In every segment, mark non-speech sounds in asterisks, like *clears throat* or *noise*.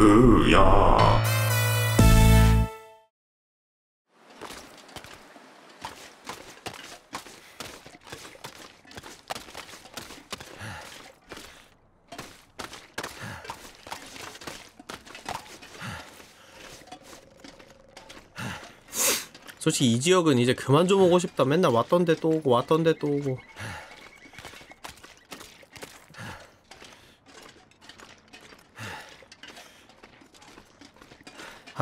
으야. 솔직히 이 지역은 이제 그만 좀 오고 싶다. 맨날 왔던데 또 오고 왔던데 또 오고.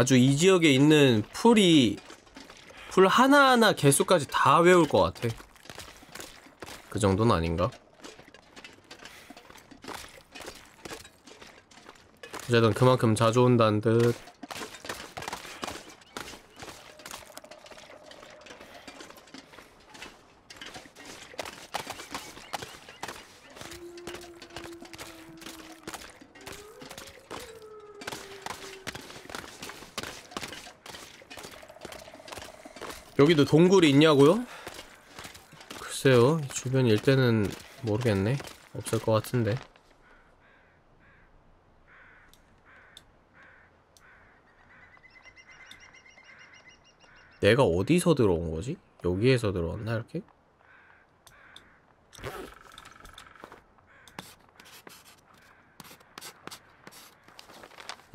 아주 이 지역에 있는 풀이 풀 하나하나 개수까지 다 외울 것 같아. 그 정도는 아닌가? 어쨌든 그만큼 자주 온다는 듯. 여기도 동굴이 있냐고요? 글쎄요 이 주변 일대는 모르겠네 없을 것 같은데 내가 어디서 들어온 거지? 여기에서 들어왔나 이렇게?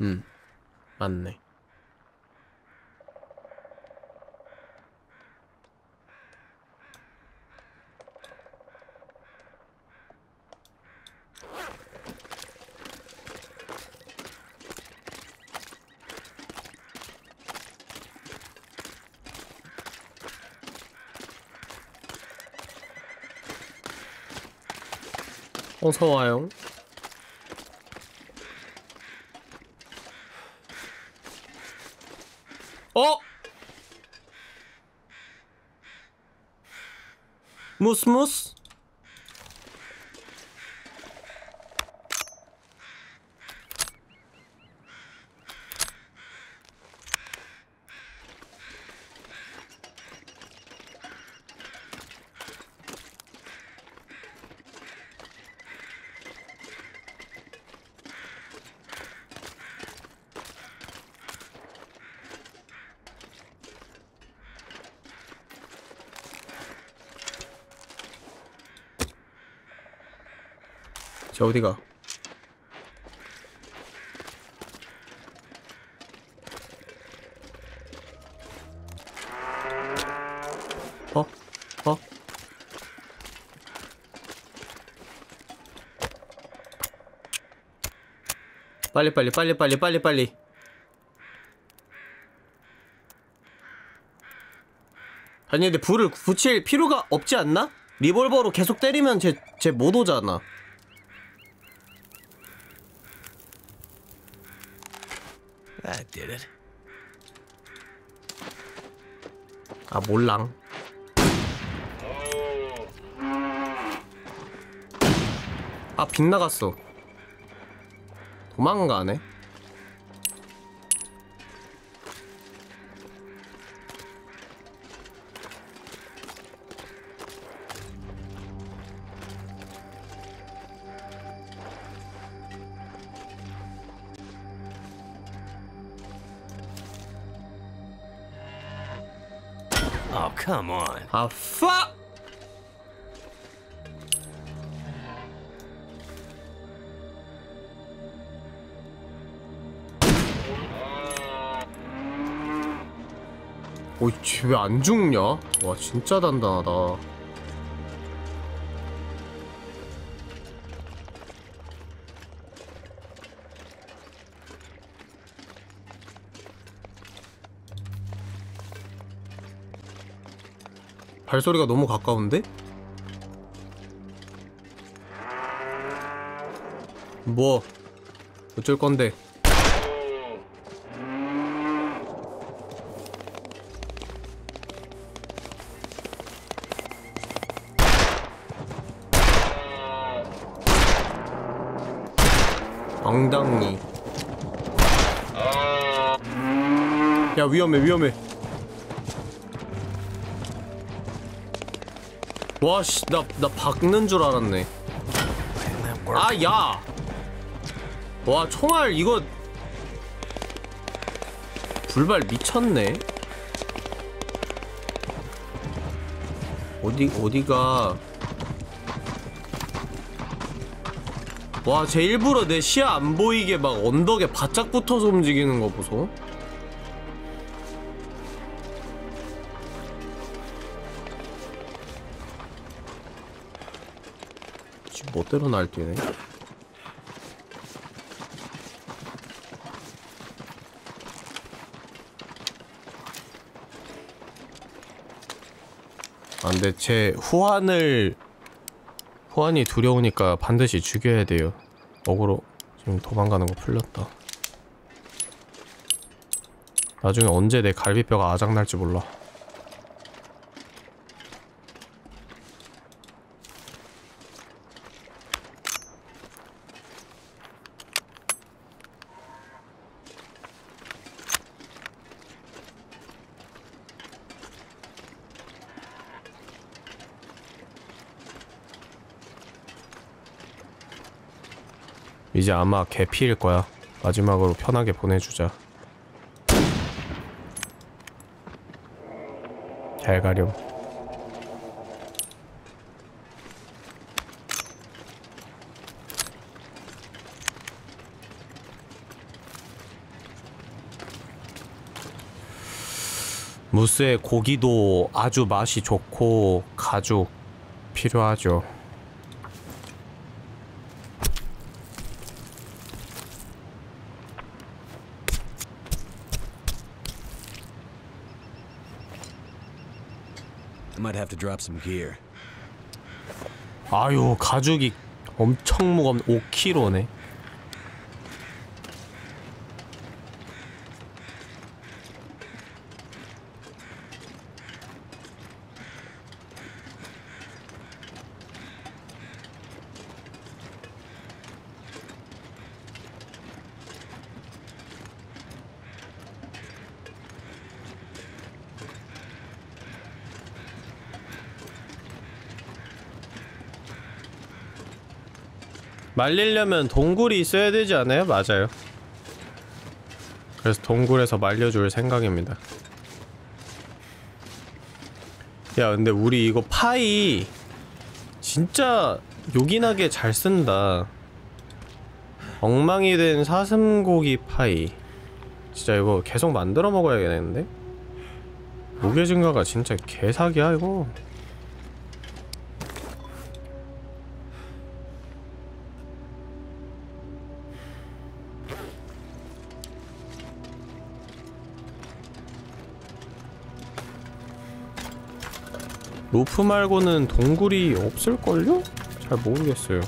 음 맞네 어서 와요. 어? 무스무스? 저 어디가? 어? 어? 빨리 빨리 빨리 빨리 빨리 빨리 아니 근데 불을 붙일 필요가 없지 않나? 리볼버로 계속 때리면 쟤 쟤 못 오잖아 That did it. 아 몰랑. 아 빗나갔어. 도망가네 come on. 아싸 오이 쟤왜안 죽냐? 와 진짜 단단하다 발소리가 너무 가까운데? 뭐 어쩔 건데? 엉덩이. 야 위험해 위험해 와씨 나 나 박는 줄 알았네 That worked. 아 야! 와 총알 이거 불발 미쳤네. 어디 어디가? 와, 쟤 일부러 내 시야 안 보이게 막 언덕에 바짝 붙어서 움직이는 거 보소. 지 멋대로 날뛰네. 아, 근데 제 후환을 후환이 두려우니까 반드시 죽여야 돼요. 어그로 지금 도망가는 거 풀렸다. 나중에 언제 내 갈비뼈가 아작날지 몰라. 이제 아마 개피일 거야. 마지막으로 편하게 보내주자. 잘 가렴. 무스의 고기도 아주 맛이 좋고 가죽 필요하죠. I might have to drop some gear. 아유 가죽이 엄청 무겁 5kg네 말리려면 동굴이 있어야 되지 않아요? 맞아요. 그래서 동굴에서 말려줄 생각입니다. 야 근데 우리 이거 파이 진짜 요긴하게 잘 쓴다. 엉망이 된 사슴고기 파이. 진짜 이거 계속 만들어 먹어야겠는데? 무게 증가가 진짜 개사기야 이거 로프 말고는 동굴이 없을걸요? 잘 모르겠어요.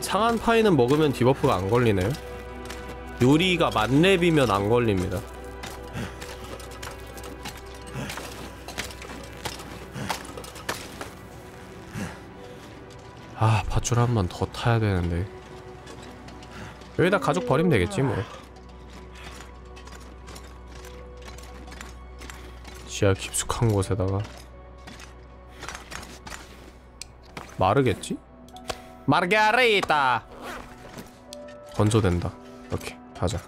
상한 파이는 먹으면 debuff가 안 걸리네요. 요리가 만렙이면 안 걸립니다. 아, 밧줄 한 번 더 타야 되는데. 여기다 가죽 버리면 되겠지 뭐. 지하 깊숙한 곳에다가. 마르겠지? 마르게리타 건조된다. 이렇게 가자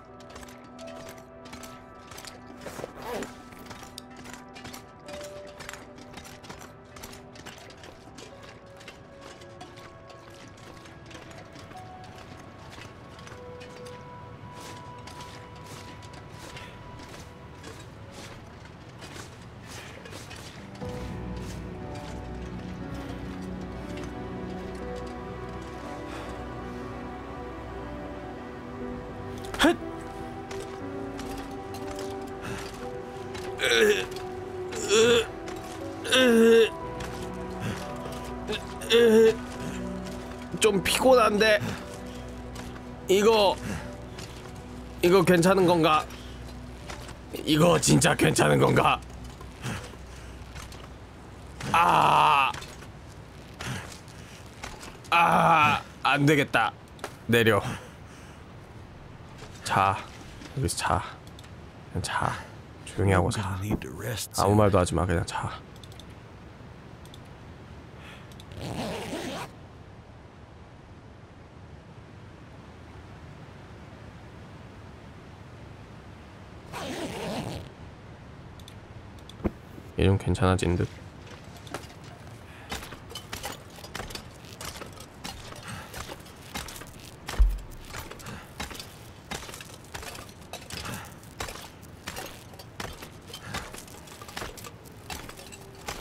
괜찮은 건가? 이거 진짜 괜찮은 건가? 아, 아, 안 되겠다. 내려. 자, 여기서 자. 그냥 자. 조용히 하고 자. 아무. 말도 하지 마. 그냥 자. 좀 괜찮아진 듯.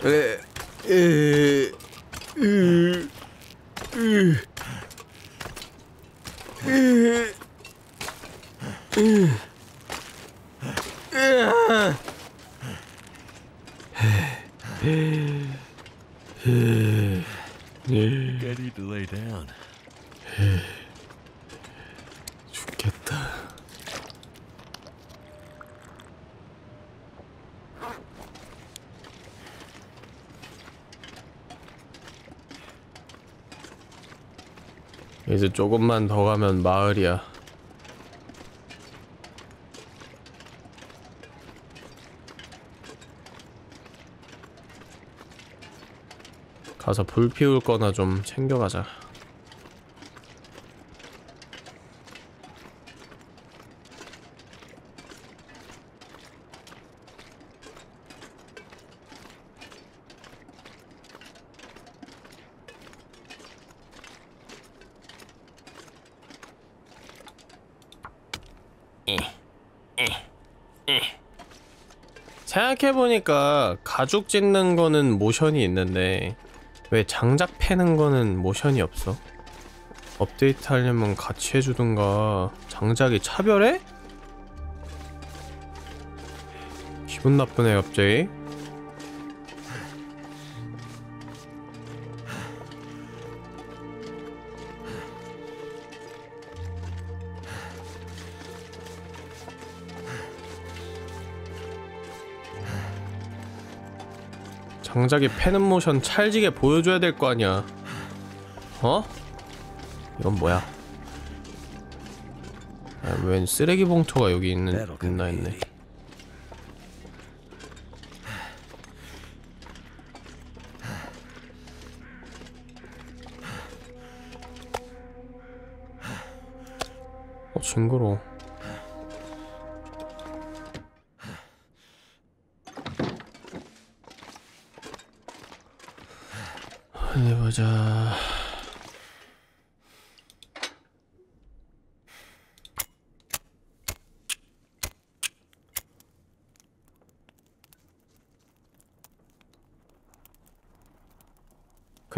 에, 에, 으, 으, 으, 으, 으아. I need to lay down. 죽겠다. 이제 조금만 더 가면 마을이야. 가서 불 피울 거나 좀 챙겨가자. 생각해보니까 가죽 찢는 거는 모션이 있는데 왜 장작 패는 거는 모션이 없어? 업데이트 하려면 같이 해주든가 장작이 차별해? 기분 나쁘네 갑자기 장작이 패는 모션 찰지게 보여줘야 될 거 아니야. 어? 이건 뭐야? 아, 웬 쓰레기 봉투가 여기 있는, 있나 했네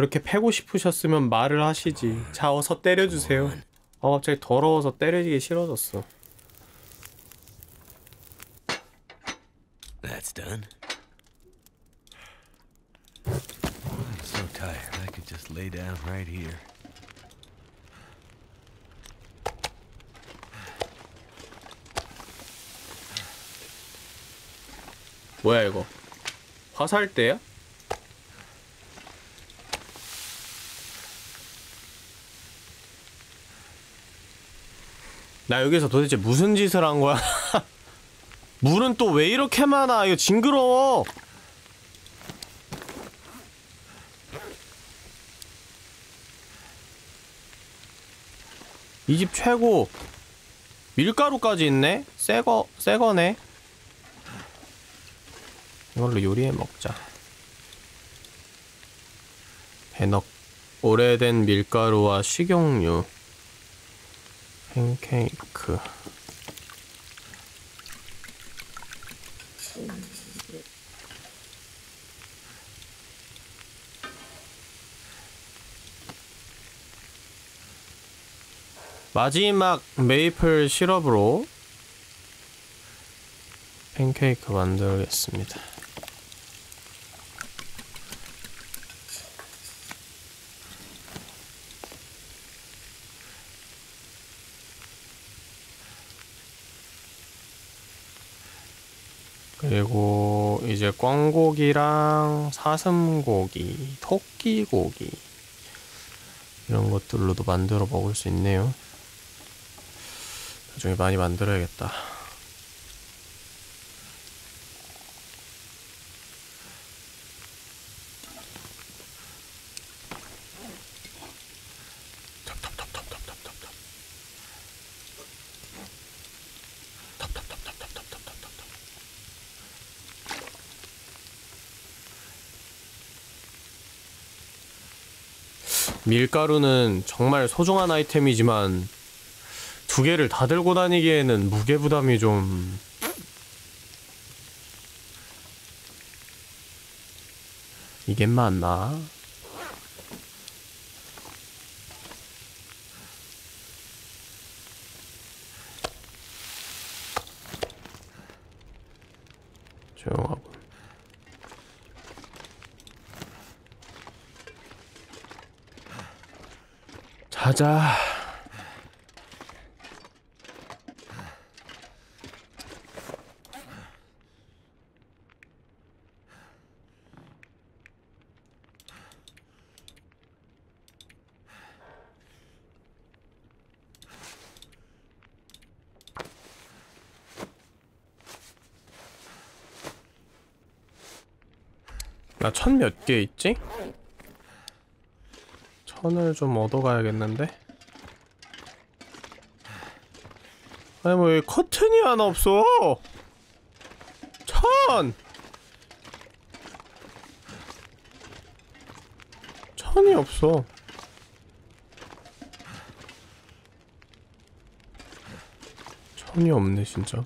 그렇게 패고 싶으셨으면 말을 하시지 자 어서 때려주세요 아 갑자기 더러워서 때리기 싫어졌어 That's done. I'm so tired. I could just lay down right here. 뭐야 이거 화살대야? 나 여기서 도대체 무슨 짓을 한 거야? *laughs* 물은 또 왜 이렇게 많아? 이거 징그러워. 이 집 최고. 밀가루까지 있네? 새거, 새거네? 이걸로 요리해 먹자. 배넉. 오래된 밀가루와 식용유. 팬케이크. 마지막 메이플 시럽으로 팬케이크 만들겠습니다. 꽝고기랑 사슴고기, 토끼고기 이런 것들로도 만들어 먹을 수 있네요. 나중에 많이 만들어야겠다. 밀가루는 정말 소중한 아이템이지만 두 개를 다 들고 다니기에는 무게 부담이 좀 이게 맞나? 조용하고 자자 나 천 몇 개 있지? 천을 좀 얻어가야겠는데? 아니 뭐 여기 커튼이 하나 없어 천! 천이 없어 천이 없네 진짜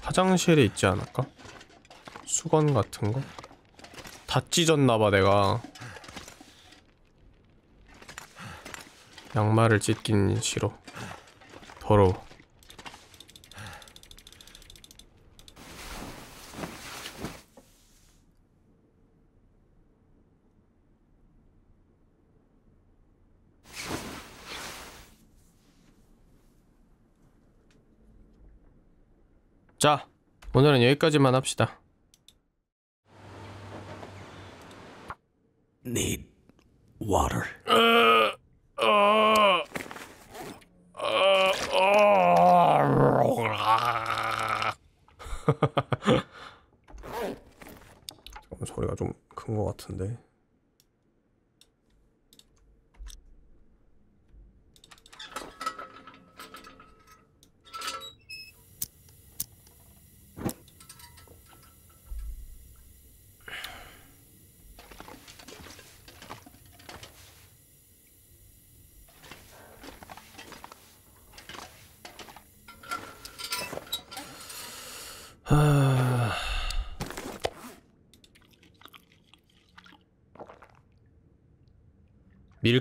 화장실에 있지 않을까? 수건 같은 거? 다 찢었나봐 내가. 양말을 찢긴 싫어. 더러워. 자 오늘은 여기까지만 합시다 Need water. 소리가 좀 큰 것 같은데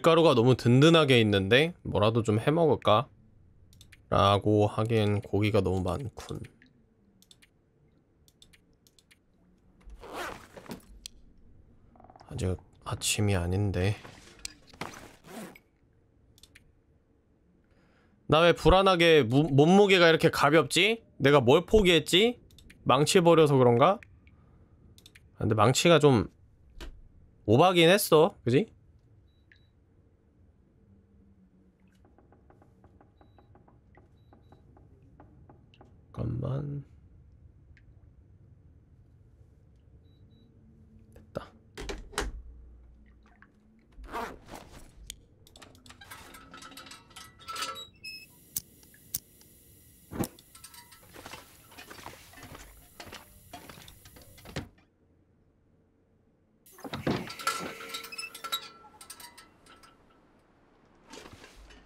밀가루가 너무 든든하게 있는데 뭐라도 좀 해먹을까? 라고 하기엔 고기가 너무 많군 아직 아침이 아닌데 나 왜 불안하게 무, 몸무게가 이렇게 가볍지? 내가 뭘 포기했지? 망치 버려서 그런가? 아, 근데 망치가 좀 오바긴 했어 그지? 잠깐만 됐다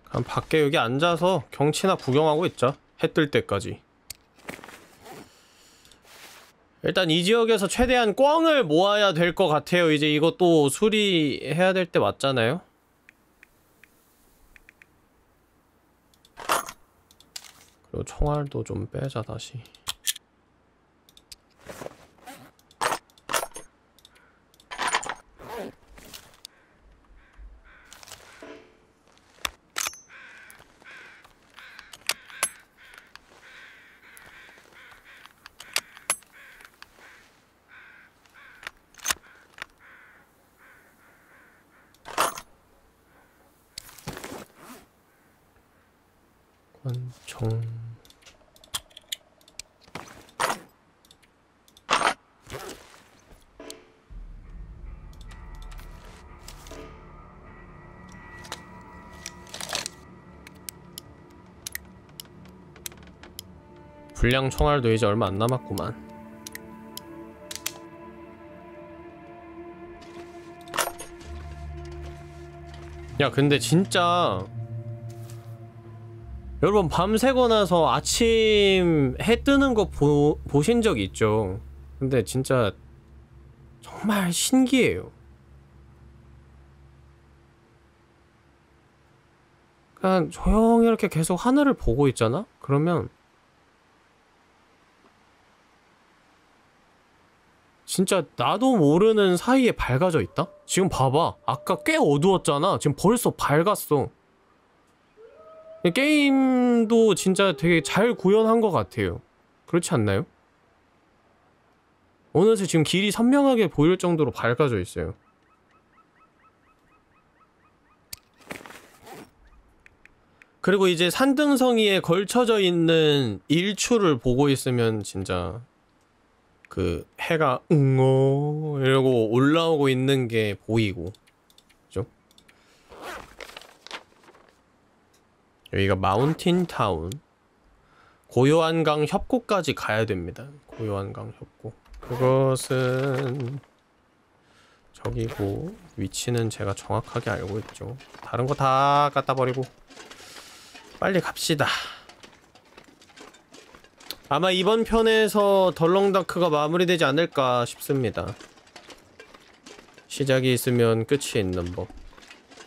그럼 밖에 여기 앉아서 경치나 구경하고 있자 해 뜰 때까지 일단 이 지역에서 최대한 꽝을 모아야 될 것 같아요. 이제 이것도 수리해야 될 때 맞잖아요. 그리고 총알도 좀 빼자 다시. 불량 총알도 이제 얼마 안 남았구만. 야 근데 진짜 여러분 밤새고 나서 아침 해 뜨는 거 보, 보신 적 있죠? 근데 진짜 정말 신기해요. 그냥 조용히 이렇게 계속 하늘을 보고 있잖아? 그러면 진짜 나도 모르는 사이에 밝아져 있다? 지금 봐봐. 아까 꽤 어두웠잖아. 지금 벌써 밝았어. 게임도 진짜 되게 잘 구현한 것 같아요. 그렇지 않나요? 어느새 지금 길이 선명하게 보일 정도로 밝아져 있어요. 그리고 이제 산등성이에 걸쳐져 있는 일출을 보고 있으면 진짜 그 해가 응어 이러고 올라오고 있는 게 보이고 그죠? 여기가 마운틴 타운 고요한강 협곡까지 가야 됩니다. 고요한강 협곡 그것은 저기고 위치는 제가 정확하게 알고 있죠. 다른 거 다 갖다 버리고 빨리 갑시다. 아마 이번 편에서 덜렁다크가 마무리되지 않을까 싶습니다. 시작이 있으면 끝이 있는 법.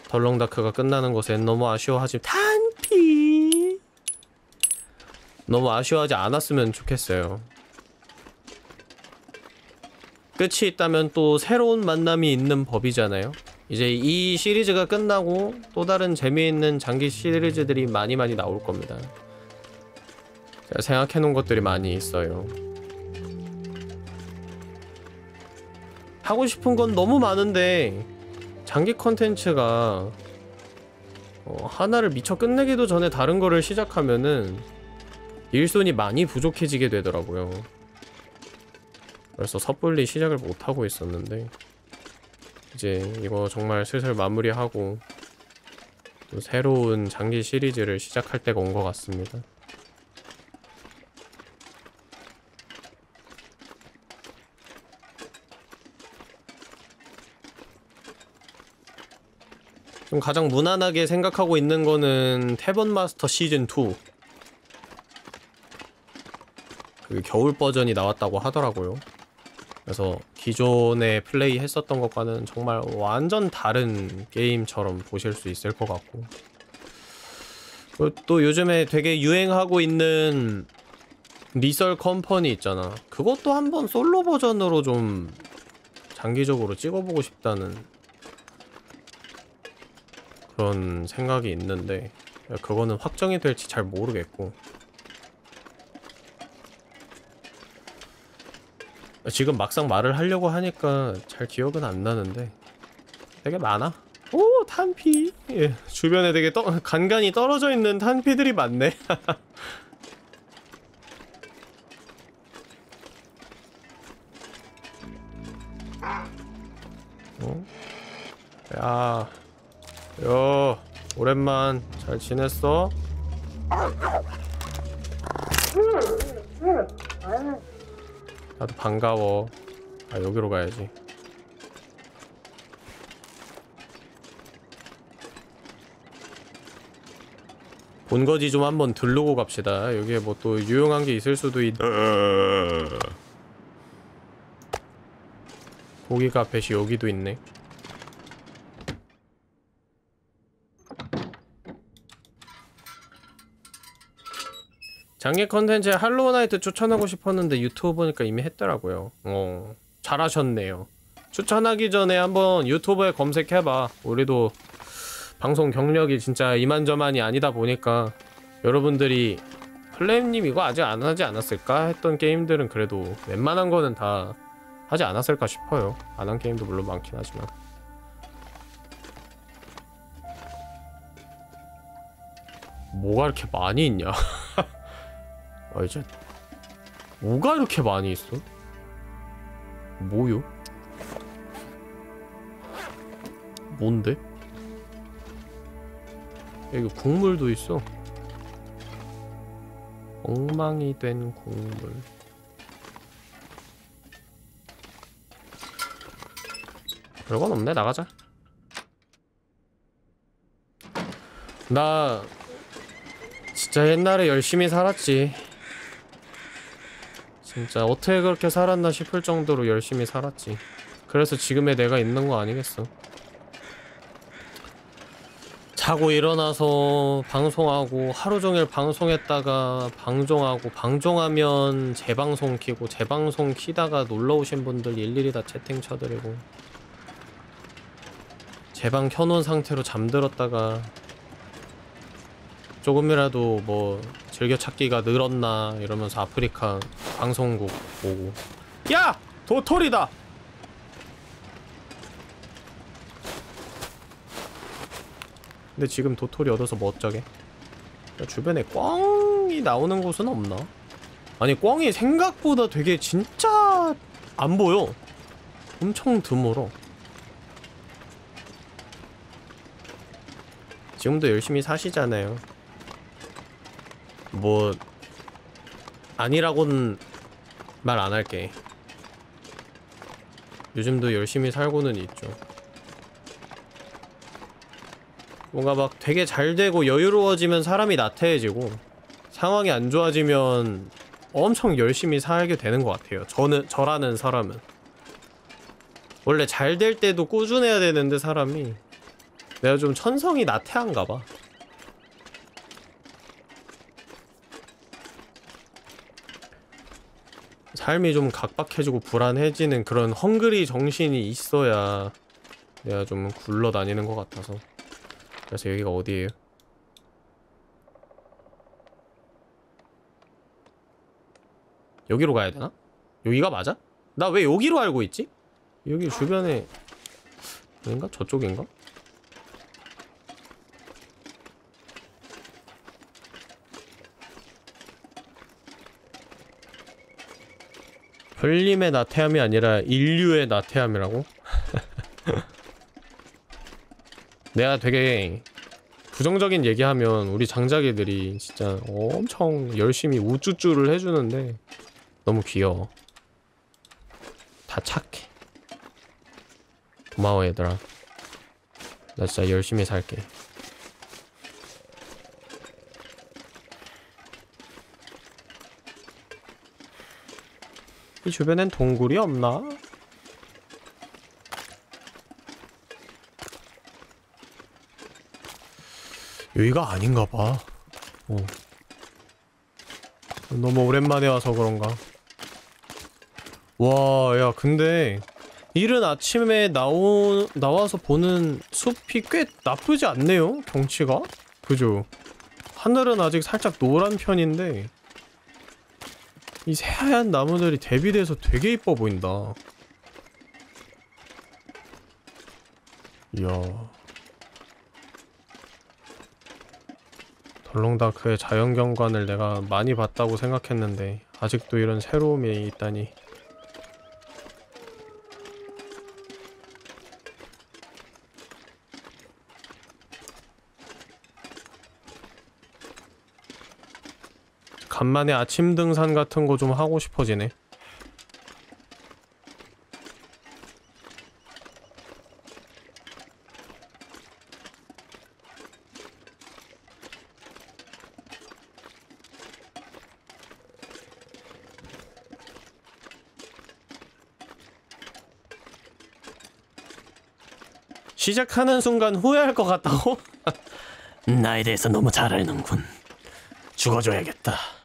덜렁다크가 끝나는 것엔 너무 아쉬워하지 탄피 너무 아쉬워하지 않았으면 좋겠어요. 끝이 있다면 또 새로운 만남이 있는 법이잖아요. 이제 이 시리즈가 끝나고 또 다른 재미있는 장기 시리즈들이 많이 많이 나올 겁니다. 제가 생각해 놓은 것들이 많이 있어요. 하고 싶은 건 너무 많은데 장기 컨텐츠가 어, 하나를 미처 끝내기도 전에 다른 거를 시작하면은 일손이 많이 부족해지게 되더라고요. 그래서 섣불리 시작을 못하고 있었는데 이제 이거 정말 슬슬 마무리하고 또 새로운 장기 시리즈를 시작할 때가 온 것 같습니다. 좀 가장 무난하게 생각하고 있는 거는 태번 마스터 시즌 2. 그 겨울 버전이 나왔다고 하더라고요. 그래서 기존에 플레이 했었던 것과는 정말 완전 다른 게임처럼 보실 수 있을 것 같고 그리고 또 요즘에 되게 유행하고 있는 리설 컴퍼니 있잖아 그것도 한번 솔로 버전으로 좀 장기적으로 찍어보고 싶다는 그런 생각이 있는데 그거는 확정이 될지 잘 모르겠고. 지금 막상 말을 하려고 하니까 잘 기억은 안 나는데 되게 많아. 오 탄피. 예, 주변에 되게 떠, 간간히 떨어져 있는 탄피들이 많네. *laughs* 어? 야, 요, 오랜만 잘 지냈어? 나도 반가워. 아, 여기로 가야지. 본거지 좀 한번 들르고 갑시다. 여기에 뭐 또 유용한 게 있을 수도 있... 고기 카펫이 여기도 있네. 장기 컨텐츠에 할로우 나이트 추천하고 싶었는데 유튜브 보니까 이미 했더라고요. 어, 잘하셨네요. 추천하기 전에 한번 유튜브에 검색해봐. 우리도 방송 경력이 진짜 이만저만이 아니다 보니까 여러분들이 플레임님 이거 아직 안 하지 않았을까 했던 게임들은 그래도 웬만한 거는 다 하지 않았을까 싶어요. 안 한 게임도 물론 많긴 하지만. 뭐가 이렇게 많이 있냐? *laughs* 아 이제 뭐가 이렇게 많이 있어? 뭐요? 뭔데? 여기 국물도 있어. 엉망이 된 국물. 별건 없네 나가자. 나 진짜 옛날에 열심히 살았지. 진짜 어떻게 그렇게 살았나 싶을 정도로 열심히 살았지. 그래서 지금의 내가 있는 거 아니겠어. 자고 일어나서 방송하고 하루 종일 방송했다가 방종하고 방종하면 재방송 키고 재방송 키다가 놀러 오신 분들 일일이 다 채팅 쳐드리고 재방 켜놓은 상태로 잠들었다가 조금이라도 뭐 즐겨찾기가 늘었나 이러면서 아프리카 방송국 보고 야! 도토리다! 근데 지금 도토리 얻어서 뭐 어쩌게? 야, 주변에 꽝이 나오는 곳은 없나? 아니 꽝이 생각보다 되게 진짜 안 보여 엄청 드물어 지금도 열심히 사시잖아요 뭐 아니라고는 말 안 할게 요즘도 열심히 살고는 있죠 뭔가 막 되게 잘 되고 여유로워지면 사람이 나태해지고 상황이 안 좋아지면 엄청 열심히 살게 되는 것 같아요. 저는 저라는 사람은 원래 잘 될 때도 꾸준해야 되는데 사람이 내가 좀 천성이 나태한가 봐. 삶이 좀 각박해지고 불안해지는 그런 헝그리 정신이 있어야 내가 좀 굴러다니는 것 같아서 그래서 여기가 어디예요? 여기로 가야 되나? 여기가 맞아? 나 왜 여기로 알고 있지? 여기 주변에 아닌가? 저쪽인가? 별님의 나태함이 아니라 인류의 나태함이라고? *laughs* 내가 되게 부정적인 얘기하면 우리 장자기들이 진짜 엄청 열심히 우쭈쭈를 해주는데 너무 귀여워. 다 착해. 고마워 얘들아. 나 진짜 열심히 살게. 이 주변엔 동굴이 없나? 여기가 아닌가 봐. 어. 너무 오랜만에 와서 그런가. 와, 야, 근데 이른 아침에 나오 나와서 보는 숲이 꽤 나쁘지 않네요. 경치가. 그죠? 하늘은 아직 살짝 노란 편인데 이 새하얀 나무들이 대비돼서 되게 이뻐 보인다. 이야. 덜렁다크의 자연경관을 내가 많이 봤다고 생각했는데 아직도 이런 새로움이 있다니 간만에 아침 등산 같은 거 좀 하고 싶어지네 시작하는 순간 후회할 것 같다고? 나에 대해서 너무 잘 알는군. 죽어줘야겠다.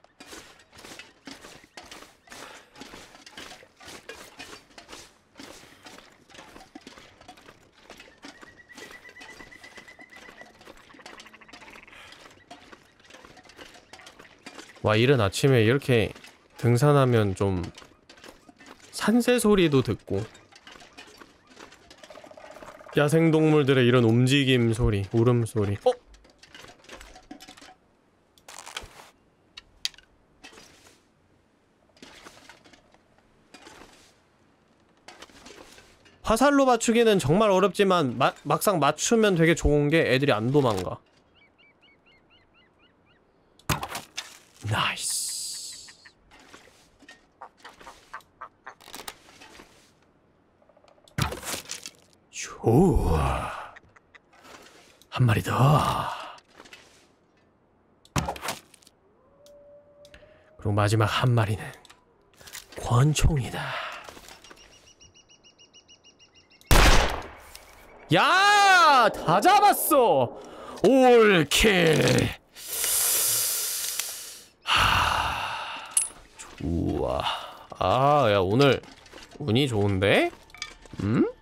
와 이른 아침에 이렇게 등산하면 좀 산새 소리도 듣고 야생동물들의 이런 움직임 소리, 울음 소리. 어? 화살로 맞추기는 정말 어렵지만 마, 막상 맞추면 되게 좋은 게 애들이 안 도망가. 있습니다. 그리고 마지막 한 마리는 권총이다. 야! 다 잡았어! 올킬! 하... 좋아. 아, 야, 오늘 운이 좋은데? 음?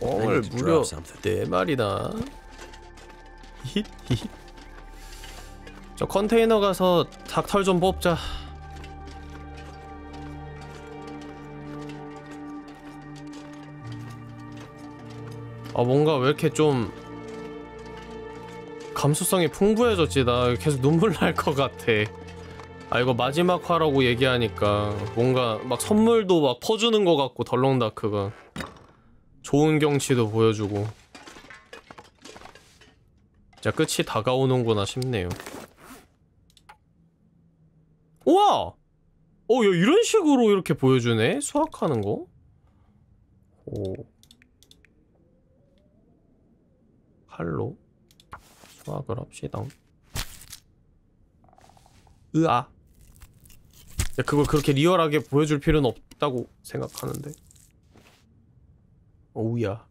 꽁을 무려. 네 마리나. *laughs* 저 컨테이너 가서 닭털 좀 뽑자. 아 뭔가 왜 이렇게 좀 감수성이 풍부해졌지 나 계속 눈물 날 것 같아 아 이거 마지막 화라고 얘기하니까 뭔가 막 선물도 막 퍼주는 것 같고 덜렁다크가 좋은 경치도 보여주고 진짜 끝이 다가오는구나 싶네요 우와! 어, 야, 이런 식으로 이렇게 보여주네? 수학하는 거? 오. 칼로 수학을 합시다. 으아. 야, 그걸 그렇게 리얼하게 보여줄 필요는 없다고 생각하는데. 오우야.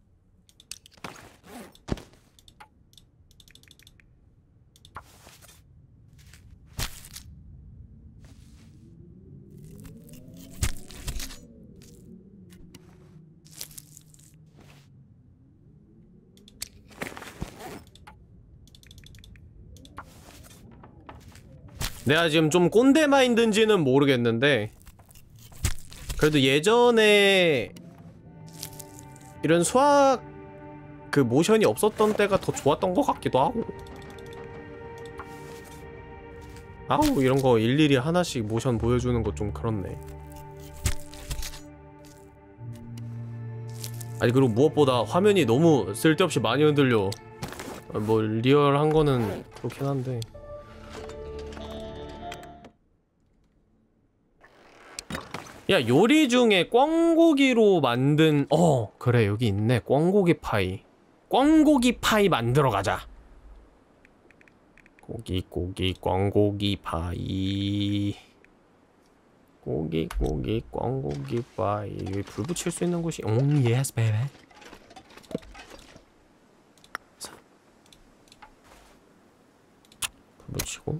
내가 지금 좀 꼰대 마인드인지는 모르겠는데 그래도 예전에 이런 수학 그 모션이 없었던 때가 더 좋았던 것 같기도 하고. 아우 이런 거 일일이 하나씩 모션 보여주는 거 좀 그렇네. 아니 그리고 무엇보다 화면이 너무 쓸데없이 많이 흔들려. 어, 뭐 리얼한 거는 그렇긴 한데 야 요리 중에 꽝고기로 만든 어 그래 여기 있네. 꽝고기 파이. 꽝고기 파이 만들어 가자. 고기 고기 꽝고기 파이. 고기 고기 꽝고기 파이. 여기 불 붙일 수 있는 곳이 오 예스 베이베 불 붙이고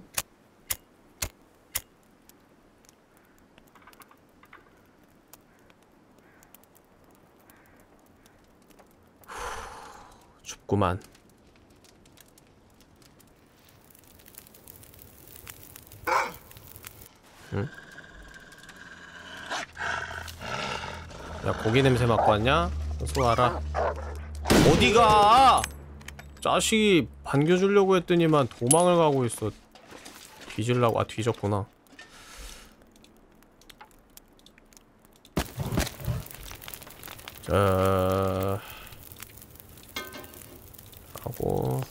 춥구만 응? 야 고기 냄새 맡고 왔냐? 와라 어디가! 자식이 반겨주려고 했더니만 도망을 가고 있어 뒤질라고 아 뒤졌구나 자 하고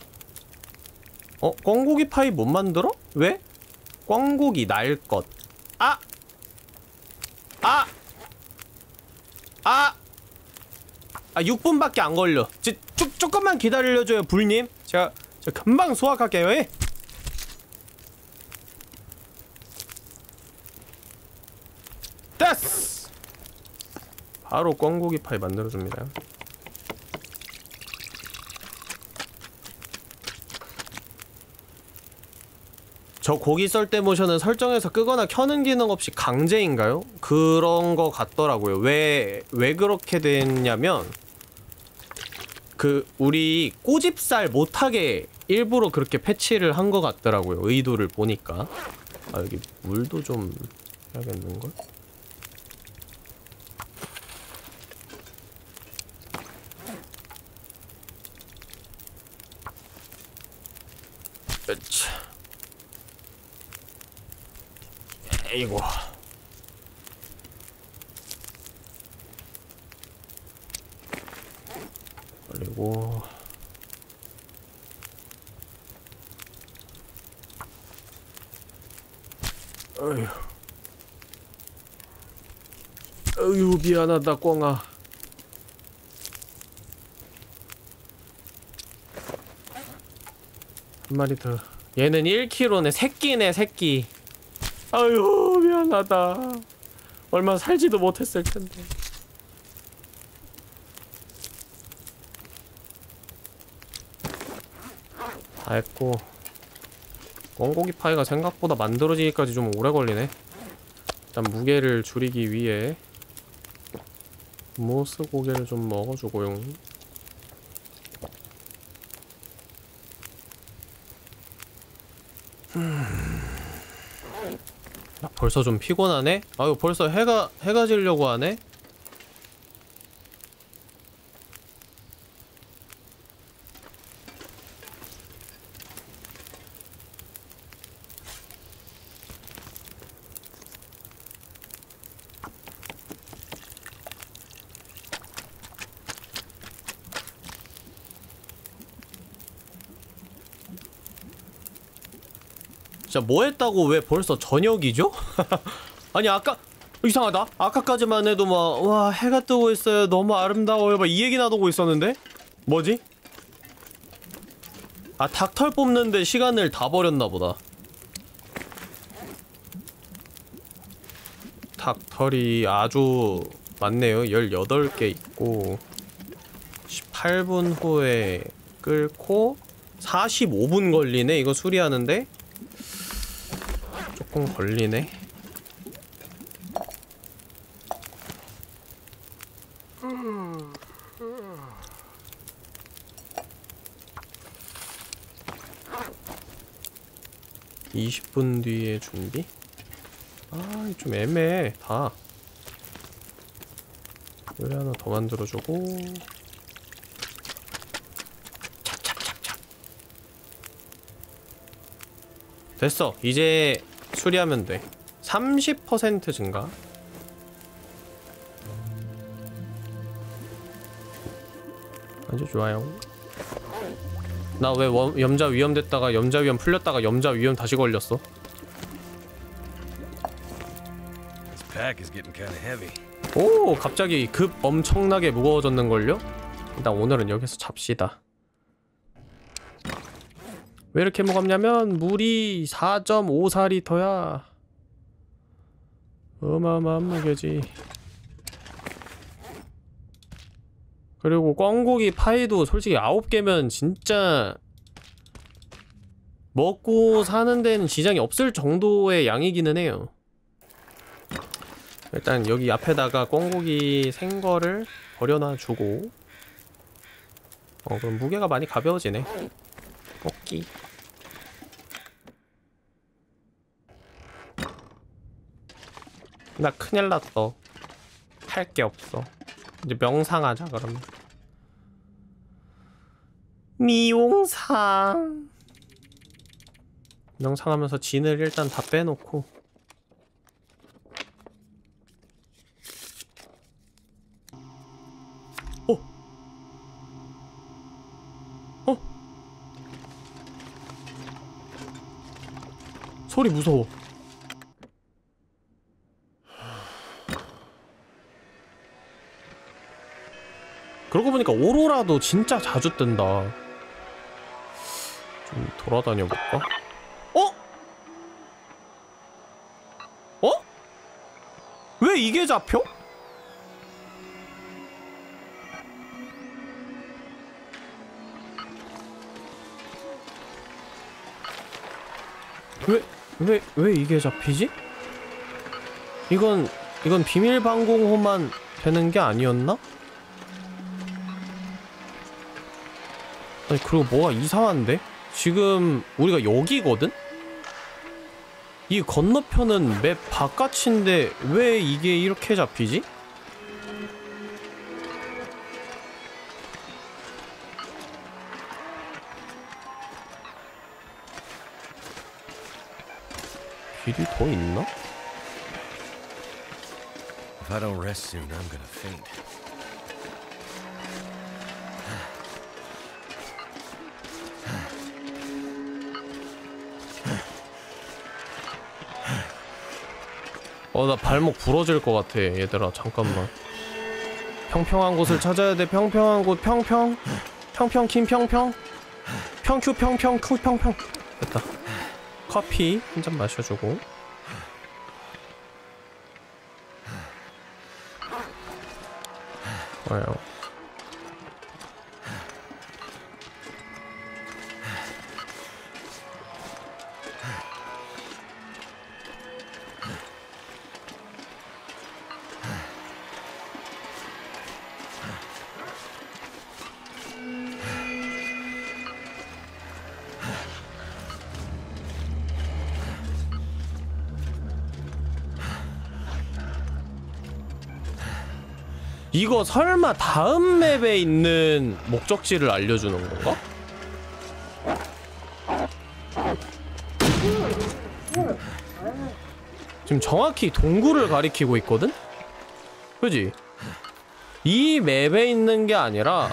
어? 꽝고기 파이 못 만들어? 왜? 꽝고기 날 것 아! 아! 아! 아 6분밖에 안 걸려 저, 조, 조금만 기다려줘요 불님 제가 저 금방 소화할게요 예? 됐어 바로 꽝고기 파이 만들어줍니다 저 고기 썰 때 모션은 설정해서 끄거나 켜는 기능 없이 강제인가요? 그런 거 같더라고요. 왜, 왜 그렇게 됐냐면, 그, 우리 꼬집살 못하게 일부러 그렇게 패치를 한 거 같더라고요. 의도를 보니까. 아, 여기 물도 좀 해야겠는걸? 에이고 그리고 어휴. 어휴 미안하다 꽝아. 한 마리 더. 얘는 1kg네 새끼네 새끼 아유 미안하다. 얼마 살지도 못했을 텐데. 다 했고 꿩고기 파이가 생각보다 만들어지기까지 좀 오래 걸리네. 일단 무게를 줄이기 위해 모스 고개를 좀 먹어주고요 벌써 좀 피곤하네? 아유 벌써 해가 해가 지려고 하네? 진짜 뭐 했다고 왜 벌써 저녁이죠? *laughs* 아니 아까 이상하다. 아까까지만 해도 막 와 해가 뜨고 있어요. 너무 아름다워요. 막 이 얘기 나누고 있었는데? 뭐지? 아 닭털 뽑는데 시간을 다 버렸나 보다. 닭털이 아주 많네요. 18개 있고 18분 후에 끓고 45분 걸리네. 이거 수리하는데 조금 걸리네. (20분) 뒤에 준비? 아, 좀 애매해, 다. 요리 하나 더 만들어주고. 됐어. 이제 수리하면 돼. 30% 증가. 아주 좋아요. 나 왜 염자 위험 됐다가 염자 위험 풀렸다가 염자 위험 다시 걸렸어? 오, 갑자기 급 엄청나게 무거워졌는걸요? 일단 오늘은 여기서 잡시다. 왜 이렇게 무겁냐면 물이 4.54리터야. 어마어마한 무게지. 그리고 꽝고기 파이도 솔직히 9개면 진짜 먹고 사는 데는 지장이 없을 정도의 양이기는 해요. 일단 여기 앞에다가 꽝고기 생거를 버려놔 주고 어 그럼 무게가 많이 가벼워지네 뽑기 나 큰일 났어 할 게 없어 이제 명상하자 그러면 미용상 명상하면서 진을 일단 다 빼놓고 어? 어? 소리 무서워. 그러고 보니까 오로라도 진짜 자주 뜬다. 좀 돌아다녀 볼까? 어? 어? 왜 이게 잡혀? 왜, 왜, 왜 이게 잡히지? 이건, 이건 비밀 방공호만 되는 게 아니었나? 아니, 그리고 뭐가 이상한데? 지금 우리가 여기거든? 이 건너편은 맵 바깥인데 왜 이게 이렇게 잡히지? 길이 더 있나? If I don't rest soon, I'm gonna faint. 어 나 발목 부러질 것 같아 얘들아. 잠깐만. 평평한 곳을 찾아야 돼. 평평한 곳. 평평. 평평 킴 평평. 평큐 평평 큐 평평. 됐다. 커피 한 잔 마셔주고. 좋아요 이거 설마 다음 맵에 있는 목적지를 알려주는 건가? 지금 정확히 동굴을 가리키고 있거든? 그지? 이 맵에 있는 게 아니라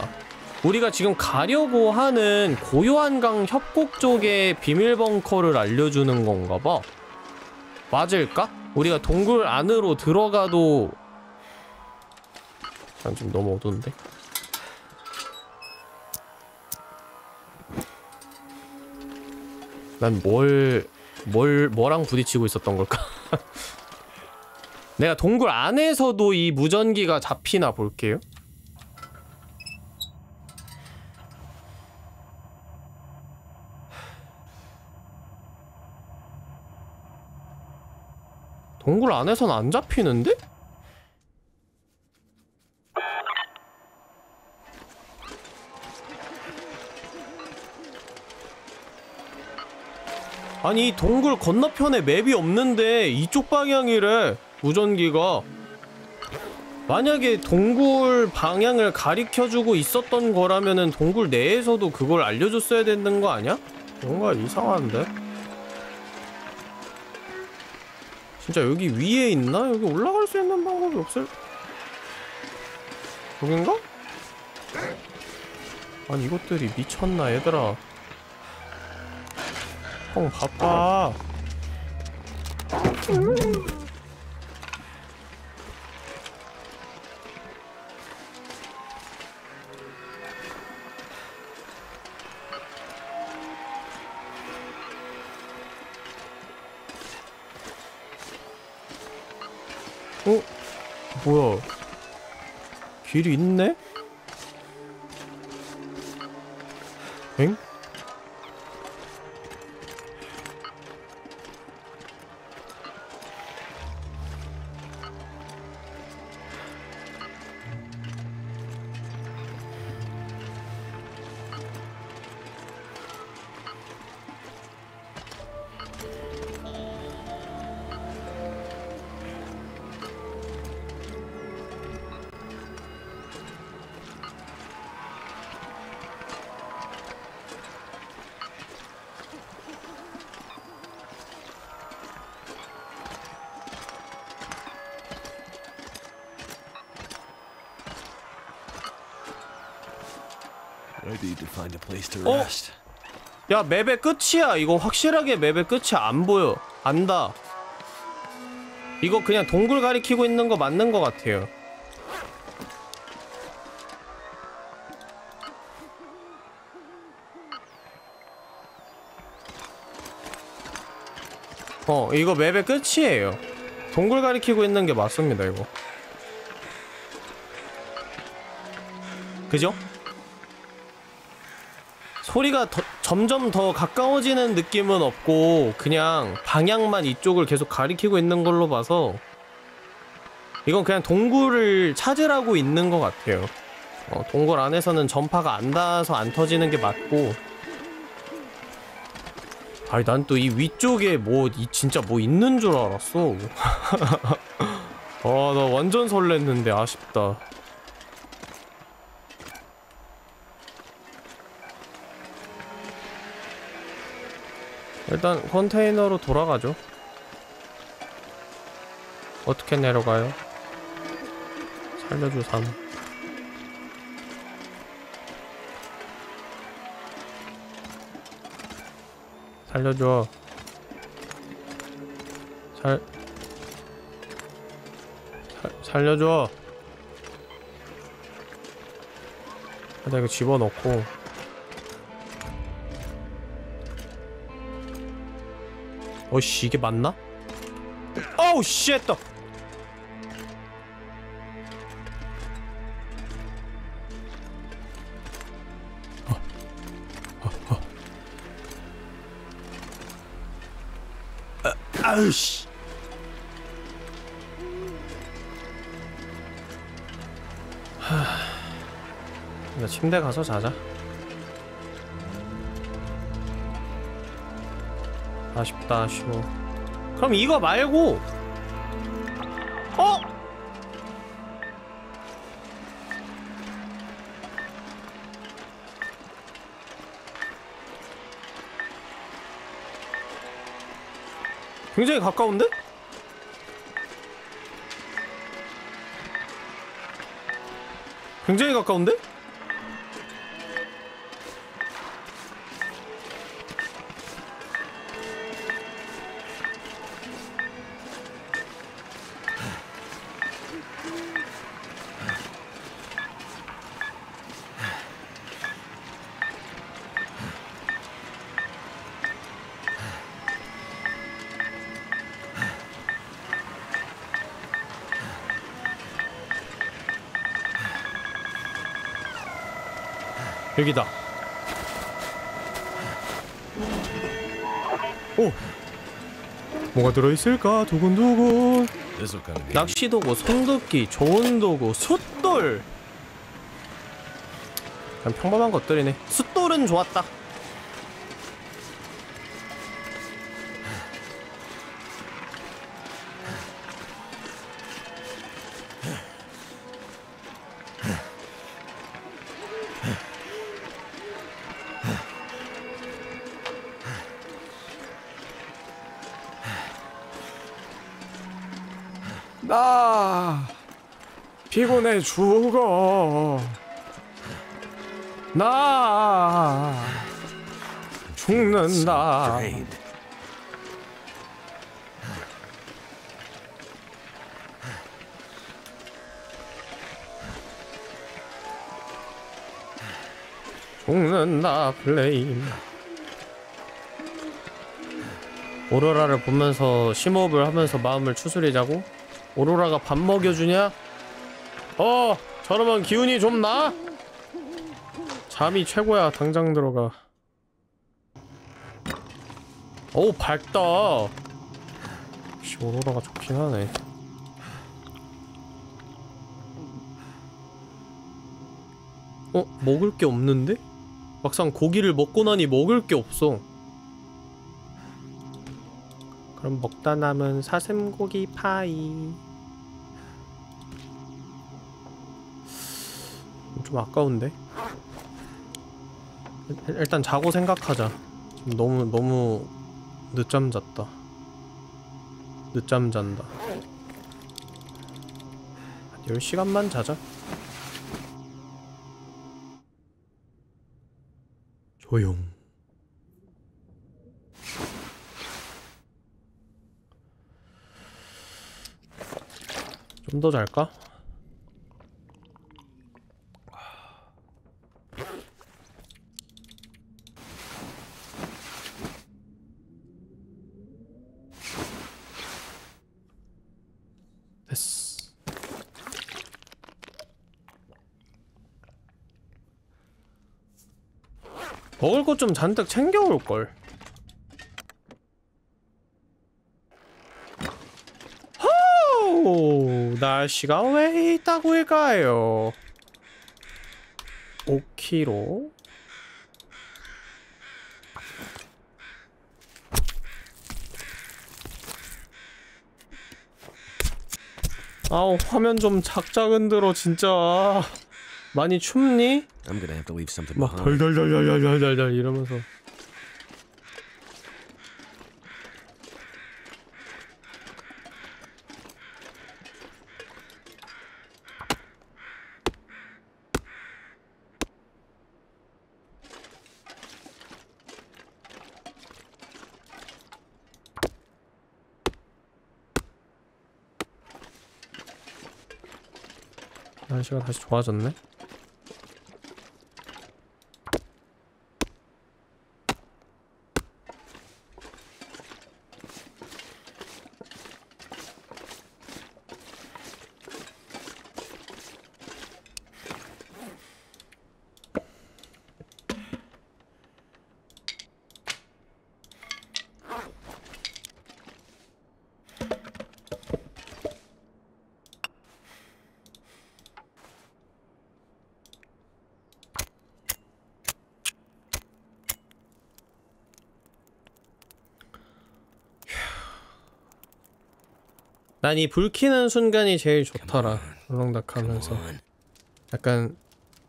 우리가 지금 가려고 하는 고요한강 협곡 쪽의 비밀 벙커를 알려주는 건가 봐. 맞을까? 우리가 동굴 안으로 들어가도 난 지금 너무 어두운데. 난 뭘, 뭘, 뭐랑 부딪히고 있었던 걸까? *laughs* 내가 동굴 안에서도 이 무전기가 잡히나 볼게요. 동굴 안에선 안 잡히는데? 아니 이 동굴 건너편에 맵이 없는데 이쪽 방향이래 무전기가 만약에 동굴 방향을 가리켜주고 있었던 거라면은 동굴 내에서도 그걸 알려줬어야 되는 거 아니야? 뭔가 이상한데? 진짜 여기 위에 있나? 여기 올라갈 수 있는 방법이 없을... 여긴가? 아니 이것들이 미쳤나 얘들아 형 바빠 어? 뭐야 길이 있네? 엥? Rest. 야 맵의 끝이야. 이거 확실하게 맵의 끝이 안 보여. 안다. 이거 그냥 동굴 가리키고 있는 거 맞는 거 같아요. 어 이거 맵의 끝이에요. 동굴 가리키고 있는 게 맞습니다 이거. 그죠? 소리가 더- 점점 더 가까워지는 느낌은 없고 그냥 방향만 이쪽을 계속 가리키고 있는 걸로 봐서 이건 그냥 동굴을 찾으라고 있는 것 같아요. 어, 동굴 안에서는 전파가 안 닿아서 안 터지는 게 맞고 아니 난 또 이 위쪽에 뭐 이 진짜 뭐 있는 줄 알았어. *laughs* 아나 완전 설렜는데 아쉽다. 일단 컨테이너로 돌아가죠. 어떻게 내려가요? 살려줘 삼. 살려줘. 살. 살 살려줘. 일단 이거 집어넣고 어씨 이게 맞나? 어우 쉣 또. 아우씨. 하... 침대 가서 자자. 아쉽다 아쉬워. 그럼 이거 말고 어? 굉장히 가까운데? 굉장히 가까운데? 여기다. 오. 뭐가 들어있을까? 두근두근. This'll come in handy. 낚시 도구, 손도끼, 좋은 도구, 숫돌. 그냥 평범한 것들이네. 숫돌은 좋았다. 죽어. 나 죽는다. 죽는다 플레임. 오로라를 보면서 심호흡을 하면서 마음을 추스리자고? 오로라가 밥 먹여주냐? 어! 저러면 기운이 좀 나? 잠이 최고야 당장 들어가 오 밝다 역시 오로라가 좋긴 하네 어? 먹을 게 없는데? 막상 고기를 먹고 나니 먹을 게 없어 그럼 먹다 남은 사슴고기 파이 좀 아까운데? 일- 일단 자고 생각하자. 너무 너무 늦잠 잤다. 늦잠 잔다. 한 10시간만 자자. 조용. 좀 더 잘까? 됐어. 것좀 잔뜩 챙겨올 걸. 호우, 날씨가 왜 있다고일까요? 5kg. 아우 화면 좀 작작 흔들어 진짜 많이 춥니? I'm gonna have to leave something 막. 덜덜덜덜덜덜덜 이러면서 날씨가 다시 좋아졌네 난이불 켜는 순간이 제일 좋더라. 울렁닥 하면서. on. 약간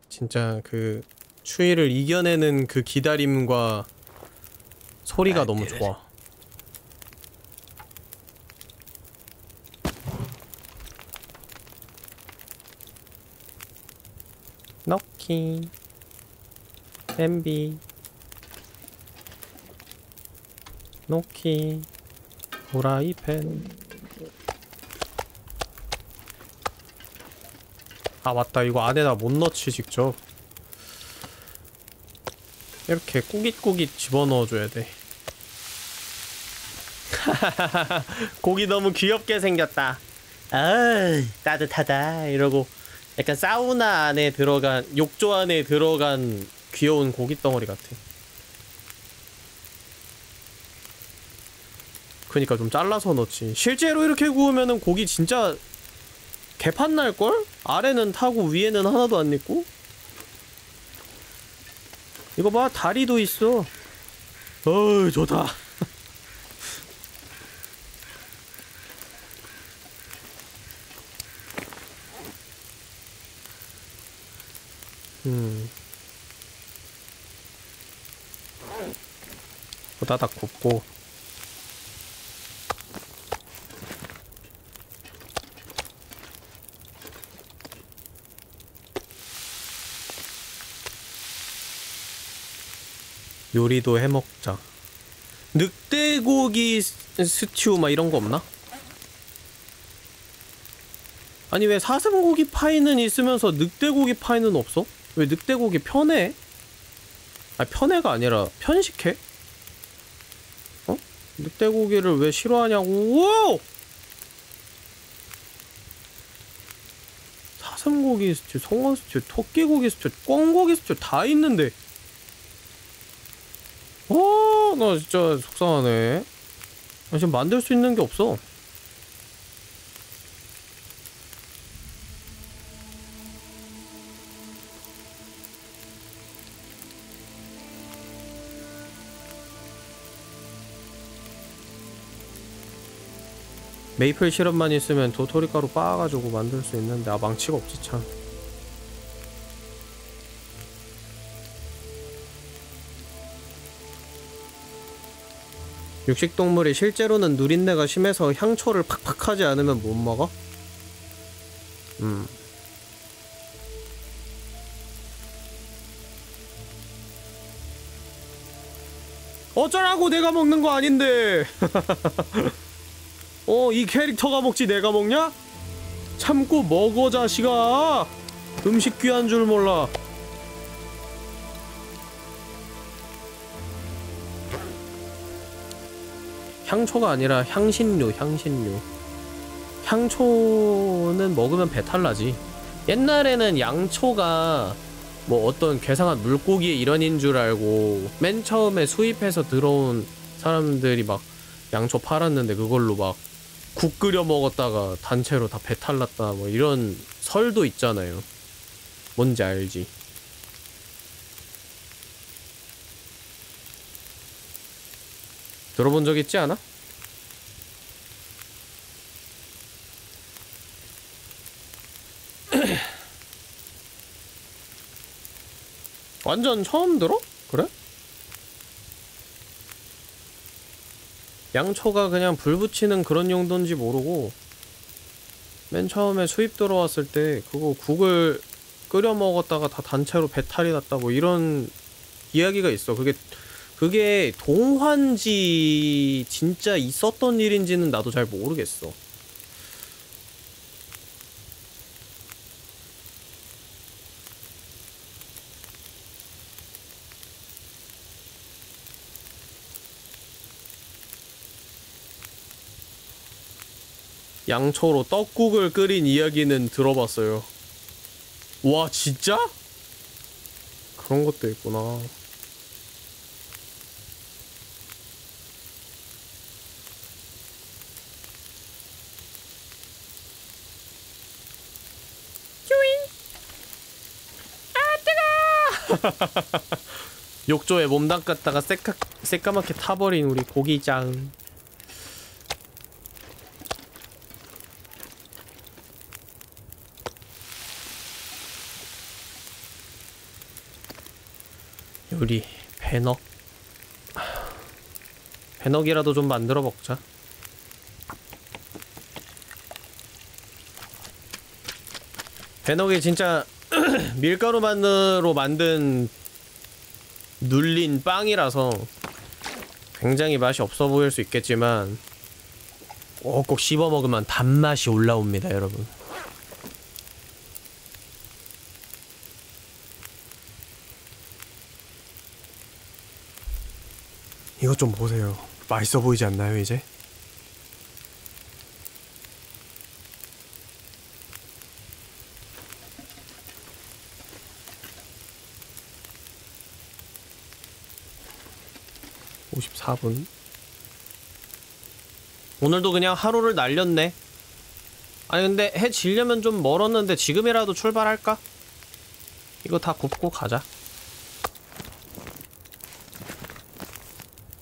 진짜 그 추위를 이겨내는 그 기다림과 소리가 너무 좋아. 넣기 엠비 놓기 후라이팬 아 맞다. 이거 안에다 못 넣지 직접. 이렇게 꾸깃꾸깃 집어넣어줘야 돼. *laughs* 고기 너무 귀엽게 생겼다. 아 따뜻하다. 이러고 약간 사우나 안에 들어간 욕조 안에 들어간 귀여운 고기 덩어리 같아. 그니까 좀 잘라서 넣지. 실제로 이렇게 구우면은 고기 진짜 개판 날걸? 아래는 타고 위에는 하나도 안 익고? 이거 봐 다리도 있어. 어이 좋다. *laughs* 음. 호다닥 굽고 요리도 해 먹자. 늑대고기 스- 스튜 막 이런 거 없나? 아니 왜 사슴고기 파이는 있으면서 늑대고기 파이는 없어? 왜 늑대고기 편해? 아 편해가 아니라 편식해? 어? 늑대고기를 왜 싫어하냐고? 오! 사슴고기 스튜, 송어 스튜, 토끼고기 스튜, 꿩고기 스튜 다 있는데 어, 나 진짜 속상하네. 나 지금 만들 수 있는 게 없어. 메이플 시럽만 있으면 도토리 가루 빻아가지고 만들 수 있는데 아 망치가 없지 참. 육식동물이 실제로는 누린내가 심해서 향초를 팍팍 하지 않으면 못 먹어? 음. 어쩌라고 내가 먹는 거 아닌데. *laughs* 어, 이 캐릭터가 먹지 내가 먹냐? 참고 먹어 자식아. 음식 귀한 줄 몰라. 향초가 아니라 향신료, 향신료. 향초는 먹으면 배탈 나지. 옛날에는 양초가 뭐 어떤 괴상한 물고기의 일원인 줄 알고 맨 처음에 수입해서 들어온 사람들이 막 양초 팔았는데 그걸로 막 국 끓여 먹었다가 단체로 다 배탈 났다 뭐 이런 설도 있잖아요. 뭔지 알지? 들어본 적 있지 않아? *clears throat* 완전 처음 들어? 그래? 양초가 그냥 불 붙이는 그런 용도인지 모르고 맨 처음에 수입 들어왔을 때 그거 국을 끓여 먹었다가 다 단체로 배탈이 났다고 이런 이야기가 있어. 그게 그게 동환지 진짜 있었던 일인지는 나도 잘 모르겠어. 양초로 떡국을 끓인 이야기는 들어봤어요. 와, 진짜? 그런 것도 있구나. *laughs* 욕조에 몸 담갔다가 새까, 새까맣게 타버린 우리 고기장. 우리 배넉 배넉이라도 좀 만들어 먹자. 배넉이 진짜 *clears throat* 밀가루만으로 만든 눌린 빵이라서 굉장히 맛이 없어 보일 수 있겠지만 꼭꼭 씹어 먹으면 단맛이 올라옵니다 여러분 이것 좀 보세요. 맛있어 보이지 않나요, 이제? (54분) 오늘도 그냥 하루를 날렸네. 아니 근데 해 지려면 좀 멀었는데 지금이라도 출발할까? 이거 다 굽고 가자.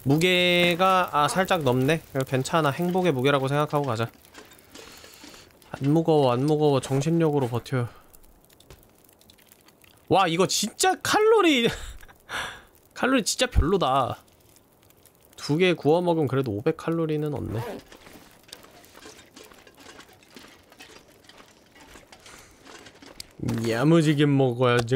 무게가 아 살짝 넘네. 괜찮아. 행복의 무게라고 생각하고 가자. 안 무거워 안 무거워. 정신력으로 버텨. 와 이거 진짜 칼로리 *laughs* 칼로리 진짜 별로다 두 개 구워 먹으면 그래도 500칼로리는 없네. 야무지게 먹어야지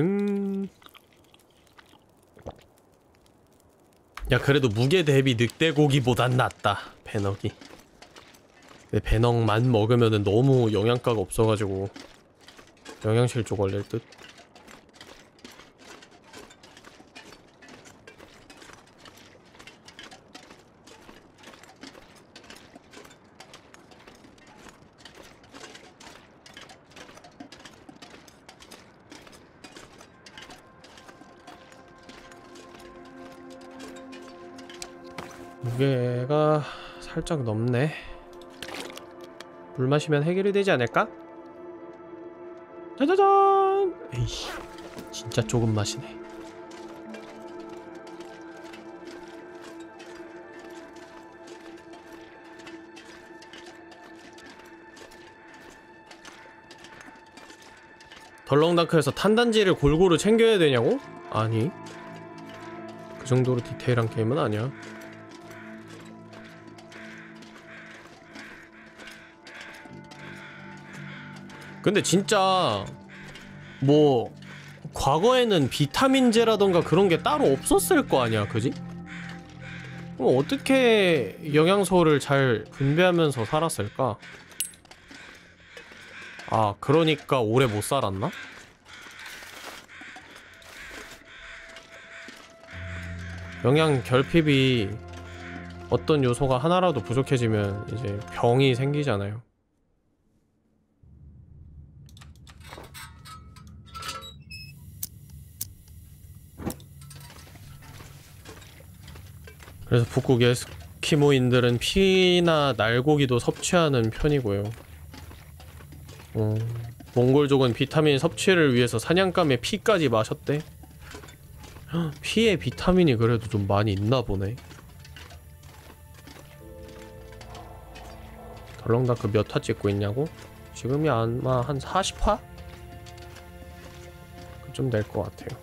야 그래도 무게 대비 늑대고기보단 낫다 배넉이 근데 배넉만 먹으면은 너무 영양가가 없어가지고 영양실조 걸릴 듯 살짝 넘네. 물 마시면 해결이 되지 않을까? 짜자잔! 에이씨, 진짜 조금 마시네. 덜렁다크에서 탄단지를 골고루 챙겨야 되냐고? 아니. 그 정도로 디테일한 게임은 아니야. 근데 진짜 뭐 과거에는 비타민제라던가 그런 게 따로 없었을 거 아니야, 그지? 그럼 어떻게 영양소를 잘 분배하면서 살았을까? 아, 그러니까 오래 못 살았나? 영양 결핍이 어떤 요소가 하나라도 부족해지면 이제 병이 생기잖아요. 그래서 북극 에스키모인들은 피나 날고기도 섭취하는 편이고요. 어, 몽골족은 비타민 섭취를 위해서 사냥감의 피까지 마셨대. 헉, 피에 비타민이 그래도 좀 많이 있나 보네. 덜렁다크 몇 화 찍고 있냐고? 지금이 아마 한 40화? 좀 될 것 같아요.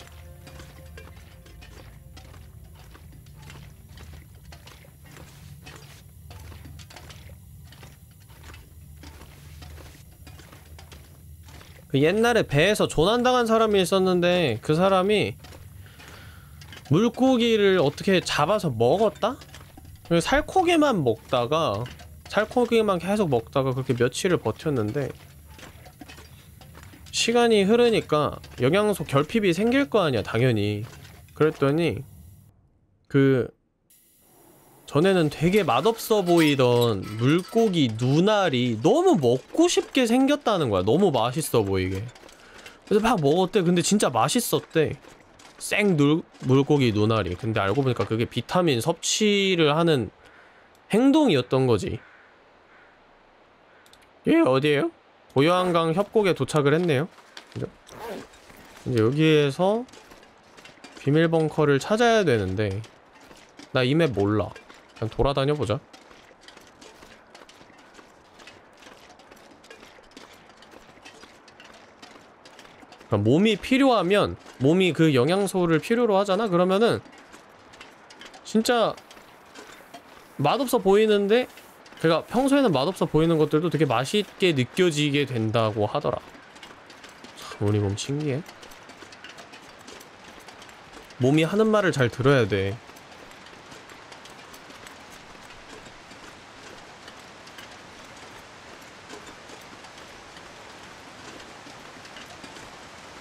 그 옛날에 배에서 조난당한 사람이 있었는데 그 사람이 물고기를 어떻게 잡아서 먹었다? 살코기만 먹다가 살코기만 계속 먹다가 그렇게 며칠을 버텼는데 시간이 흐르니까 영양소 결핍이 생길 거 아니야 당연히 그랬더니 그 전에는 되게 맛없어 보이던 물고기 눈알이 너무 먹고 싶게 생겼다는 거야. 너무 맛있어 보이게. 그래서 막 먹었대. 근데 진짜 맛있었대. 생 눈, 물고기 눈알이. 근데 알고 보니까 그게 비타민 섭취를 하는 행동이었던 거지. 예, 어디에요? 고요한강 협곡에 도착을 했네요. 그죠? 이제 여기에서 비밀 벙커를 찾아야 되는데 나 이 맵 몰라. 그냥 돌아다녀 보자. 그러니까 몸이 필요하면 몸이 그 영양소를 필요로 하잖아. 그러면은 진짜 맛없어 보이는데 그러니까 평소에는 맛없어 보이는 것들도 되게 맛있게 느껴지게 된다고 하더라. 참 우리 몸 신기해. 몸이 하는 말을 잘 들어야 돼.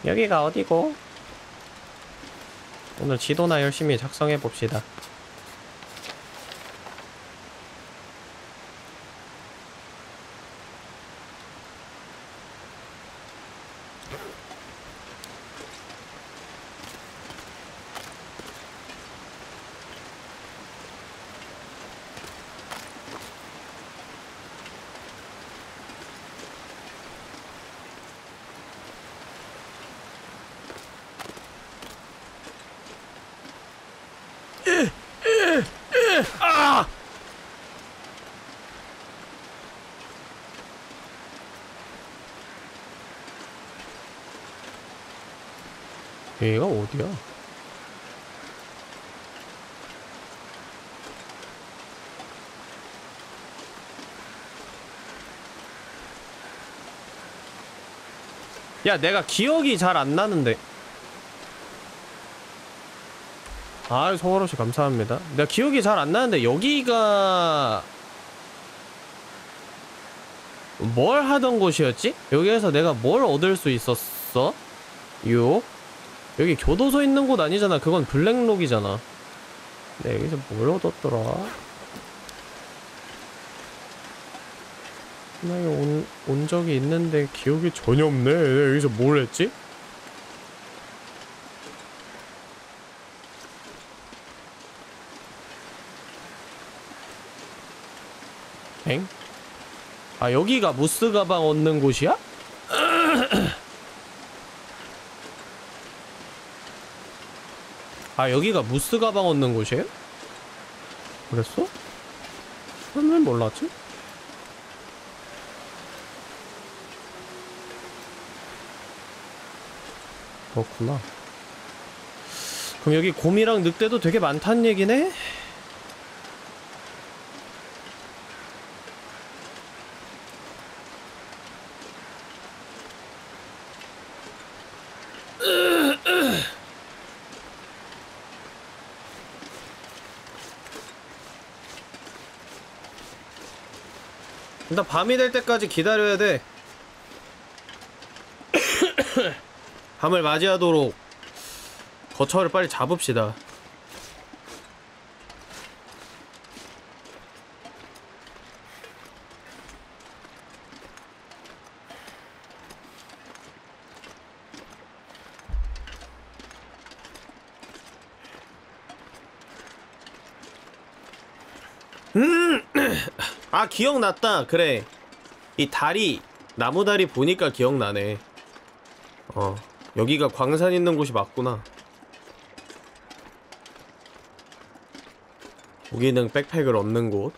여기가 어디고? 오늘 지도나 열심히 작성해 봅시다. 여기가 어디야? 야, 내가 기억이 잘 안 나는데. 아, 송어로 씨 감사합니다. 내가 기억이 잘 안 나는데 여기가 뭘 하던 곳이었지? 여기에서 내가 뭘 얻을 수 있었어? 요? 여기 교도소 있는 곳 아니잖아. 그건 블랙록이잖아. 네, 여기서 뭘 얻었더라? 나 여기 온, 온 적이 있는데 기억이 전혀 없네. 내가 여기서 뭘 했지? 엥? 아, 여기가 무스 가방 얻는 곳이야? *clears throat* 아 여기가 무스 가방 얻는 곳이에요? 그랬어? 난왜 몰랐지? 그렇구나 그럼 여기 곰이랑 늑대도 되게 많다는 얘기네? 일단 밤이 될 때까지 기다려야 돼. 밤을 맞이하도록 거처를 빨리 잡읍시다. *clears throat* 아 기억났다. 그래. 이 다리 나무 다리 보니까 기억나네. 어 여기가 광산 있는 곳이 맞구나. 고기능 백팩을 얻는 곳.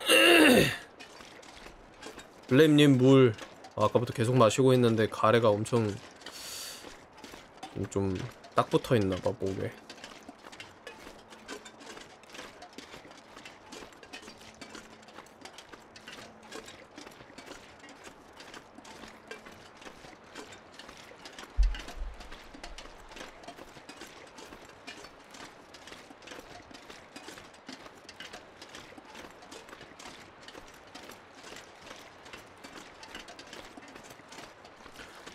*clears throat* 블렘님 물. 아, 아까부터 계속 마시고 있는데 가래가 엄청 좀 딱 붙어 있나봐 목에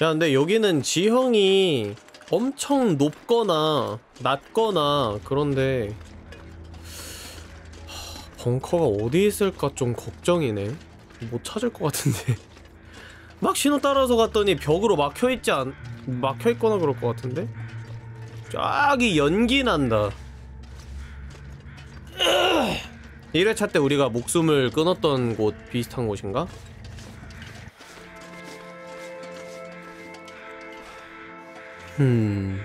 야 근데 여기는 지형이 엄청 높거나 낮거나 그런데 하, 벙커가 어디 있을까 좀 걱정이네. 못 찾을 것 같은데. *laughs* 막 신호 따라서 갔더니 벽으로 막혀있지 않... 막혀있거나 그럴 것 같은데? 쫙이 연기 난다. *clears throat* 1회차 때 우리가 목숨을 끊었던 곳 비슷한 곳인가? 음.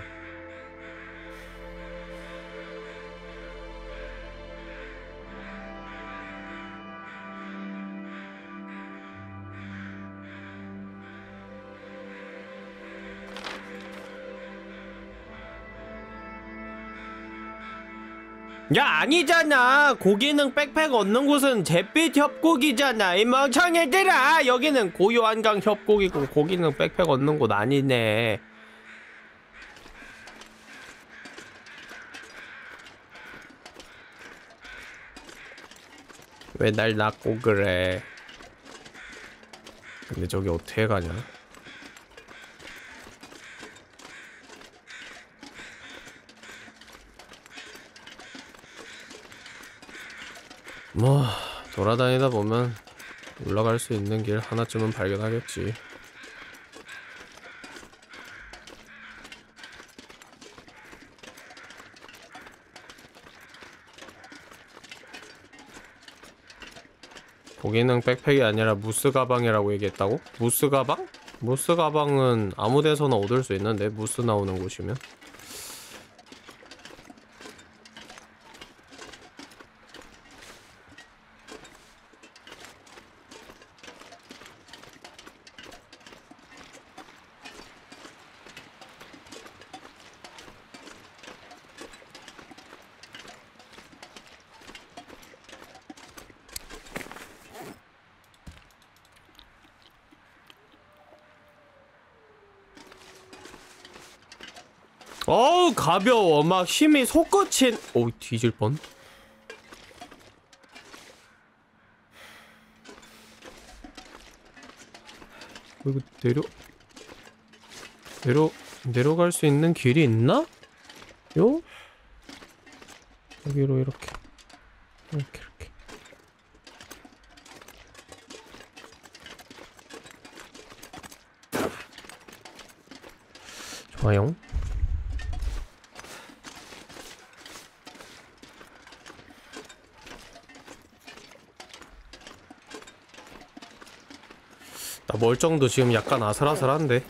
야 아니잖아. 고기능 백팩 얻는 곳은 잿빛 협곡이잖아. 이 멍청애들아. 여기는 고요한강 협곡이고 고기는 백팩 얻는 곳 아니네. 왜 날 낳고 그래 근데 저기 어떻게 가냐 뭐 돌아다니다 보면 올라갈 수 있는 길 하나쯤은 발견하겠지. 고기능 백팩이 아니라 무스 가방이라고 얘기했다고? 무스 가방? 무스 가방은 아무 데서나 얻을 수 있는데 무스 나오는 곳이면 어우 가벼워. 막 힘이 솟구친. 오 뒤질 뻔. 어, 이거 내려 내려 내려갈 수 있는 길이 있나? 요? 여기로 이렇게 이렇게 이렇게. 좋아요 멀쩡도 지금 약간 아슬아슬한데.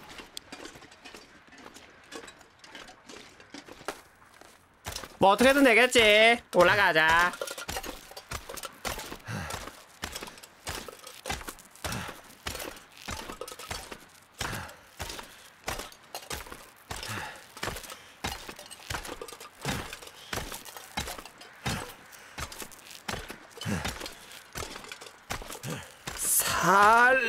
뭐 어떻게든 되겠지. 올라가자 살려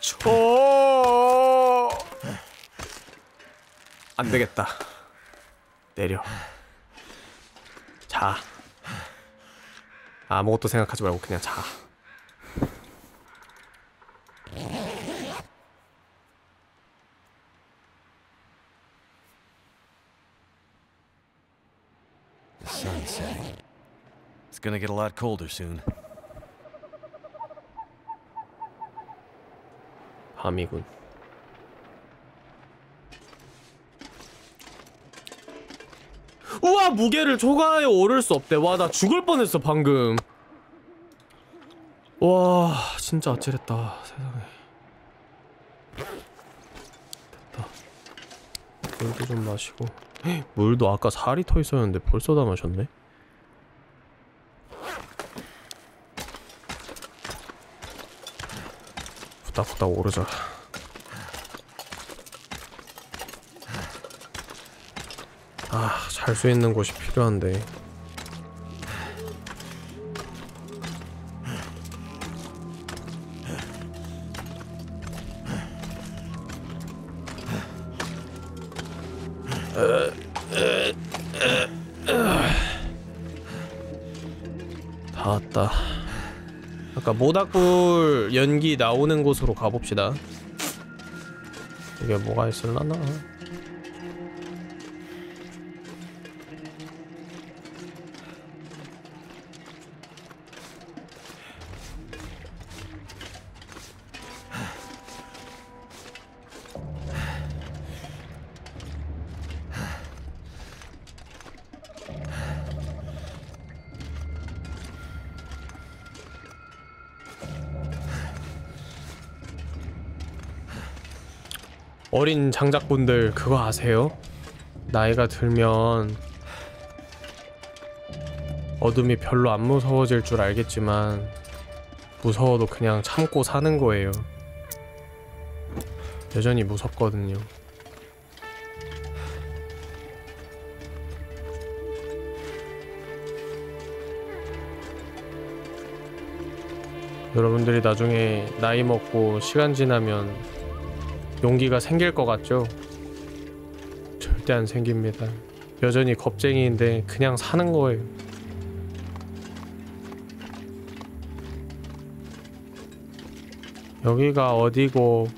줘. 안 되겠다. 내려. 자. 아무것도 생각하지 말고 그냥 자. The sun's setting. It's gonna get a lot colder soon. 밤이군. 우와 무게를 초과해 오를 수 없대. 와 나 죽을 뻔했어 방금. 와 진짜 아찔했다 세상에. 됐다. 물도 좀 마시고. 헉, 물도 아까 4리터 있었는데 벌써 다 마셨네. 후딱후딱 오르자. 아, 잘 수 있는 곳이 필요한데. 다 왔다. 아까 모닥불 연기 나오는 곳으로 가봅시다. 이게 뭐가 있을라나? 어린 장작분들 그거 아세요? 나이가 들면 어둠이 별로 안 무서워질 줄 알겠지만 무서워도 그냥 참고 사는 거예요. 여전히 무섭거든요. 여러분들이 나중에 나이 먹고 시간 지나면 용기가 생길 것 같죠? 절대 안 생깁니다. 여전히 겁쟁이인데 그냥 사는 거예요. 여기가 어디고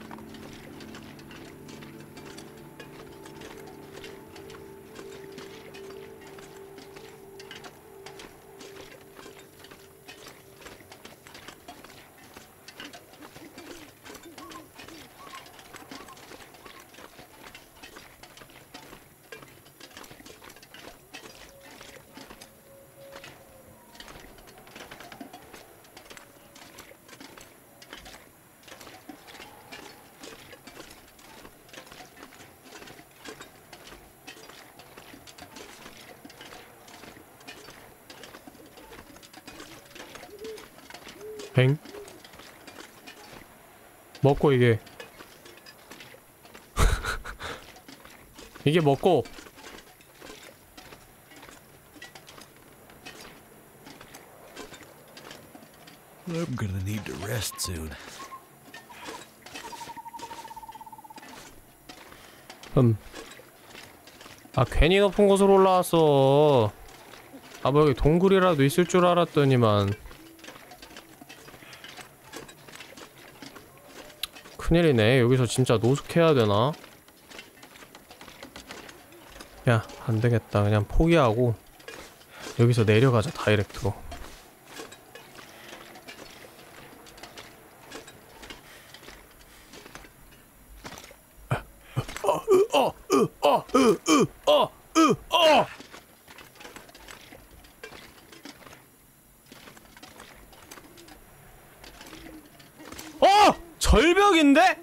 먹고 이게 *laughs* 이게 먹고 I'm gonna need to rest soon. 음. 아 괜히 높은 곳으로 올라왔어 아 뭐 여기 동굴이라도 있을 줄 알았더니만 큰일이네. 여기서 진짜 노숙해야 되나? 야 안되겠다. 그냥 포기하고 여기서 내려가자 다이렉트로 어! 절벽인데? 다시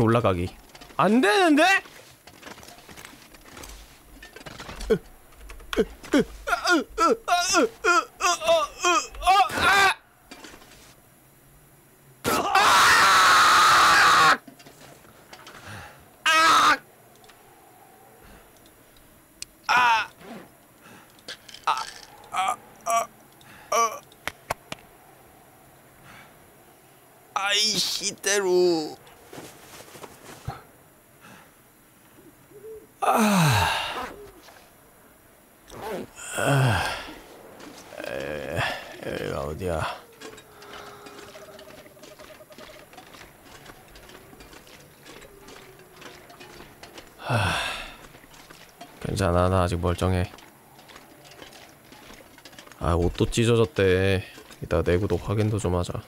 올라가기 안 되는데? 아이씨 대로. 여기가 어디야 하... 괜찮 멀쩡해. 아 옷도 찢어졌대. 이따 내구도 확인도 좀 하자.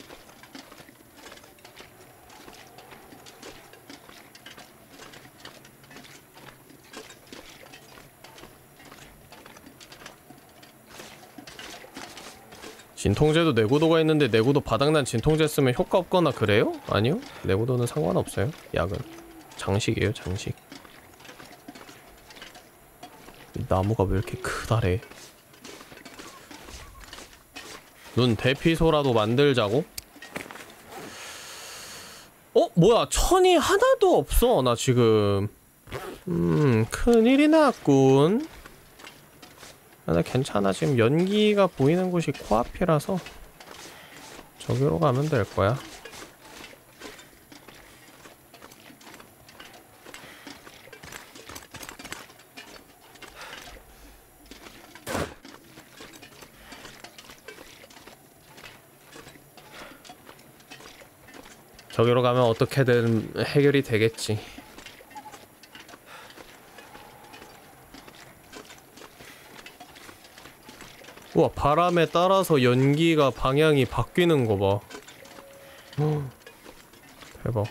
진통제도 내구도가 있는데 내구도 바닥난 진통제 쓰면 효과 없거나 그래요? 아니요? 내구도는 상관없어요. 약은. 장식이에요 장식 이 나무가 왜 이렇게 크다래? 눈 대피소라도 만들자고? 어? 뭐야 천이 하나도 없어 나 지금. 음 큰일이 났군. 아, 나 괜찮아. 지금 연기가 보이는 곳이 코앞이라서 저기로 가면 될 거야 저기로 가면 어떻게든 해결이 되겠지 우와 바람에 따라서 연기가 방향이 바뀌는 거 봐. 대박.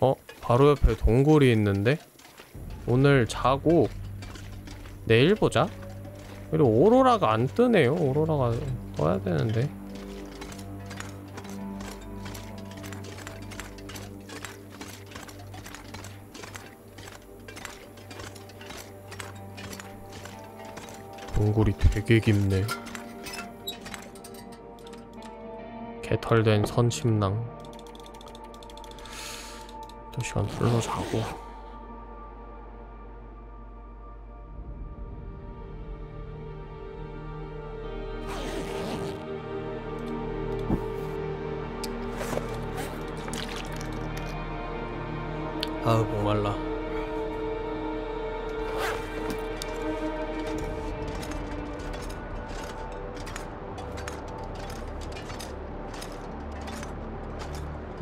어? 바로 옆에 동굴이 있는데? 오늘 자고 내일 보자. 그리고 오로라가 안 뜨네요. 오로라가 떠야 되는데. 동굴이 되게 깊네. 개털된 선침낭. 또 시간 풀로 자고.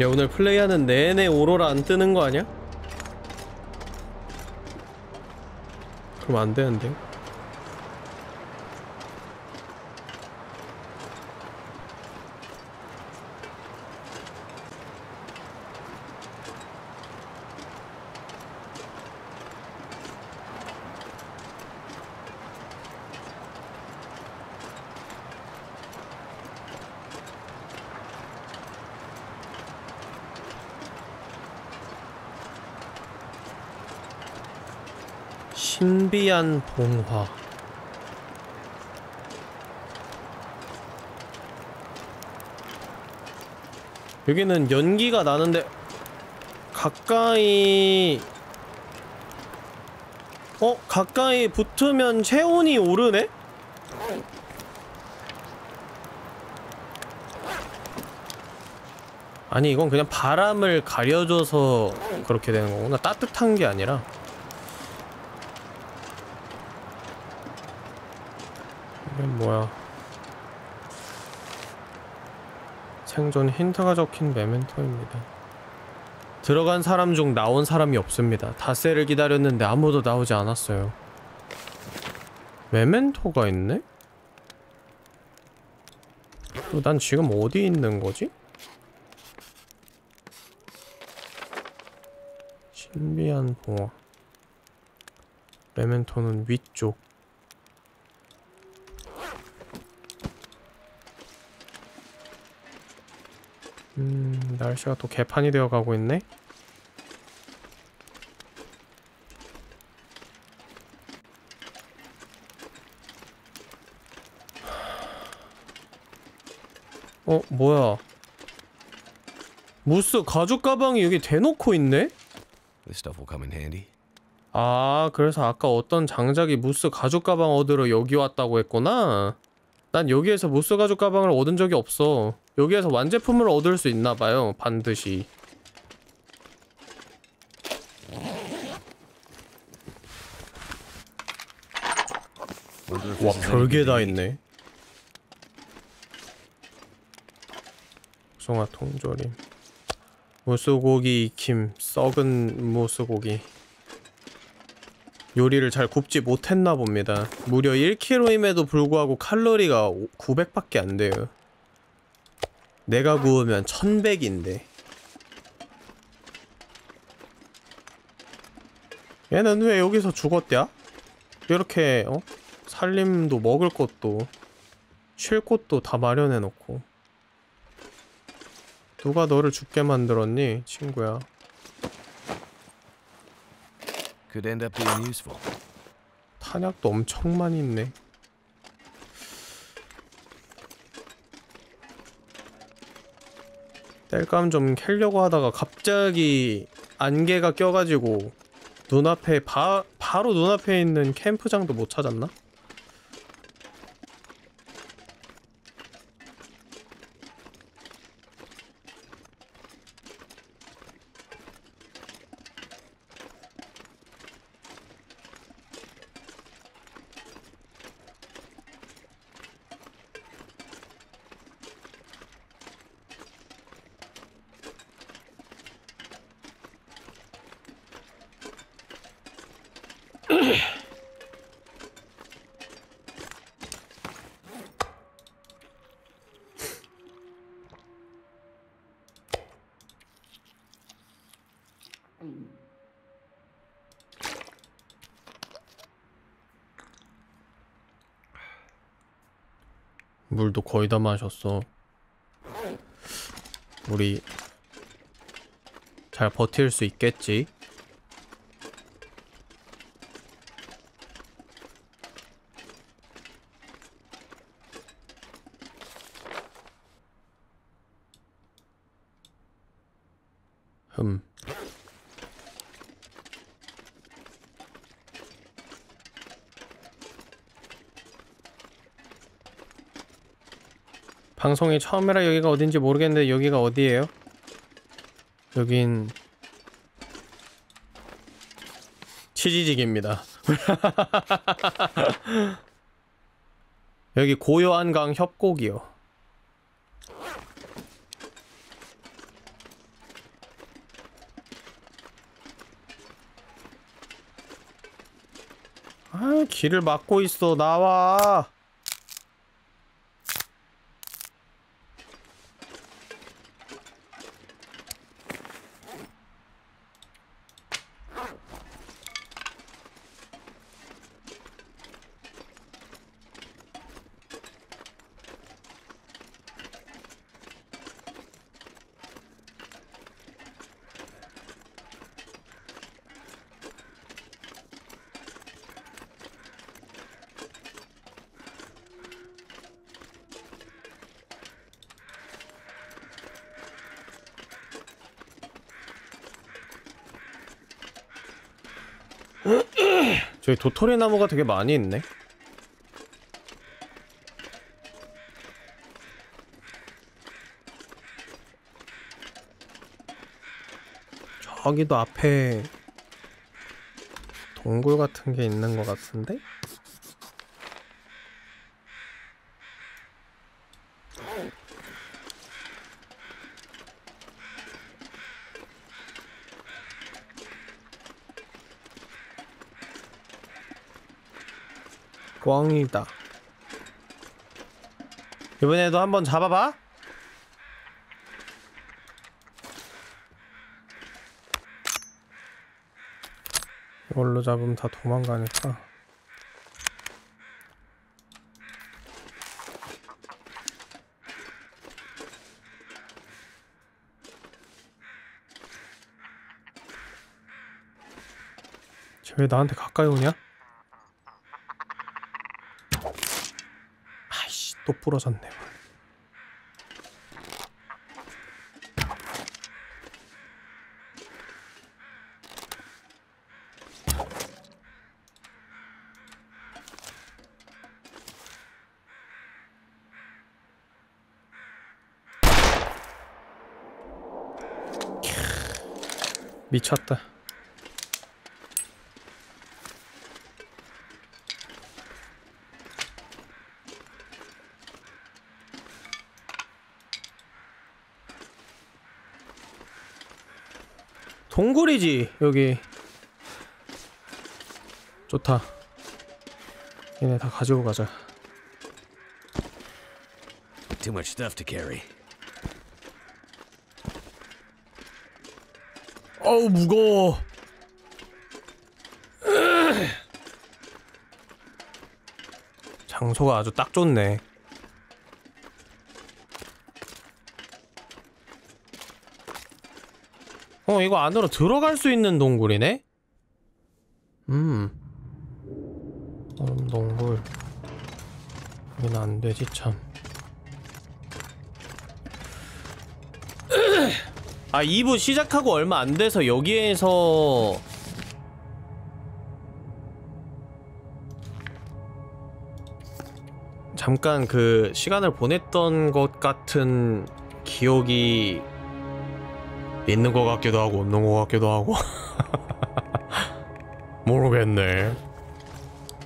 야 오늘 플레이하는 내내 오로라 안 뜨는 거 아니야? 그럼 안 되는데 신비한 봉화 여기는 연기가 나는데 가까이 어? 가까이 붙으면 체온이 오르네? 아니 이건 그냥 바람을 가려줘서 그렇게 되는 거구나 따뜻한 게 아니라 이건 뭐야 생존 힌트가 적힌 메멘토입니다. 들어간 사람 중 나온 사람이 없습니다. 닷새를 기다렸는데 아무도 나오지 않았어요. 메멘토가 있네? 그리고 난 지금 어디 있는 거지? 신비한 봉화. 메멘토는 위쪽 음, 날씨가 또 개판이 되어 가고 있네. 어, 뭐야? 무스 가죽 가방이 여기 대놓고 있네? 아, 그래서 아까 어떤 장작이 무스 가죽 가방 얻으러 여기 왔다고 했구나. 난 여기에서 무스 가죽 가방을 얻은 적이 없어. 여기에서 완제품을 얻을 수 있나 봐요. 반드시. 와, 별게 다. 있네. 송화 통조림. 무스고기 익힘, 썩은 무스고기. 요리를 잘 굽지 못했나 봅니다. 무려 1kg임에도 불구하고 칼로리가 900밖에 안 돼요. 내가 구우면 1100인데. 얘는 왜 여기서 죽었냐? 이렇게 어? 살림도 먹을 것도 쉴 곳도 다 마련해 놓고 누가 너를 죽게 만들었니 친구야. 탄약도 엄청 많이 있네 땔감 좀 캘려고 하다가 갑자기 안개가 껴가지고 눈앞에 바, 바로 눈앞에 있는 캠프장도 못 찾았나? 물도 거의 다 마셨어. 우리 잘 버틸 수 있겠지? 흠. 방송이 처음이라 여기가 어딘지 모르겠는데 여기가 어디예요? 여긴 치지직입니다. *laughs* 여기 고요한 강 협곡이요. 아, 길을 막고 있어. 나와. 저기 도토리 나무가 되게 많이 있네. 저기도 앞에 동굴 같은 게 있는 것 같은데? 꽝이다. 이번에도 한번 잡아봐. 이걸로 잡으면 다 도망가니까. 쟤 왜 나한테 가까이 오냐? 아이씨 또 부러졌네 미쳤다 동굴이지 여기. 좋다. 얘네 다 가지고 가자. Too much stuff to carry. 어우 무거워. 장소가 아주 딱 좋네 어 이거 안으로 들어갈 수 있는 동굴이네? 음. 얼음 동굴. 여긴 안 되지 참. *clears throat* 아, 2부 시작하고 얼마 안 돼서 여기에서 잠깐 그 시간을 보냈던 것 같은 기억이 있는 것 같기도 하고 없는 것 같기도 하고. *laughs* 모르겠네.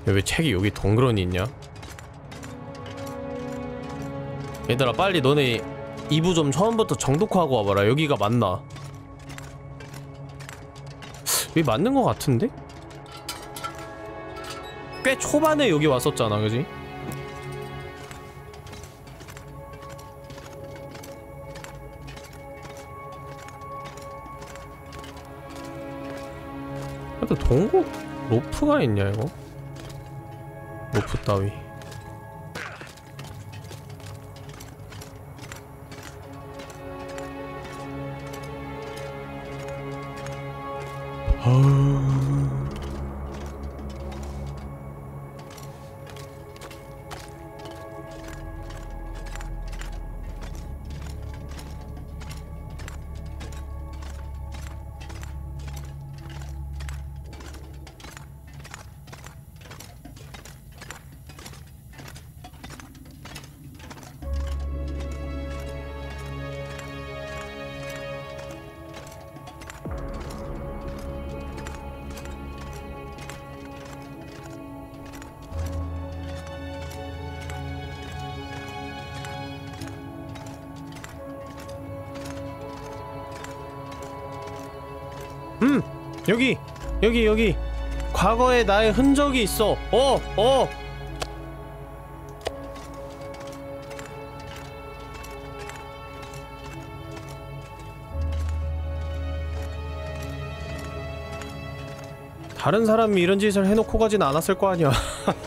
왜 책이 여기 덩그러니 있냐? 얘들아 빨리 너네 2부 좀 처음부터 정독하고 와봐라. 여기가 맞나? 여기 맞는 것 같은데? 꽤 초반에 여기 왔었잖아 그지? 동굴 로프가 있냐 이거? 로프 따위 여기 과거에 나의 흔적이 있어 어 어. 다른 사람이 이런 짓을 해놓고 가진 않았을 거 아니야 *laughs*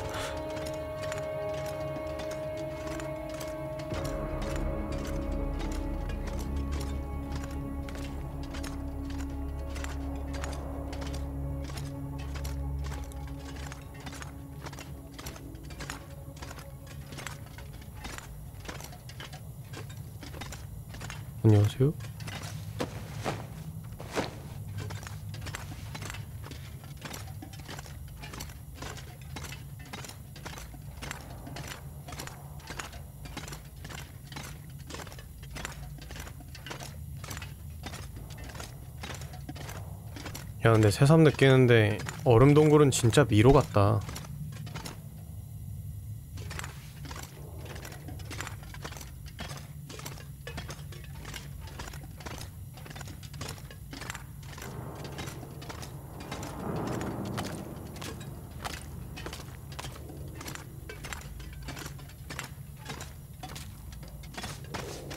근데 새삼 느끼는데 얼음 동굴은 진짜 미로 같다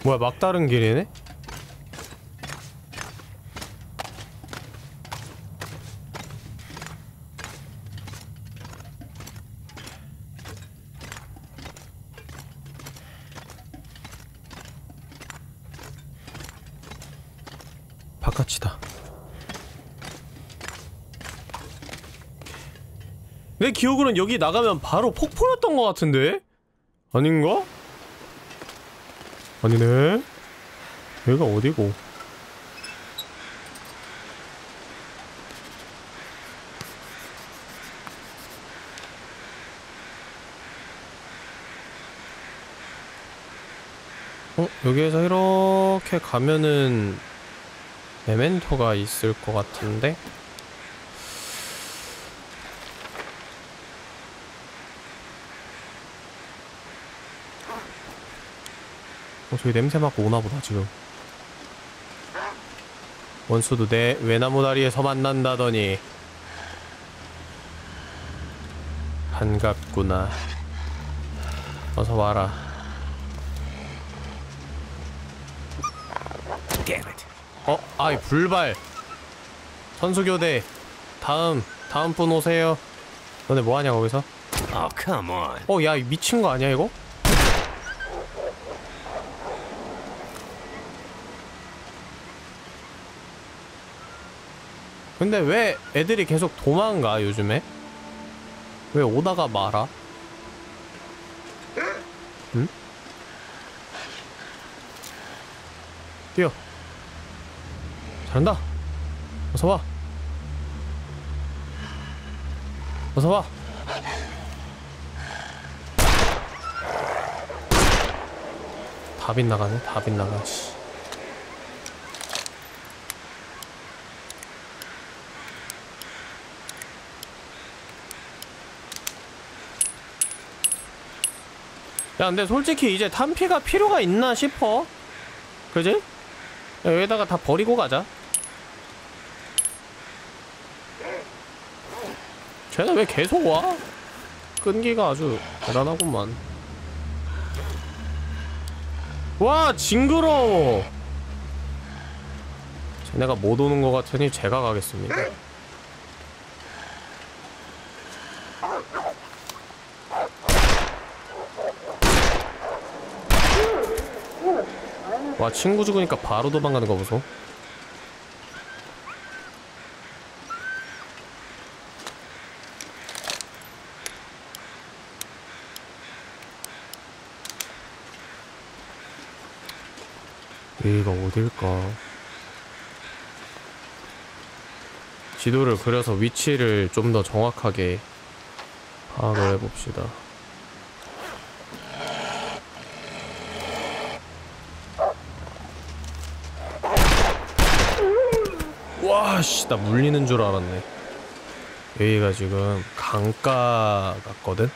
뭐야 막다른 길이네? 바깥이다. 내 기억으로는 여기 나가면 바로 폭포였던 것 같은데? 아닌가? 아니네. 여기가 어디고? 어? 여기에서 이렇게 가면은 메멘토가 있을 것 같은데? 저기 냄새 맡고 오나보다 지금 원수도 내 외나무 다리에서 만난다더니 반갑구나 어서 와라. 어? 아이 불발 선수교대 다음 다음 분 오세요 너네 뭐하냐 거기서? Oh, come on. 어야 미친 거 아니야 이거? 근데 왜 애들이 계속 도망가 요즘에? 왜 오다가 말아? 응? 뛰어 잘한다 어서 와 어서 와 다 빗 나가네 다 빗 나가 씨. 야 근데 솔직히 이제 탄피가 필요가 있나 싶어. 그지? 야, 여기다가 다 버리고 가자. 쟤는 왜 계속 와? 끈기가 아주 대단하구만. 와 징그러워. 쟤네가 못 오는 것 같으니 제가 가겠습니다 와 친구 죽으니까 바로 도망가는 거 보소. 여기가 어딜까? 지도를 그려서 위치를 좀 더 정확하게 파악을 해봅시다 와씨 나 물리는 줄 알았네 여기가 지금 강가 같거든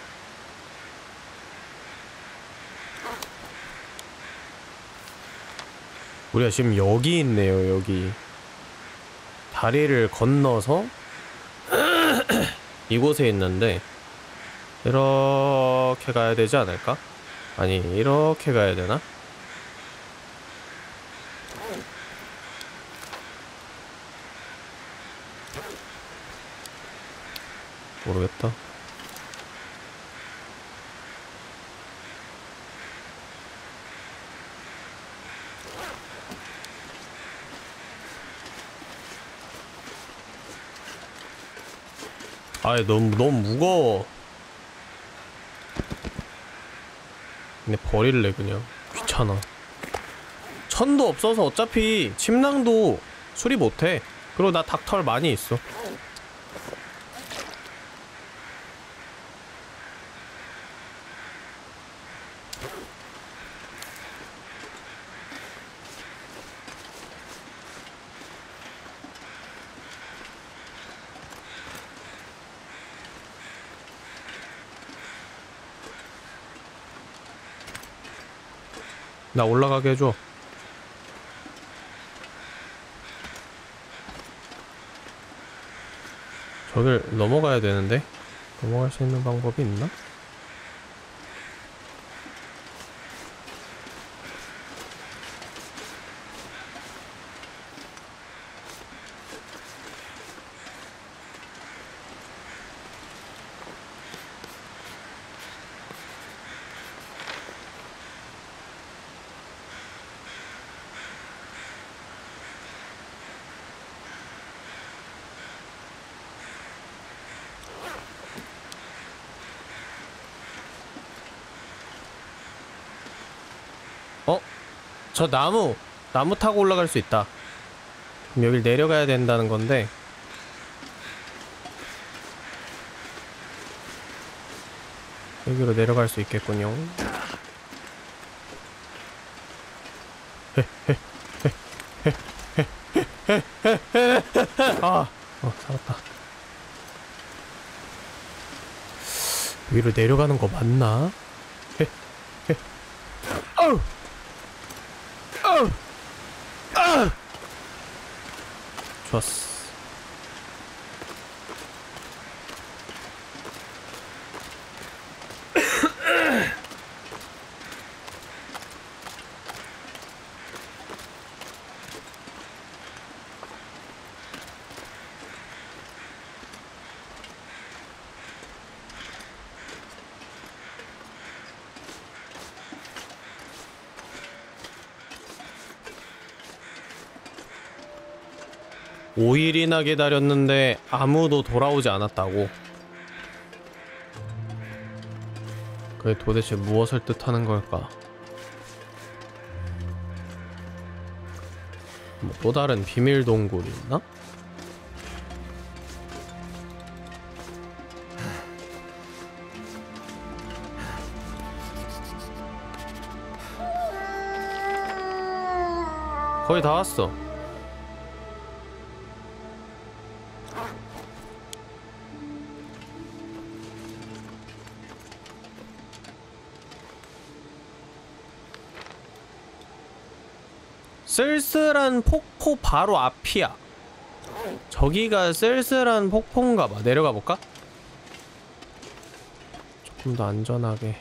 우리가 지금 여기 있네요 여기 다리를 건너서 *clears throat* 이곳에 있는데 이렇게 가야 되지 않을까? 아니 이렇게 가야 되나? 모르겠다. 아이 너무 너무 무거워. 근데 버릴래 그냥 귀찮아. 천도 없어서 어차피 침낭도 수리 못해. 그리고 나 닭털 많이 있어. 나 올라가게 해줘. 저길 넘어가야 되는데 넘어갈 수 있는 방법이 있나? 저 나무 나무 타고 올라갈 수 있다. 그럼 여길 내려가야 된다는 건데 여기로 내려갈 수 있겠군요. *laughs* 아, 어, 살았다. 여기로 내려가는 거 맞나? 어우! 어우! 아! 좋았어. 오일이나 기다렸는데 아무도 돌아오지 않았다고. 그게 도대체 무엇을 뜻하는 걸까? 뭐 또 다른 비밀 동굴이 있나? 거의 다 왔어. 쓸쓸한 폭포 바로 앞이야. 저기가 쓸쓸한 폭포인가 봐. 내려가 볼까? 조금 더 안전하게.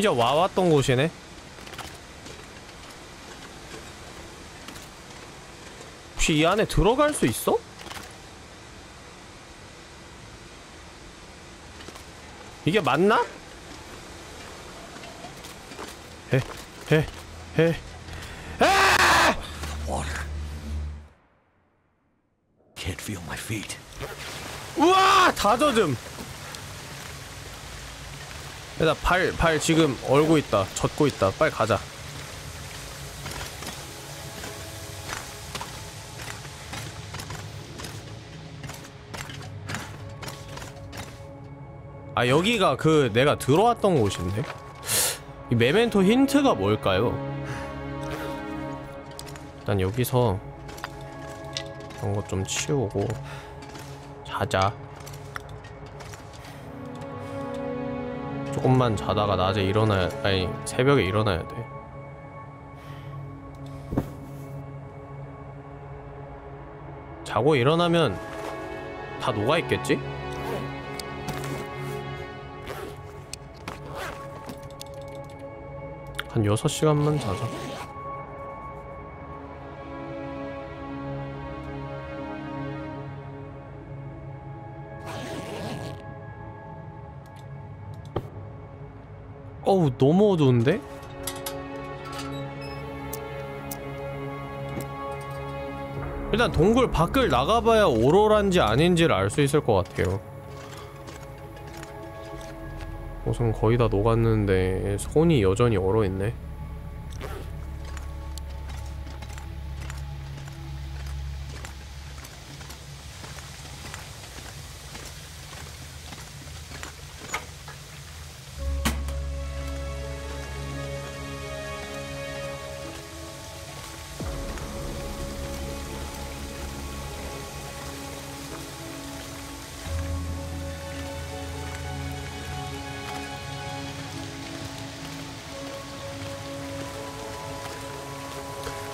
심지어 와왔던 곳이네. 혹시 이 안에 들어갈 수 있어? 이게 맞나? 에, 에, 에. Water. Can't feel my feet. 우와! 다 젖음! 얘다 발, 발 지금 얼고 있다. 젖고 있다. 빨리 가자. 아 여기가 그 내가 들어왔던 곳인데? 이 메멘토 힌트가 뭘까요? 일단 여기서 이런 것좀 치우고 자자 조금만 자다가 낮에 일어나야 아니 새벽에 일어나야 돼 자고 일어나면 다 녹아있겠지? 한 6시간만 자자 어우 너무 어두운데? 일단 동굴 밖을 나가봐야 오로라인지 아닌지를 알 수 있을 것 같아요 우선 거의 다 녹았는데 손이 여전히 얼어있네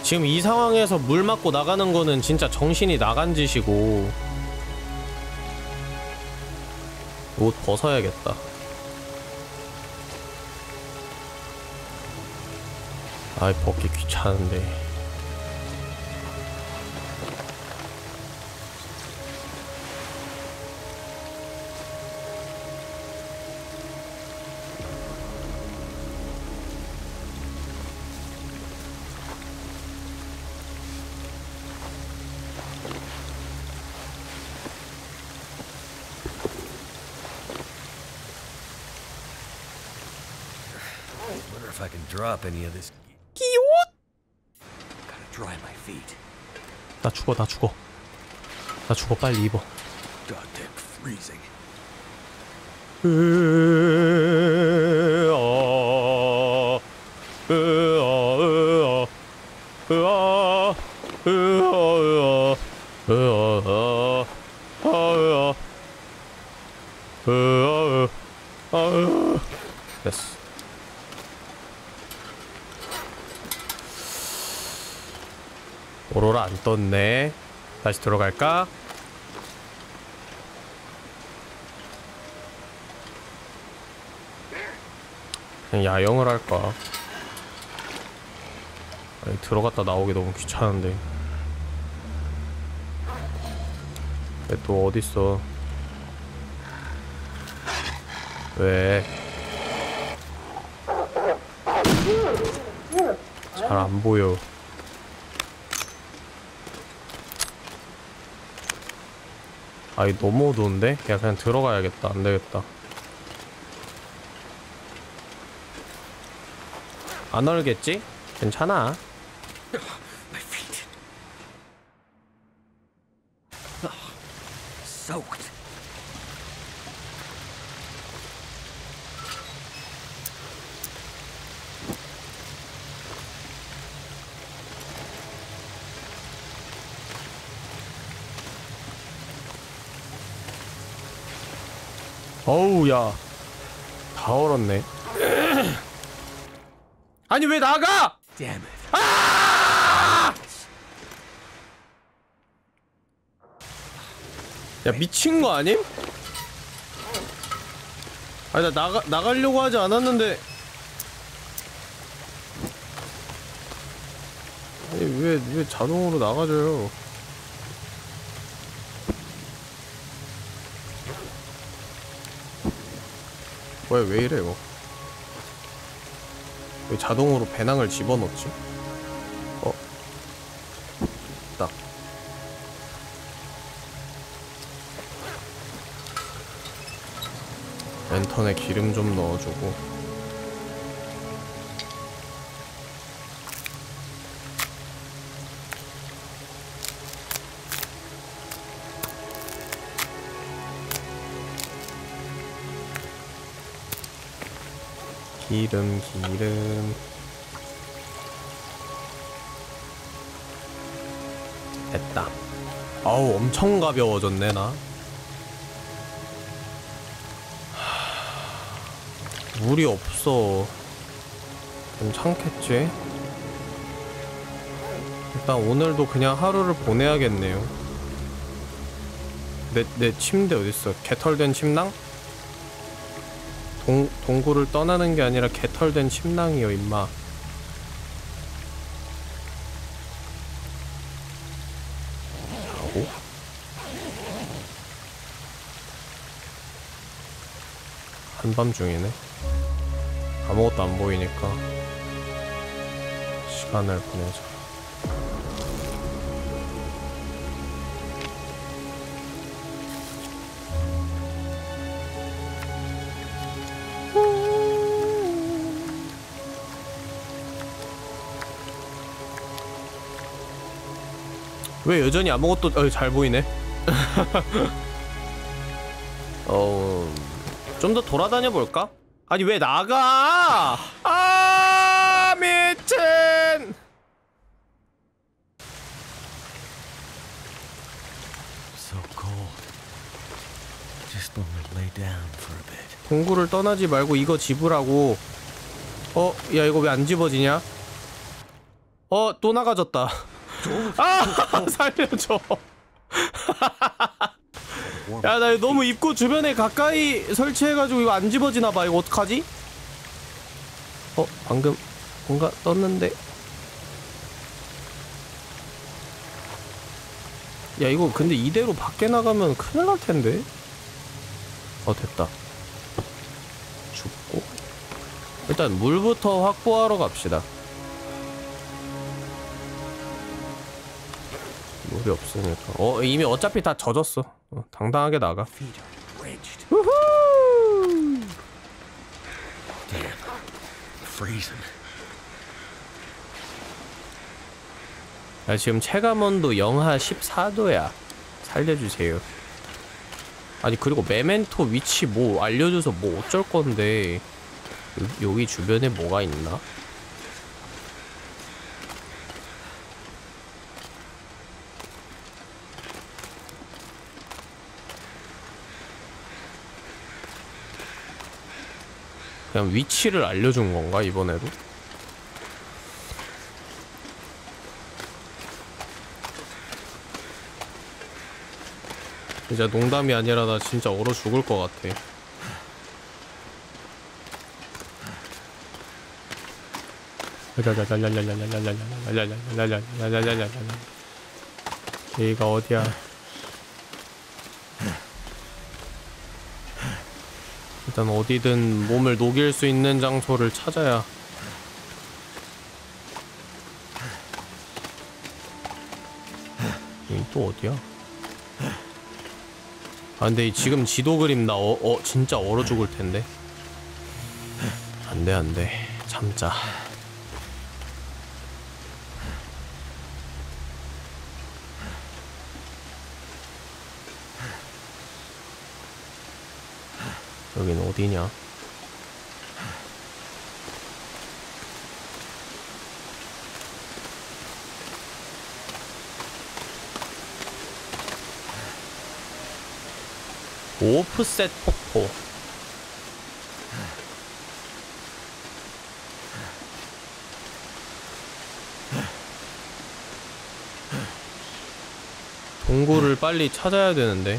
지금 이 상황에서 물 맞고 나가는 거는 진짜 정신이 나간 짓이고 옷 벗어야겠다. 아이 벗기 귀찮은데 drop any of this. 끼옷! Gotta dry my feet. 나 죽어 나 죽어 나 죽어 빨리 입어 Goddamn freezing. 떴네. 다시 들어갈까? 그냥 야영을 할까? 아니, 들어갔다 나오기 너무 귀찮은데. 왜또 어딨어? 왜? 잘 안 보여. 아이 너무 어두운데? 야 그냥 들어가야겠다. 안 되겠다. 안 얼겠지? 괜찮아. My feet. Oh, soaked. 어우 야. 다 얼었네. 아니 왜 나가? It. 야 미친 거 아님? 아니 나 나가 나가려고 하지 않았는데. 아니 왜왜 자동으로 나가줘요? 왜 왜 이래 이거? 왜 자동으로 배낭을 집어넣지? 어? 딱. 랜턴에 기름 좀 넣어주고 기름 기름. 됐다. 아우 엄청 가벼워졌네 나. 하, 물이 없어. 괜찮겠지? 일단 오늘도 그냥 하루를 보내야겠네요. 내, 내 침대 어딨어? 개털된 침낭? 동, 동굴을 떠나는 게 아니라 개털된 침낭이요 임마. 한밤중이네? 아무것도 안 보이니까 시간을 보내자 왜 여전히 아무것도 어, 잘 보이네. *laughs* 어, 좀 더 돌아다녀 볼까? 아니 왜 나가? 아 미친! 동굴을 떠나지 말고 이거 집으라고. 어, 야 이거 왜 안 집어지냐? 어, 또 나가졌다. 아, *laughs* 살려줘. 야, 나 너무 입구 주변에 가까이 설치해가지고 이거 안 집어지나 봐. 이거 어떡하지? 어, 방금 뭔가 떴는데. 야, 이거 근데 이대로 밖에 나가면 큰일 날 텐데. 어, 됐다. 죽고. 일단 물부터 확보하러 갑시다. 물이 없으니까. 어, 이미 어차피 다 젖었어. 어, 당당하게 나가. 우후! 야, 지금 체감온도 영하 14도야. 살려주세요. 아니, 그리고 메멘토 위치 뭐 알려줘서 뭐 어쩔 건데. 여- 여기 주변에 뭐가 있나? 그냥 위치를 알려준 건가, 이번에도? 진짜 농담이 아니라 나 진짜 얼어 죽을 것 같아. 여기가 어디야? 일단 어디든 몸을 녹일 수 있는 장소를 찾아야. 또 어디야? 아 근데 이 지금 지도 그림 나 어, 어 진짜 얼어 죽을 텐데 안돼 안돼 참자 여긴 어디냐? 오프셋 폭포. 동굴을 빨리 찾아야 되는데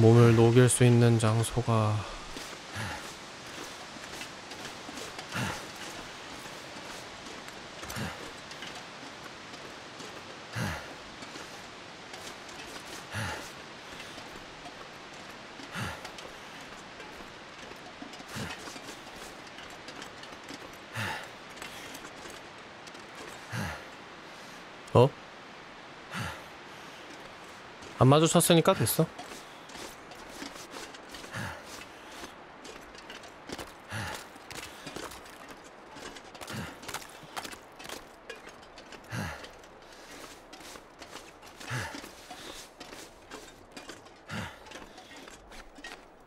몸을 녹일 수 있는 장소가 어? 안 마주쳤으니까 됐어.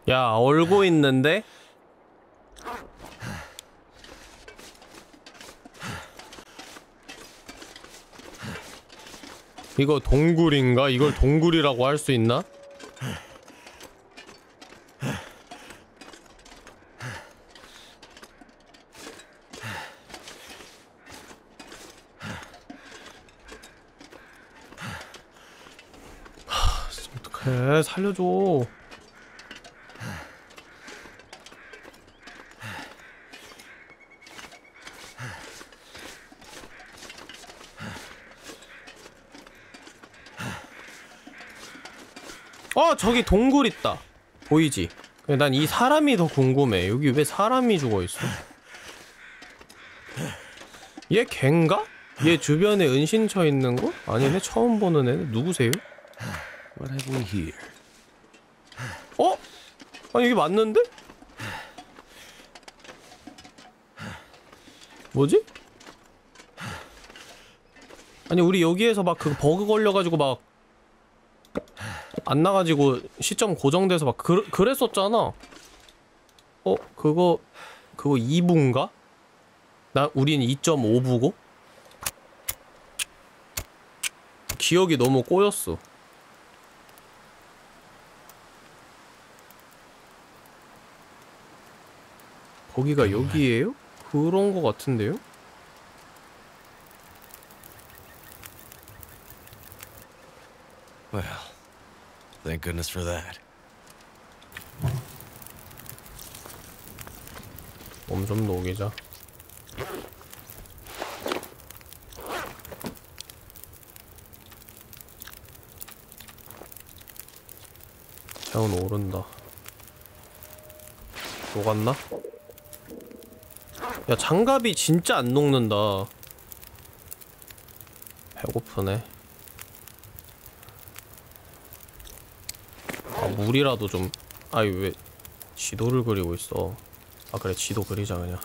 야 있는데 이거 동굴인가? 이걸 동굴이라고 할 수 있나? 하, 어떡해 살려줘 어 저기 동굴 있다 보이지? 난 이 사람이 더 궁금해 여기 왜 사람이 죽어있어 얘 걘가? 얘 주변에 은신처 있는 거? 아니네 처음 보는 애 누구세요? What have we here? 어? 아니 이게 맞는데? 뭐지? 아니 우리 여기에서 막 그 버그 걸려가지고 막 안 나가지고 시점 고정돼서 막 그, 그랬었잖아 어? 그거 그거 2부인가? 나 우린 2.5부고? 기억이 너무 꼬였어 거기가 여기에요? 그런 거 같은데요? Well, thank goodness for that. 몸좀 녹이자. 체온 오른다. 녹았나? 야 장갑이 진짜 안 녹는다. 배고프네. 물이라도 좀. 아이 왜 지도를 그리고 있어. 아 그래 지도 그리자 그냥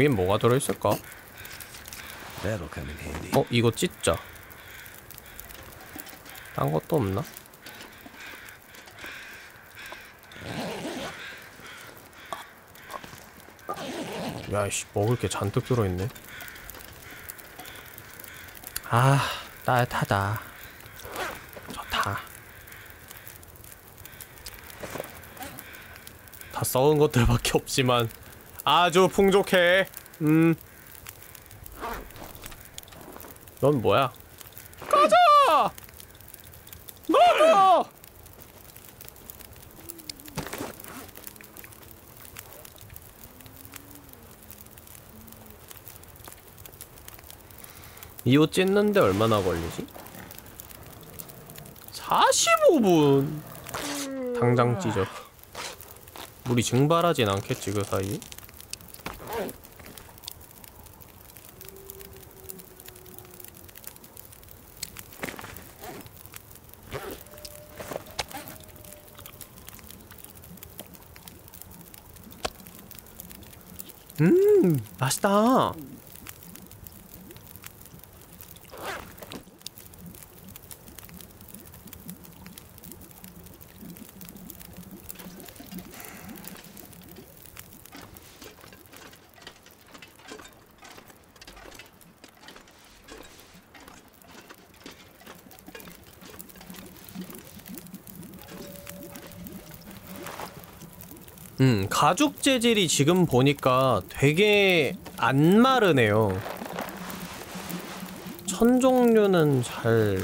여긴 뭐가 들어있을까? 어 이거 찢자. 딴 것도 없나? 야이씨 먹을 게 잔뜩 들어있네. 아 따뜻하다. 좋다. 다 썩은 것들밖에 없지만 아주 풍족해 음 넌 뭐야? 가자! 나가! 이옷 찢는데 얼마나 걸리지? 45분! 당장 찢어. 물이 증발하진 않겠지, 그 사이에? 음, 맛있다. 음, 가죽 재질이 지금 보니까 되게 안 마르네요. 천 종류는 잘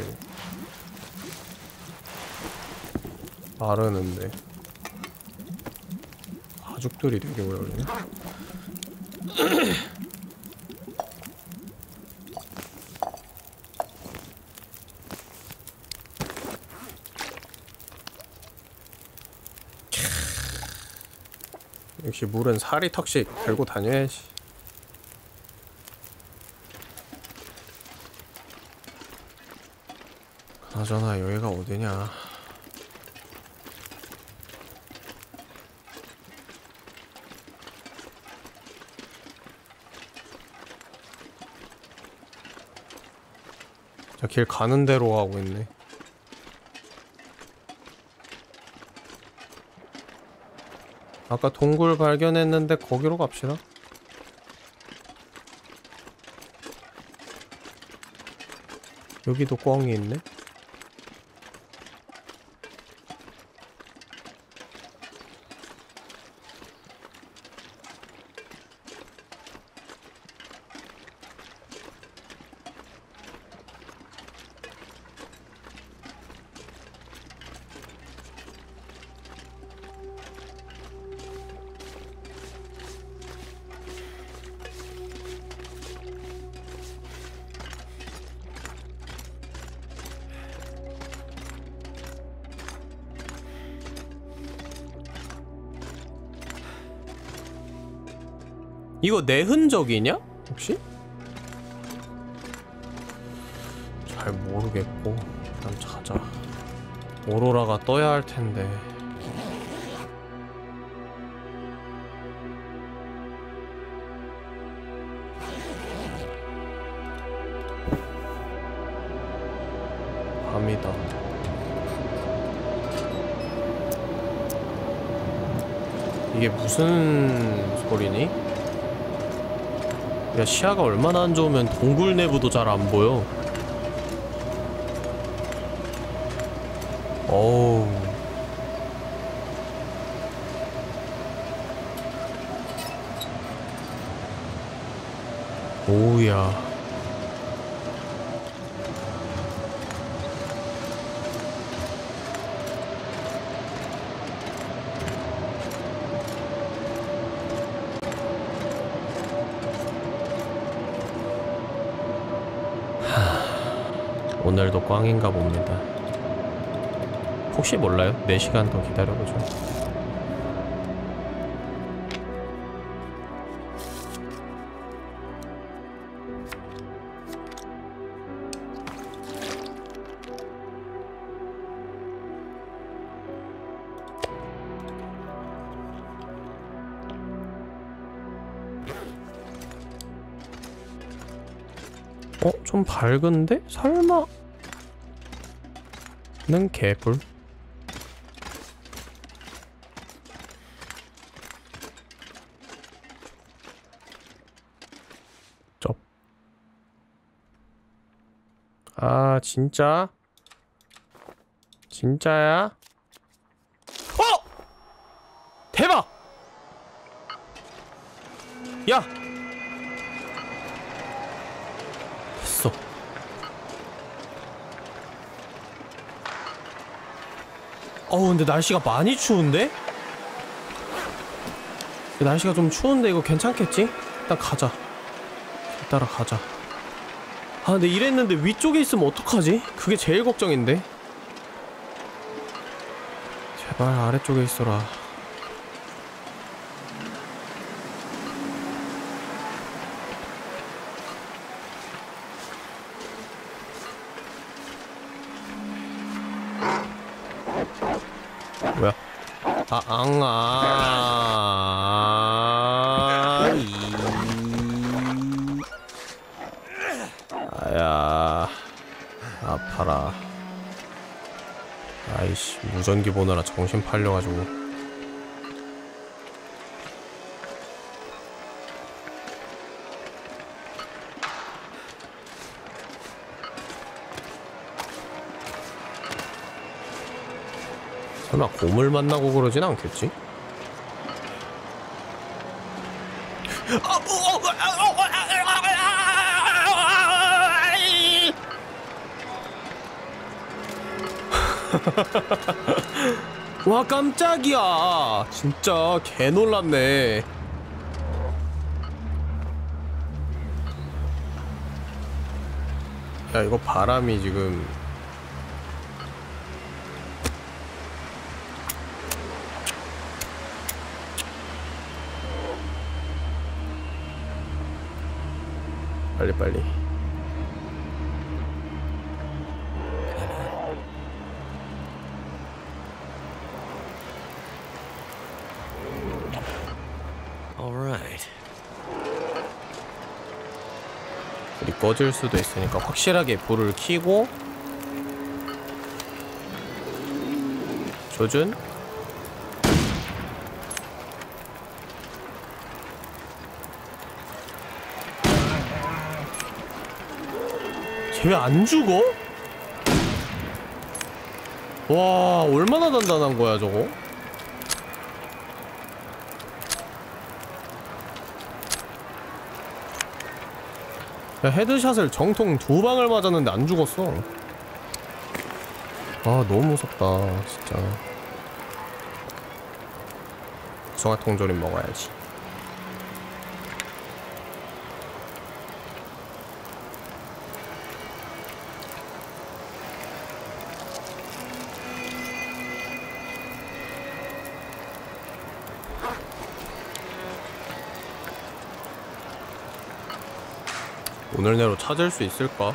마르는데 가죽들이 되게 오래 걸리네. *clears throat* 역시 물은 사리턱씩 들고 다녀야지. 그나저나 여기가 어디냐? 저 길 가는 대로 가고 있네. 아까 동굴 발견했는데 거기로 갑시다. 여기도 꽝이 있네. 이거 내 흔적이냐? 혹시? 잘 모르겠고 일단 찾아 오로라가 떠야 할 텐데 밤이다 이게 무슨 소리니? 야 시야가 얼마나 안 좋으면 동굴 내부도 잘 안 보여. 어우. 오우야 오늘도 꽝인가 봅니다. 혹시 몰라요? 4시간 더 기다려보죠. 어? 좀 밝은데? 설마? 는 쩝. 아 진짜? 진짜야? 어! 대박! 야! 됐어 어우 근데 날씨가 많이 추운데? 날씨가 좀 추운데 이거 괜찮겠지? 일단 가자 따라 가자 아 근데 이랬는데 위쪽에 있으면 어떡하지? 그게 제일 걱정인데 제발 아래쪽에 있어라 아, 앙 아. 이. 아야. 아파라. 아이씨, 무전기 보느라 정신 팔려가지고. 설마 곰을 만나고 그러진 않겠지? *laughs* 와 깜짝이야 진짜 개 놀랐네 야 이거 바람이 지금 빨리 빨리. All right. 불이 꺼질 수도 있으니까 확실하게 불을 켜고 조준 왜 안 죽어? 와 얼마나 단단한 거야 저거? 야, 헤드샷을 정통 두 방을 맞았는데 안 죽었어. 아 너무 무섭다 진짜. 정화 통조림 먹어야지. 오늘 내로 찾을 수 있을까?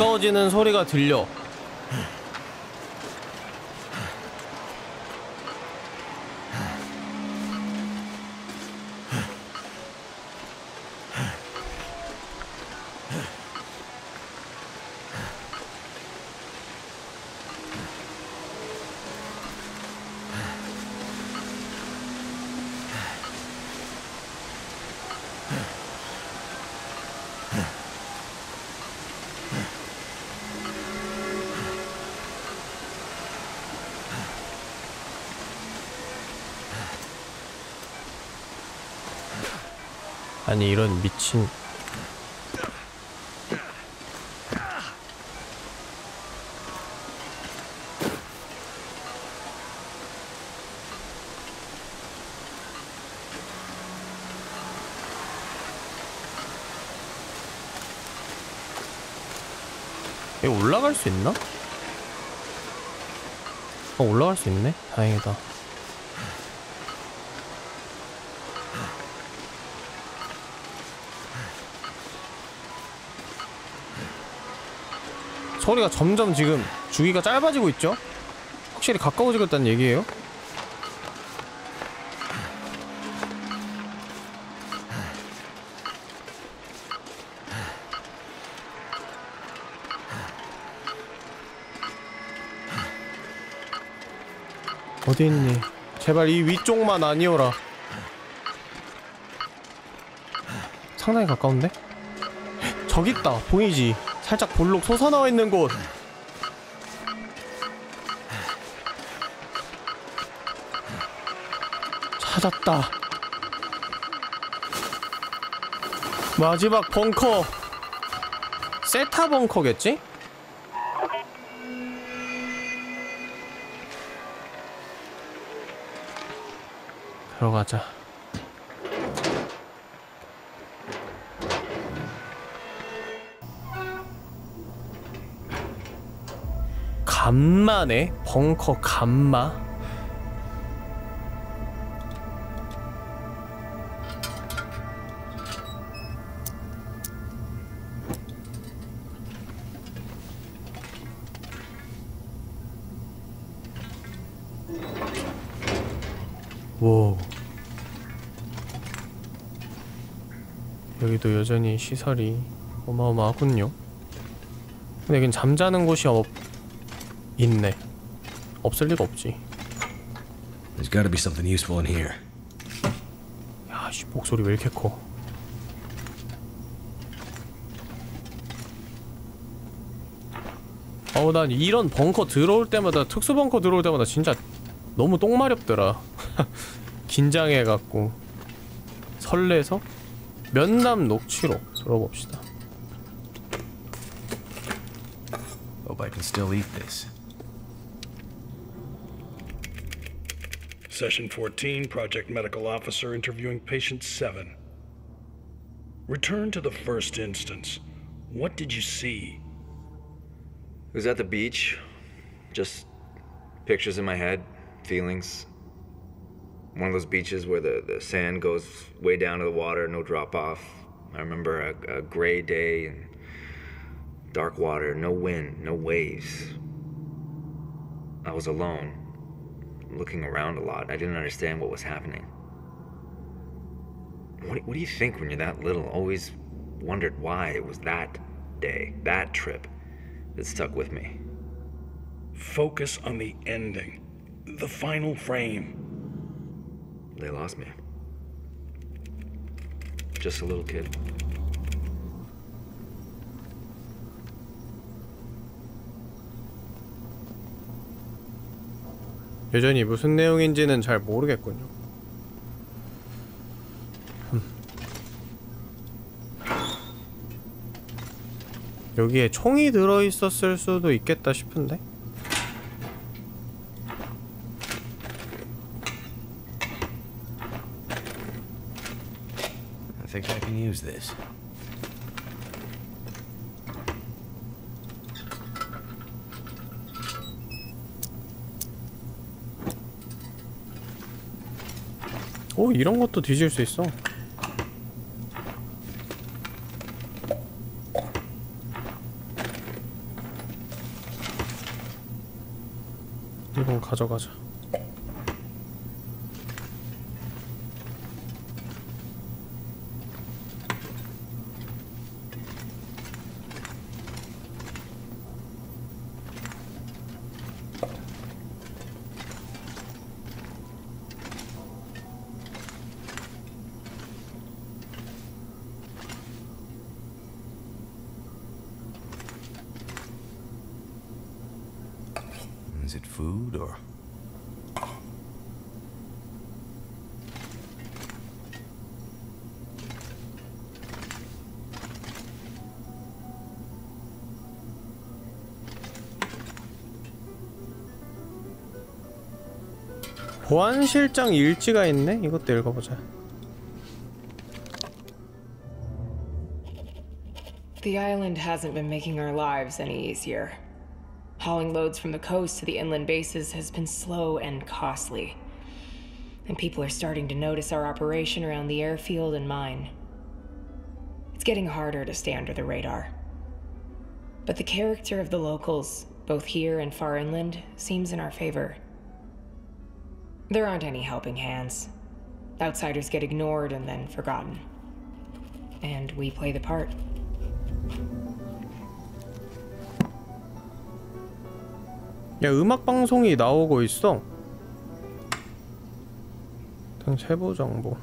가까워지는 소리가 들려. 아니 이런 미친. 이거 올라갈 수 있나? 어 올라갈 수 있네? 다행이다 소리가 점점 지금 주기가 짧아지고 있죠? 확실히 가까워지고 있다는 얘기예요? 어디 있니? 제발 이 위쪽만 아니오라. 상당히 가까운데? 저기 있다. 보이지? 살짝 볼록 솟아나와 있는 곳. 찾았다. 마지막 벙커. 세타 벙커겠지? 들어가자. 간만에 벙커 간마. 와. 여기도 여전히 시설이 어마어마하군요. 근데 여긴 잠자는 곳이 없... 있네. 없을 리가 없지. There's got to be something useful in here. 야 씨 목소리 왜 이렇게 커 어우 난 이런 벙커 들어올 때마다 특수 벙커 들어올 때마다 진짜 너무 똥마렵더라 *laughs* 긴장해갖고 설레서 면남 녹취록 들어봅시다 Hope I can still eat this. Session 14, Project Medical Officer interviewing Patient 7. Return to the first instance. What did you see? It was at the beach. Just pictures in my head, feelings. One of those beaches where the, the sand goes way down to the water, no drop off. I remember a, a gray day and dark water, no wind, no waves. I was alone, looking around a lot. I didn't understand what was happening. What, do- what do you think when you're that little? Always wondered why it was that day, that trip that stuck with me. Focus on the ending, the final frame. They lost me. Just a little kid. 여전히 무슨 내용인지는 잘 모르겠군요 흠. 여기에 총이 들어있었을 수도 있겠다 싶은데. 오 이런 것도 뒤질 수 있어. 이건 가져가자 보안실장 일지가 있네? 이것도 읽어보자 The island hasn't been making our lives any easier. Hauling loads from the coast to the inland bases has been slow and costly. And people are starting to notice our operation around the airfield and mine. It's getting harder to stay under the radar. But the character of the locals, both here and far inland, seems in our favor. There aren't any helping hands. Outsiders get ignored and then forgotten. And we play the part. 야 음악 방송이 나오고 있어. 등 세부 정보.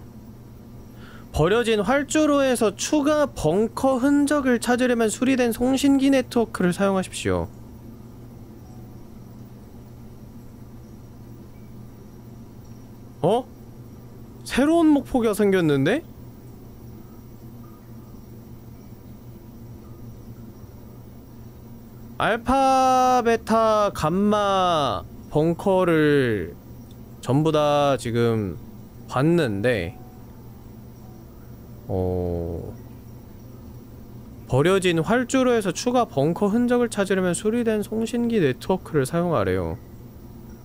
버려진 활주로에서 추가 벙커 흔적을 찾으려면 수리된 송신기 네트워크를 사용하십시오. 어? 목표가 생겼는데? 알파, 베타, 감마 벙커를 전부 다 지금 봤는데 어... 버려진 활주로 에서 추가 벙커 흔적을 찾으려면 수리된 송신기 네트워크를 사용하래요.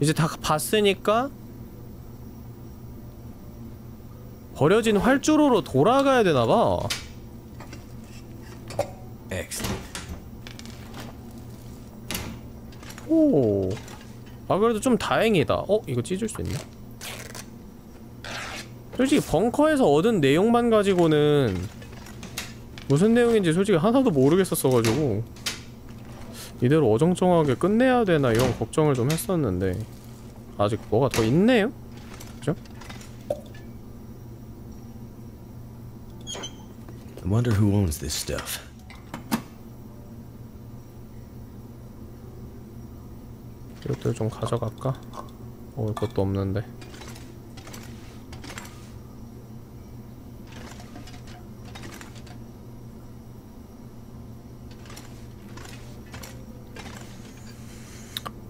이제 다 봤으니까 버려진 활주로로 돌아가야 되나봐. 오. 아 그래도 좀 다행이다. 어? 이거 찢을 수 있나? 솔직히 벙커에서 얻은 내용만 가지고는 무슨 내용인지 솔직히 하나도 모르겠었어가지고 이대로 어정쩡하게 끝내야 되나 이런 걱정을 좀 했었는데 아직 뭐가 더 있네요? I wonder who owns this stuff. 이것도 좀 가져갈까? 먹을 것도 없는데.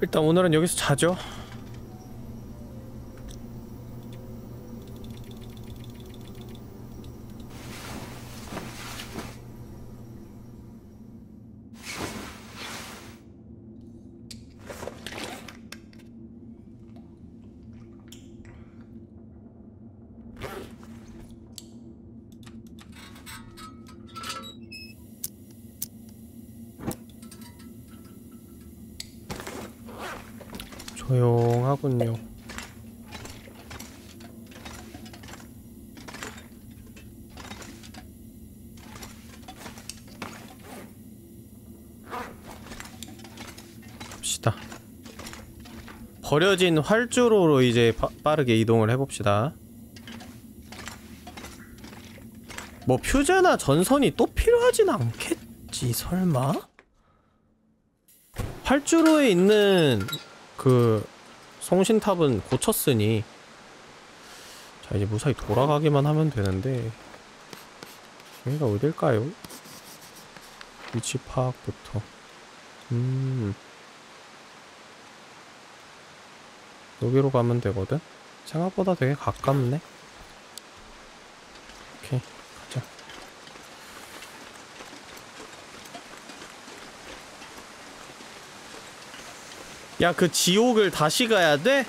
일단 오늘은 여기서 자죠. 조용하군요. 갑시다. 버려진 활주로로 이제 빠, 빠르게 이동을 해봅시다. 뭐 퓨즈나 전선이 또 필요하진 않겠지 설마? 활주로에 있는 그 송신탑은 고쳤으니 자 이제 무사히 돌아가기만 하면 되는데 여기가 어딜까요? 위치 파악부터 음 여기로 가면 되거든? 생각보다 되게 가깝네 오케이 가자 야 그 지옥을 다시 가야 돼?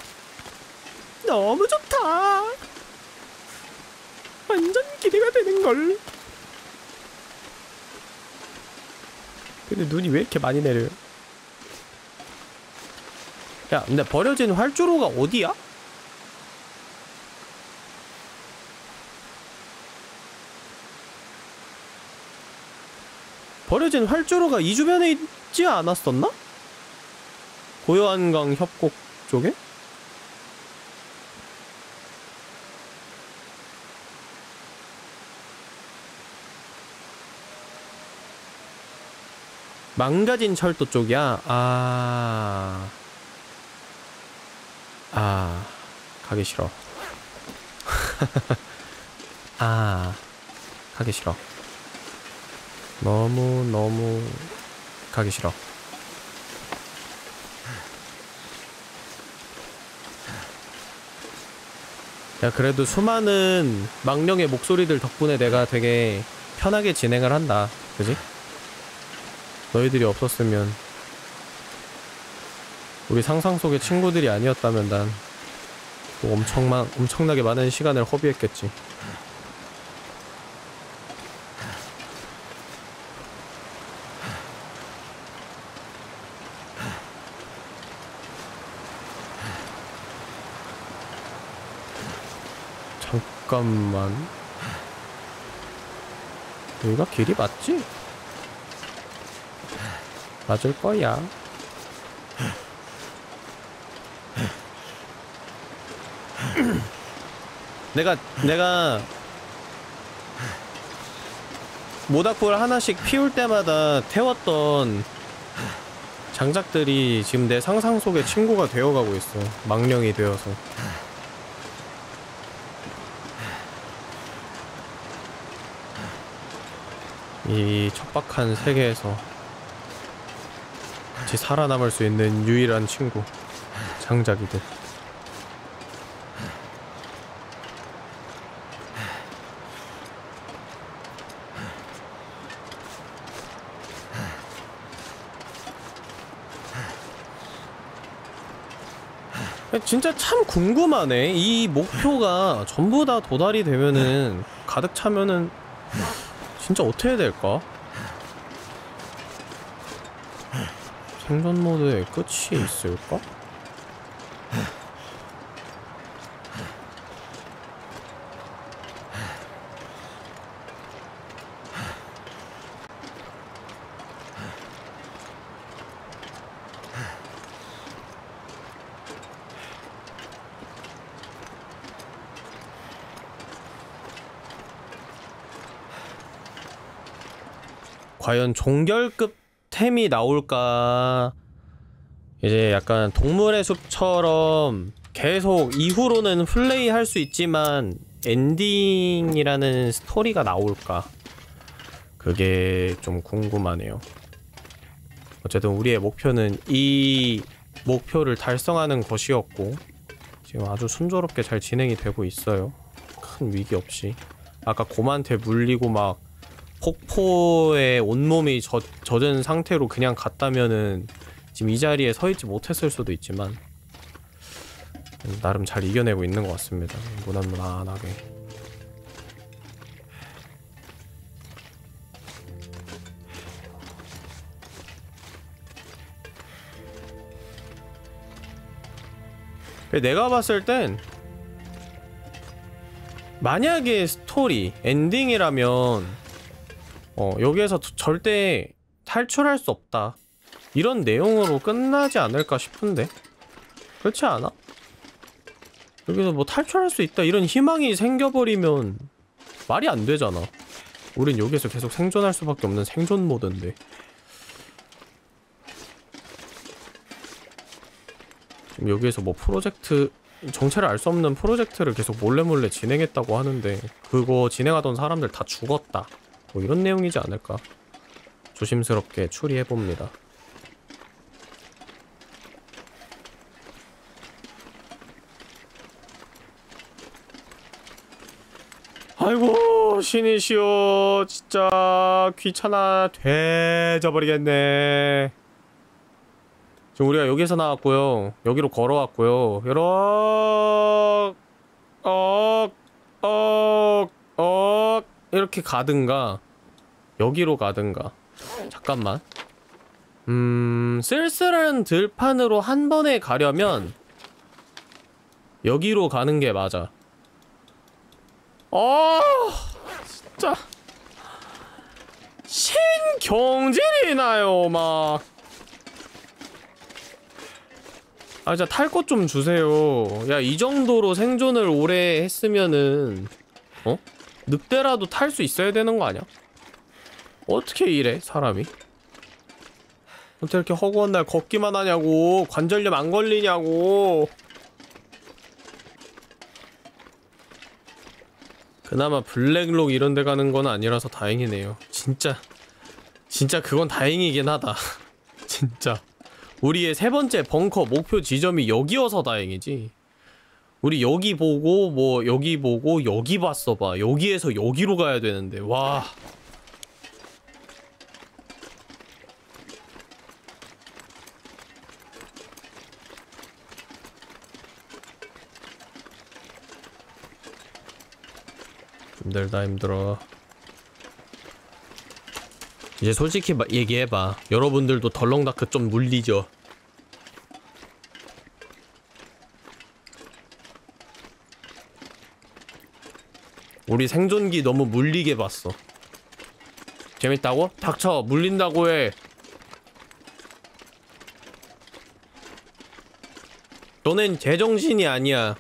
너무 좋다 완전 기대가 되는걸 근데 눈이 왜 이렇게 많이 내려요? 야 근데 버려진 활주로가 어디야? 버려진 활주로가 이 주변에 있지 않았었나? 고요한강 협곡 쪽에? 망가진 철도 쪽이야? 아... 아... 가기 싫어. *laughs* 아... 가기 싫어. 너무 너무 가기 싫어. 야 그래도 수많은 망령의 목소리들 덕분에 내가 되게 편하게 진행을 한다. 그지? 너희들이 없었으면 우리 상상 속의 친구들이 아니었다면 난 또 엄청만 엄청나게 많은 시간을 허비했겠지. 잠깐만. 여기가 길이 맞지? 맞을 거야. 내가 내가 모닥불 하나씩 피울 때마다 태웠던 장작들이 지금 내 상상 속의 친구가 되어가고 있어. 망령이 되어서. 이 척박한 세계에서 같이 살아남을 수 있는 유일한 친구 장작이들 진짜 참 궁금하네 이 목표가 전부 다 도달이 되면은 가득 차면은 진짜 어떻게 될까? 생존 모드의 끝이 있을까? 과연 종결급 템이 나올까? 이제 약간 동물의 숲처럼 계속 이후로는 플레이 할 수 있지만 엔딩이라는 스토리가 나올까? 그게 좀 궁금하네요. 어쨌든 우리의 목표는 이 목표를 달성하는 것이었고 지금 아주 순조롭게 잘 진행이 되고 있어요. 큰 위기 없이. 아까 곰한테 물리고 막 폭포에 온몸이 젖, 젖은 상태로 그냥 갔다면은 지금 이 자리에 서 있지 못했을 수도 있지만 나름 잘 이겨내고 있는 것 같습니다. 무난무난하게. 내가 봤을 땐 만약에 스토리 엔딩이라면 어 여기에서 도- 절대 탈출할 수 없다. 이런 내용으로 끝나지 않을까 싶은데. 그렇지 않아? 여기서 뭐 탈출할 수 있다 이런 희망이 생겨버리면 말이 안 되잖아. 우린 여기서 계속 생존할 수밖에 없는 생존 모드인데. 지금 여기에서 뭐 프로젝트 정체를 알 수 없는 프로젝트를 계속 몰래몰래 진행했다고 하는데 그거 진행하던 사람들 다 죽었다 뭐 이런 내용이지 않을까? 조심스럽게 추리해봅니다. 아이고 신이시여. 진짜 귀찮아 돼져버리겠네. 지금 우리가 여기서 나왔고요. 여기로 걸어왔고요. 어, 어, 이렇게 가든가 여기로 가든가. 잠깐만. 음 쓸쓸한 들판으로 한 번에 가려면 여기로 가는 게 맞아. 아 진짜. 신경질이 나요 막. 아, 진짜 탈 것 좀 주세요. 야, 이 정도로 생존을 오래 했으면은, 어? 늑대라도 탈 수 있어야 되는 거 아니야? 어떻게 이래, 사람이? 어떻게 이렇게 허구한 날 걷기만 하냐고. 관절염 안 걸리냐고. 그나마 블랙록 이런 데 가는 건 아니라서 다행이네요. 진짜, 진짜 그건 다행이긴 하다. *laughs* 진짜. 우리의 세 번째 벙커 목표 지점이 여기여서 다행이지. 우리 여기 보고 뭐 여기 보고 여기 봤어 봐. 여기에서 여기로 가야 되는데 와. 힘들다 힘들어. 이제 솔직히 마- 얘기해봐. 여러분들도 덜렁다크 좀 물리죠. 우리 생존기 너무 물리게 봤어. 재밌다고? 닥쳐 물린다고 해. 너넨 제정신이 아니야.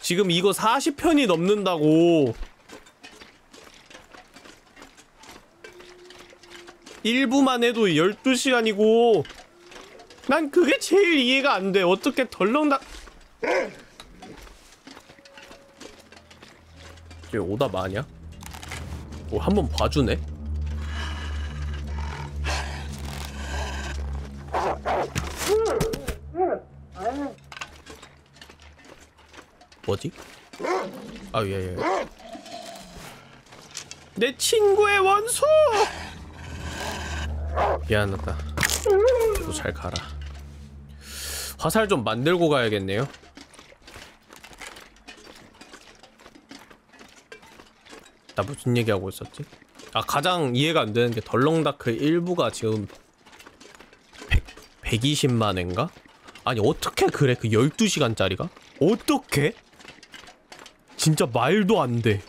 지금 이거 40편이 넘는다고. 1부만 해도 12시간이고 난 그게 제일 이해가 안 돼. 어떻게 덜렁다 쟤 오다 마냐? 뭐한번 봐주네? 뭐지? 아, 예, 예. 내 친구의 원수! 미안하다. 너잘 가라. 화살 좀 만들고 가야겠네요. 나 무슨 얘기하고 있었지? 아 가장 이해가 안 되는 게 덜렁다크 1부가 지금 100, 120만 엔가? 아니 어떻게 그래 그 12시간짜리가? 어떻게? 진짜 말도 안 돼.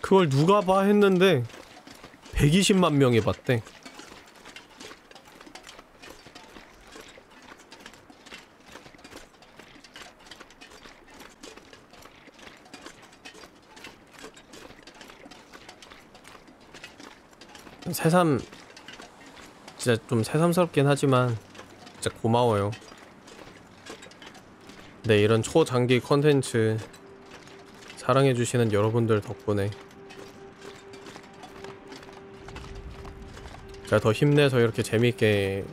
그걸 누가 봐 했는데 120만 명이 봤대. 새삼 진짜 좀 새삼스럽긴 하지만 진짜 고마워요. 네 이런 초장기 컨텐츠 사랑해주시는 여러분들 덕분에 제가 더 힘내서 이렇게 재밌게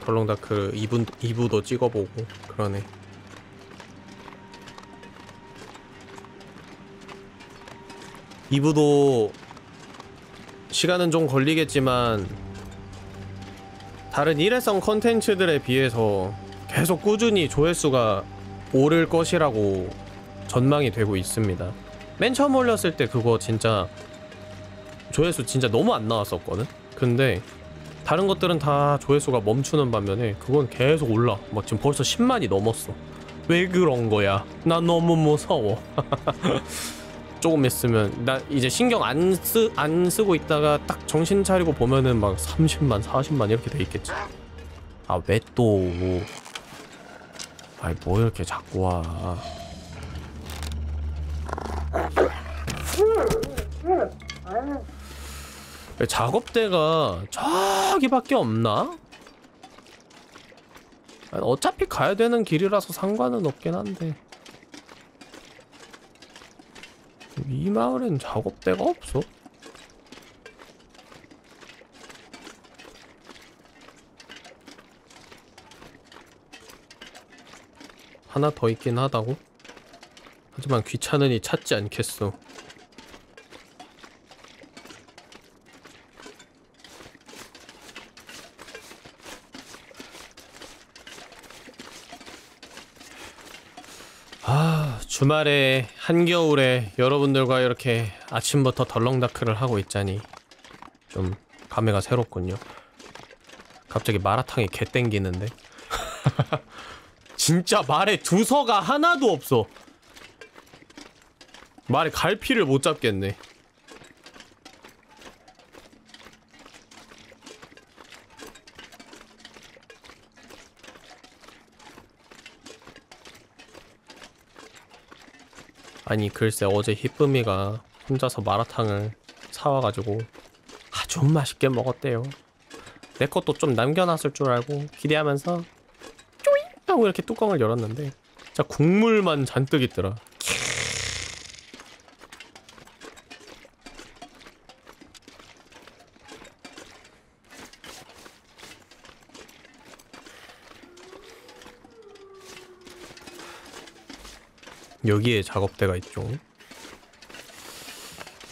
덜렁다크 2부, 2부도 찍어보고 그러네. 이부도 시간은 좀 걸리겠지만 다른 일회성 컨텐츠들에 비해서 계속 꾸준히 조회수가 오를 것이라고 전망이 되고 있습니다. 맨 처음 올렸을 때 그거 진짜 조회수 진짜 너무 안 나왔었거든? 근데 다른 것들은 다 조회수가 멈추는 반면에 그건 계속 올라. 막 지금 벌써 10만이 넘었어. 왜 그런 거야? 나 너무 무서워. *laughs* 조금 있으면 나 이제 신경 안 쓰 안 쓰고 있다가 딱 정신 차리고 보면은 막 30만, 40만 이렇게 돼 있겠지. 아 왜 또? 아이 뭐 이렇게 자꾸 와? 작업대가 저기밖에 없나? 어차피 가야 되는 길이라서 상관은 없긴 한데 이 마을엔 작업대가 없어? 하나 더 있긴 하다고? 하지만 귀찮으니 찾지 않겠어. 아, 주말에 한겨울에 여러분들과 이렇게 아침부터 덜렁다크를 하고 있자니 좀 감회가 새롭군요. 갑자기 마라탕이 개 땡기는데. *laughs* 진짜 말에 두서가 하나도 없어. 말에 갈피를 못 잡겠네. 아니 글쎄 어제 희쁨이가 혼자서 마라탕을 사와가지고 아주 맛있게 먹었대요. 내 것도 좀 남겨놨을 줄 알고 기대하면서 쪼잉 하고 이렇게 뚜껑을 열었는데 진짜 국물만 잔뜩 있더라. 여기에 작업대가 있죠.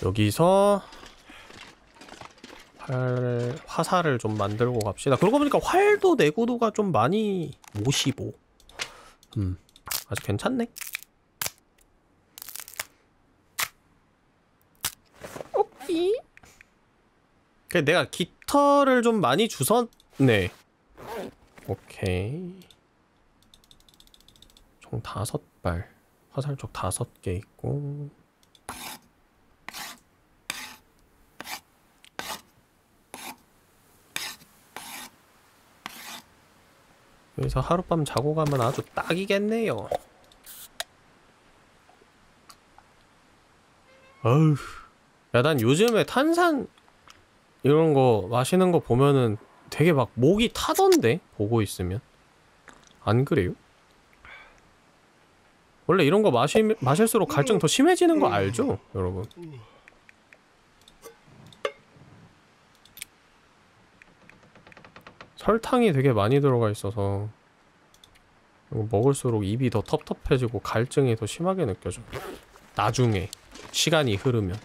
여기서 활, 화살을 좀 만들고 갑시다. 그러고 보니까 활도 내구도가 좀 많이 55. 음, 아주 괜찮네. 오케이. 그 내가 깃털을 좀 많이 주웠네. 오케이. 총 다섯 발. 화살촉 다섯 개 있고. 여기서 하룻밤 자고 가면 아주 딱이겠네요. 어휴. 야난 요즘에 탄산 이런 거 마시는 거 보면은 되게 막 목이 타던데? 보고 있으면? 안 그래요? 원래 이런 거 마시, 마실수록 갈증 더 심해지는 거 알죠? 여러분? 설탕이 되게 많이 들어가 있어서 먹을수록 입이 더 텁텁해지고 갈증이 더 심하게 느껴져. 나중에 시간이 흐르면.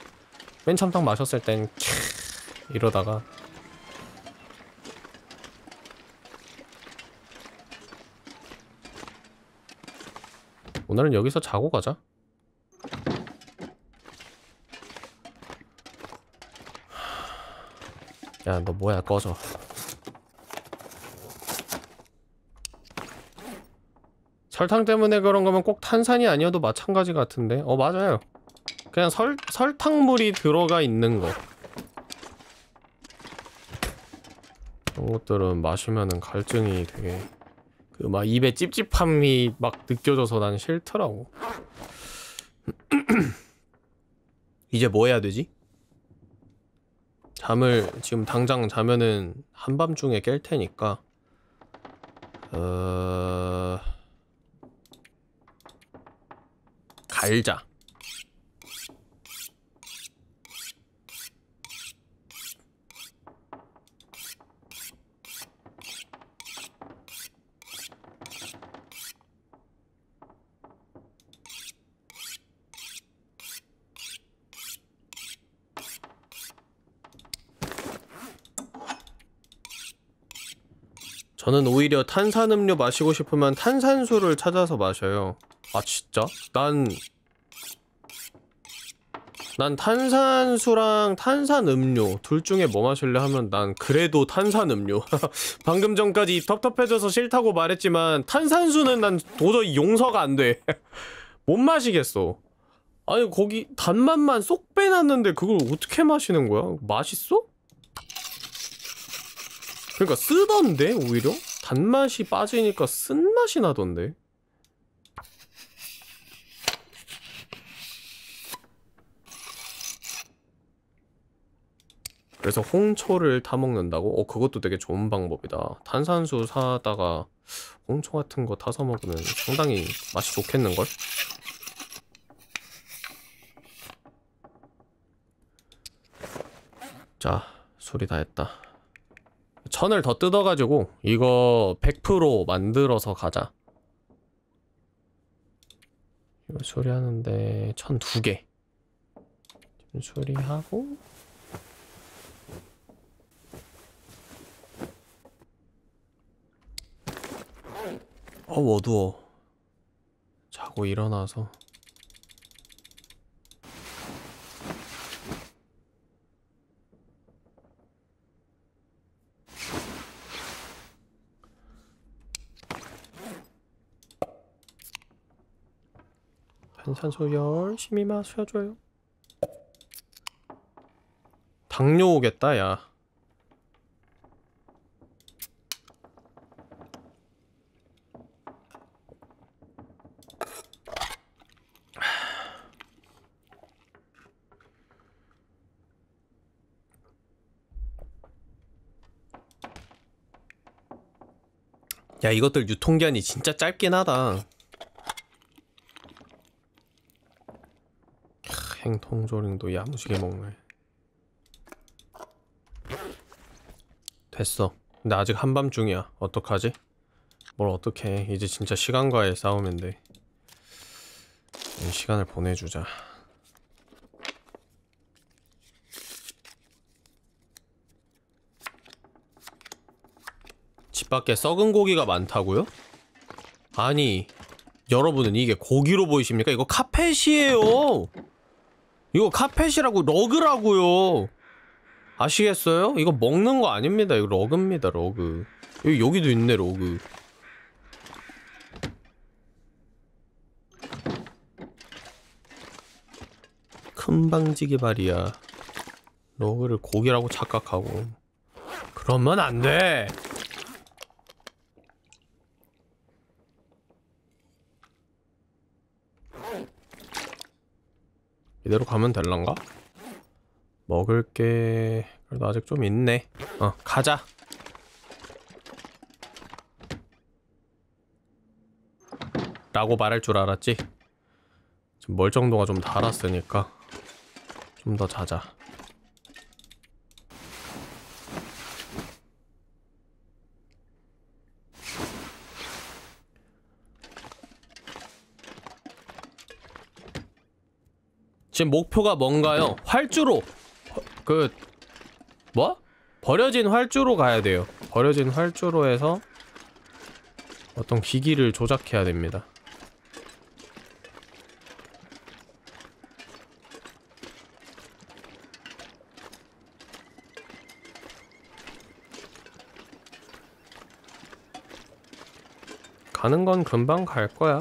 맨 처음 딱 마셨을 땐 캬, 이러다가 오늘은 여기서 자고 가자. 야, 너 뭐야, 꺼져. 설탕 때문에 그런 거면 꼭 탄산이 아니어도 마찬가지 같은데? 어, 맞아요. 그냥 설, 설탕물이 들어가 있는 거. 그런 것들은 마시면은 갈증이 되게 그 막 입에 찝찝함이 막 느껴져서 난 싫더라고. *clears throat* 이제 뭐 해야 되지? 잠을 지금 당장 자면은 한밤중에 깰 테니까 어... 갈자 저는 오히려 탄산음료 마시고 싶으면 탄산수를 찾아서 마셔요. 아 진짜? 난... 난 탄산수랑 탄산음료 둘 중에 뭐 마실래 하면 난 그래도 탄산음료. *laughs* 방금 전까지 텁텁해져서 싫다고 말했지만 탄산수는 난 도저히 용서가 안 돼. *laughs* 못 마시겠어. 아니 거기 단맛만 쏙 빼놨는데 그걸 어떻게 마시는 거야? 맛있어? 그러니까 쓰던데 오히려 단맛이 빠지니까 쓴맛이 나던데 그래서 홍초를 타먹는다고? 어 그것도 되게 좋은 방법이다 탄산수 사다가 홍초 같은 거 타서 먹으면 상당히 맛이 좋겠는걸? 자 술이 다 했다 천을 더 뜯어가지고 이거 100% 만들어서 가자. 이거 수리하는데 천 두개. 수리하고. 어 어두워. 자고 일어나서 탄산수 열심히 마셔줘요. 당뇨 오겠다, 야. 야, 이것들 유통기한이 진짜 짧긴 하다. 행통조림도 야무지게 먹네. 됐어. 근데 아직 한밤 중이야. 어떡하지? 뭘 어떡해? 이제 진짜 시간과의 싸움인데. 이 시간을 보내주자. 집 밖에 썩은 고기가 많다고요? 아니 여러분은 이게 고기로 보이십니까? 이거 카펫이에요 이거 카펫이라고 러그라고요. 아시겠어요? 이거 먹는 거 아닙니다. 이거 러그입니다 러그. 여기, 여기도 있네 러그. 큰 방지기 말이야. 러그를 고기라고 착각하고. 그러면 안 돼 이대로 가면 될란가? 먹을 게 그래도 아직 좀 있네. 어 가자. 라고 말할 줄 알았지? 지금 멀정도가 좀 달았으니까 좀 더 자자 지금 목표가 뭔가요? 활주로. 그 뭐? 버려진 활주로 가야 돼요. 버려진 활주로에서 어떤 기기를 조작해야 됩니다. 가는 건 금방 갈 거야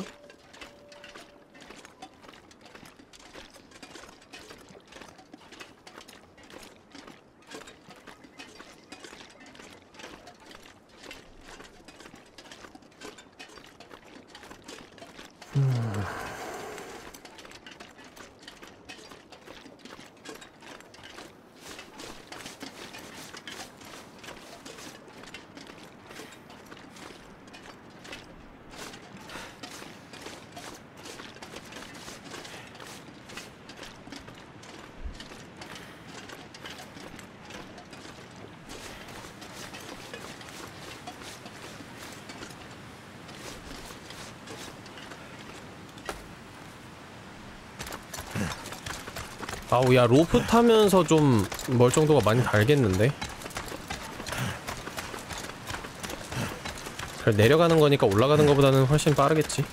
아우 야 로프 타면서 좀 멀 정도가 많이 달겠는데? 내려가는 거니까 올라가는 거보다는 훨씬 빠르겠지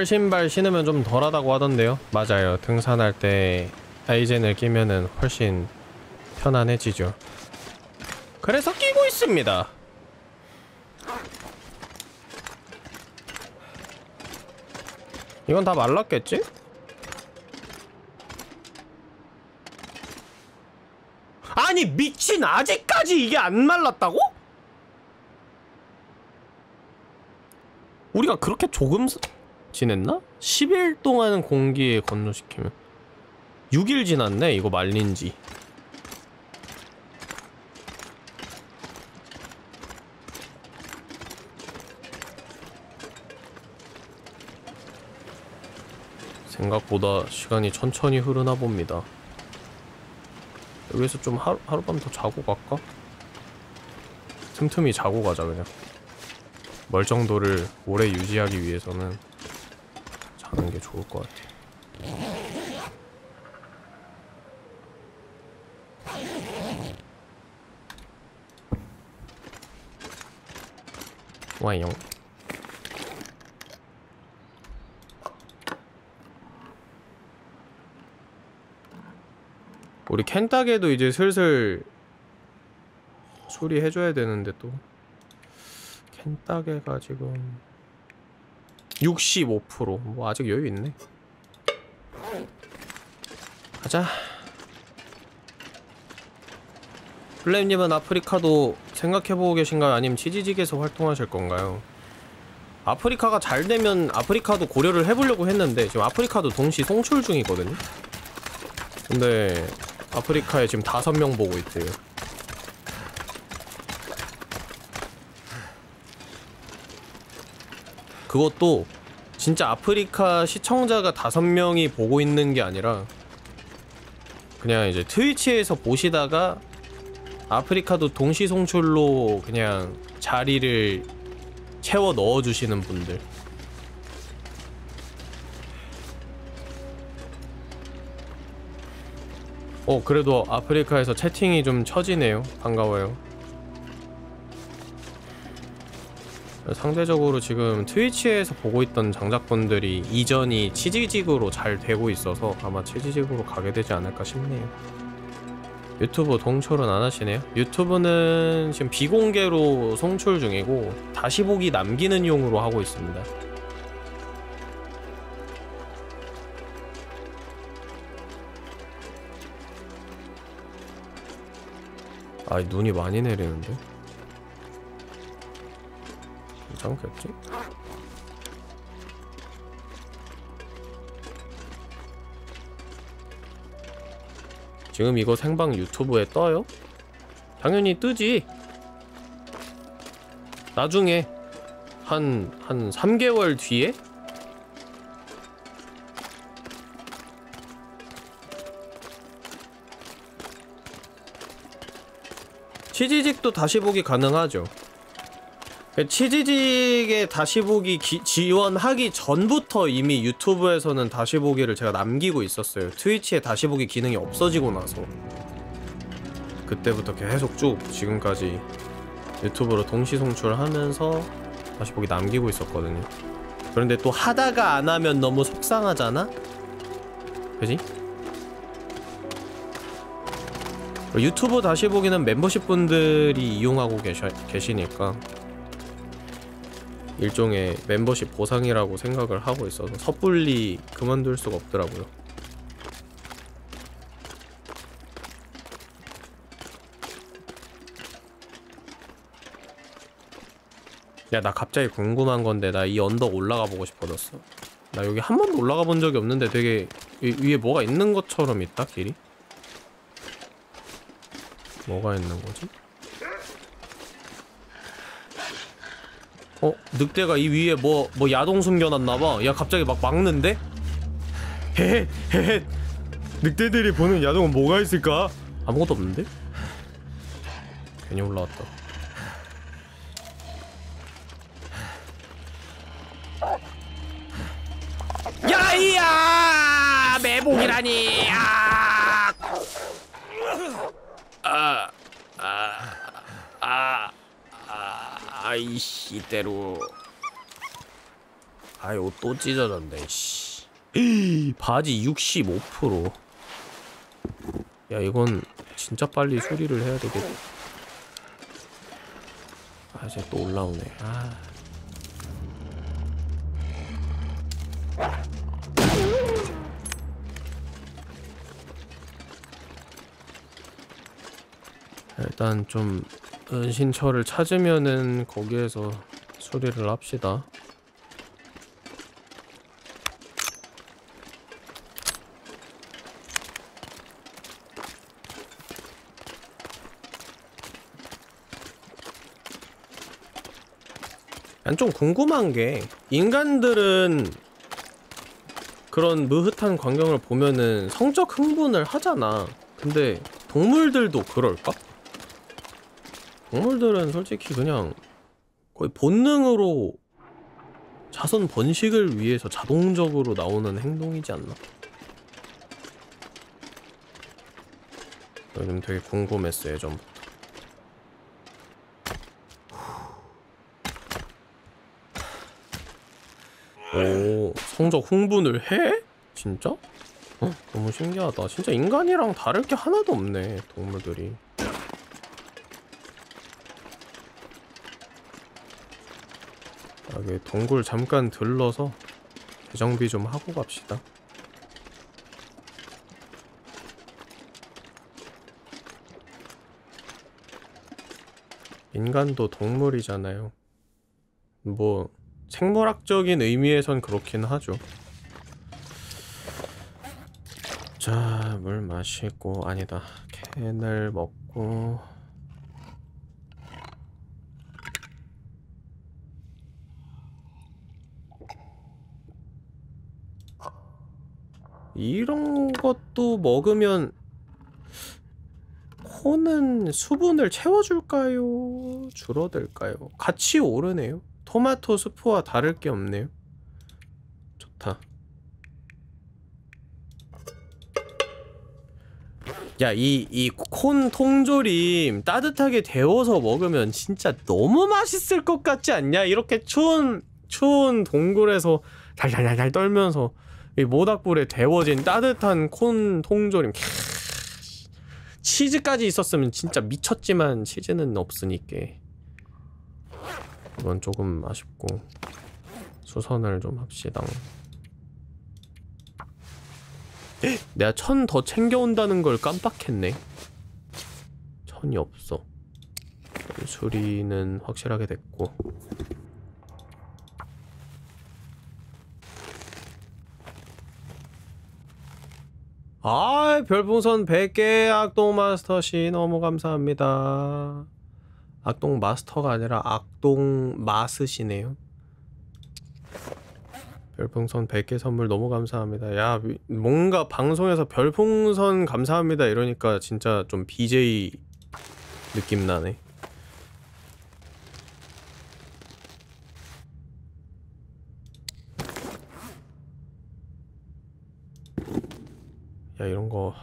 철신발 신으면 좀 덜하다고 하던데요? 맞아요. 등산할 때 아이젠을 끼면은 훨씬 편안해지죠. 그래서 끼고 있습니다. 이건 다 말랐겠지? 아니 미친. 아직까지 이게 안 말랐다고? 우리가 그렇게 조금 스- 지냈나? 10일 동안 공기에 건조시키면. 6일 지났네 이거 말린 지. 생각보다 시간이 천천히 흐르나 봅니다. 여기서 좀 하루, 하룻밤 더 자고 갈까? 틈틈이 자고 가자 그냥. 멀정도를 오래 유지하기 위해서는 게 좋을 것 같아. 와용. 우리 켄따게도 이제 슬슬 수리해줘야 되는데 또 켄따게가 지금 65%뭐 아직 여유 있네 가자 플레임님은 아프리카도 생각해보고 계신가요? 아니면 치지직에서 활동하실 건가요? 아프리카가 잘 되면 아프리카도 고려를 해보려고 했는데 지금 아프리카도 동시 송출 중이거든요 근데 아프리카에 지금 다섯 명 보고 있대요 그것도 진짜 아프리카 시청자가 다섯 명이 보고 있는 게 아니라 그냥 이제 트위치에서 보시다가 아프리카도 동시 송출로 그냥 자리를 채워 넣어 주시는 분들. 어 그래도 아프리카에서 채팅이 좀 처지네요. 반가워요 상대적으로 지금 트위치에서 보고 있던 장작분들이 이전이 치지직으로 잘 되고 있어서 아마 치지직으로 가게 되지 않을까 싶네요. 유튜브 동출은 안 하시네요? 유튜브는 지금 비공개로 송출 중이고 다시 보기 남기는 용으로 하고 있습니다. 아 눈이 많이 내리는데 괜찮겠지? 지금 이거 생방 유튜브에 떠요? 당연히 뜨지 나중에 한, 한 3개월 뒤에? 치지직도 다시 보기 가능하죠 그 치지직에 다시 보기 기- 지원하기 전부터 이미 유튜브에서는 다시 보기를 제가 남기고 있었어요. 트위치에 다시 보기 기능이 없어지고 나서 그때부터 계속 쭉 지금까지 유튜브로 동시 송출하면서 다시 보기 남기고 있었거든요. 그런데 또 하다가 안 하면 너무 속상하잖아? 그지? 유튜브 다시 보기는 멤버십 분들이 이용하고 계셔, 계시니까 일종의 멤버십 보상이라고 생각을 하고 있어서 섣불리 그만둘 수가 없더라고요. 야, 나 갑자기 궁금한 건데 나 이 언덕 올라가 보고 싶어졌어. 나 여기 한 번도 올라가 본 적이 없는데 되게 위, 위에 뭐가 있는 것처럼 있다, 길이? 뭐가 있는 거지? 어? 늑대가 이 위에 뭐, 뭐 야동 숨겨놨나봐. 야, 갑자기 막 막는데? 헤헷 헤헷 늑대들이 보는 야동은 뭐가 있을까? 아무것도 없는데? 괜히 올라왔다 야이야 매복이라니 아! 아, 아, 아, 아, 아이씨 이대로 아이 옷 또 찢어졌네 씨 *gasps* 바지 65%. 야 이건 진짜 빨리 수리를 해야 되겠다. 아 이제 또 올라오네. 아. 일단 좀 은신처를 찾으면은 거기에서 수리를 합시다. 난 좀 궁금한 게 인간들은 그런 무흐한 광경을 보면은 성적 흥분을 하잖아. 근데 동물들도 그럴까? 동물들은 솔직히 그냥 거의 본능으로 자선 번식을 위해서 자동적으로 나오는 행동이지 않나? 요즘 되게 궁금했어요, 예전부터. 오, 성적 흥분을 해? 진짜? 어, 너무 신기하다. 진짜 인간이랑 다를 게 하나도 없네, 동물들이. 여기 동굴 잠깐 들러서 재정비 좀 하고 갑시다. 인간도 동물이잖아요. 뭐 생물학적인 의미에선 그렇긴 하죠. 자, 물 마시고 아니다. 캔을 먹고 이런 것도 먹으면 코는 수분을 채워줄까요? 줄어들까요? 같이 오르네요. 토마토 수프와 다를 게 없네요. 좋다. 야, 이, 이 콘 통조림 따뜻하게 데워서 먹으면 진짜 너무 맛있을 것 같지 않냐? 이렇게 추운, 추운 동굴에서 달달달달 떨면서 이 모닥불에 데워진 따뜻한 콘 통조림. 캬, 치즈까지 있었으면 진짜 미쳤지만 치즈는 없으니까. 이건 조금 아쉽고 수선을 좀 합시다. *gasps* 내가 천 더 챙겨온다는 걸 깜빡했네. 천이 없어. 수리는 확실하게 됐고. 아, 별풍선 100개 악동 마스터씨 너무 감사합니다. 악동 마스터가 아니라 악동 마스시네요. 별풍선 100개 선물 너무 감사합니다. 야, 미- 뭔가 방송에서 별풍선 감사합니다 이러니까 진짜 좀 BJ 느낌 나네. 야, 이런 거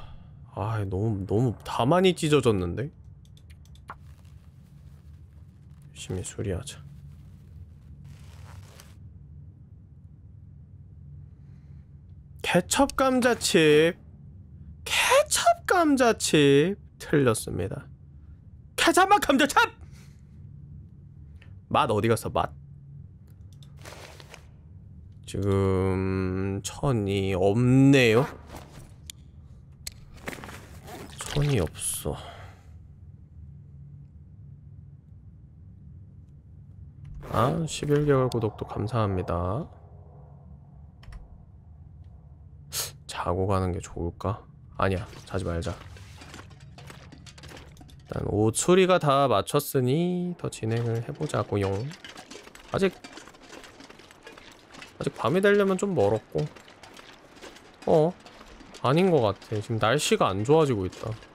아, 너무 너무 다 많이 찢어졌는데. 열심히 수리하자. 케첩 감자칩. 케첩 감자칩 틀렸습니다. 케첩 맛 감자칩. 맛 어디 갔어? 맛. 지금 천이 없네요. 천이 없어. 아, 11개월 구독도 감사합니다. 자고 가는 게 좋을까? 아니야, 자지 말자. 일단 옷 수리가 다 마쳤으니 더 진행을 해보자고요. 아직 아직 밤이 되려면 좀 멀었고 어 아닌 것 같아 지금 날씨가 안 좋아지고 있다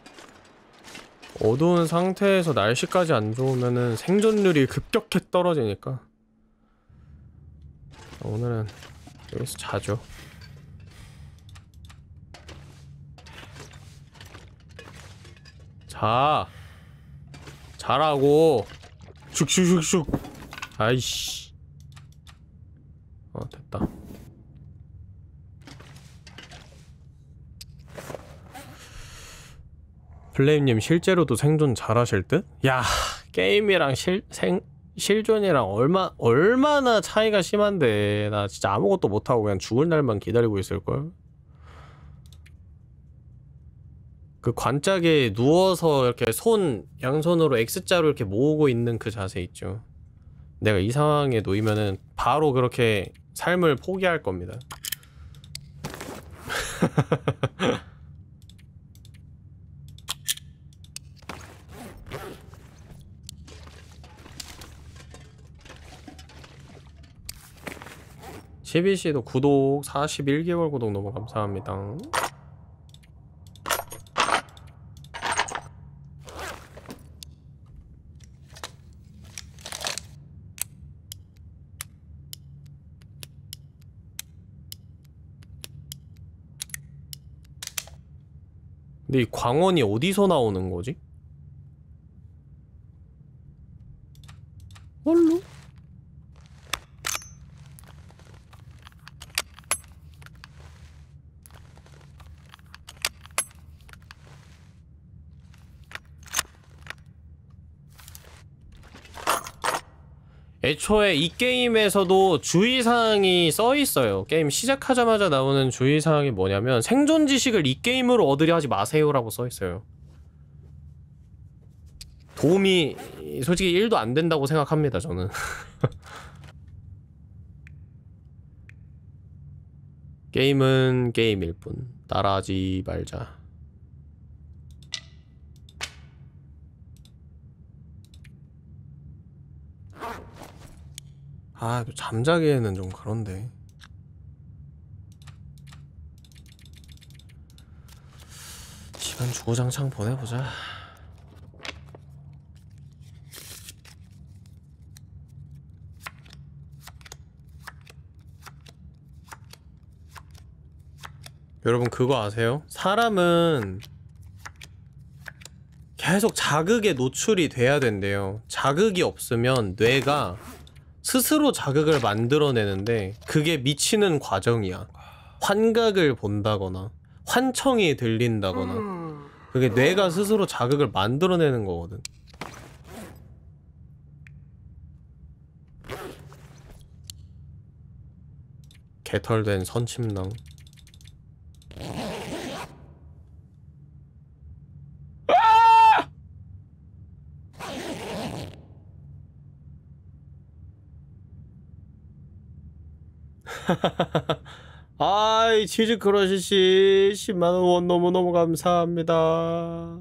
어두운 상태에서 날씨까지 안 좋으면은 생존율이 급격히 떨어지니까. 오늘은 여기서 자죠. 자 자라고. 슉슉슉슉. 아이씨. 어 됐다 플레임님 실제로도 생존 잘하실 듯? 야 게임이랑 실, 생, 실존이랑 얼마, 얼마나 차이가 심한데 나 진짜 아무것도 못하고 그냥 죽을 날만 기다리고 있을걸? 그 관짝에 누워서 이렇게 손 양손으로 X자로 이렇게 모으고 있는 그 자세 있죠 내가 이 상황에 놓이면은 바로 그렇게 삶을 포기할 겁니다 *laughs* CBC도 구독 41개월 구독 너무 감사합니다. 근데 이 광원이 어디서 나오는 거지? 뭘로? 애초에 이 게임에서도 주의사항이 써 있어요. 게임 시작하자마자 나오는 주의사항이 뭐냐면 생존 지식을 이 게임으로 얻으려 하지 마세요라고 써 있어요. 도움이 솔직히 1도 안 된다고 생각합니다, 저는. *laughs* 게임은 게임일 뿐. 따라하지 말자. 아, 또 잠자기에는 좀 그런데. 시간 주구장창 보내보자. 여러분 그거 아세요? 사람은 계속 자극에 노출이 돼야 된대요. 자극이 없으면 뇌가 스스로 자극을 만들어내는데 그게 미치는 과정이야. 환각을 본다거나 환청이 들린다거나 그게 뇌가 스스로 자극을 만들어내는 거거든. 개털된 선침낭. *laughs* 아이 치즈 크러쉬 씨 10만원 원 너무너무 감사합니다.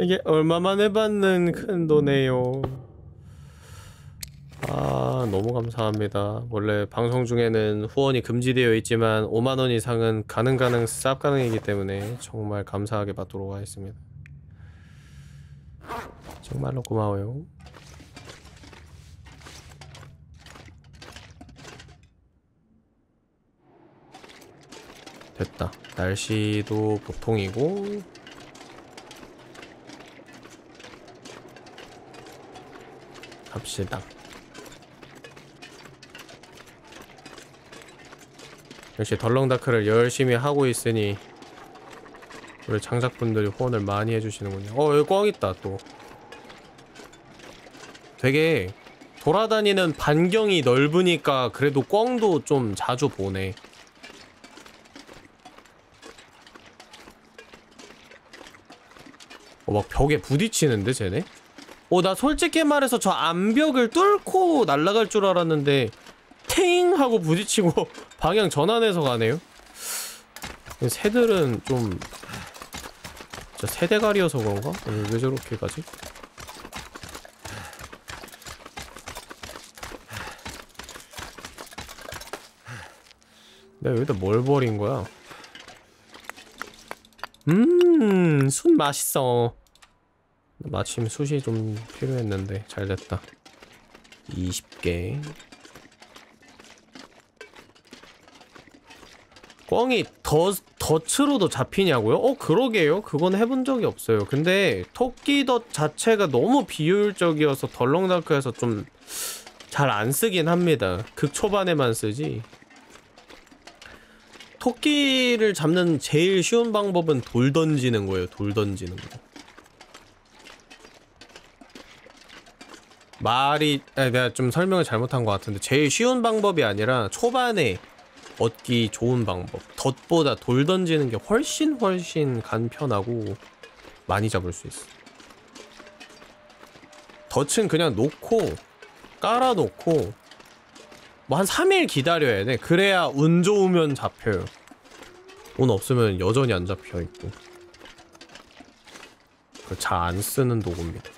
이게 얼마 만에 받는 큰 돈이에요? 아 너무 감사합니다. 원래 방송 중에는 후원이 금지되어 있지만 5만원 이상은 가능 가능 쌉 가능이기 때문에 정말 감사하게 받도록 하겠습니다. 정말로 고마워요 됐다. 날씨도 보통이고 갑시다. 역시 덜렁다크를 열심히 하고 있으니 우리 장작분들이 후원을 많이 해주시는군요. 어 여기 꽝 있다 또. 되게 돌아다니는 반경이 넓으니까 그래도 꽝도 좀 자주 보네. 어, 막 벽에 부딪히는데 쟤네? 어, 나 솔직히 말해서 저 암벽을 뚫고 날아갈 줄 알았는데 탱 하고 부딪히고 *laughs* 방향 전환해서 가네요. 새들은 좀 진짜 세대가리여서 그런가? 아니, 왜 저렇게 가지? 내가 여기다 뭘 버린 거야? 음, 숯 맛있어. 마침 숯이 좀 필요했는데 잘 됐다. 20개. 꽝이 더 덫으로도 잡히냐고요? 어 그러게요. 그건 해본 적이 없어요. 근데 토끼 덫 자체가 너무 비효율적이어서 덜렁다크에서 좀 잘 안 쓰긴 합니다. 극 초반에만 쓰지. 토끼를 잡는 제일 쉬운 방법은 돌 던지는 거예요. 돌 던지는 거. 말이 아니, 내가 좀 설명을 잘못한 것 같은데 제일 쉬운 방법이 아니라 초반에 얻기 좋은 방법. 덫보다 돌 던지는 게 훨씬 훨씬 간편하고 많이 잡을 수 있어. 덫은 그냥 놓고 깔아놓고 뭐 한 3일 기다려야 돼. 그래야 운 좋으면 잡혀요. 운 없으면 여전히 안 잡혀 있고. 잘 안 쓰는 도구입니다.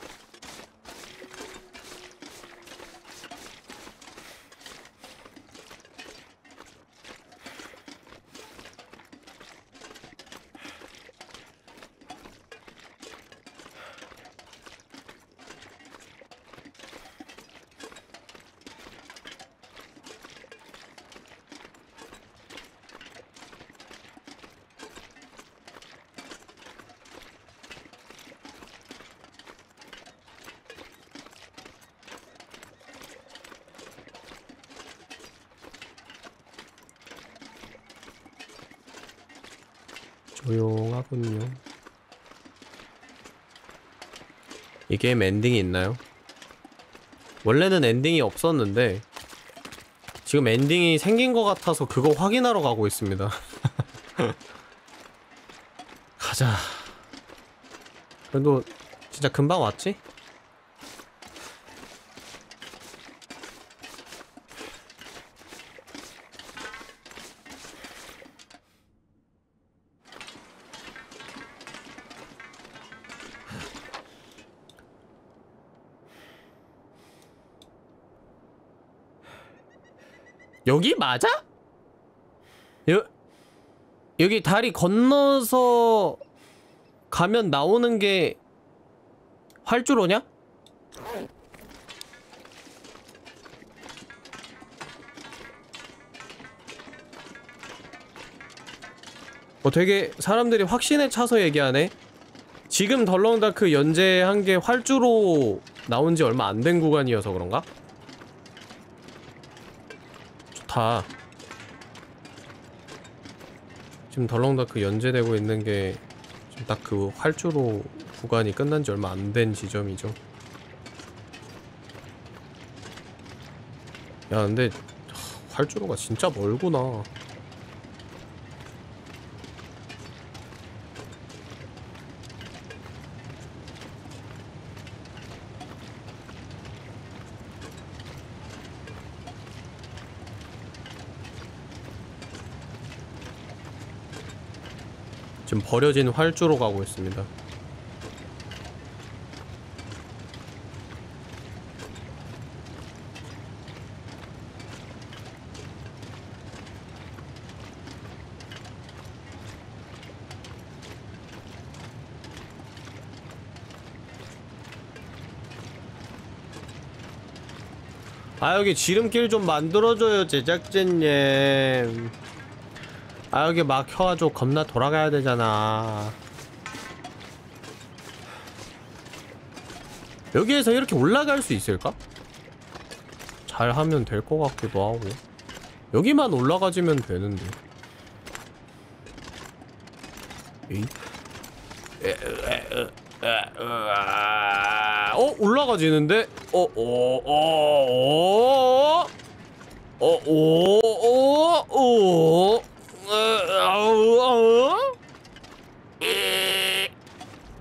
조용하군요. 이 게임 엔딩이 있나요? 원래는 엔딩이 없었는데 지금 엔딩이 생긴 것 같아서 그거 확인하러 가고 있습니다. *laughs* 가자. 그래도 진짜 금방 왔지? 여기 맞아? 여, 여기 다리 건너서 가면 나오는 게 활주로냐? 어 되게 사람들이 확신에 차서 얘기하네 지금 덜렁다크 연재한 게 활주로 나온 지 얼마 안 된 구간이어서 그런가? 좋다. 지금 덜렁다크 연재되고 있는 게 딱 그 활주로 구간이 끝난 지 얼마 안 된 지점이죠. 야, 근데 하, 활주로가 진짜 멀구나. 버려진 활주로 가고 있습니다. 아 여기 지름길 좀 만들어줘요 제작진님 아 여기 막혀가지고 겁나 돌아가야 되잖아 여기에서 이렇게 올라갈 수 있을까? 잘하면 될 것 같기도 하고 여기만 올라가지면 되는데. 어? 올라가지는데? 어? 어? 어? 어? 어? 어? 어? 어? 어? 어?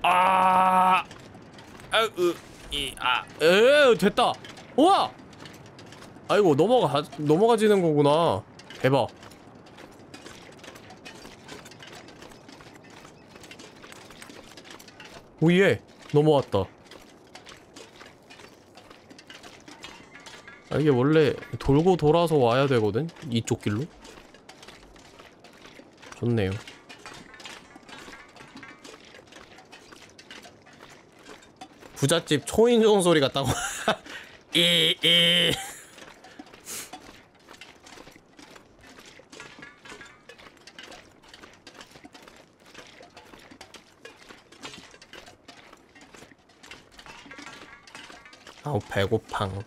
아, 아, 으, 이, 아, 에, 됐다. 우와. 아이고 넘어가 넘어가지는 거구나. 대박. 오예 넘어왔다. 아, 이게 원래 돌고 돌아서 와야 되거든 이쪽 길로. 좋네요. 부잣집 초인종 소리 같다고. *laughs* *laughs* 이, 이. 아우 배고팡.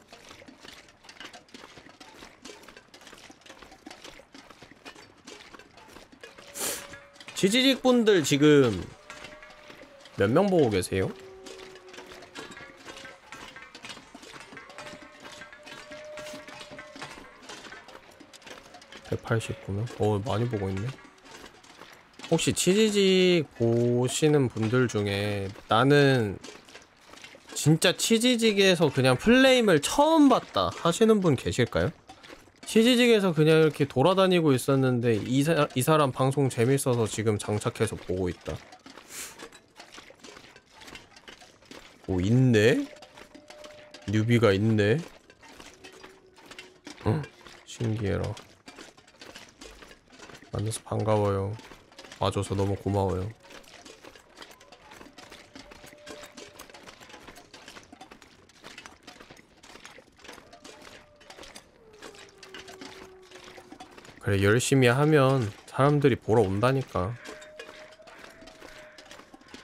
지지직 분들 지금 몇 명 보고 계세요? (189명) 어 많이 보고 있네 혹시 치지직 보시는 분들 중에 나는 진짜 치지직에서 그냥 플레임을 처음 봤다 하시는 분 계실까요? 치지직에서 그냥 이렇게 돌아다니고 있었는데 이, 사, 이 사람 방송 재밌어서 지금 장착해서 보고 있다. 오 있네? 뉴비가 있네? 응? 신기해라. 만나서 반가워요. 와줘서 너무 고마워요. 그래 열심히 하면 사람들이 보러 온다니까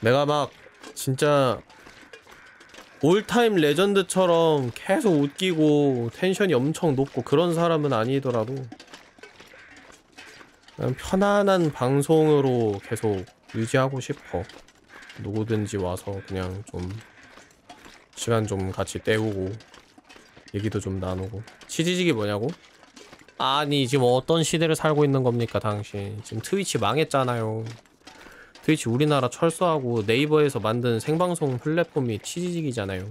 내가 막 진짜 올타임 레전드처럼 계속 웃기고 텐션이 엄청 높고 그런 사람은 아니더라도 편안한 방송으로 계속 유지하고 싶어. 누구든지 와서 그냥 좀 시간 좀 같이 때우고 얘기도 좀 나누고. 치지직이 뭐냐고? 아니 지금 어떤 시대를 살고 있는 겁니까 당신? 지금 트위치 망했잖아요. 트위치 우리나라 철수하고 네이버에서 만든 생방송 플랫폼이 치지직이잖아요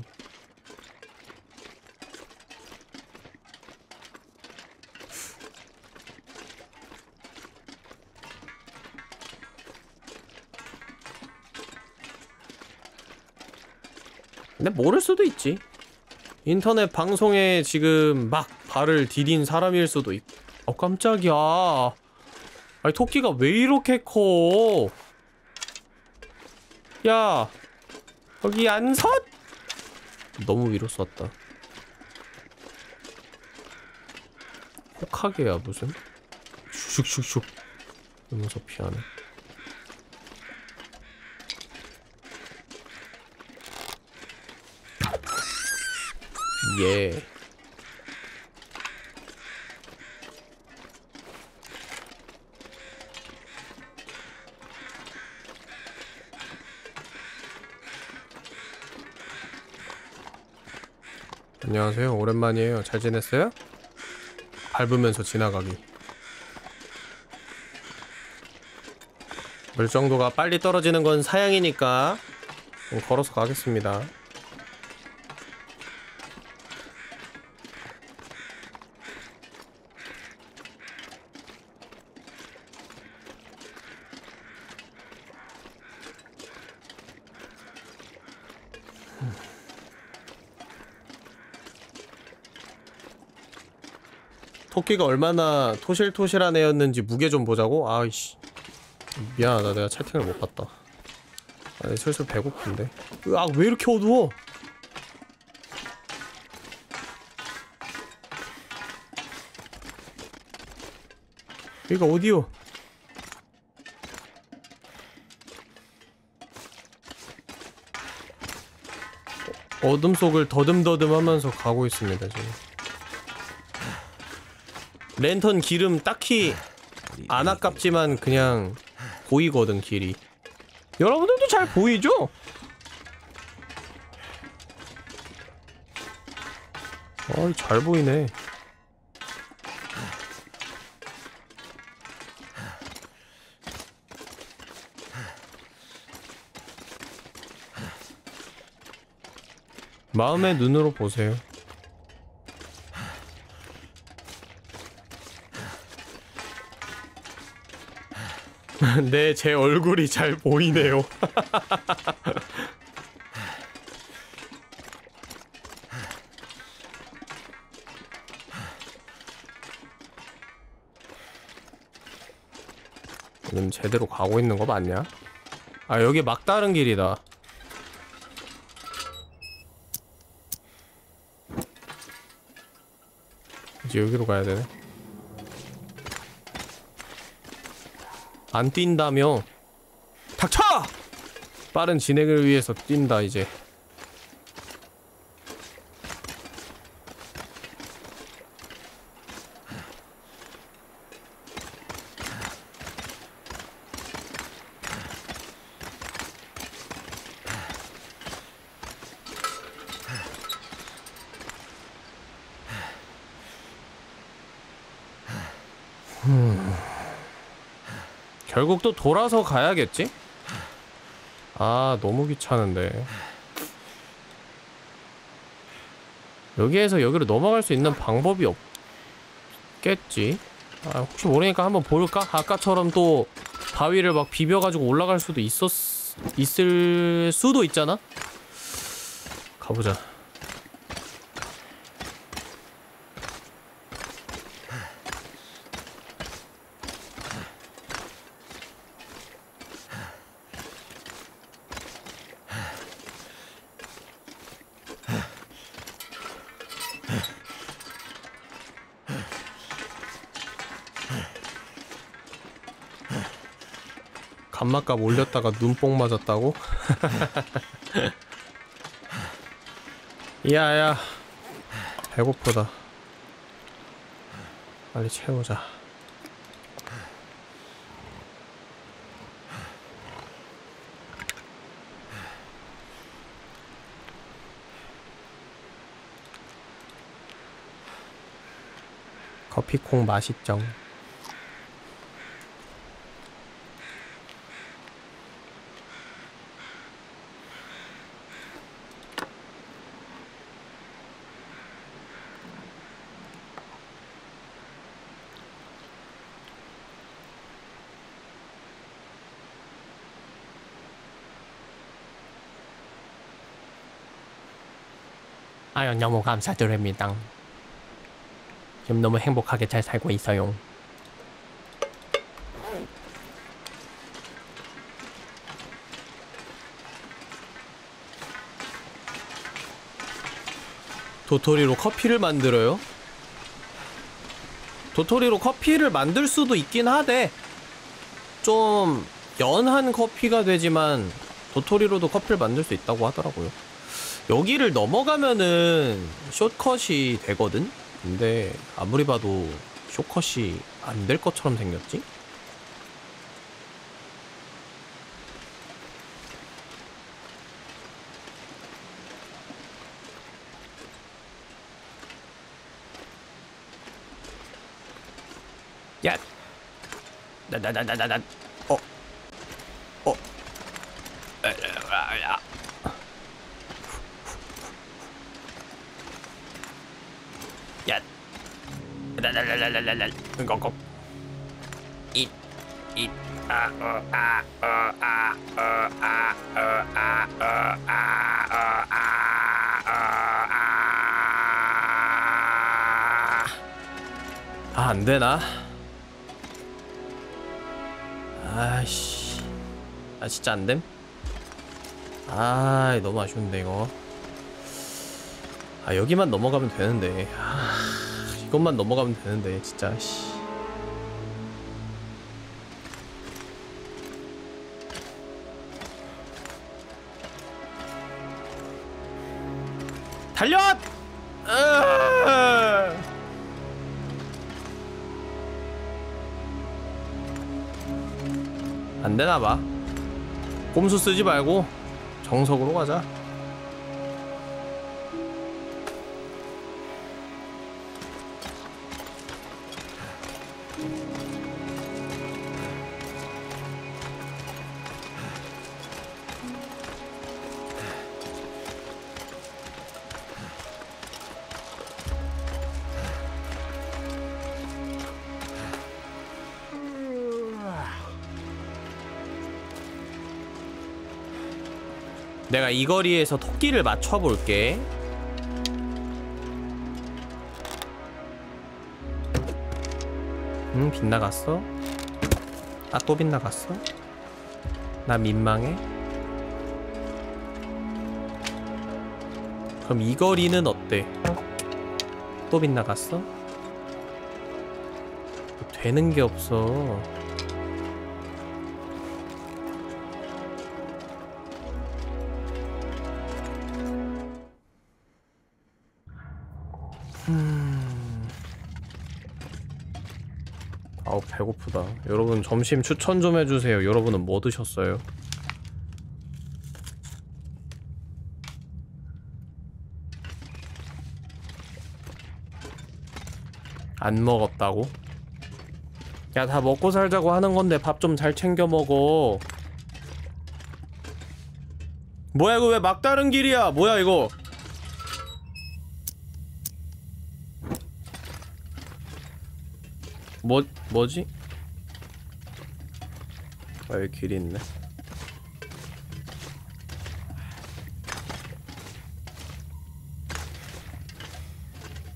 근데 모를 수도 있지 인터넷 방송에 지금 막 발을 디딘 사람일 수도 있고 어 깜짝이야 아니 토끼가 왜 이렇게 커 야, 여기 안 섰? 너무 위로 쐈다. 혹하게야 무슨? 슉슉슉슉 이러면서 피하네. 예. 안녕하세요. 오랜만이에요. 잘 지냈어요? 밟으면서 지나가기. 물 정도가 빨리 떨어지는 건 사양이니까 좀 걸어서 가겠습니다. 토끼가 얼마나 토실토실한 애였는지 무게 좀 보자고? 아이씨. 미안하다. 내가 채팅을 못 봤다. 아니 슬슬 배고픈데. 으악 왜 이렇게 어두워? 여기가 어디요? 어, 어둠 속을 더듬더듬 하면서 가고 있습니다 지금 랜턴 기름 딱히 안 아깝지만 그냥 보이거든 길이. 여러분들도 잘 보이죠? 어이 잘 보이네. 마음의 눈으로 보세요 *laughs* 네, 제 얼굴이 잘 보이네요. 지금 *laughs* 음, 제대로 가고 있는 거 맞냐? 아, 여기 막다른 길이다. 이제 여기로 가야 되네. 안 뛴다며 닥쳐! 빠른 진행을 위해서 뛴다 이제 또 돌아서 가야겠지? 아 너무 귀찮은데 여기에서 여기로 넘어갈 수 있는 방법이 없겠지? 아 혹시 모르니까 한번 볼까? 아까처럼 또 바위를 막 비벼가지고 올라갈 수도 있었 있을 수도 있잖아? 가보자 간맛값 올렸다가 눈뽕 맞았다고? 야야. 배고프다. 빨리 채우자. 커피콩 맛있정 아유 너무 감사드립니다. 지금 너무 행복하게 잘 살고 있어요. 도토리로 커피를 만들어요? 도토리로 커피를 만들 수도 있긴 하대. 좀 연한 커피가 되지만 도토리로도 커피를 만들 수 있다고 하더라고요. 여기를 넘어가면은 숏컷이 되거든? 근데 아무리 봐도 숏컷이 안 될 것처럼 생겼지? 야! 나나나나나 어? 어? 에, 아, 야. 야. 랄랄랄랄랄랄. kokok. 잇. 잇. 아, 어, 아, 어, 아, 어, 아, 어, 아, 어, 아, 어, 아, 어, 아. 아, 안 되나? 아씨. 아, 진짜 안 됨? 아, 너무 아쉬운데, 이거. 아 여기만 넘어가면 되는데 아, 이것만 넘어가면 되는데 진짜 씨. 달려! 안 되나 봐. 꼼수 쓰지 말고 정석으로 가자. 내가 이 거리에서 토끼를 맞춰볼게. 응, 빗나갔어. 아, 또 빗나갔어. 나 민망해. 그럼 이 거리는 어때? 또 빗나갔어? 되는 게 없어. 점심 추천 좀 해주세요. 여러분은 뭐 드셨어요? 안 먹었다고? 야 다 먹고 살자고 하는 건데 밥 좀 잘 챙겨 먹어. 뭐야 이거 왜 막다른 길이야? 뭐야 이거? 뭐 뭐지? 아 여기 길이 있네.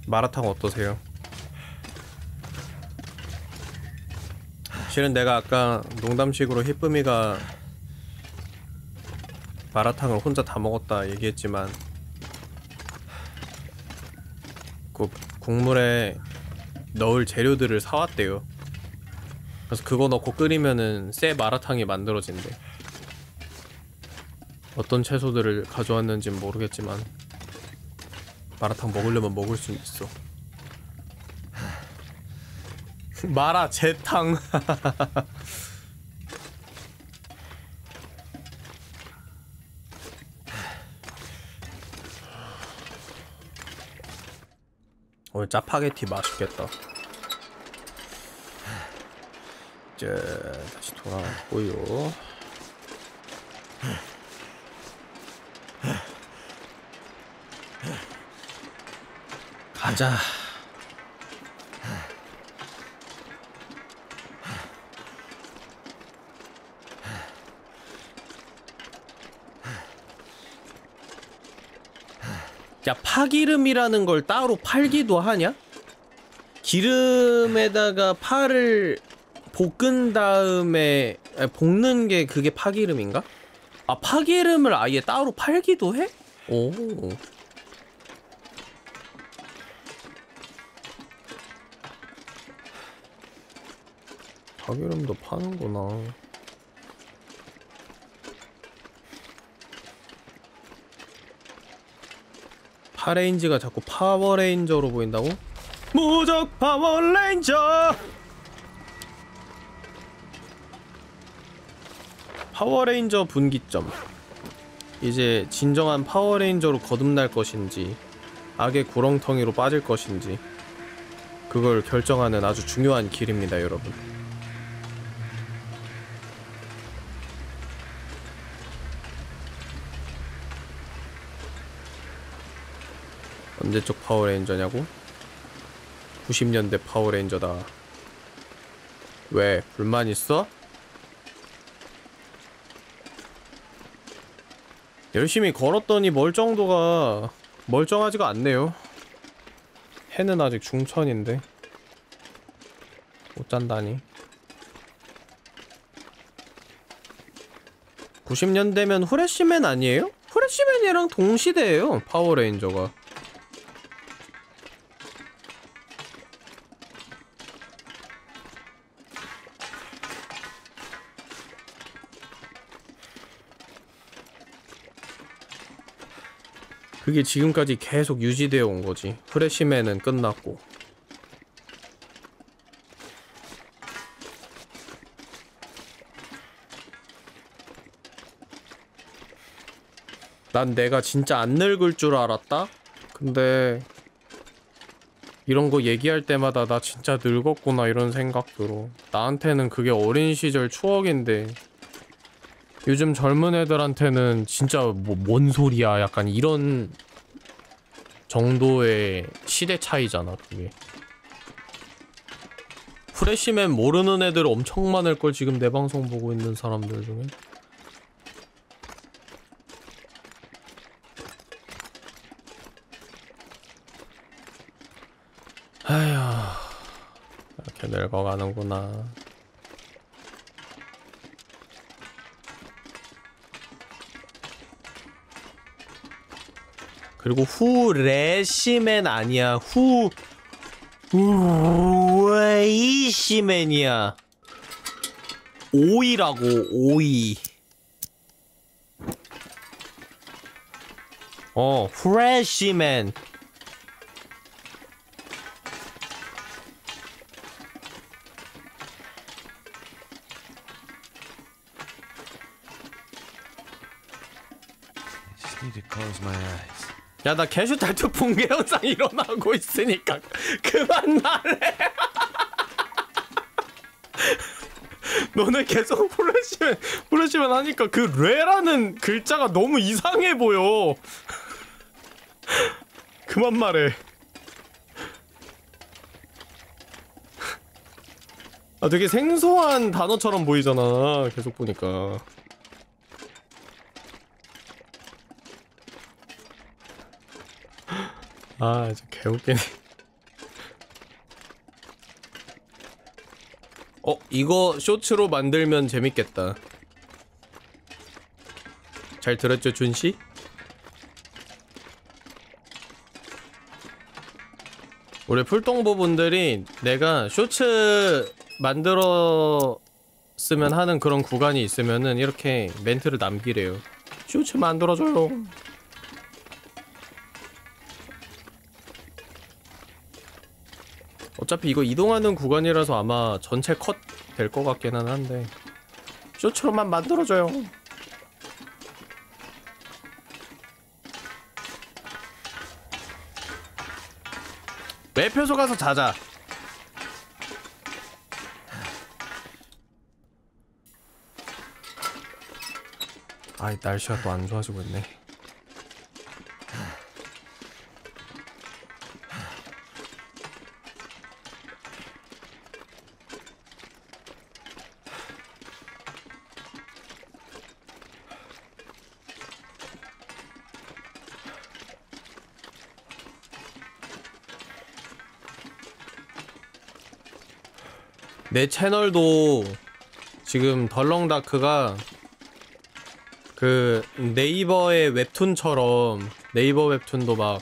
마라탕 어떠세요? 실은 내가 아까 농담식으로 히쁨이가 마라탕을 혼자 다 먹었다 얘기했지만 그 국물에 넣을 재료들을 사왔대요. 그래서 그거 넣고 끓이면은 새 마라탕이 만들어진대. 어떤 채소들을 가져왔는진 모르겠지만 마라탕 먹으려면 먹을 수 있어. *laughs* 마라 재탕. *laughs* 오늘 짜파게티 맛있겠다. 이제 다시 돌아왔고요. 가자. 야 파기름이라는 걸 따로 팔기도 하냐? 기름에다가 파를 볶은 다음에 아니, 볶는 게 그게 파기름인가? 아 파기름을 아예 따로 팔기도 해? 오 파기름도 파는구나 파레인지가 자꾸 파워레인저로 보인다고? 무적 파워레인저! 파워레인저 분기점 이제 진정한 파워레인저로 거듭날 것인지 악의 구렁텅이로 빠질 것인지 그걸 결정하는 아주 중요한 길입니다 여러분 언제적 파워레인저냐고? 90년대 파워레인저다 왜 불만 있어? 열심히 걸었더니 멀정도가 멀쩡하지가 않네요. 해는 아직 중천인데 못 잔다니. 90년대면 후레쉬맨 아니에요? 후레쉬맨이랑 동시대예요 파워레인저가 그게 지금까지 계속 유지되어 온 거지. 프레시맨은 끝났고. 난 내가 진짜 안 늙을 줄 알았다? 근데 이런 거 얘기할 때마다 나 진짜 늙었구나 이런 생각 들어. 나한테는 그게 어린 시절 추억인데 요즘 젊은 애들한테는 진짜 뭐 뭔 소리야 약간 이런 정도의 시대 차이잖아 그게. 프레시맨 모르는 애들 엄청 많을걸 지금 내 방송 보고 있는 사람들 중에. 아휴 이렇게 늙어가는구나 그리고 후레시맨 아니야 후 후레시맨 프레시맨이야. 오이라고 오이. 어, 프레시맨. 야, 나 게슈탈트 붕괴 현상 일어나고 있으니까 그만 말해. *laughs* 너네 계속 프레시맨, 프레시맨 하니까 그 뇌라는 글자가 너무 이상해 보여. *laughs* 그만 말해. 아, 되게 생소한 단어처럼 보이잖아. 계속 보니까. 아, 진짜 개웃기네. *laughs* 어, 이거 쇼츠로 만들면 재밌겠다. 잘 들었죠, 준씨? 우리 풀동보 분들이 내가 쇼츠 만들어 쓰면 하는 그런 구간이 있으면은 이렇게 멘트를 남기래요. 쇼츠 만들어줘요. 어차피 이거 이동하는 구간이라서 아마 전체 컷 될 것 같기는 한데. 쇼츠로만 만들어줘요. 매표소 가서 자자. 아이 날씨가 또 안 좋아지고 있네 내 채널도 지금 덜렁다크가 그 네이버의 웹툰처럼 네이버 웹툰도 막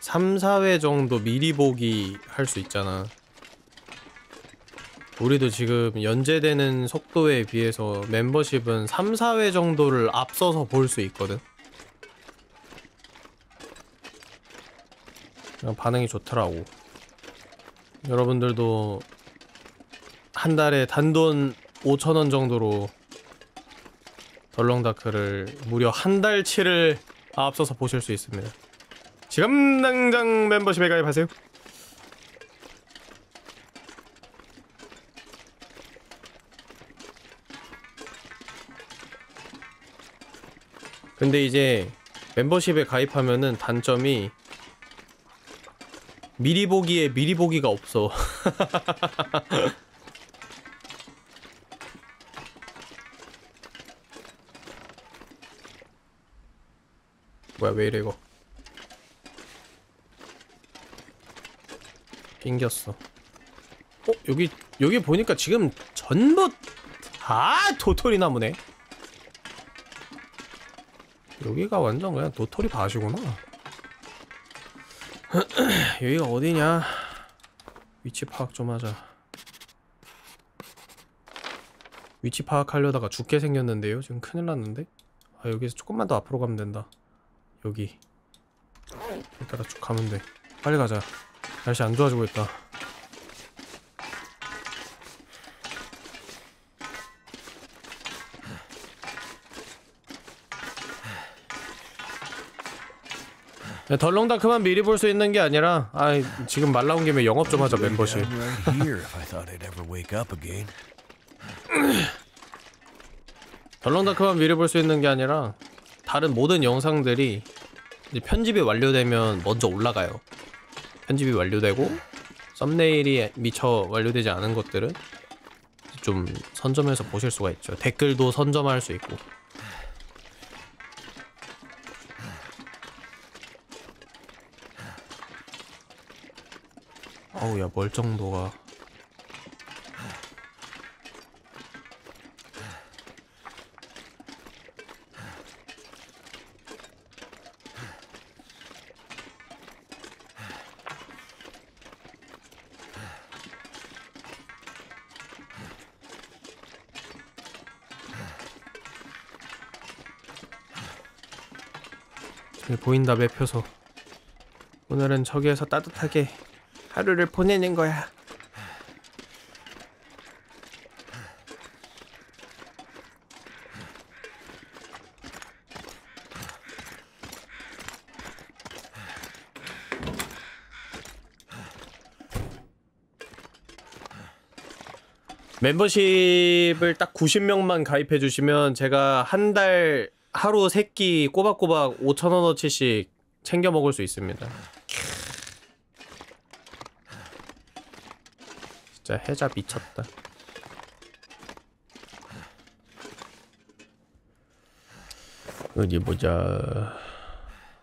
3, 4회 정도 미리 보기 할 수 있잖아. 우리도 지금 연재되는 속도에 비해서 멤버십은 3, 4회 정도를 앞서서 볼 수 있거든. 반응이 좋더라고. 여러분들도 한 달에 단돈 5천원 정도로 덜렁다크를 무려 한 달치를 앞서서 보실 수 있습니다. 지금 당장 멤버십에 가입하세요. 근데 이제 멤버십에 가입하면은 단점이 미리 보기에 미리 보기가 없어. *laughs* 뭐야 왜 이래 이거. 낑겼어. 어 여기 여기 보니까 지금 전부 아 도토리 나무네. 여기가 완전 그냥 도토리 밭이구나. *clears throat* 여기가 어디냐? 위치 파악 좀 하자. 위치 파악하려다가 죽게 생겼는데요? 지금 큰일 났는데? 아 여기서 조금만 더 앞으로 가면 된다 여기. 이따가 쭉 가면 돼. 빨리 가자. 날씨 안 좋아지고 있다. 야, 덜렁다크만 미리 볼 수 있는 게 아니라 아 지금 말 나온 김에 영업 좀 하자 멤버십. 덜렁다크만 미리 볼 수 있는 게 아니라 다른 모든 영상들이 편집이 완료되면 먼저 올라가요. 편집이 완료되고 썸네일이 미처 완료되지 않은 것들은 좀 선점해서 보실 수가 있죠. 댓글도 선점할 수 있고. 어우 야 멀정도가 여기 보인다 매표소. 오늘은 저기에서 따뜻하게 하루를 보내는 거야. 멤버십을 딱 90명만 가입해 주시면 제가 한 달 하루 세 끼 꼬박꼬박 5천 원어치씩 챙겨 먹을 수 있습니다. 진짜 해자 미쳤다. 어디 보자.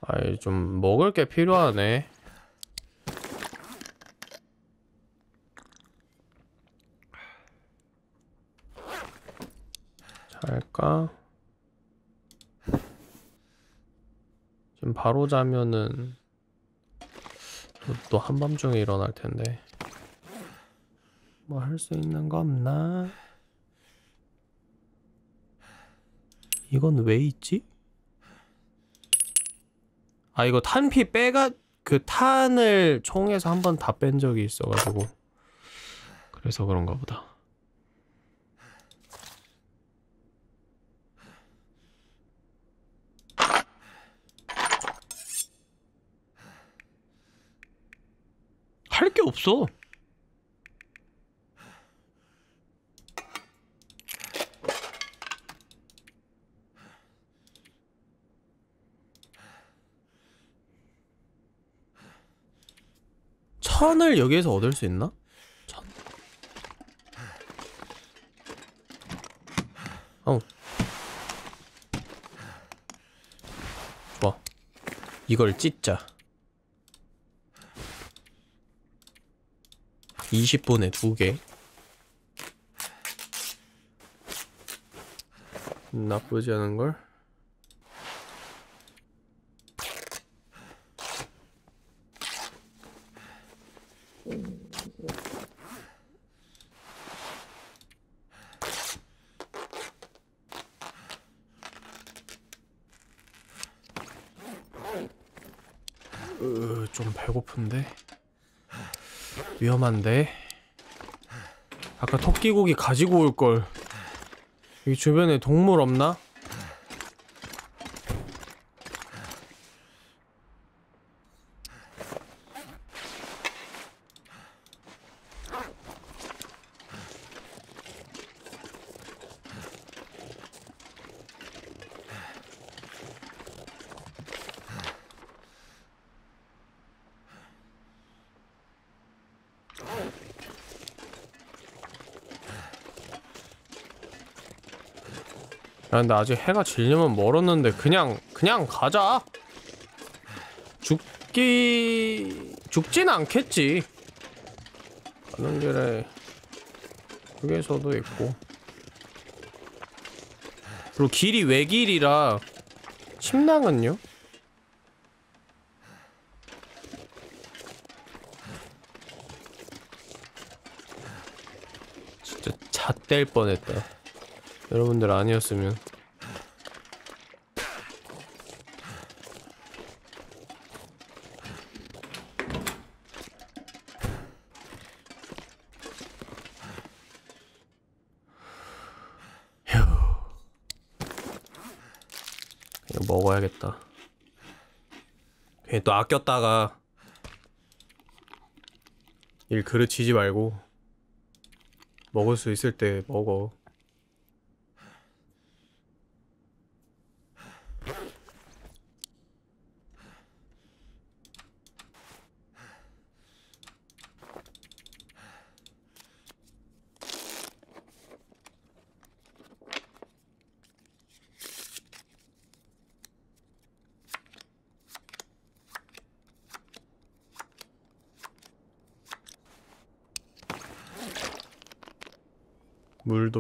아이 좀 먹을 게 필요하네. 잘까? 지금 바로 자면은 또, 또 한밤중에 일어날 텐데 뭐 할 수 있는 거 없나? 이건 왜 있지? 아 이거 탄피 빼가 그 탄을 총에서 한 번 다 뺀 적이 있어가지고 그래서 그런가 보다. 할 게 없어. 천을 여기에서 얻을 수 있나? 천. 어. 좋아. 이걸 찢자. 20분에 두 개. 나쁘지 않은 걸. 으, 좀 배고픈데. 위험한데. 아까 토끼고기 가지고 올 걸. 여기 주변에 동물 없나? 야, 근데 아직 해가 지려면 멀었는데 그냥 그냥 가자. 죽기 죽진 않겠지. 가는 길에 휴게소도 있고. 그리고 길이 외길이라 침낭은요? 진짜 잣될 뻔했다. 여러분들 아니었으면 먹어야겠다. 괜히 또 아꼈다가 일 그르치지 말고 먹을 수 있을 때 먹어.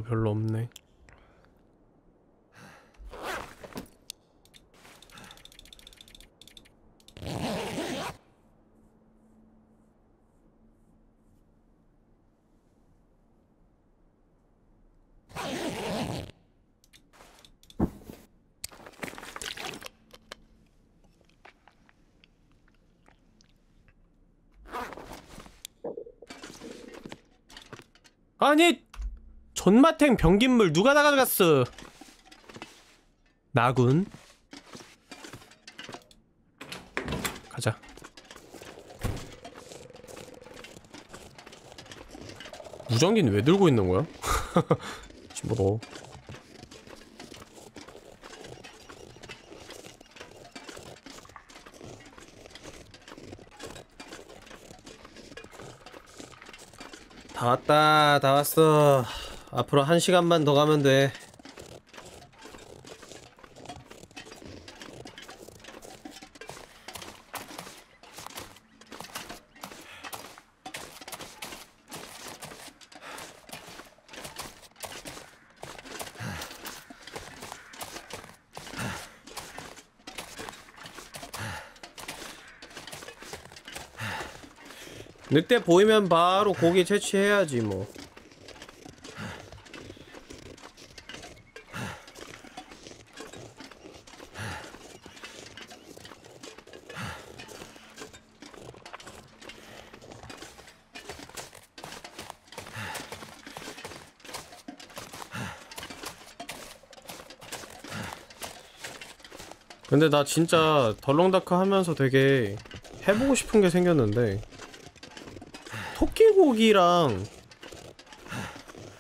별로 없네. 전마탱 병긴물 누가 다 가져갔어? 나군. 가자. 무전기는 왜 들고 있는 거야? *laughs* 집어넣어 다 왔다. 다 왔어 앞으로 한 시간만 더 가면 돼. 늑대 보이면 바로 고기 채취해야지 뭐 근데 나 진짜 덜렁다크 하면서 되게 해보고 싶은 게 생겼는데 토끼고기랑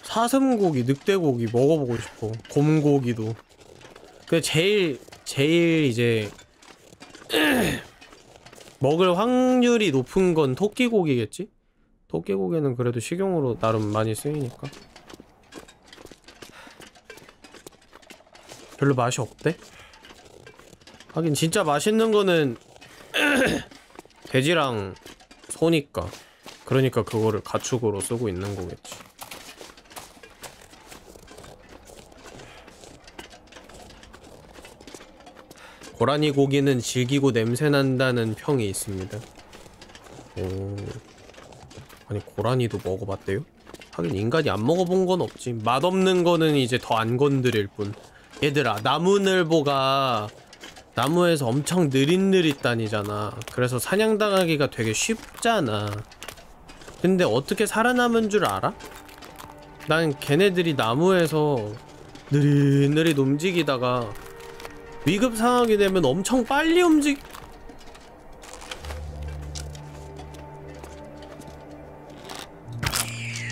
사슴고기, 늑대고기 먹어보고 싶어. 곰고기도. 그 제일 제일 이제 *clears throat* 먹을 확률이 높은 건 토끼고기겠지? 토끼고기는 그래도 식용으로 나름 많이 쓰이니까. 별로 맛이 없대? 하긴 진짜 맛있는 거는 *clears throat* 돼지랑 소니까. 그러니까 그거를 가축으로 쓰고 있는 거겠지. 고라니 고기는 질기고 냄새 난다는 평이 있습니다. 오. 아니 고라니도 먹어봤대요? 하긴 인간이 안 먹어본 건 없지. 맛없는 거는 이제 더 안 건드릴 뿐. 얘들아 나무늘보가 나무에서 엄청 느릿느릿 다니잖아. 그래서 사냥당하기가 되게 쉽잖아. 근데 어떻게 살아남은 줄 알아? 난 걔네들이 나무에서 느릿느릿 움직이다가 위급 상황이 되면 엄청 빨리 움직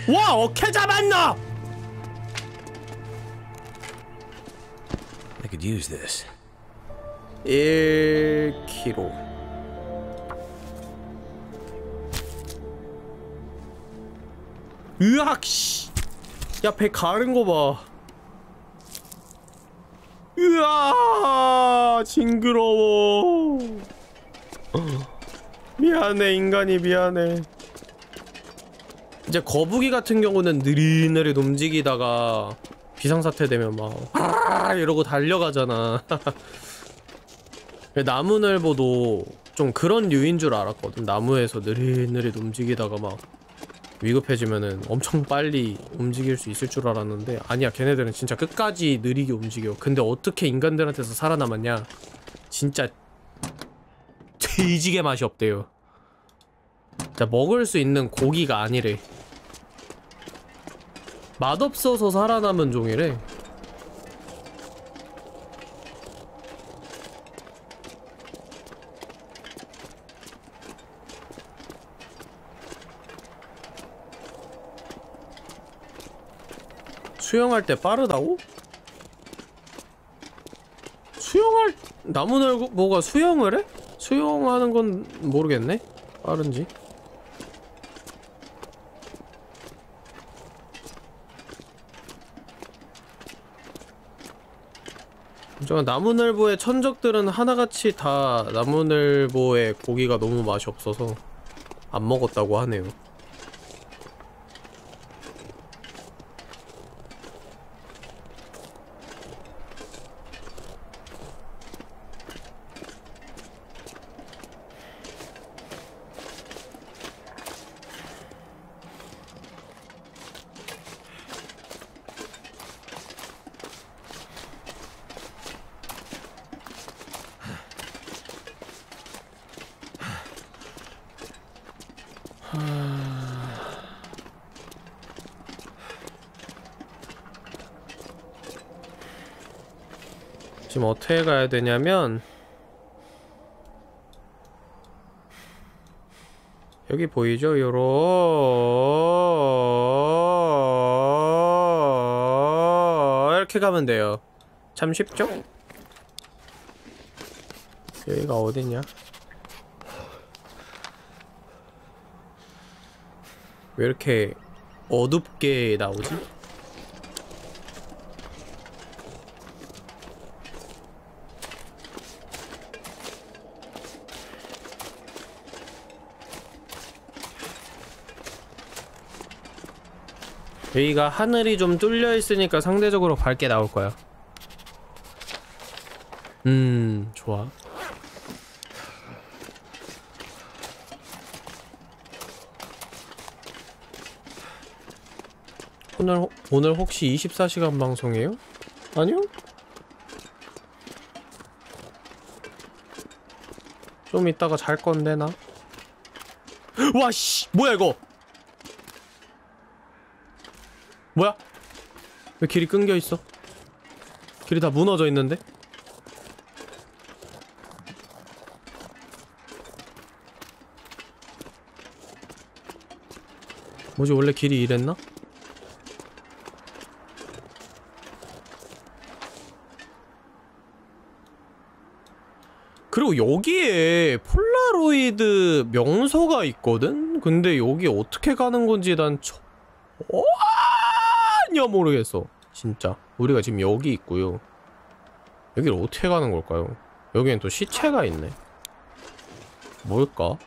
와! 어케 잡았나! I could use this. 1kg 으악 씨. 야, 배 가른 거 봐. 으아! 징그러워. 미안해, 인간이 미안해. 이제 거북이 같은 경우는 느릿느릿 움직이다가 비상사태 되면 막, 아! 이러고 달려가잖아. *laughs* 나무늘보도 좀 그런 류인 줄 알았거든. 나무에서 느릿느릿 움직이다가 막 위급해지면은 엄청 빨리 움직일 수 있을 줄 알았는데 아니야 걔네들은 진짜 끝까지 느리게 움직여. 근데 어떻게 인간들한테서 살아남았냐? 진짜 뒤지게 맛이 없대요. 자 먹을 수 있는 고기가 아니래. 맛없어서 살아남은 종이래 수영할 때 빠르다고? 수영할 나무늘보가 수영을 해? 수영하는 건 모르겠네. 빠른지. 저 나무늘보의 천적들은 하나같이 다 나무늘보의 고기가 너무 맛이 없어서 안 먹었다고 하네요. 아. 지금 어떻게 가야 되냐면 여기 보이죠? 요러 이렇게 가면 돼요 참 쉽죠? 여기가 어디냐 왜 이렇게 어둡게 나오지? 여기가 하늘이 좀 뚫려 있으니까 상대적으로 밝게 나올 거야. 음, 좋아. 오늘 혹- 오늘 혹시 24시간 방송이에요? 아니요? 좀 이따가 잘 건데 나. *gasps* 와 씨, 뭐야 이거? 뭐야? 왜 길이 끊겨 있어? 길이 다 무너져 있는데? 뭐지 원래 길이 이랬나? 그리고 여기에 폴라로이드 명소가 있거든? 근데 여기 어떻게 가는 건지 난 전혀 모르겠어. 진짜. 우리가 지금 여기 있고요. 여기를 어떻게 가는 걸까요? 여기엔 또 시체가 있네. 뭘까?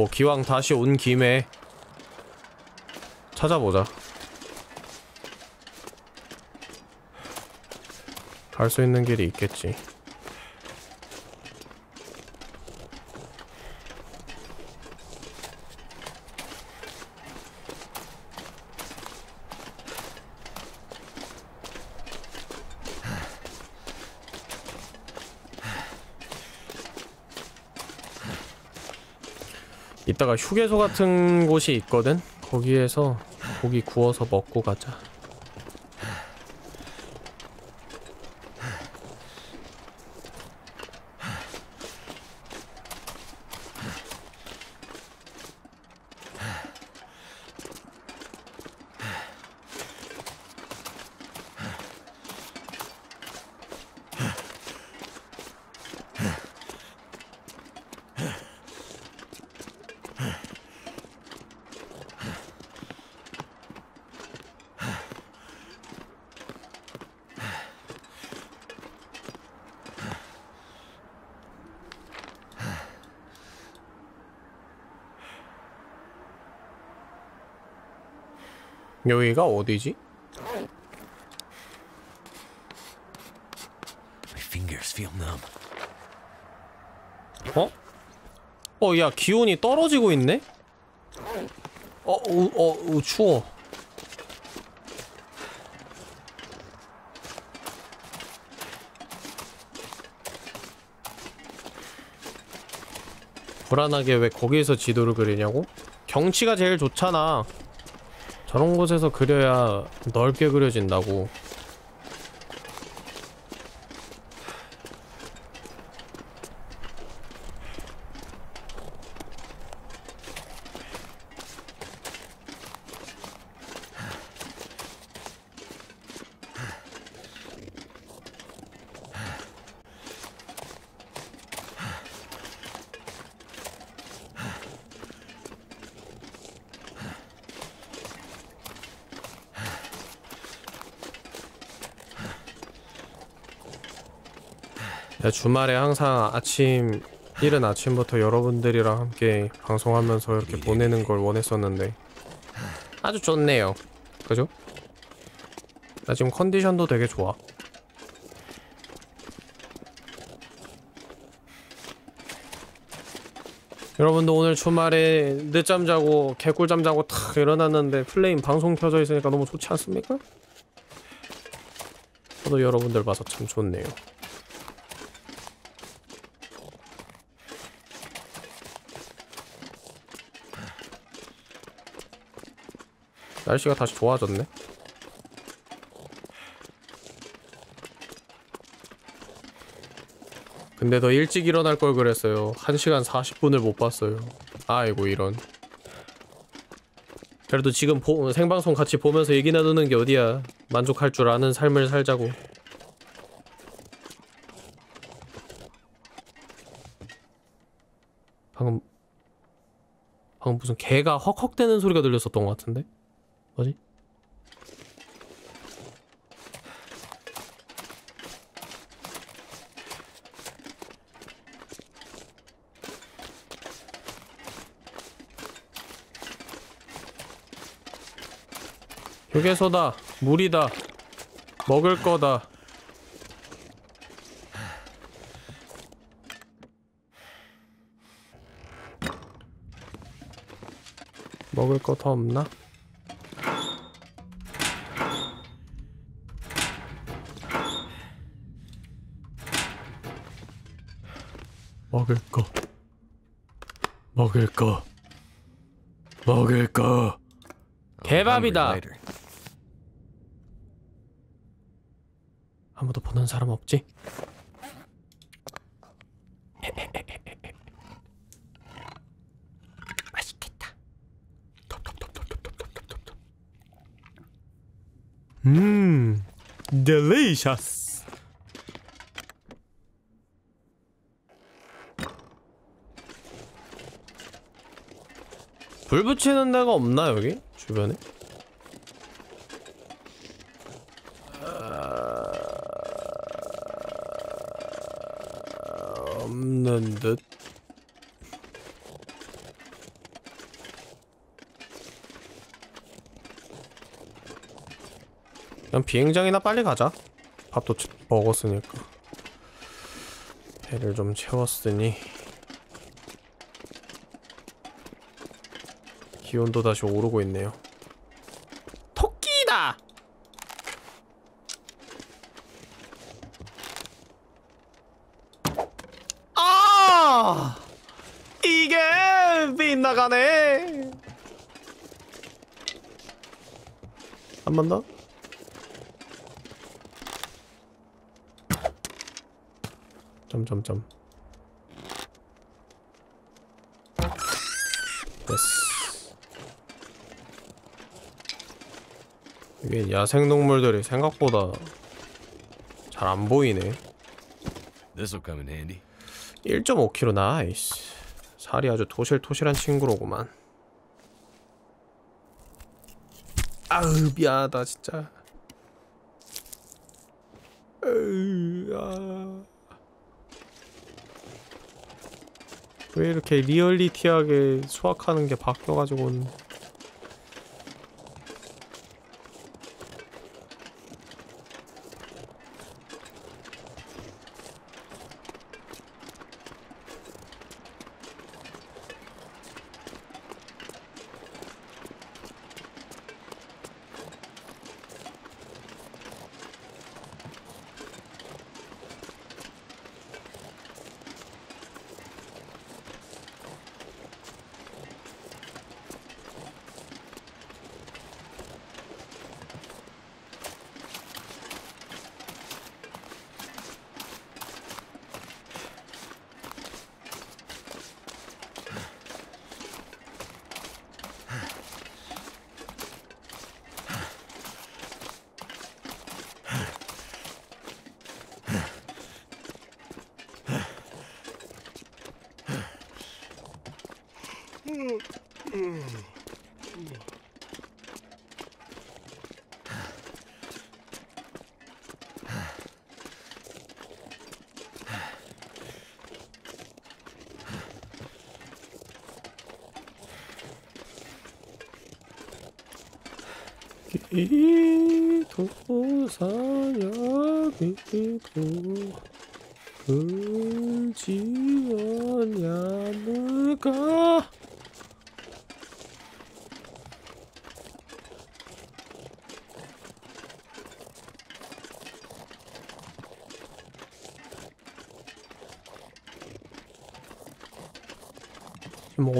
뭐 기왕 다시 온 김에 찾아보자. 갈 수 있는 길이 있겠지. 이따가 휴게소 같은 곳이 있거든? 거기에서 고기 구워서 먹고 가자. 여기가 어디지? My fingers feel numb. 어? 어, 야, 기온이 떨어지고 있네? 어, 어, 어, 어 추워. 불안하게 왜 거기에서 지도를 그리냐고? 경치가 제일 좋잖아. 저런 곳에서 그려야 넓게 그려진다고. 내가 주말에 항상 아침 이른 아침부터 여러분들이랑 함께 방송하면서 이렇게 보내는 걸 원했었는데 아주 좋네요. 그죠? 나 지금 컨디션도 되게 좋아. 여러분도 오늘 주말에 늦잠 자고 개꿀잠 자고 탁 일어났는데 플레임 방송 켜져 있으니까 너무 좋지 않습니까? 저도 여러분들 봐서 참 좋네요. 날씨가 다시 좋아졌네. 근데 더 일찍 일어날 걸 그랬어요. 1시간 40분을 못 봤어요. 아이고 이런. 그래도 지금 보, 생방송 같이 보면서 얘기 나누는 게 어디야. 만족할 줄 아는 삶을 살자고. 방금 방금 무슨 개가 헉헉대는 소리가 들렸었던 것 같은데? 뭐지? 휴게소다 물이다 먹을 거다 먹을 거 더 없나? 먹을까? 먹을까? 개밥이다. 아무도 보는 사람 없지? 맛있겠다. 음, delicious. 불 붙이는 데가 없나 여기 주변에? 없는 듯. 그냥 비행장이나 빨리 가자. 밥도 치- 먹었으니까. 배를 좀 채웠으니. 기온도 다시 오르고 있네요. 토끼다! 아! 이게 빗나가네. 한 번 더. 점점점. 됐어. 이게 야생 동물들이 생각보다 잘 안 보이네. This'll come in handy. 1.5kg nice 살이 아주 토실토실한 친구로구만 아으 미안하다 진짜 으, 아. 왜 이렇게 리얼리티하게 수확하는 게 바뀌어가지고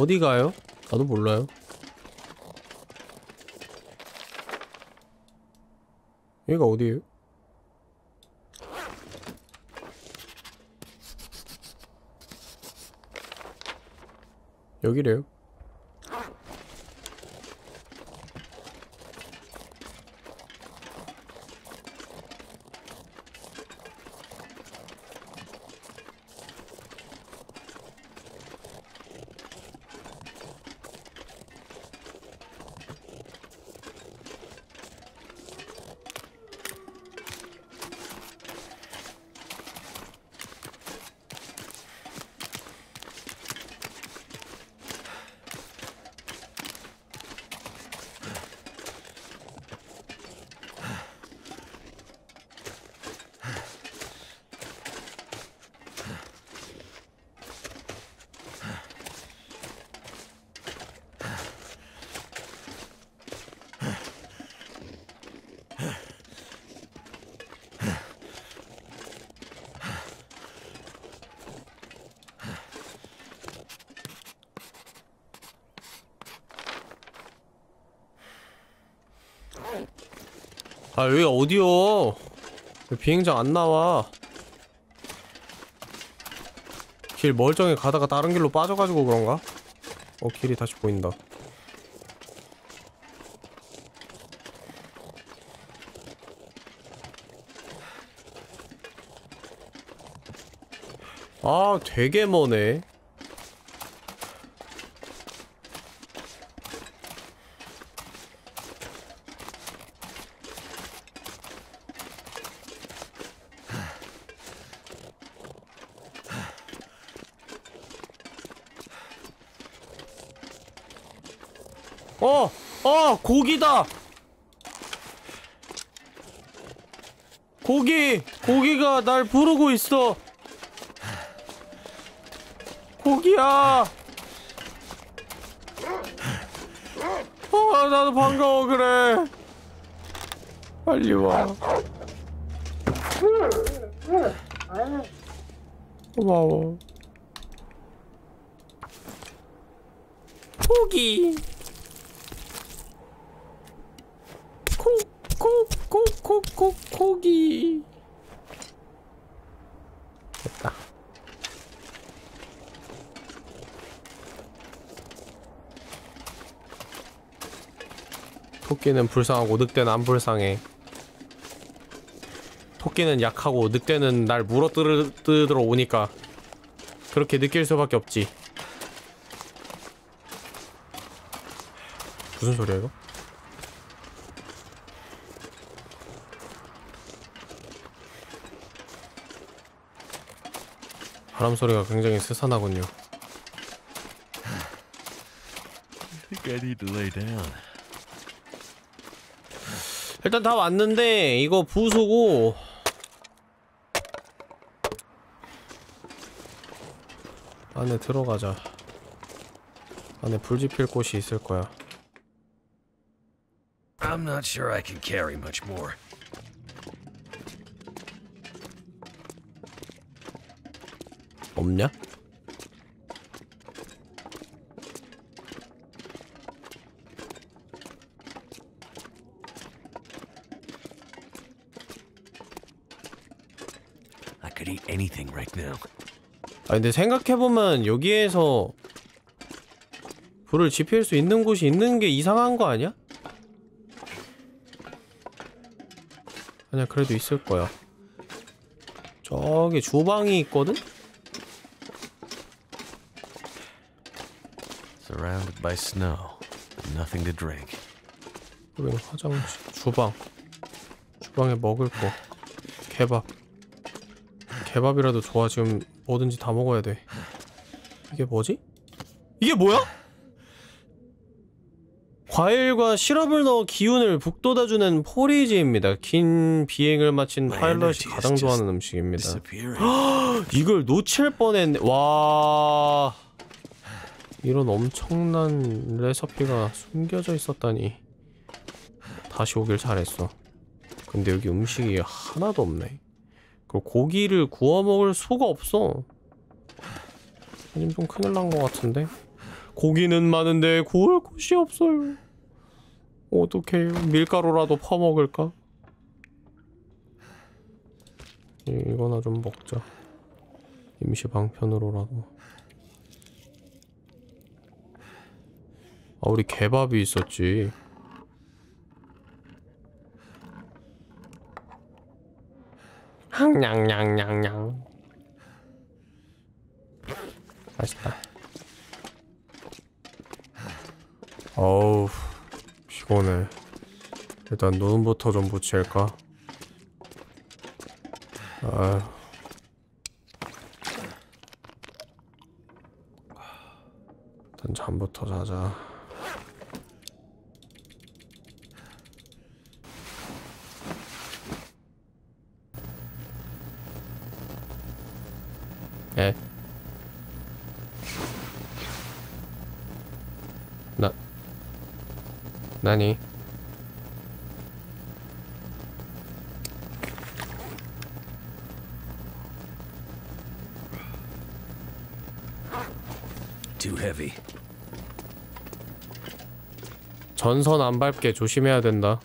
어디 가요? 나도 몰라요. 얘가 어디에요? 여기래요. 아 여기 어디요? 왜 비행장 안 나와? 길 멀쩡히 가다가 다른 길로 빠져가지고 그런가? 어 길이 다시 보인다. 아 되게 머네. 어! 어! 고기다! 고기! 고기가 날 부르고 있어! 고기야! 어, 나도 반가워, 그래! 빨리 와. 고마워. 고기! 코, 코, 코, 코, 코, 고기. 됐다. 토끼는 불쌍하고 늑대는 안 불쌍해. 토끼는 약하고 늑대는 날 물어뜯으러 오니까 그렇게 느낄 수밖에 없지. 무슨 소리야 이거? 바람 소리가 굉장히 스산하군요. 일단 다 왔는데 이거 부수고 안에 들어가자. 안에 불 지필 곳이 있을 거야. I'm not sure I can carry much more. 없냐? I could eat anything right now. 아 근데 생각해보면 여기에서 불을 지필 수 있는 곳이 있는 게 이상한 거 아니야? 아니야 그래도 있을 거야 저기 주방이 있거든? Surrounded by snow, nothing to drink. 여기는 화장실 주방 주방에 먹을 거 개밥 개밥이라도 좋아 지금 뭐든지 다 먹어야 돼. 이게 뭐지? 이게 뭐야? 과일과 시럽을 넣어 기운을 북돋아주는 포리지입니다. 긴 비행을 마친 파일럿이 가장 좋아하는 음식입니다. *gasps* 이걸 놓칠 뻔했네. 와. 이런 엄청난 레시피가 숨겨져 있었다니. 다시 오길 잘했어. 근데 여기 음식이 하나도 없네 그리고 고기를 구워 먹을 수가 없어. 아니면 좀 큰일 난 것 같은데? 고기는 많은데 구울 곳이 없어요. 어떡해 밀가루라도 퍼먹을까? 이- 이거나 좀 먹자. 임시 방편으로라도. 아 우리 개밥이 있었지 냥냥냥냥. 맛있다. 어우 피곤해. 일단 눈부터 좀 붙일까? 아휴. 일단 잠부터 자자 에? 나 나니? Too heavy. 전선 안 밟게 조심해야 된다.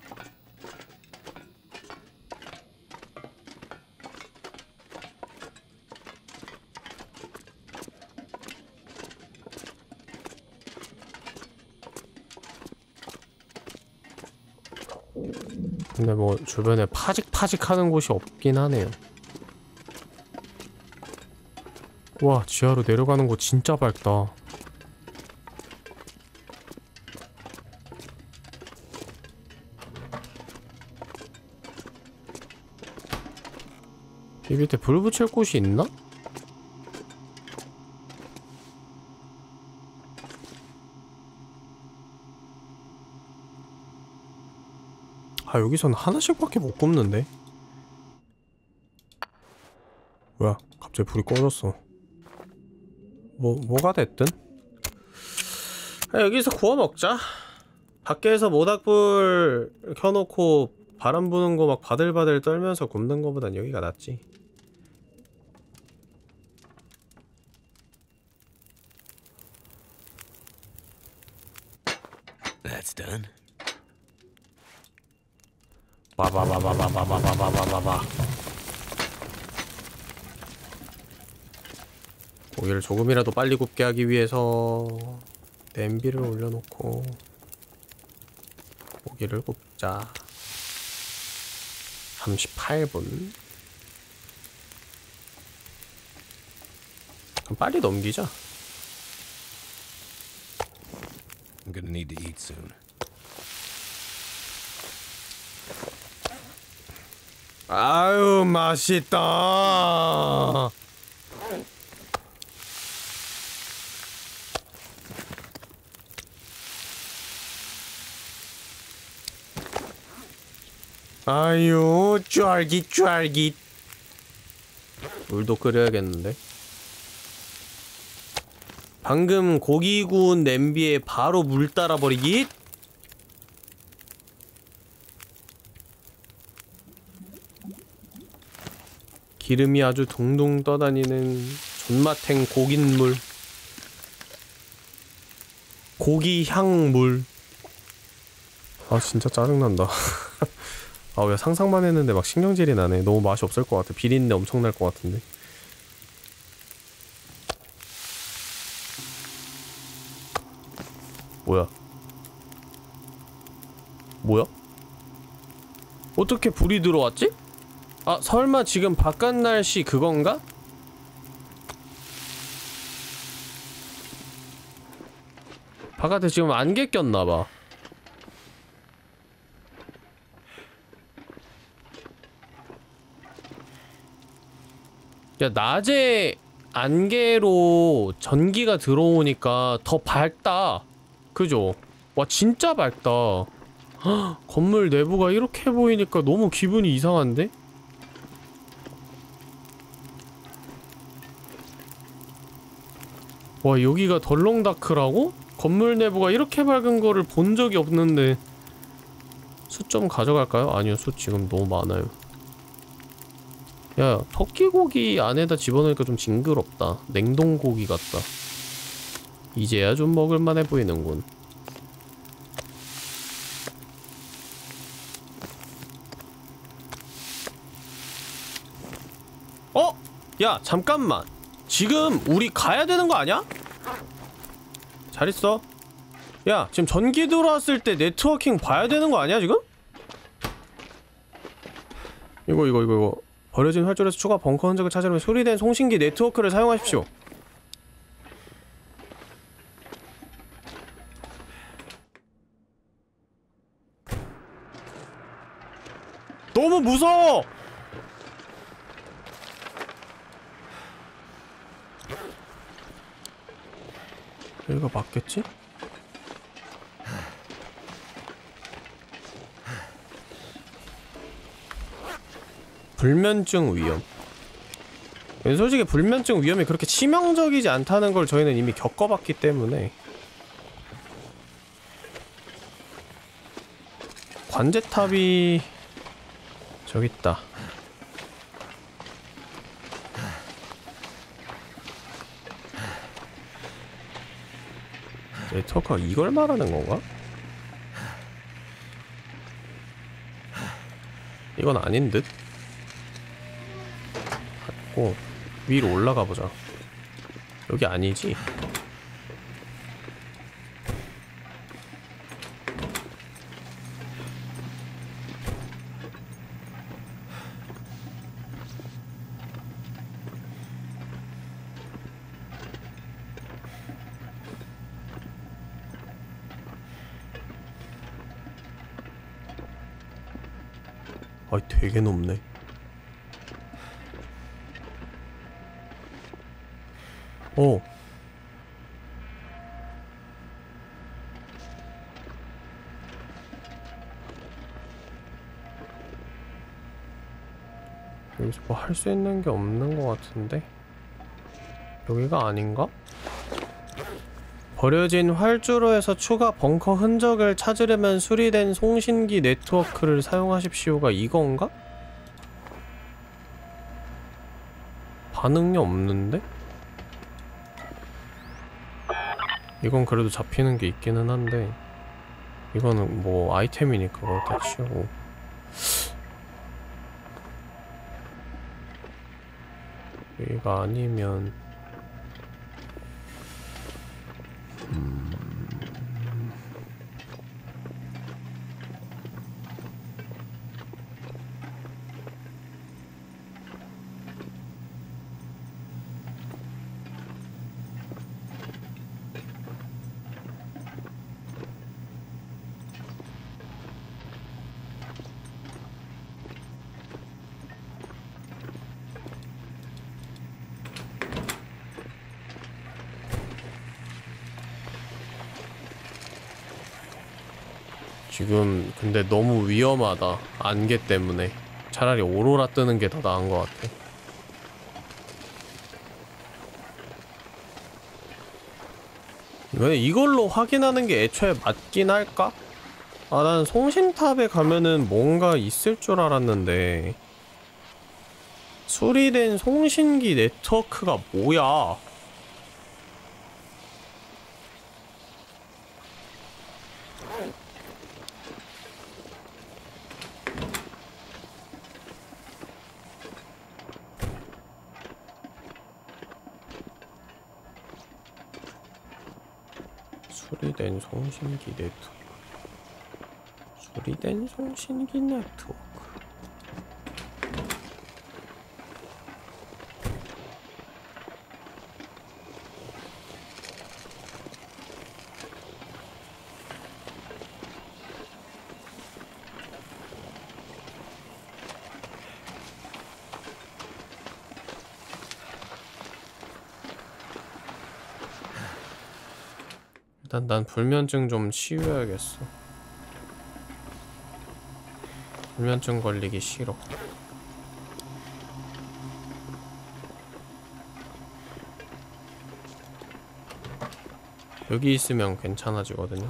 근데 뭐 주변에 파직파직 하는 곳이 없긴 하네요. 와, 지하로 내려가는 곳 진짜 밝다. 이 밑에 불 붙일 곳이 있나? 아 여기선 하나씩밖에 못 굽는데? 뭐야 갑자기 불이 꺼졌어. 뭐 뭐가 됐든? 아, 여기서 구워 먹자. 밖에서 모닥불 켜놓고 바람 부는 거 막 바들바들 떨면서 굽는 거보단 여기가 낫지 조금이라도 빨리 굽게 하기 위해서 냄비를 올려놓고 고기를 굽자. 38분. 그럼 빨리 넘기자. I'm gonna need to eat soon. 아유 맛있다 아유 쫄깃 쫄깃. 물도 끓여야겠는데? 방금 고기 구운 냄비에 바로 물 따라 버리기? 기름이 아주 둥둥 떠다니는 존맛탱 고깃물. 고기 향물. 아 진짜 짜증난다 *laughs* 아왜 상상만 했는데 막 신경질이 나네. 너무 맛이 없을 것 같아. 비린내 엄청 날 것 같은데. 뭐야? 뭐야? 어떻게 불이 들어왔지? 아 설마 지금 바깥 날씨 그건가? 바깥에 지금 안개 꼈나봐 야 낮에 안개로 전기가 들어오니까 더 밝다 그죠? 와 진짜 밝다 헉, 건물 내부가 이렇게 보이니까 너무 기분이 이상한데? 와 여기가 덜렁다크라고? 건물 내부가 이렇게 밝은 거를 본 적이 없는데 숯좀 가져갈까요? 아니요 숯 지금 너무 많아요 야 토끼고기 안에다 집어넣으니까 좀 징그럽다. 냉동고기 같다. 이제야 좀 먹을만해 보이는군. 야 잠깐만. 지금 우리 가야 되는 거 아니야? 잘 있어. 야 지금 전기 들어왔을 때 네트워킹 봐야 되는 거 아니야 지금? 이거 이거 이거 이거 버려진 활주로에서 추가 벙커 흔적을 찾으려면 소리된 송신기 네트워크를 사용하십시오 너무 무서워! 여기가 맞겠지? 불면증 위험 솔직히 불면증 위험이 그렇게 치명적이지 않다는 걸 저희는 이미 겪어봤기 때문에 관제탑이 저기 있다 네트워크가 이걸 말하는 건가? 이건 아닌 듯? 닫고 위로 올라가 보자 여기 아니지? 되게 높네 오 여기서 뭐 할 수 있는 게 없는 것 같은데 여기가 아닌가? 버려진 활주로에서 추가 벙커 흔적을 찾으려면 수리된 송신기 네트워크를 사용하십시오가 이건가? 반응이 없는데? 이건 그래도 잡히는 게 있기는 한데 이거는 뭐 아이템이니까 그걸 다 치우고. 여기가 아니면 지금 근데 너무 위험하다. 안개 때문에. 차라리 오로라 뜨는 게 더 나은 것 같아. 이거는 이걸로 확인하는 게 애초에 맞긴 할까? 아 난 송신탑에 가면은 뭔가 있을 줄 알았는데. 수리된 송신기 네트워크가 뭐야 수리된 송신기 네트워크 수리된 송신기 네트워크 난 불면증 좀 치유해야겠어. 불면증 걸리기 싫어. 여기 있으면 괜찮아지거든요.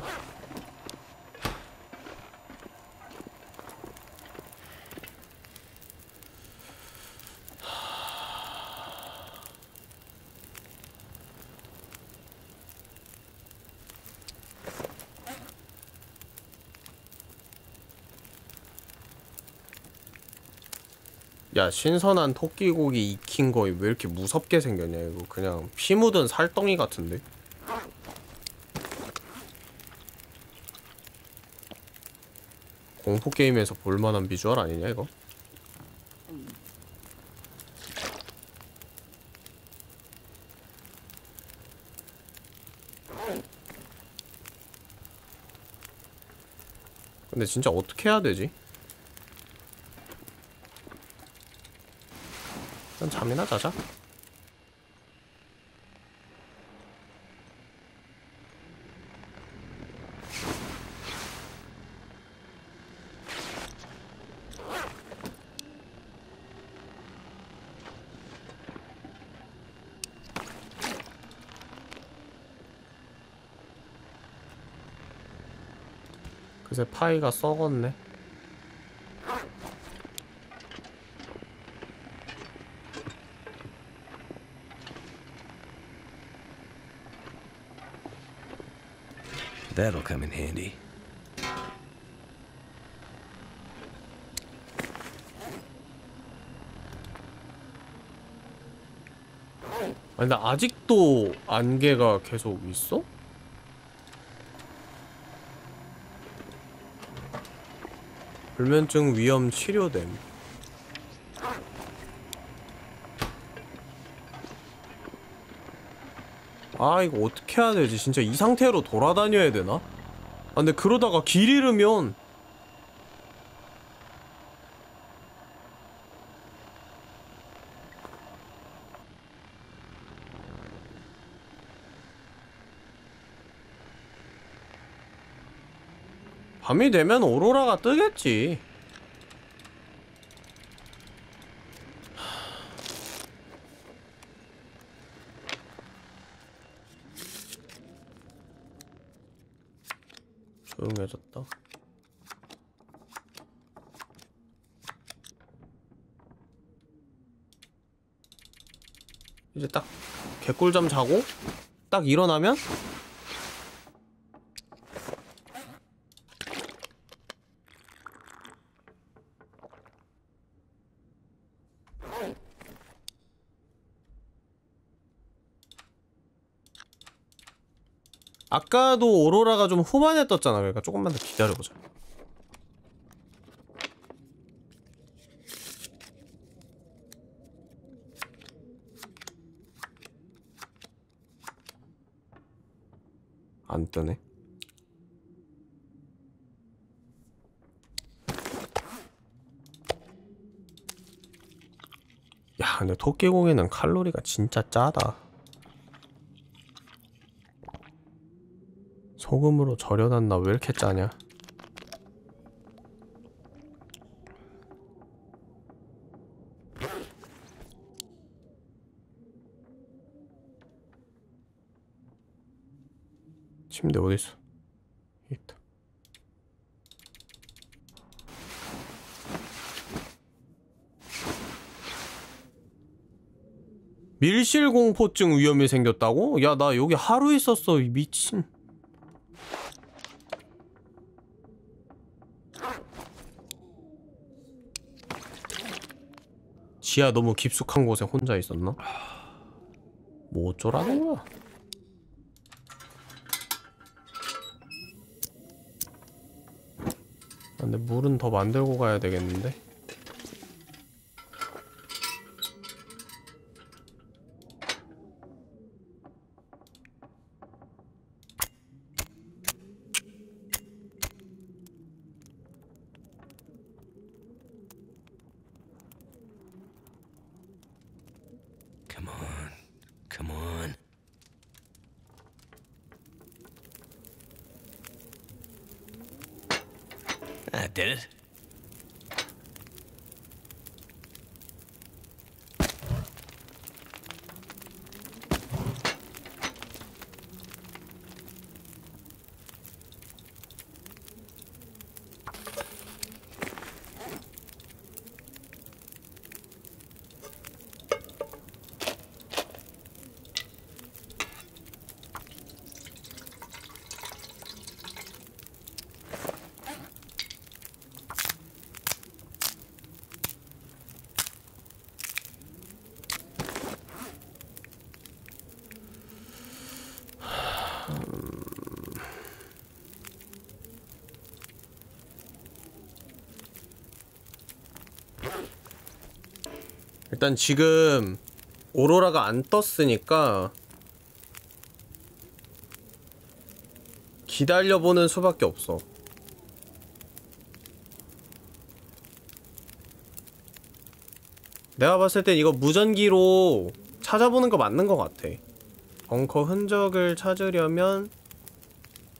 야 신선한 토끼고기 익힌 거 왜 이렇게 무섭게 생겼냐 이거. 그냥 피 묻은 살덩이 같은데? 공포 게임에서 볼만한 비주얼 아니냐 이거? 근데 진짜 어떻게 해야 되지? 일단 잠이나 자자. 그새 파이가 썩었네. That'll come in handy. 아니 나 아직도 안개가 계속 있어? 불면증 위험 치료됨. 아 이거 어떻게 해야 되지? 진짜 이 상태로 돌아다녀야 되나? 아 근데 그러다가 길 잃으면 밤이 되면 오로라가 뜨겠지. 조용해졌다. 이제 딱 개 꿀잠 자고 딱 일어나면 아까도 오로라가 좀 후반에 떴잖아. 그러니까 조금만 더 기다려보자. 안 뜨네. 야, 근데 토끼고기는 칼로리가 진짜 짜다. 소금으로 절여놨나 왜 이렇게 짜냐? 침대 어딨어? 여기 있다. 밀실공포증 위험이 생겼다고? 야, 나 여기 하루 있었어, 이 미친. 지하 너무 깊숙한 곳에 혼자 있었나? 뭐 어쩌라는 거야? 아, 근데 물은 더 만들고 가야 되겠는데? 일단 지금 오로라가 안 떴으니까 기다려보는 수밖에 없어. 내가 봤을 땐 이거 무전기로 찾아보는 거 맞는 것 같아. 벙커 흔적을 찾으려면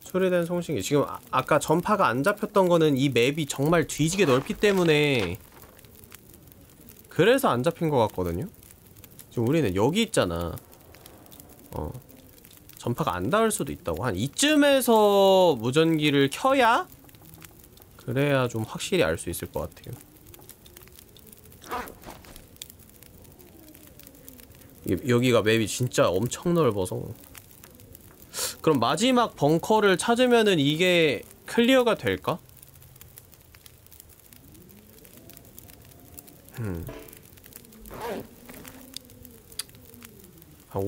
수리된 송신기. 지금 아, 아까 전파가 안 잡혔던 거는 이 맵이 정말 뒤지게 넓기 때문에 그래서 안 잡힌 것 같거든요. 지금 우리는 여기 있잖아. 어. 전파가 안 닿을 수도 있다고. 한 이쯤에서 무전기를 켜야 그래야 좀 확실히 알 수 있을 것 같아요. 여기가 map이 진짜 엄청 넓어서 그럼 마지막 벙커를 찾으면은 이게 clear가 될까?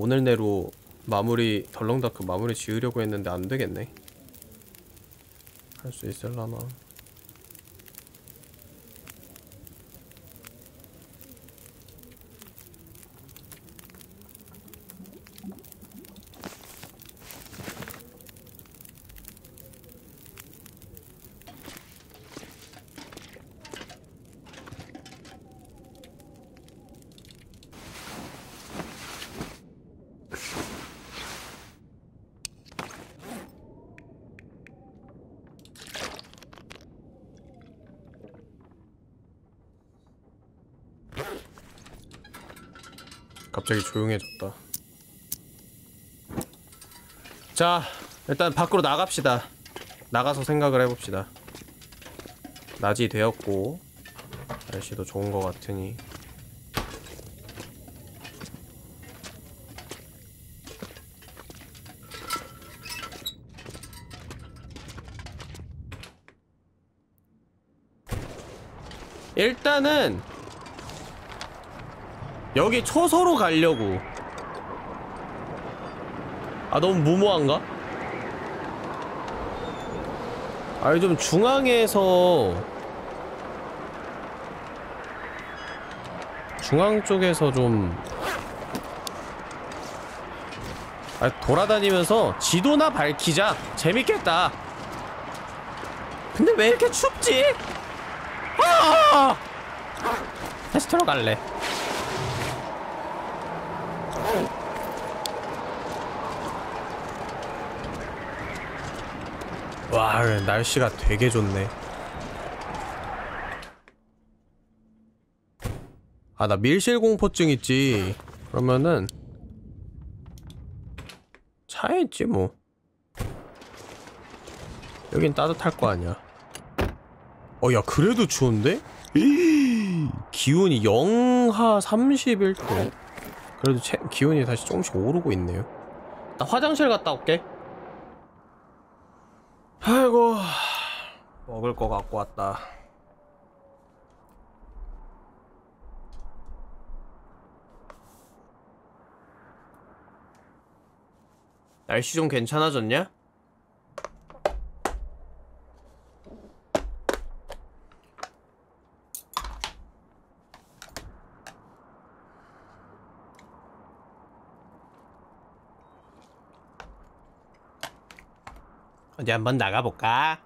오늘 내로 마무리 덜렁다크 마무리 지으려고 했는데 안 되겠네. 할 수 있을라나? 갑자기 조용해졌다. 자, 일단 밖으로 나갑시다. 나가서 생각을 해봅시다. 낮이 되었고 날씨도 좋은 것 같으니 일단은 여기 초소로 가려고 아 너무 무모한가? 아니 좀 중앙에서 중앙 쪽에서 좀 아, 돌아다니면서 지도나 밝히자 재밌겠다 근데 왜 이렇게 춥지? 아! 다시 들어갈래 와 날씨가 되게 좋네. 아 나 밀실 공포증 있지. 그러면은 차에 있지 뭐. 여긴 따뜻할 거 아니야. 어 야 그래도 추운데? *gasps* 기온이 영하 31도. 그래도 채, 기온이 다시 조금씩 오르고 있네요. 나 화장실 갔다 올게 아이고 먹을 거 갖고 왔다 날씨 좀 괜찮아졌냐? 어디 한번 나가볼까?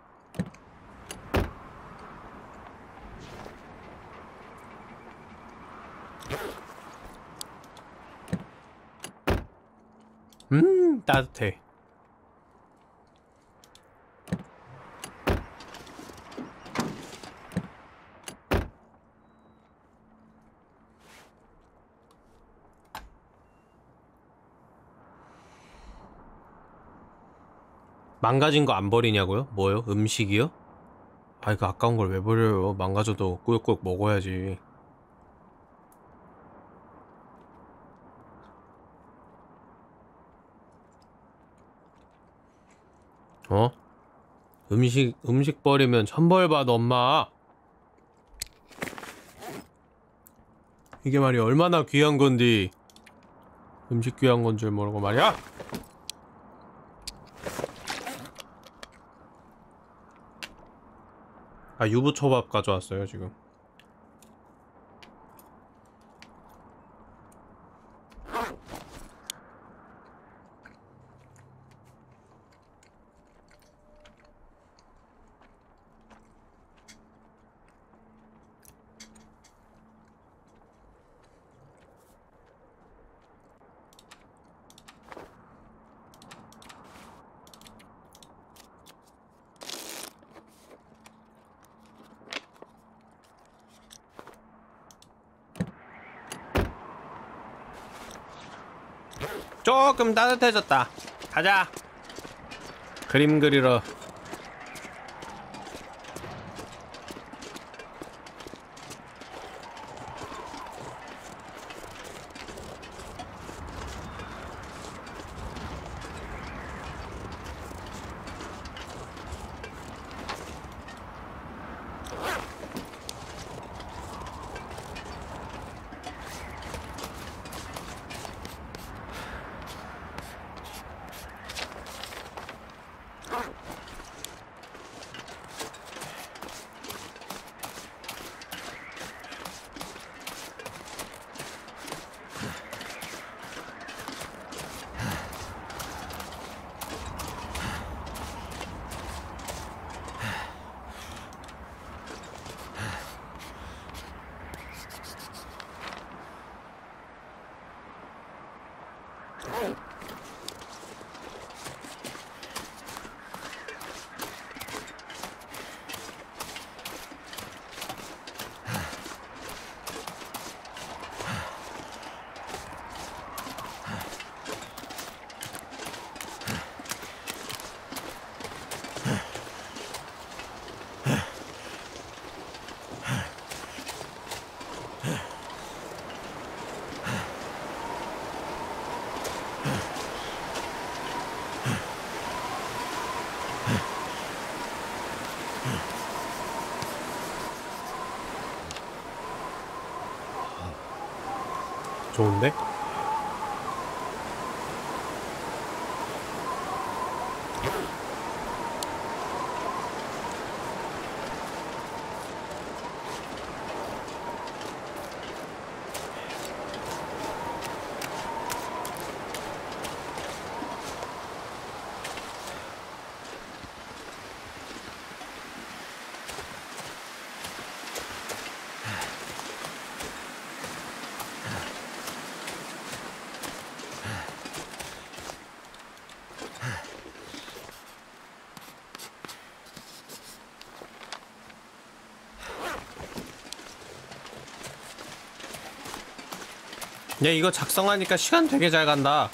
음 따뜻해 망가진 거 안 버리냐고요? 뭐요? 음식이요? 아 이거 아까운 걸 왜 버려요? 망가져도 꾸역꾸역 먹어야지. 어? 음식 음식 버리면 천벌 받아 엄마. 이게 말이 얼마나 귀한 건디. 음식 귀한 건 줄 모르고 말이야. 아 유부초밥 가져왔어요 지금 따뜻해졌다. 가자. 그림 그리러. 야 이거 작성하니까 시간 되게 잘 간다.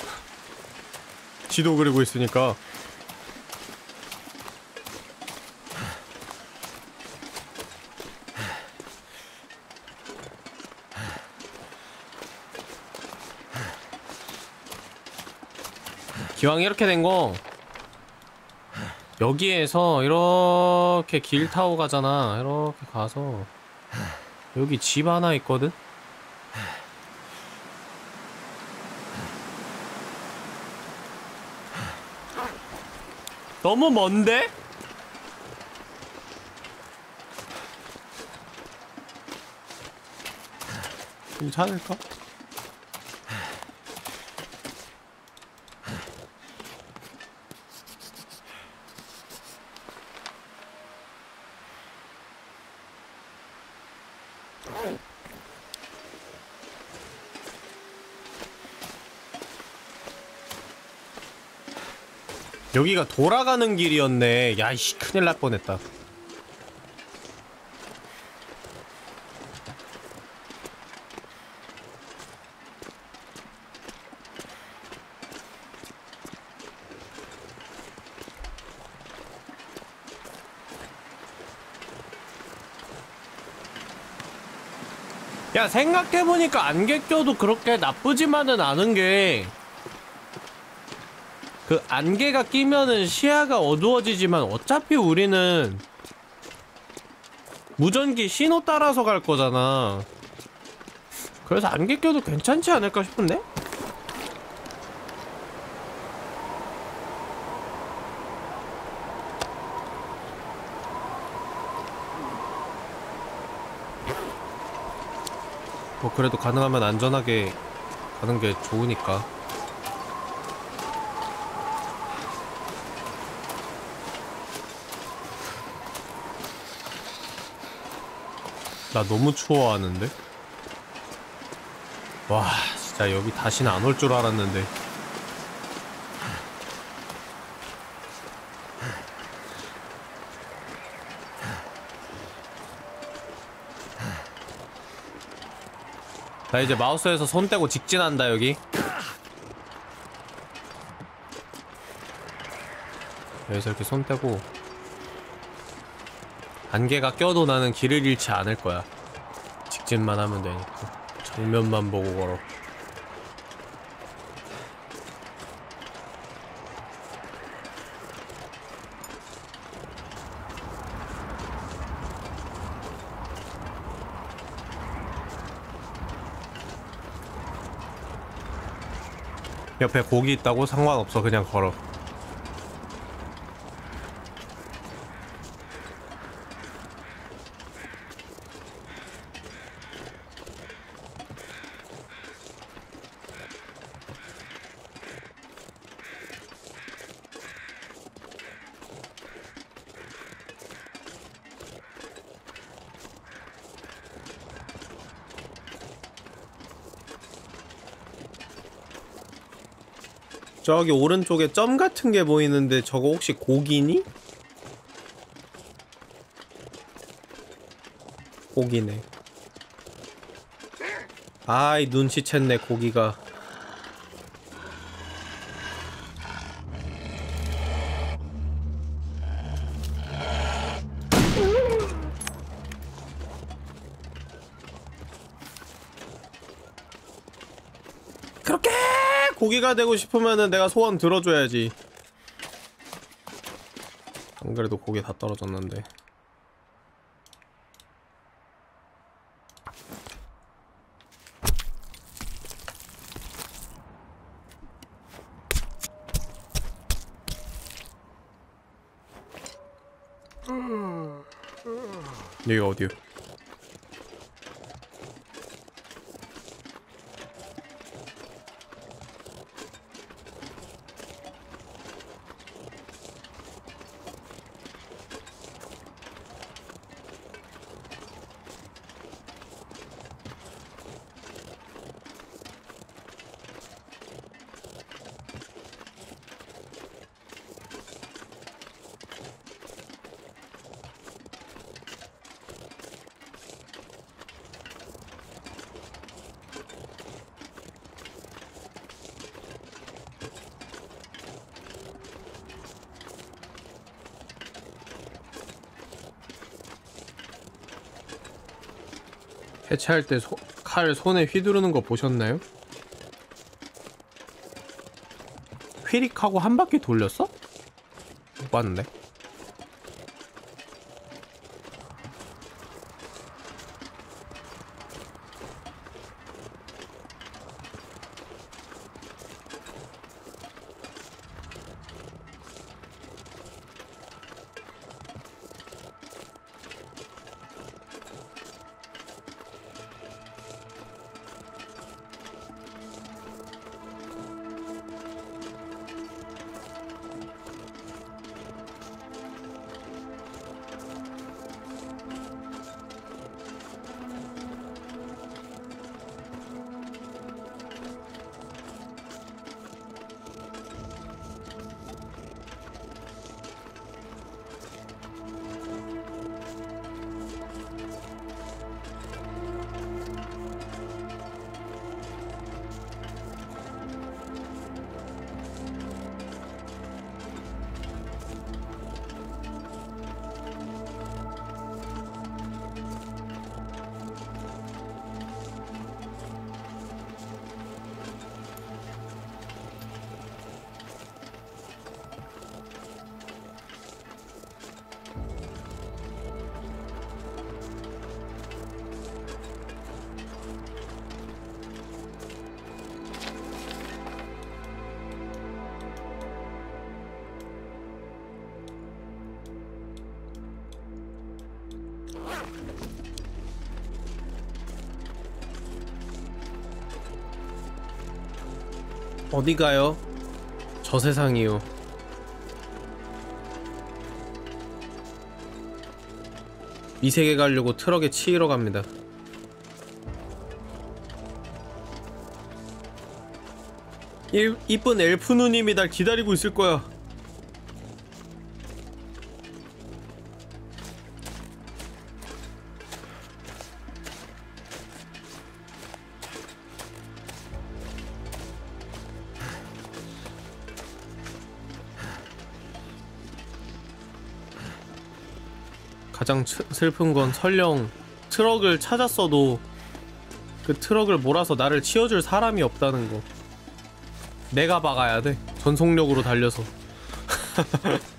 지도 그리고 있으니까. 기왕 이렇게 된 거 여기에서 이렇게 길 타고 가잖아. 이렇게 가서 여기 집 하나 있거든. 너무 먼데? 괜찮을까? 여기가 돌아가는 길이었네. 야이씨 큰일 날 뻔했다. 야 생각해보니까 안개 껴도 그렇게 나쁘지만은 않은 게 그 안개가 끼면은 시야가 어두워지지만 어차피 우리는 무전기 신호 따라서 갈 거잖아. 그래서 안개 껴도 괜찮지 않을까 싶은데? 뭐 그래도 가능하면 안전하게 가는 게 좋으니까. 나 너무 추워하는데? 와 진짜 여기 다시는 안 올 줄 알았는데. 나 이제 마우스에서 손 떼고 직진한다 여기. 여기서 이렇게 손 떼고. 안개가 껴도 나는 길을 잃지 않을 거야. 직진만 하면 되니까. 정면만 보고 걸어. 옆에 고기 있다고 상관없어. 그냥 걸어 저기 오른쪽에 점 같은 게 보이는데 저거 혹시 고기니? 고기네. 아이 눈치챘네 고기가. 고기가 되고 싶으면은 내가 소원 들어줘야지. 안 그래도 고기 다 떨어졌는데. 여기가 어디요? 해체할 때 칼 손에 휘두르는 거 보셨나요? 휘릭하고 한 바퀴 돌렸어? 못 봤는데. 어디 가요? 저 세상이요. 이 세계 가려고 트럭에 치이러 갑니다. 일, 이쁜 엘프 누님이 날 기다리고 있을 거야. 가장 츠- 슬픈 건 설령 트럭을 찾았어도 그 트럭을 몰아서 나를 치워줄 사람이 없다는 거. 내가 박아야 돼. 전속력으로 달려서. *laughs*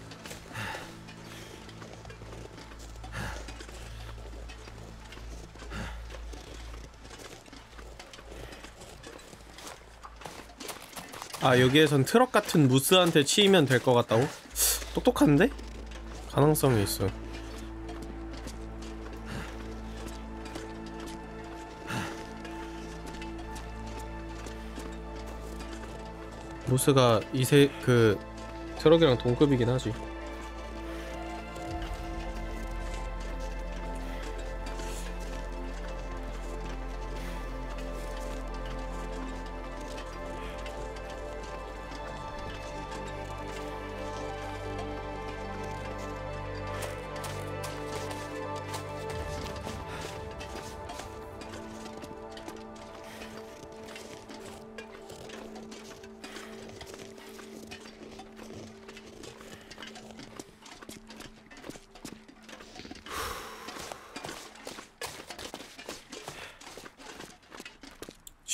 아 여기에선 트럭 같은 무스한테 치이면 될 것 같다고? 똑똑한데? 가능성이 있어. 무스가 이세 그 트럭이랑 동급이긴 하지.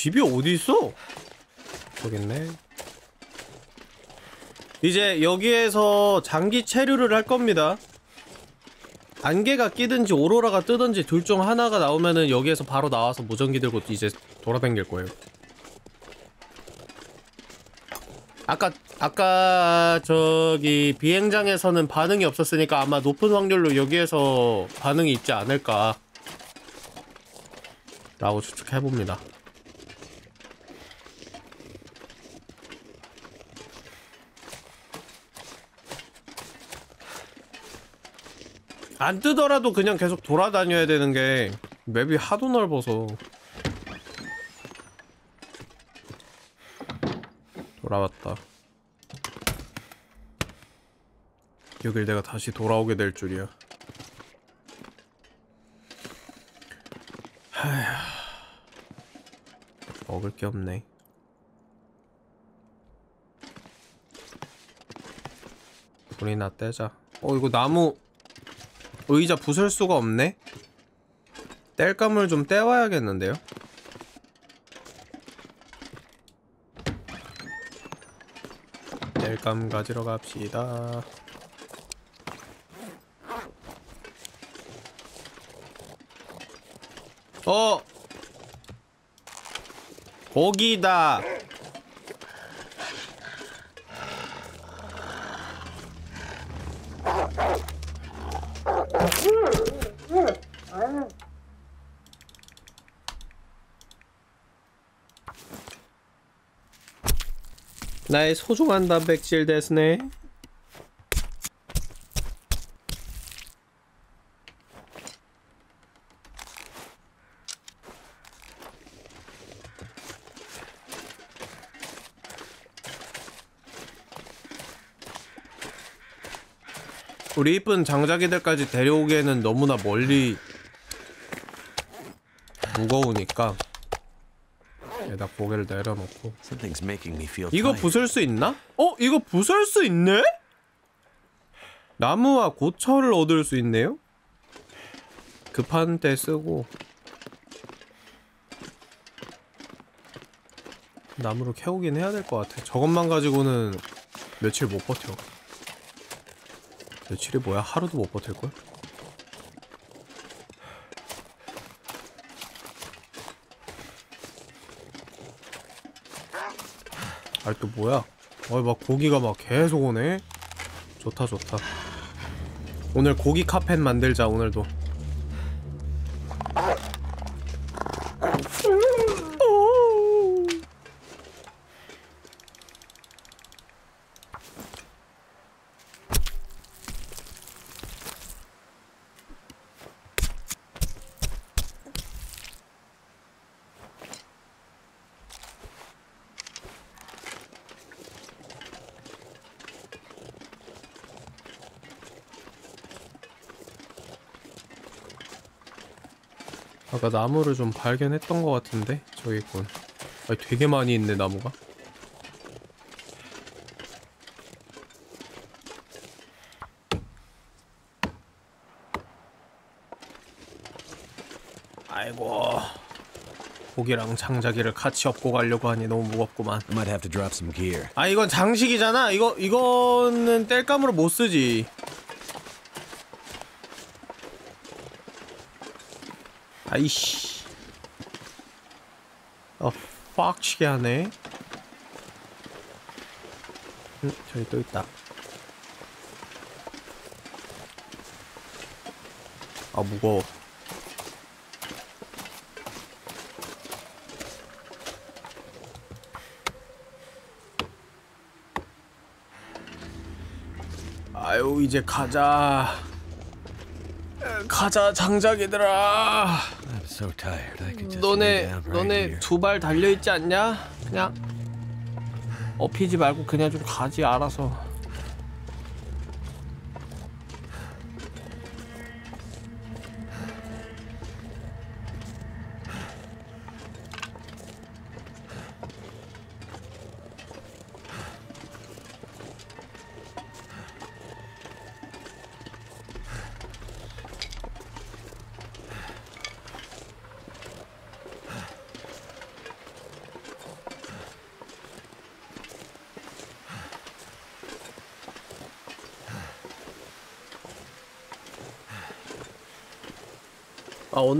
집이 어디 있어? 저기 있네. 이제 여기에서 장기 체류를 할 겁니다. 안개가 끼든지 오로라가 뜨든지 둘 중 하나가 나오면은 여기에서 바로 나와서 무전기 들고 이제 돌아다닐 거예요. 아까 아까 저기 비행장에서는 반응이 없었으니까 아마 높은 확률로 여기에서 반응이 있지 않을까 라고 추측해 봅니다. 안 뜨더라도 그냥 계속 돌아다녀야 되는 게 맵이 하도 넓어서. 돌아왔다. 여길 내가 다시 돌아오게 될 줄이야. 하휴. 먹을 게 없네. 불이나 떼자. 어 이거 나무 의자 부술 수가 없네? 땔감을 좀 떼와야겠는데요? 땔감 가지러 갑시다 어! 고기다! 나의 소중한 단백질 데스네. 우리 이쁜 장자기들까지 데려오기에는 너무나 멀리 무거우니까 여기다 고개를 내려놓고 이거. 부술 수 있나? 어? 이거 부술 수 있네? 나무와 고철을 얻을 수 있네요? 급한 때 쓰고 나무를 캐오긴 해야 될 것 같아 저것만 가지고는 며칠 못 버텨 며칠이 뭐야? 하루도 못 버틸걸? 아이 또 뭐야? 어이 막 고기가 막 계속 오네. 좋다 좋다. 오늘 고기 카펫 만들자 오늘도. 제가 나무를 좀 발견했던 것 같은데 저기 있군 아니, 되게 많이 있네 나무가. 아이고. 고기랑 장작기를 같이 업고 가려고 하니 너무 무겁구만. 아 이건 장식이잖아. 이거 이거는 뗄감으로 못 쓰지. 아이씨. 어 빡치게 하네 음 저기 또 있다. 아 무거워. 아유 이제 가자. 에, 가자 장작이들아 너네 너네. 두 발 달려 있지 않냐? 그냥 업히지 말고 그냥 좀 가지 알아서.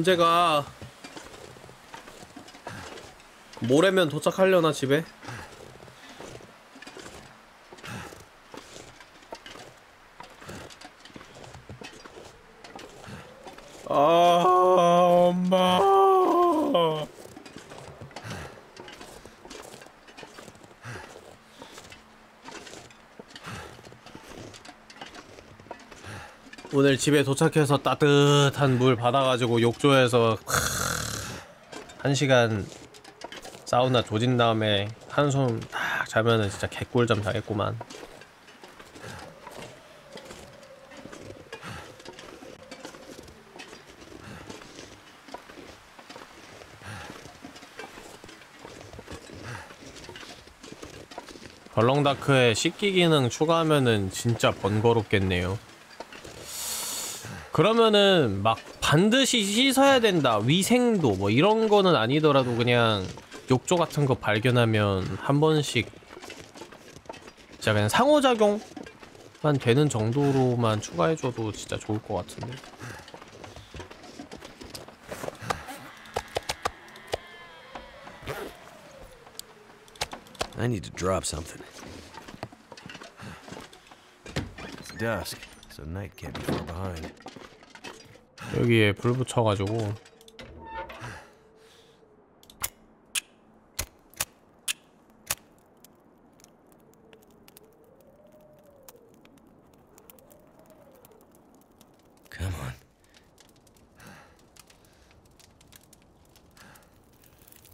아 언제가 모레면 도착하려나 집에? 아 엄마 오늘 집에 도착해서 따뜻한 물 받아가지고 욕조에서 한 시간 사우나 조진 다음에 한숨 딱 자면은 진짜 개꿀잠 자겠구만. 벌렁다크에 씻기 기능 추가하면은 진짜 번거롭겠네요. 그러면은 막 반드시 씻어야 된다 위생도 뭐 이런 거는 아니더라도 그냥 욕조 같은 거 발견하면 한 번씩 진짜 그냥 상호작용만 되는 정도로만 추가해줘도 진짜 좋을 것 같은데 I need to drop something. It's dusk, so night can't be far behind. 여기에 불 붙여가지고.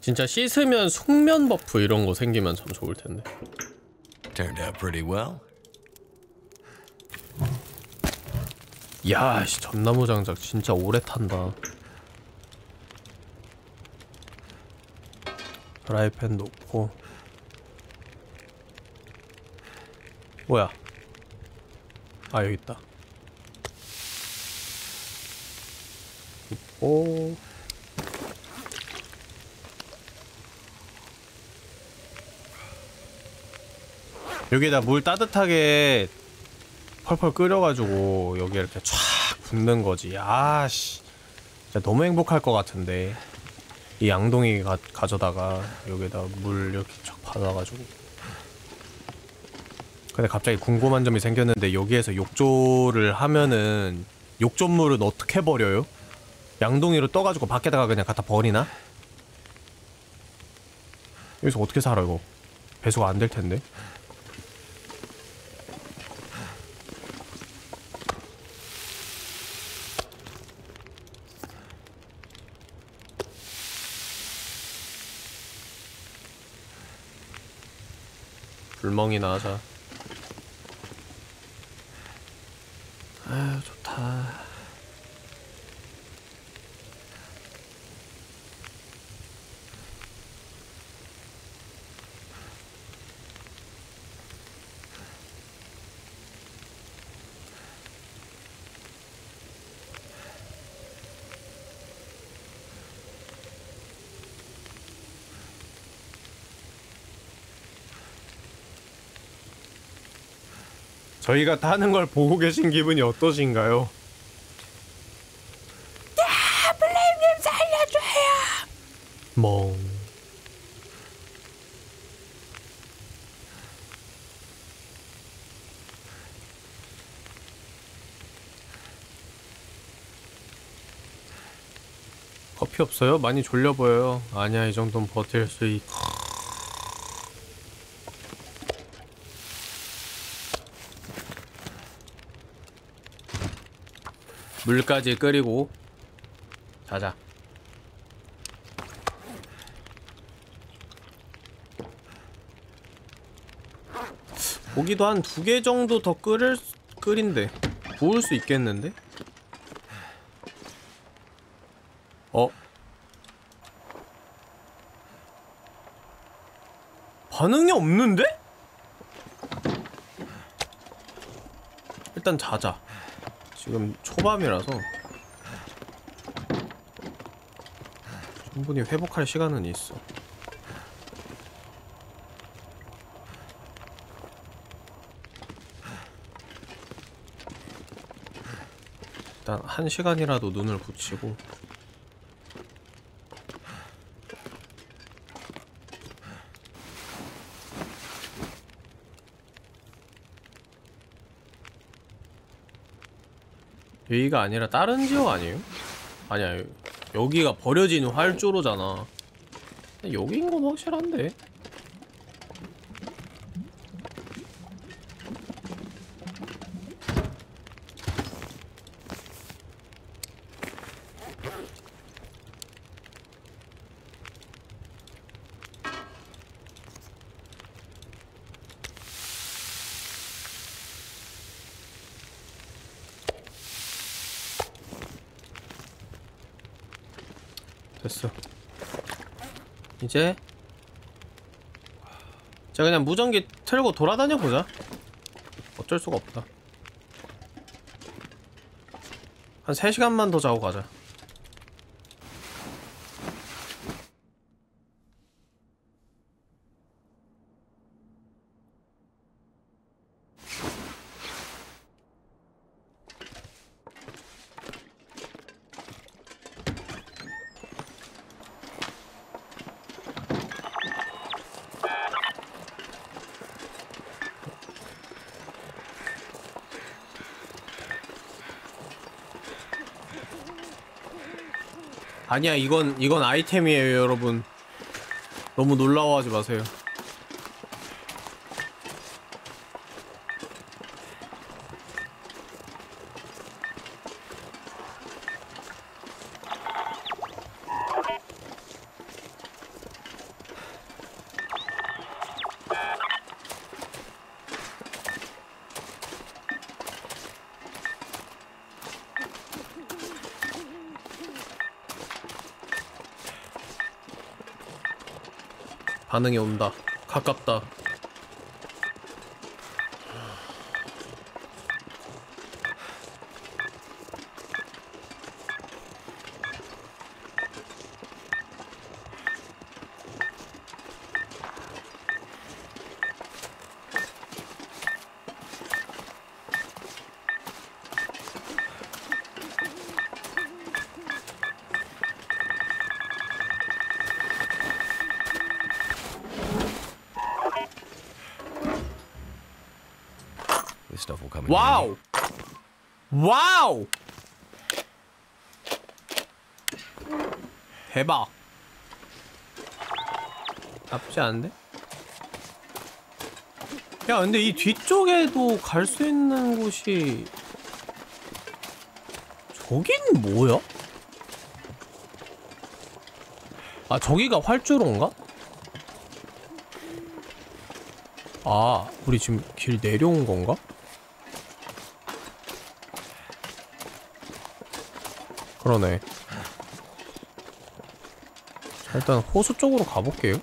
진짜 씻으면 숙면 버프 이런 거 생기면 참 좋을 텐데 Turned out pretty well. 야, 씨, 전나무 장작 진짜 오래 탄다. 프라이팬 놓고. 뭐야? 아, 여기 있다. 오. 여기다 물 따뜻하게 펄펄 끓여가지고 여기 이렇게 촥 붓는 거지. 아씨, 진짜 너무 행복할 것 같은데 이 양동이 가, 가져다가 여기다 물 이렇게 쫙 받아가지고. 근데 갑자기 궁금한 점이 생겼는데 여기에서 욕조를 하면은 욕조물은 어떻게 버려요? 양동이로 떠가지고 밖에다가 그냥 갖다 버리나? 여기서 어떻게 살아 이거? 배수가 안 될 텐데. 멍이나 하자. 저희가 타는 걸 보고 계신 기분이 어떠신가요? 블레임님 살려줘요. 멍. 커피 없어요? 많이 졸려 보여요. 아니야, 이 정도는 버틸 수 있. 물까지 끓이고 자자. 고기도 한 두 개 정도 더 끓일 수- 끓인데 구울 수 있겠는데? 어? 반응이 없는데? 일단 자자. 지금 초밤이라서 충분히 회복할 시간은 있어. 일단 한 시간이라도 눈을 붙이고 여기가 아니라 다른 지역 아니에요? 아니야 여기가 버려진 활주로잖아 근데 여기인 건 확실한데 됐어. 이제? 자 그냥 무전기 틀고 돌아다녀 보자. 어쩔 수가 없다. 한 3시간만 더 자고 가자 아니야 이건 이건 아이템이에요 여러분. 너무 놀라워하지 마세요 반응이 온다. 가깝다 This stuff will come in. 와우 와우 대박 나쁘지 않은데? 야 근데 이 뒤쪽에도 갈 수 있는 곳이 저긴 뭐야? 아 저기가 활주로인가? 아 우리 지금 길 내려온 건가? 그러네. 자, 일단 호수 쪽으로 가볼게요.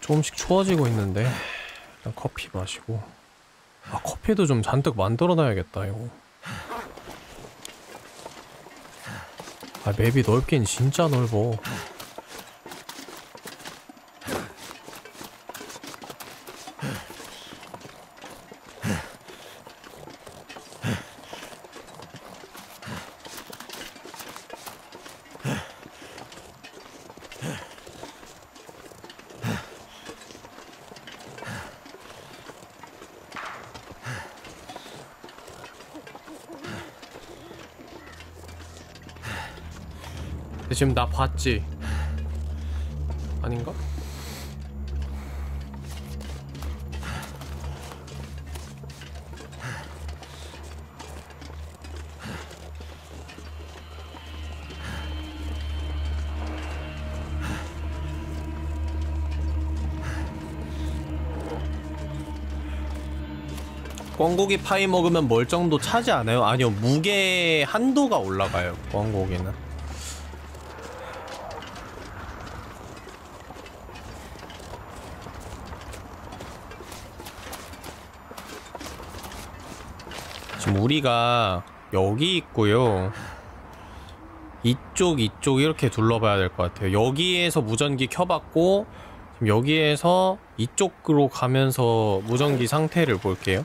조금씩 추워지고 있는데 일단 커피 마시고. 아 커피도 좀 잔뜩 만들어 놔야겠다 이거. 아 맵이 넓긴 진짜 넓어 지금 나 봤지? 아닌가? 꽝고기 파이 먹으면 뭘 정도 차지 않아요? 아니요 무게 한도가 올라가요 꽝고기는 우리가 여기 있고요. 이쪽 이쪽 이렇게 둘러봐야 될 것 같아요. 여기에서 무전기 켜봤고 여기에서 이쪽으로 가면서 무전기 상태를 볼게요.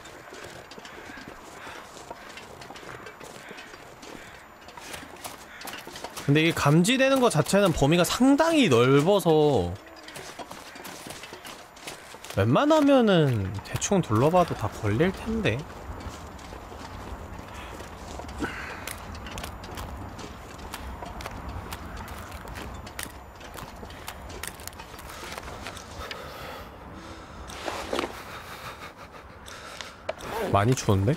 근데 이게 감지되는 것 자체는 범위가 상당히 넓어서 웬만하면은 대충 둘러봐도 다 걸릴 텐데. 많이 추운데?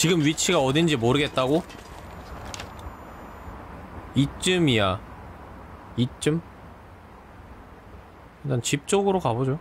지금 위치가 어딘지 모르겠다고? 이쯤이야. 이쯤? 일단 집 쪽으로 가보죠.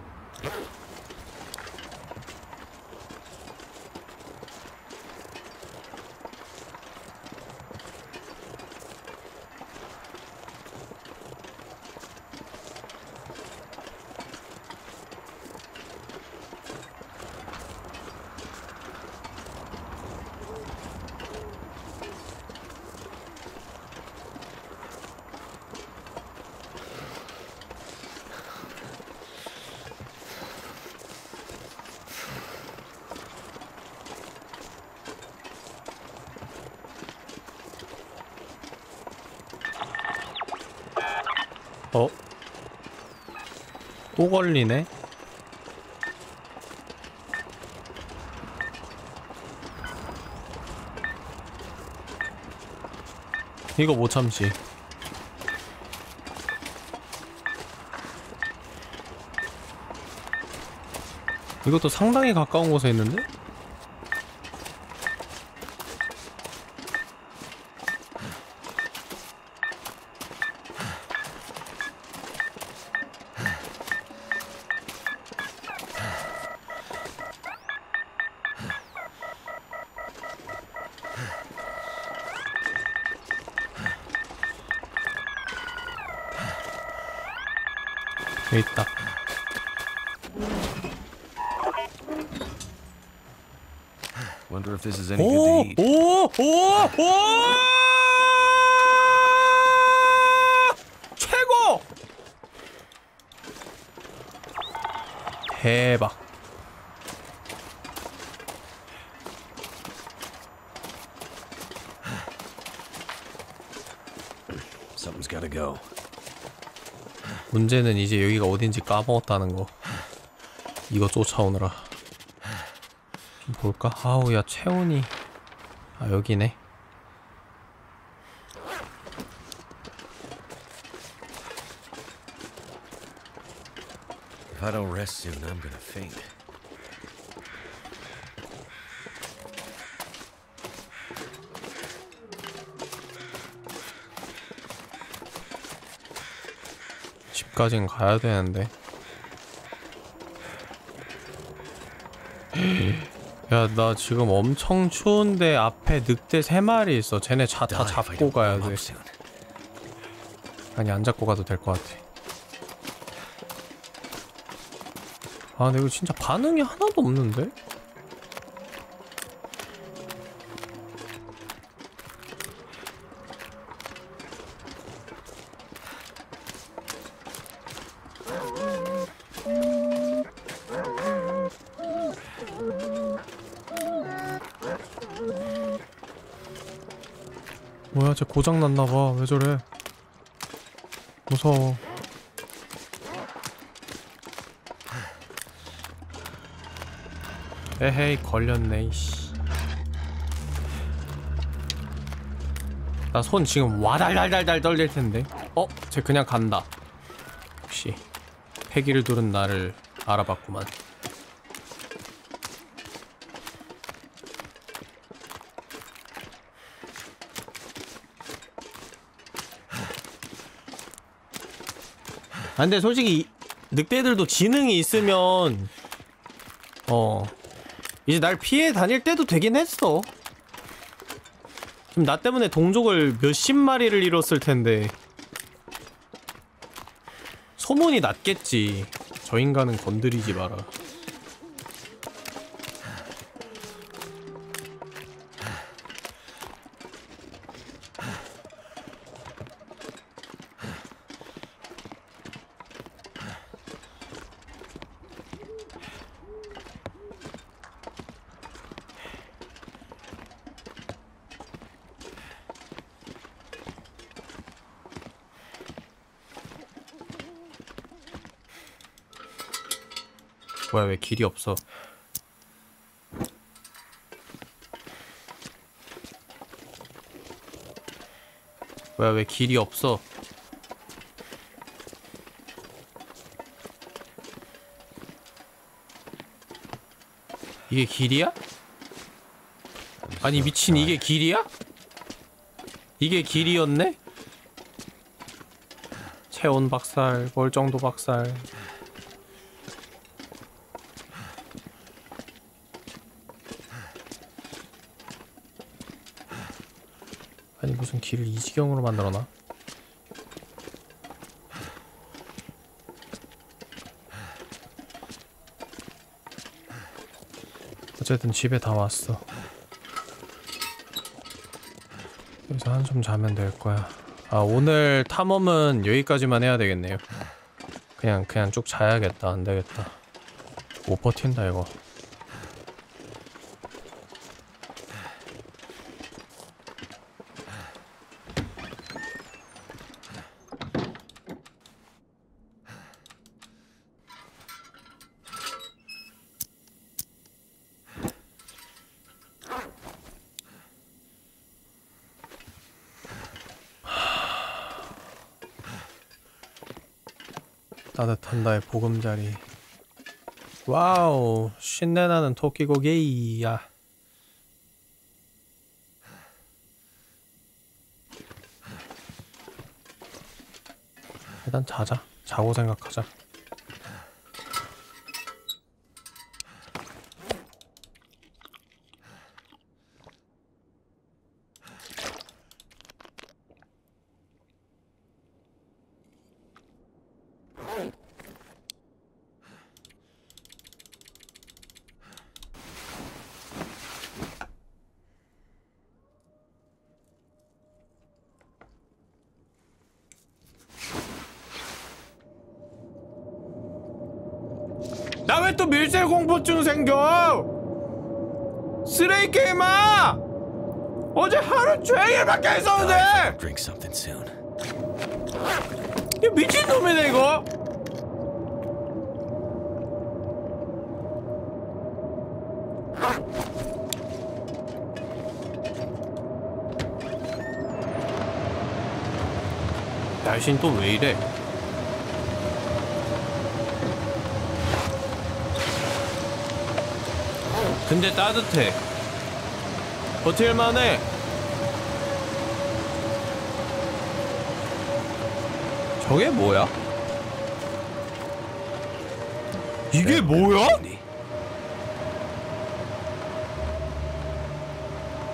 어? 또 걸리네? 이거 못 참지. 이것도 상당히 가까운 곳에 있는데? Wonder if this is any good to 오! eat. 오! 오! 오! 최고! 대박. Something's gotta go. 문제는 이제 여기가 어딘지 까먹었다는 거. 이거 쫓아오느라. 좀 볼까? 아우 야 체온이. 아 여기네. If I don't rest soon, I'm gonna faint. 집까진 가야 되는데. 야, 나 지금 엄청 추운데 앞에 늑대 세 마리 있어. 쟤네 자, 다 잡고 가야 돼. 아니, 안 잡고 가도 될 것 같아. 아, 근데 이거 진짜 반응이 하나도 없는데? 쟤 고장 났나봐. 왜 저래? 무서워. 에헤이 걸렸네 이씨 나 손 지금 와달달달달 떨릴 텐데 어? 쟤 그냥 간다 역시 패기를 두른 나를 알아봤구만 아, 근데 솔직히 이- 늑대들도 지능이 있으면 어 이제 날 피해 다닐 때도 되긴 했어. 지금 나 때문에 동족을 몇십 마리를 잃었을 텐데. 소문이 났겠지. 저 인간은 건드리지 마라. 뭐야 왜 길이 없어? 뭐야 왜 길이 없어? 이게 길이야? 아니 미친 이게 길이야? 이게 길이었네? 체온 박살, 멀정도 박살. 아니 무슨 길을 이 지경으로 만들어놔? 어쨌든 집에 다 왔어. 여기서 한숨 자면 될 거야. 아 오늘 탐험은 여기까지만 해야 되겠네요. 그냥 그냥 쭉 자야겠다. 안 되겠다. 못 버틴다 이거. 보금자리. 와우, 신내나는 토끼고기야. 일단 자자. 자고 생각하자. 나 왜 또 밀셀 공포증 생겨? 쓰레기 게임아! 어제 하루 종일 밖에 있었는데! Drink something soon. 이 미친놈이네 이거! 날씨는 또 왜 이래? 근데 따뜻해. 버틸만 해. 저게 뭐야? 이게 뭐야?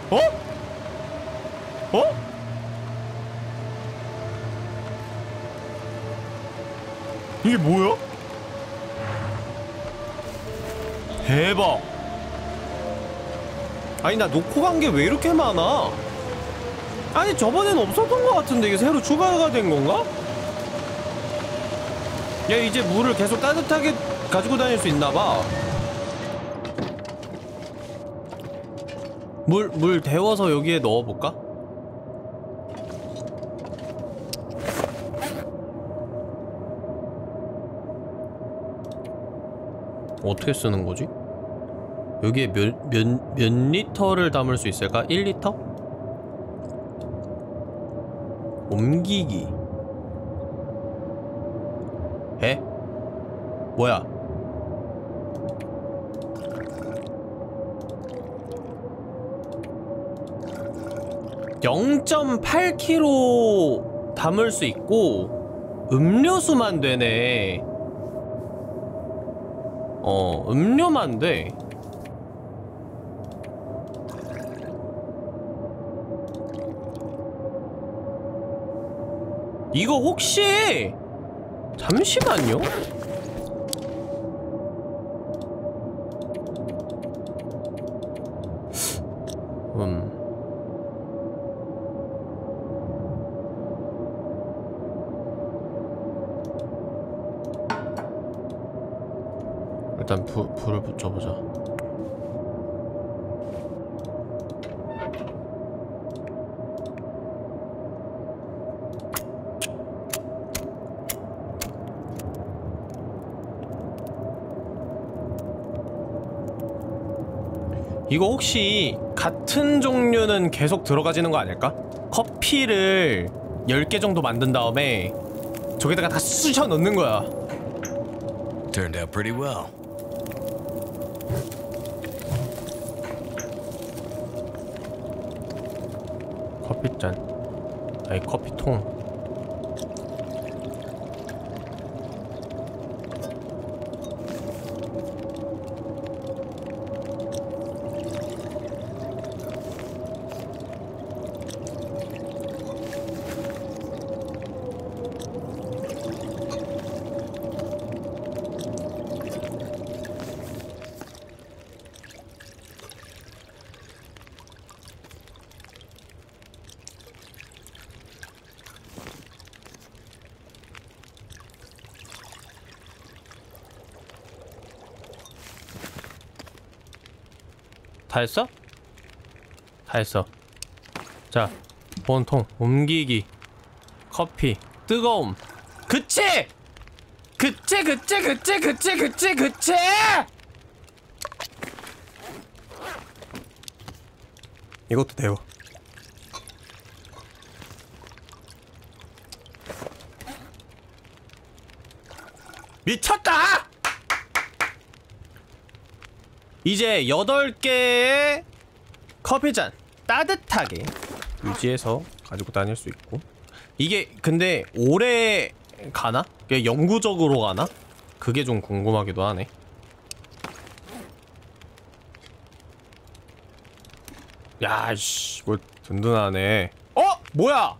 어? 어? 이게 뭐야? 대박. 아니 나 놓고 간 게 왜 이렇게 많아? 아니 저번엔 없었던 것 같은데 이게 새로 추가가 된 건가? 야 이제 물을 계속 따뜻하게 가지고 다닐 수 있나 봐. 물, 물 데워서 여기에 넣어볼까? 어떻게 쓰는 거지? 여기에 몇, 몇, 몇 리터를 담을 수 있을까? 1리터? 옮기기 에? 뭐야? (0.8kg) 담을 수 있고 음료수만 되네 어 음료만 돼 이거 혹시 잠시만요. 음. 일단 불, 불을 붙여보자. 이거 혹시 같은 종류는 계속 들어가지는 거 아닐까? 커피를 10개 정도 만든 다음에 저기다가 다 쑤셔 넣는 거야. Turned out pretty well. 커피잔. 아니, 커피통. 했어? 다 했어. 자, 본통, 옮기기, 커피, 뜨거움. 그치! 그치, 그치, 그치, 그치, 그치, 그치! 이것도 데워. 미쳤다! 이제 8개의 커피잔 따뜻하게 유지해서 가지고 다닐 수 있고 이게 근데 오래 가나? 영구적으로 가나? 그게 좀 궁금하기도 하네 야씨 뭐 든든하네 어? 뭐야?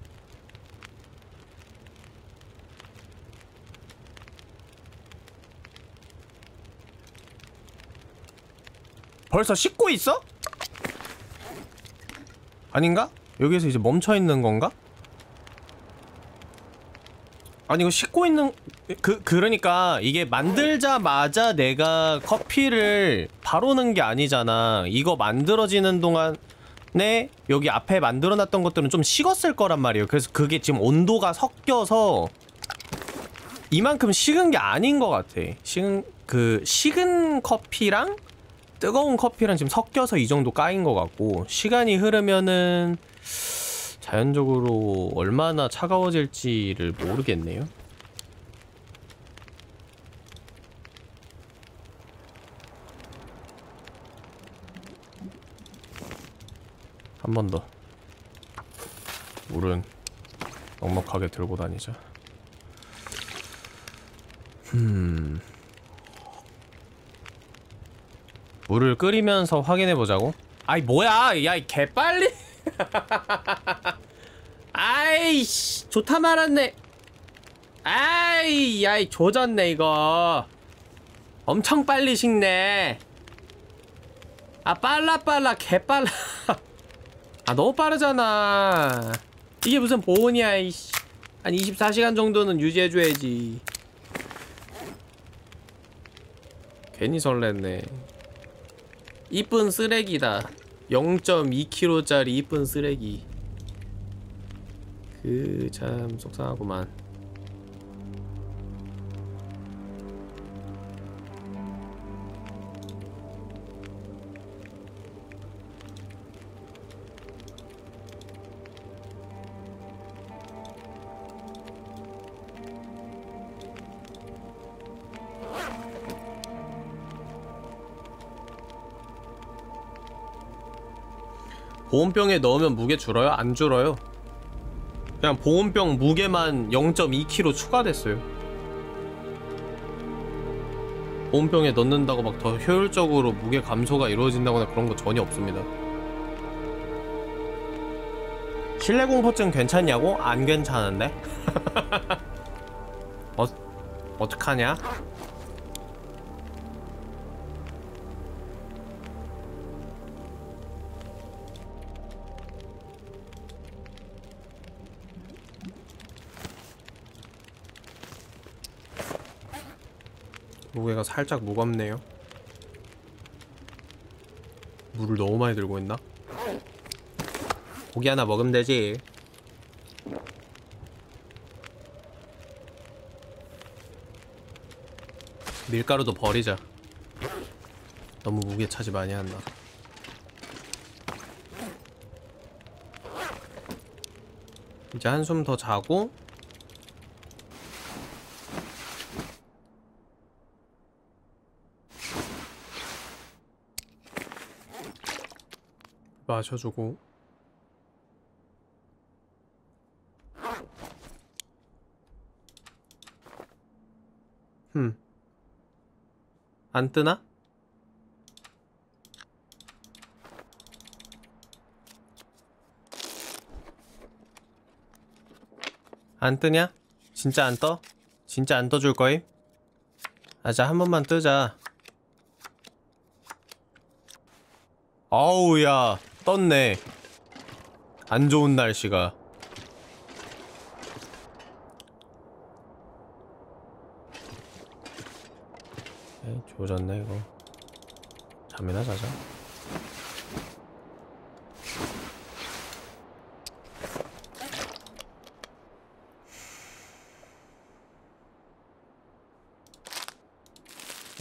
벌써 씻고 있어? 아닌가? 여기에서 이제 멈춰 있는 건가? 아니 이거 씻고 있는 그 그러니까 이게 만들자마자 내가 커피를 바로 넣은 게 아니잖아. 이거 만들어지는 동안에 여기 앞에 만들어놨던 것들은 좀 식었을 거란 말이에요. 그래서 그게 지금 온도가 섞여서 이만큼 식은 게 아닌 것 같아. 식은 그 식은 커피랑 뜨거운 커피랑 지금 섞여서 이 정도 까인 것 같고 시간이 흐르면은 자연적으로 얼마나 차가워질지를 모르겠네요. 한 번 더. 물은 넉넉하게 들고 다니자. 음. 물을 끓이면서 확인해 보자고? 아이 뭐야? 야 이 개빨리. *laughs* 아이씨 좋다 말았네. 아이 야이 조졌네 이거. 엄청 빨리 식네. 아 빨라 빨라 개빨라. *laughs* 아 너무 빠르잖아. 이게 무슨 보온이야 이씨. 한 24시간 정도는 유지해줘야지. 괜히 설렜네 이쁜 쓰레기다. 0.2kg짜리 이쁜 쓰레기. 그 참 속상하구만 보온병에 넣으면 무게 줄어요? 안 줄어요 그냥 보온병 무게만 0.2kg 추가됐어요 보온병에 넣는다고 막 더 효율적으로 무게 감소가 이루어진다거나 그런 거 전혀 없습니다 실내 공포증 괜찮냐고? 안 괜찮은데? *laughs* 어, 어떡하냐? 무게가 살짝 무겁네요. 물을 너무 많이 들고 있나? 고기 하나 먹으면 되지. 밀가루도 버리자. 너무 무게 차지 많이 한다. 이제 한숨 더 자고 마셔주고 흠. 안 뜨나? 안 뜨냐? 진짜 안 떠? 진짜 안 떠줄 거임? 아자 한 번만 뜨자 아우 야 떴네. 안 좋은 날씨가. 에이 조졌네 이거. 잠이나 자자.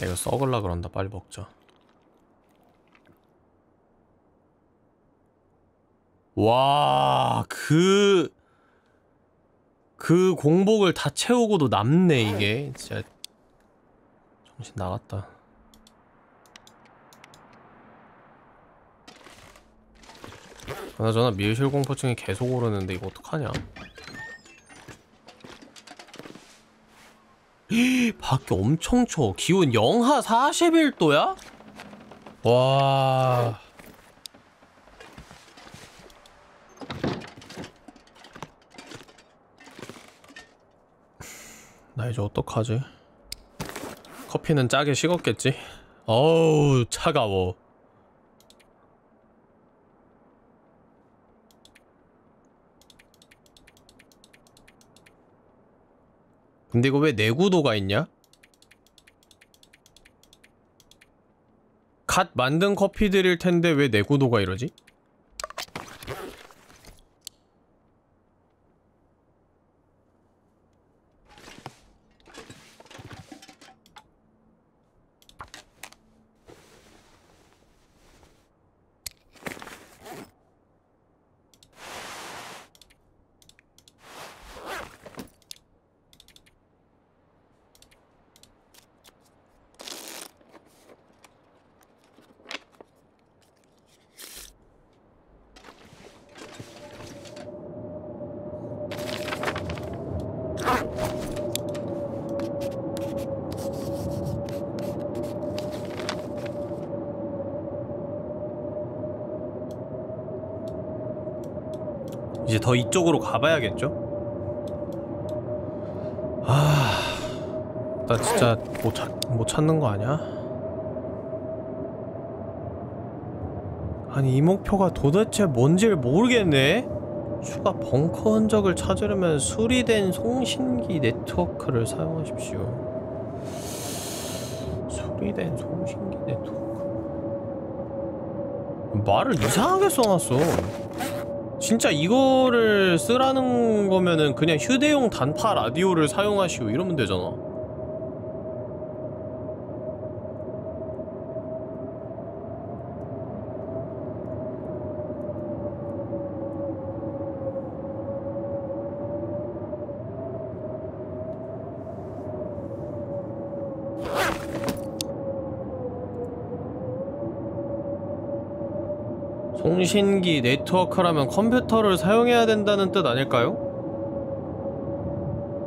야, 이거 썩을라 그런다. 빨리 먹자 와, 그, 그 공복을 다 채우고도 남네, 이게. 진짜. 정신 나갔다. 그나저나 밀실 공포증이 계속 오르는데 이거 어떡하냐? *gasps* 밖에 엄청 추워. 기온 영하 41도야? 와. 나 이제 어떡하지? 커피는 짜게 식었겠지? 어우 차가워 근데 이거 왜 내구도가 있냐? 갓 만든 커피들일 텐데 왜 내구도가 이러지? 가봐야겠죠? 아... 나 진짜 못, 찾, 못 찾는 거 아니야? 아니 이 목표가 도대체 뭔지를 모르겠네? 추가 벙커 흔적을 찾으려면 수리된 송신기 네트워크를 사용하십시오 수리된 송신기 네트워크 말을 이상하게 써놨어 진짜 이거를 쓰라는 거면은 그냥 휴대용 단파 라디오를 사용하시오 이러면 되잖아 송신기 네트워크라면 컴퓨터를 사용해야 된다는 뜻 아닐까요?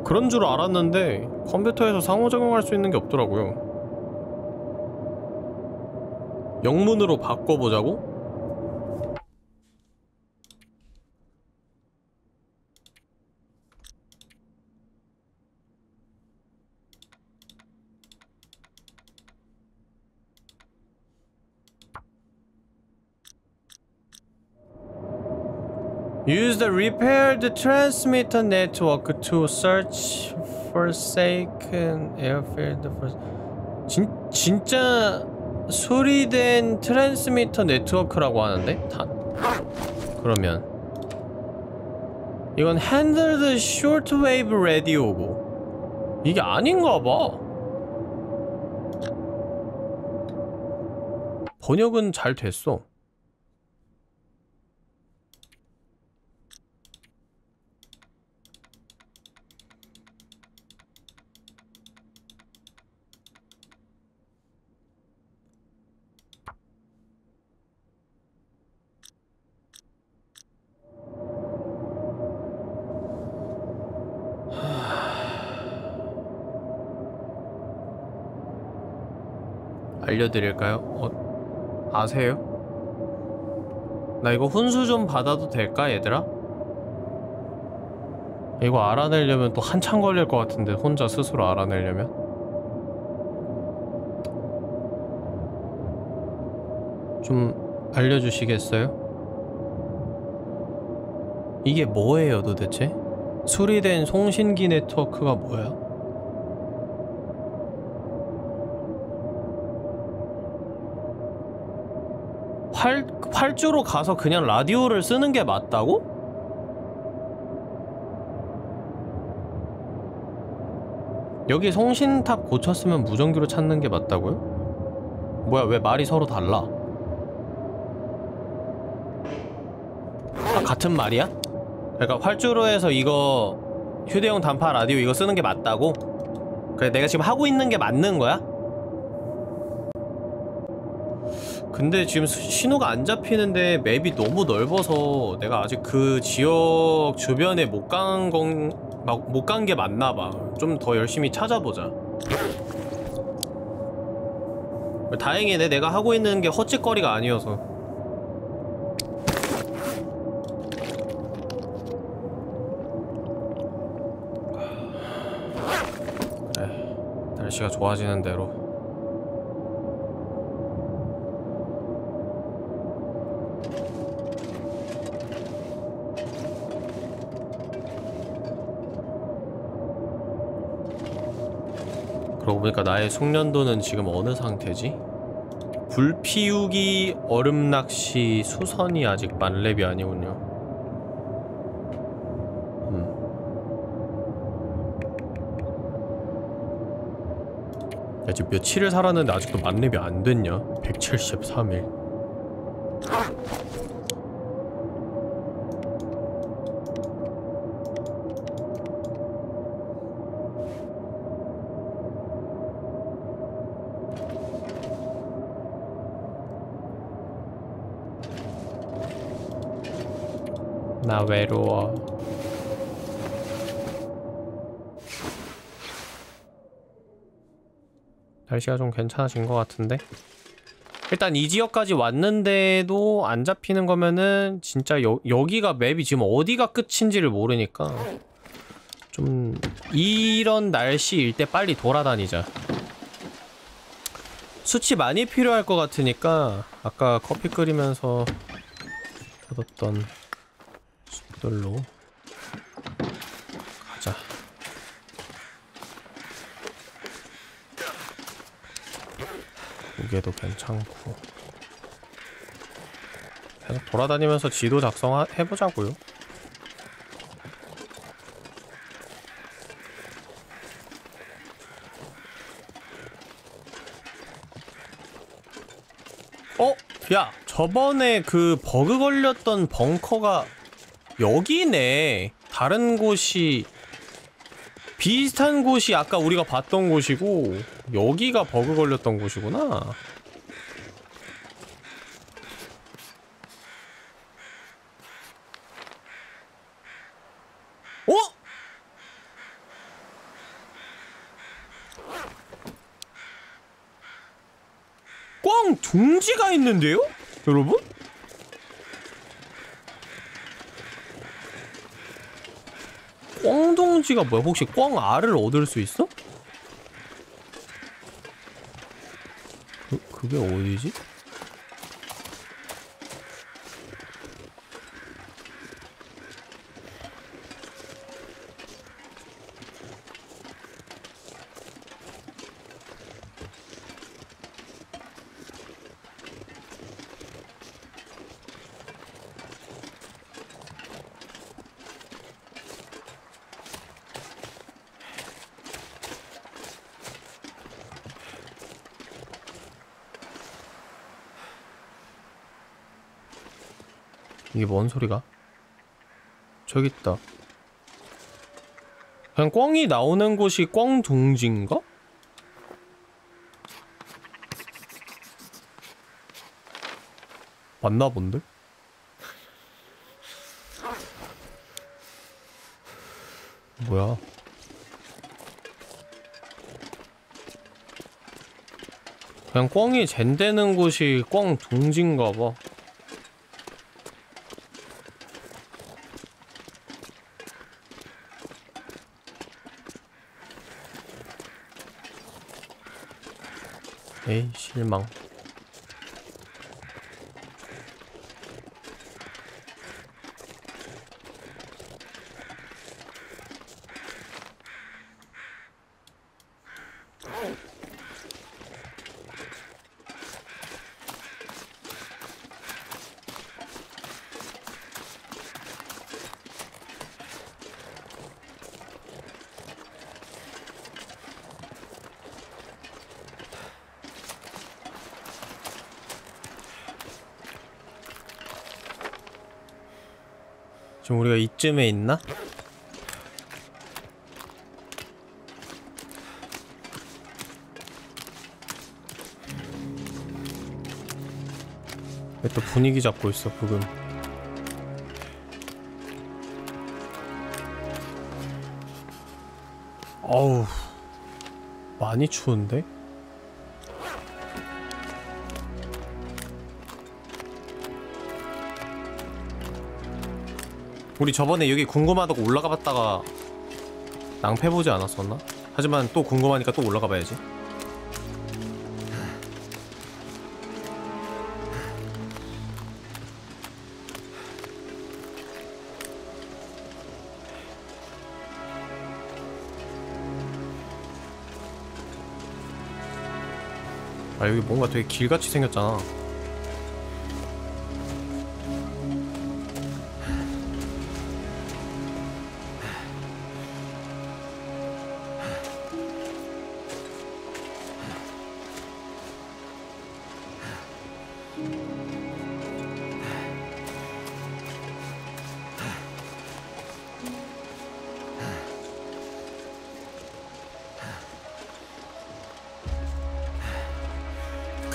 그런 줄 알았는데 컴퓨터에서 상호작용할 수 있는 게 없더라고요 영문으로 바꿔보자고? Use the repaired transmitter network to search forsaken airfield for... 진, 진짜 수리된 트랜스미터 네트워크라고 하는데? 다... 그러면 이건 handled shortwave radio고 이게 아닌가 봐 번역은 잘 됐어 알려드릴까요? 어, 아세요? 나 이거 훈수 좀 받아도 될까 얘들아? 이거 알아내려면 또 한참 걸릴 것 같은데 혼자 스스로 알아내려면 좀 알려주시겠어요? 이게 뭐예요 도대체? 수리된 송신기 네트워크가 뭐야? 활, 활주로 가서 그냥 라디오를 쓰는 게 맞다고? 여기 송신탑 고쳤으면 무전기로 찾는 게 맞다고요? 뭐야 왜 말이 서로 달라? 아 같은 말이야? 그러니까 활주로에서 이거 휴대용 단파 라디오 이거 쓰는 게 맞다고? 그래 내가 지금 하고 있는 게 맞는 거야? 근데 지금 수- 신호가 안 잡히는데 맵이 너무 넓어서 내가 아직 그 지역 주변에 못 간 건, 못 간 게 맞나 봐. 좀 더 열심히 찾아보자. 다행이네. 내가 하고 있는 게 헛짓거리가 아니어서. 날씨가 좋아지는 대로. 그러고 보니까 나의 숙련도는 지금 어느 상태지? 불 피우기, 얼음 낚시, 수선이 아직 만렙이 아니군요. 음. 야, 지금 며칠을 살았는데 아직도 만렙이 안 됐냐? 173일. 나 외로워. 날씨가 좀 괜찮아진 것 같은데? 일단 이 지역까지 왔는데도 안 잡히는 거면은 진짜 여, 여기가 맵이 지금 어디가 끝인지를 모르니까 좀 이런 날씨일 때 빨리 돌아다니자 수치 많이 필요할 것 같으니까 아까 커피 끓이면서 얻었던 숫들로. 가자. 무게도 괜찮고. 계속 돌아다니면서 지도 작성해보자고요. 어? 야 저번에 그 버그 걸렸던 벙커가 여기 네 다른 곳이 비슷한 곳이 아까 우리가 봤던 곳이고 여기가 버그 걸렸던 곳이구나 어? 꽝 둥지가 있는데요? 여러분? 꽝 둥지가 뭐야? 혹시 꽝 알을 얻을 수 있어? 그, 그게 어디지? 이게 뭔 소리가? 저기 있다. 그냥 꽝이 나오는 곳이 꽝둥지인가? 맞나 본데? 뭐야? 그냥 꽝이 젠되는 곳이 꽝둥지인가 봐. 에이 이쯤에 있나? 왜 또 분위기 잡고 있어 부금 어우 많이 추운데? 우리 저번에 여기 궁금하다고 올라가 봤다가 낭패 보지 않았었나? 하지만 또 궁금하니까 또 올라가 봐야지. 아 여기 뭔가 되게 길같이 생겼잖아.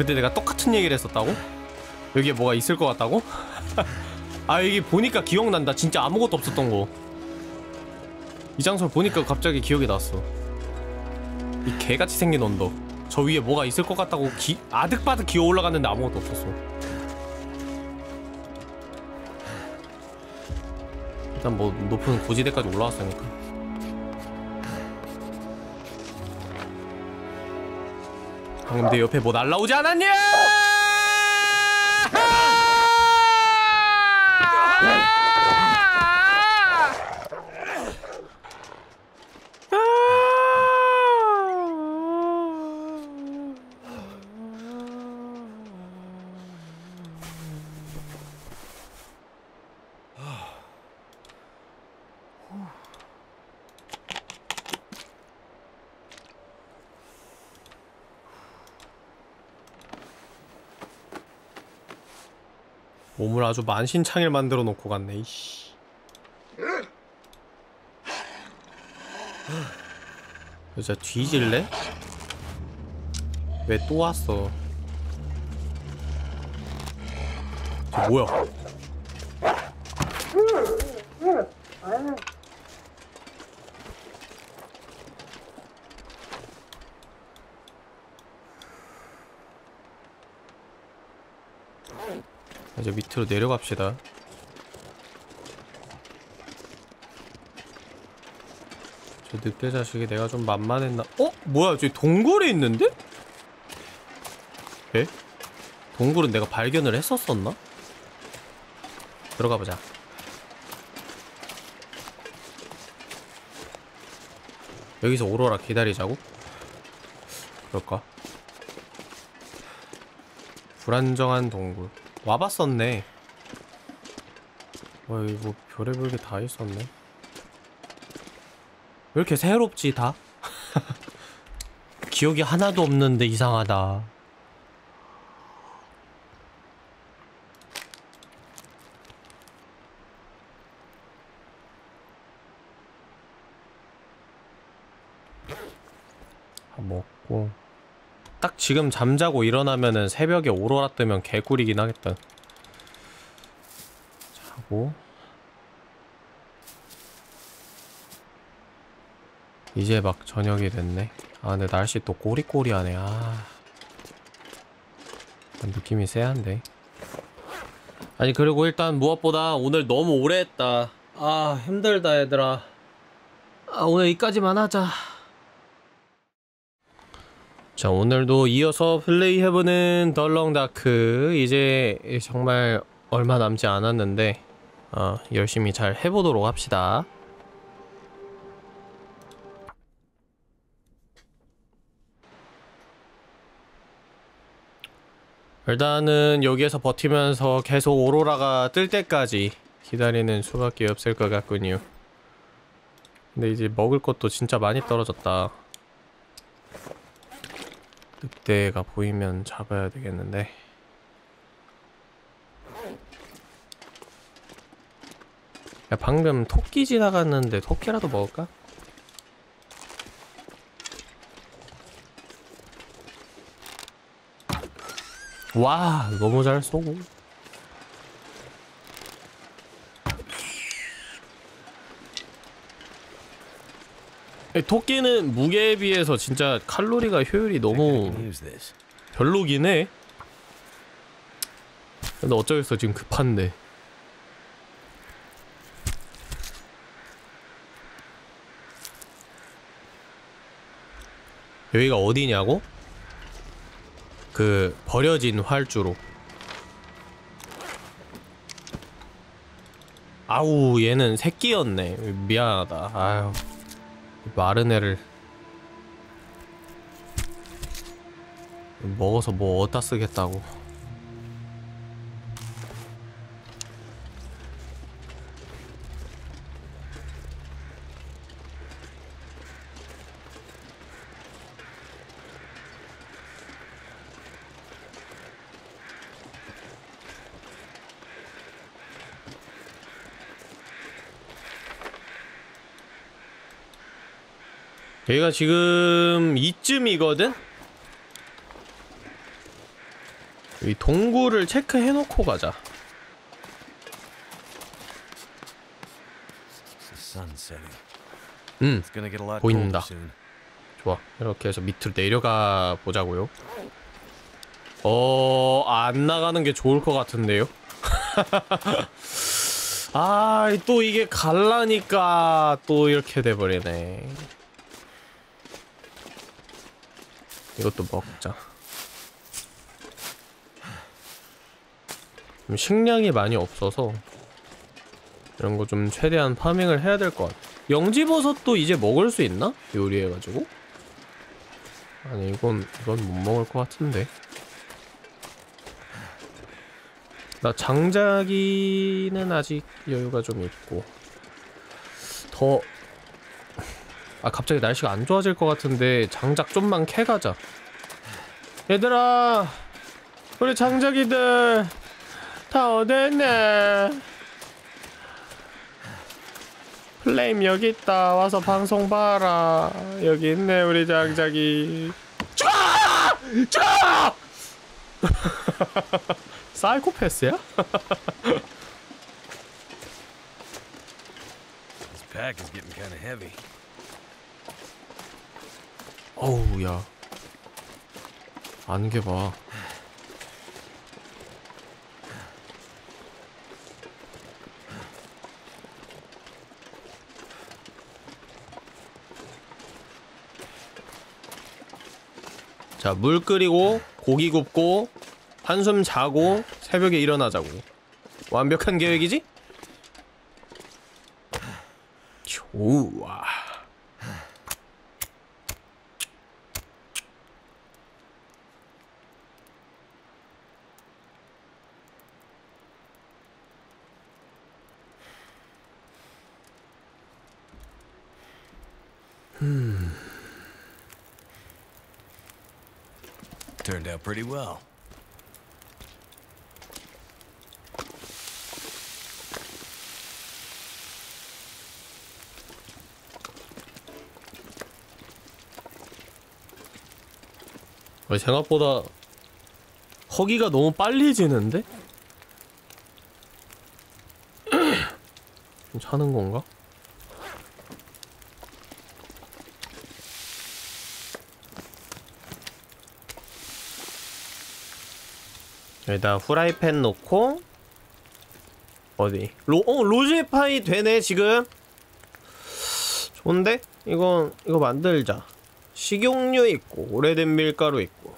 그때 내가 똑같은 얘기를 했었다고? 여기에 뭐가 있을 것 같다고? *laughs* 아 여기 보니까 기억난다 진짜 아무것도 없었던 거 이 장소를 보니까 갑자기 기억이 났어 이 개같이 생긴 언덕 저 위에 뭐가 있을 것 같다고 기, 아득바득 기어 올라갔는데 아무것도 없었어. 일단 뭐 높은 고지대까지 올라왔으니까. 방금 내 옆에 뭐 날라오지 않았냐? 몸을 아주 만신창일 만들어 놓고 갔네. 이씨. 여자 뒤질래? 왜 또 왔어? 저 뭐야? 이제 밑으로 내려갑시다. 저 늑대 자식이 내가 좀 만만했나? 어? 뭐야? 저기 동굴이 있는데? 에? 동굴은 내가 발견을 했었었나? 들어가 보자. 여기서 오로라 기다리자고? 그럴까? 불안정한 동굴. 와봤었네. 와뭐 별의별 게 다 있었네. 왜 이렇게 새롭지 다? *laughs* 기억이 하나도 없는데 이상하다. 밥 먹고 딱 지금 잠자고 일어나면은 새벽에 오로라 뜨면 개꿀이긴 하겠다. 자고 이제 막 저녁이 됐네. 아 근데 날씨 또 꼬리꼬리하네. 아 느낌이 쎄한데. 아니 그리고 일단 무엇보다 오늘 너무 오래 했다. 아 힘들다 얘들아. 아 오늘 여기까지만 하자. 자 오늘도 이어서 플레이해보는 덜렁다크. 이제 정말 얼마 남지 않았는데 어, 열심히 잘 해보도록 합시다. 일단은 여기에서 버티면서 계속 오로라가 뜰 때까지 기다리는 수밖에 없을 것 같군요. 근데 이제 먹을 것도 진짜 많이 떨어졌다 늑대가 보이면 잡아야 되겠는데 야 방금 토끼 지나갔는데 토끼라도 먹을까? 와 너무 잘 쏘고 토끼는 무게에 비해서 진짜 칼로리가 효율이 너무. 별로긴 해. 근데 어쩌겠어 지금 급한데. 여기가 어디냐고? 그 버려진 활주로. 아우 얘는 새끼였네. 미안하다. 아유 마른 애를 먹어서 뭐 어디다 쓰겠다고. 여기가 지금 이쯤이거든? 이 동굴을 체크해놓고 가자. Lot 보인다. 좋아. 이렇게 해서 밑으로 내려가 보자고요. 어, 안 나가는 게 좋을 것 같은데요? *laughs* 아, 또 이게 갈라니까 또 이렇게 돼버리네. 이것도 먹자. 좀 식량이 많이 없어서 이런 거 좀 최대한 파밍을 해야 될 것 같아. 영지버섯도 이제 먹을 수 있나? 요리해가지고? 아니 이건 이건 못 먹을 것 같은데. 나 장작이는 아직 여유가 좀 있고 더. 아 갑자기 날씨가 안 좋아질 것 같은데 장작 좀만 캐가자. 얘들아, 우리 장작이들 다 어딨네? 플레임 여기 있다. 와서 방송 봐라. 여기 있네 우리 장작이. 쫙! 쫙! *laughs* 사이코패스야? 어우 야. 안개 봐. 자, 물 끓이고 고기 굽고 한숨 자고 새벽에 일어나자고. 완벽한 계획이지? 좋 아. Turned out pretty well. 아니, 생각보다 허기가 너무 빨리 지는데? 괜찮은 건가? 여기다 후라이팬 놓고 어디? 로, 어, 로즈파이 되네 지금. 좋은데? 이건 이거 만들자. 식용유 있고 오래된 밀가루 있고.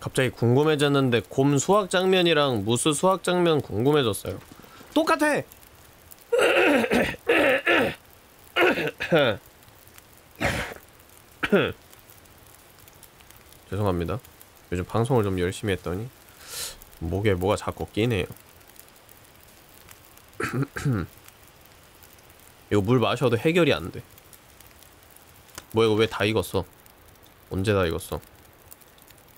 갑자기 궁금해졌는데 곰 수확 장면이랑 무스 수확 장면 궁금해졌어요. 똑같아 *laughs* 죄송합니다 요즘 방송을 좀 열심히 했더니 목에 뭐가 자꾸 끼네요. *clears throat* 이거 물 마셔도 해결이 안 돼. 뭐야 이거 왜 다 익었어? 언제 다 익었어?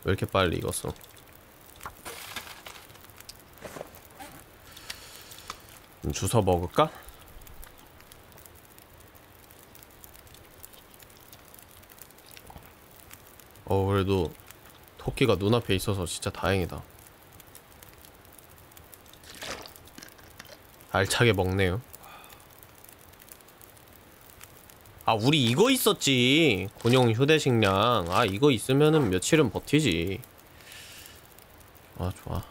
왜 이렇게 빨리 익었어? 좀 주워 먹을까? 어 그래도 토끼가 눈앞에 있어서 진짜 다행이다. 알차게 먹네요. 아, 우리 이거 있었지. 군용 휴대식량. 아, 이거 있으면은 며칠은 버티지. 아, 좋아.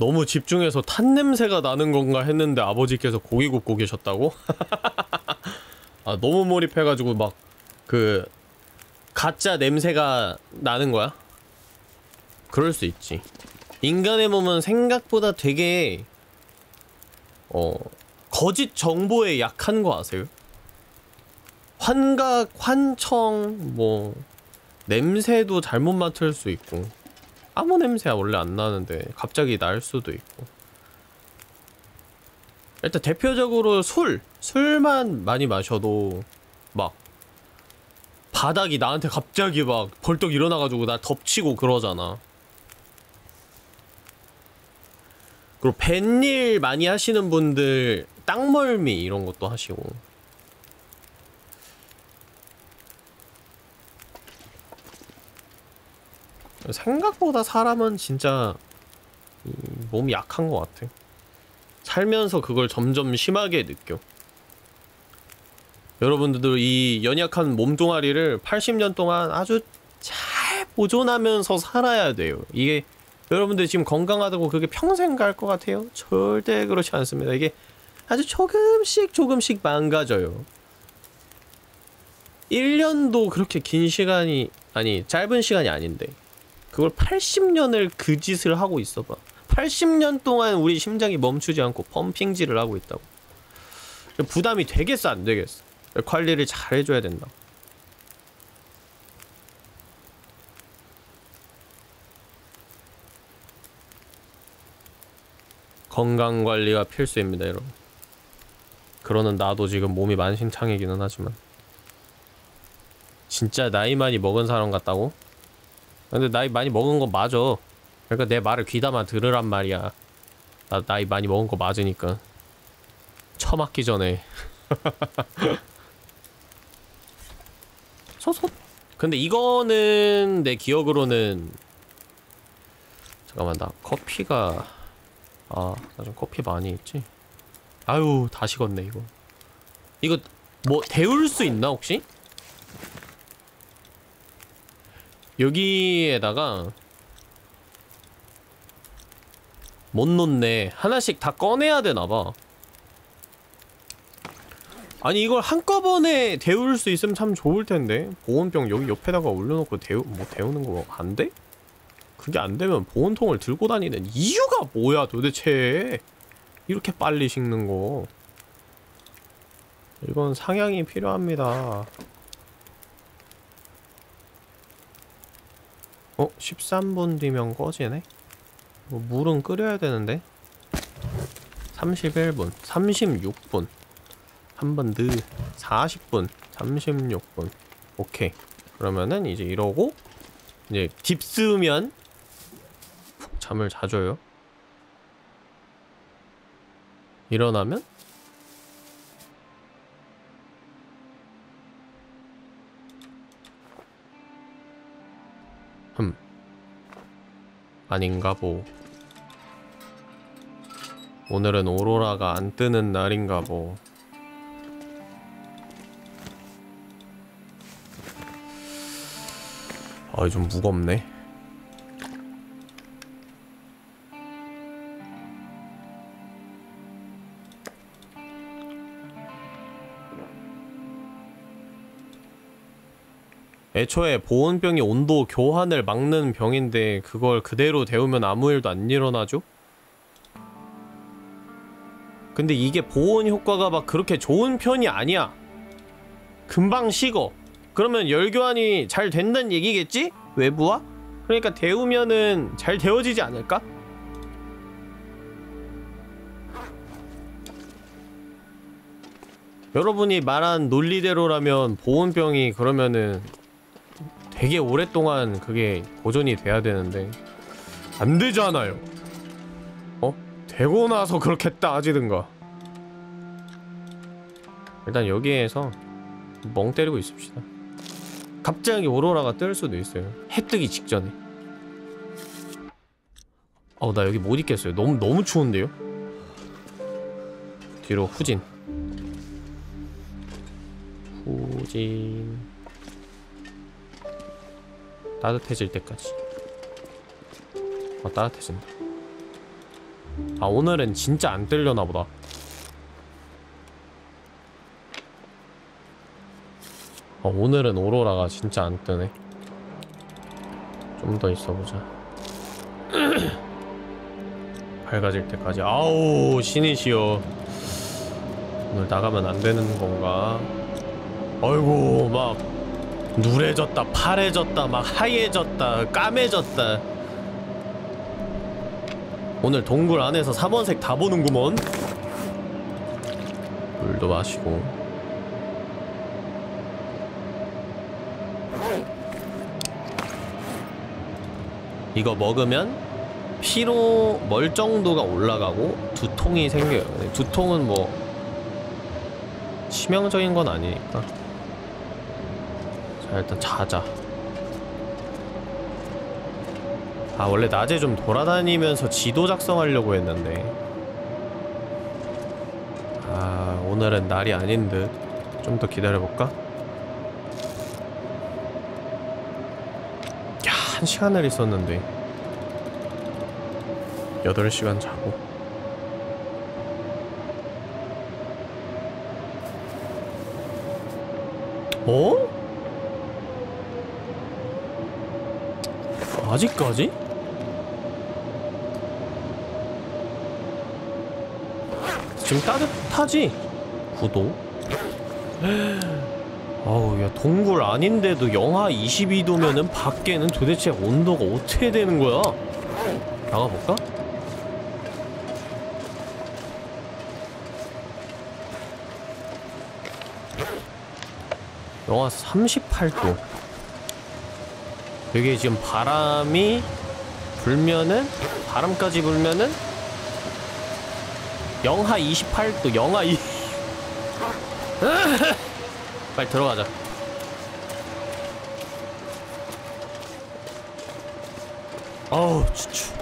너무 집중해서 탄 냄새가 나는 건가 했는데 아버지께서 고기 굽고 계셨다고? *laughs* 아 너무 몰입해가지고 막 그 가짜 냄새가 나는 거야? 그럴 수 있지. 인간의 몸은 생각보다 되게 어 거짓 정보에 약한 거 아세요? 환각, 환청, 뭐 냄새도 잘못 맡을 수 있고 아무 냄새야 원래 안 나는데 갑자기 날 수도 있고. 일단 대표적으로 술 술만 많이 마셔도 막 바닥이 나한테 갑자기 막 벌떡 일어나가지고 나 덮치고 그러잖아. 그리고 뱃일 많이 하시는 분들 땅멀미 이런 것도 하시고 생각보다 사람은 진짜 이 몸이 약한 것 같아. 살면서 그걸 점점 심하게 느껴. 여러분들도 이 연약한 몸뚱아리를 80년 동안 아주 잘 보존하면서 살아야 돼요. 이게 여러분들 지금 건강하다고 그게 평생 갈 것 같아요? 절대 그렇지 않습니다. 이게 아주 조금씩 조금씩 망가져요. 1년도 그렇게 긴 시간이 아니 짧은 시간이 아닌데 그걸 80년을 그 짓을 하고 있어봐. 80년 동안 우리 심장이 멈추지 않고 펌핑질을 하고 있다고. 부담이 되겠어 안 되겠어? 관리를 잘 해줘야 된다. 건강관리가 필수입니다 여러분. 그러는 나도 지금 몸이 만신창이기는 하지만. 진짜 나이 많이 먹은 사람 같다고? 근데 나이 많이 먹은 건 맞아. 그러니까 내 말을 귀담아 들으란 말이야. 나 나이 많이 먹은 거 맞으니까. 처맞기 전에. *laughs* 소소. 근데 이거는 내 기억으로는 잠깐만 나 커피가 아 나 좀 커피 많이 했지? 아유 다 식었네 이거. 이거 뭐 데울 수 있나 혹시? 여기에다가 못 놓네. 하나씩 다 꺼내야 되나봐. 아니 이걸 한꺼번에 데울 수 있으면 참 좋을 텐데. 보온병 여기 옆에다가 올려놓고 데우 뭐 데우는 거 안 돼? 그게 안 되면 보온통을 들고 다니는 이유가 뭐야 도대체? 이렇게 빨리 식는 거. 이건 상향이 필요합니다 어? 13분 뒤면 꺼지네? 뭐 물은 끓여야 되는데? 31분 36분. 한번더 40분 36분. 오케이. 그러면은 이제 이러고 이제 딥스면 푹 잠을 자줘요. 일어나면 아닌가 보 오늘은 오로라가 안 뜨는 날인가 보 아, 좀 무겁네. 애초에 보온병이 온도 교환을 막는 병인데 그걸 그대로 데우면 아무 일도 안 일어나죠? 근데 이게 보온 효과가 막 그렇게 좋은 편이 아니야. 금방 식어. 그러면 열교환이 잘 된다는 얘기겠지? 외부와? 그러니까 데우면은 잘 데워지지 않을까? 여러분이 말한 논리대로라면 보온병이 그러면은 되게 오랫동안 그게 보존이 돼야 되는데 안 되잖아요. 어? 되고 나서 그렇게 따지든가. 일단 여기에서 멍 때리고 있읍시다. 갑자기 오로라가 뜰 수도 있어요. 해 뜨기 직전에. 어, 나 여기 못 있겠어요. 너무 너무 추운데요. 뒤로 후진. 후진. 따뜻해질 때까지. 어, 따뜻해진다. 아, 오늘은 진짜 안 뜰려나 보다. 어, 오늘은 오로라가 진짜 안 뜨네. 좀 더 있어보자. *clears throat* 밝아질 때까지. 아우, 신이시여. 오늘 나가면 안 되는 건가? 아이고, 막, 누래졌다, 파래졌다, 막 하얘졌다, 까매졌다. 오늘 동굴 안에서 3원색 다 보는구먼. 물도 마시고. 이거 먹으면 피로 멀정도가 올라가고 두통이 생겨요. 두통은 뭐 치명적인 건 아니니까. 자 일단 자자. 아 원래 낮에 좀 돌아다니면서 지도 작성하려고 했는데 아 오늘은 날이 아닌 듯 좀 더 기다려볼까? 야, 한 시간을 있었는데 8시간 자고 어? 아직까지? 지금 따뜻하지? 9도? 아우 야 동굴 아닌데도 영하 22도면은 밖에는 도대체 온도가 어떻게 되는 거야? 나가볼까? 영하 38도 여기 지금 바람이 불면은 바람까지 불면은 영하 28도 영하 2 *laughs* 빨리 들어가자. 어우 추추.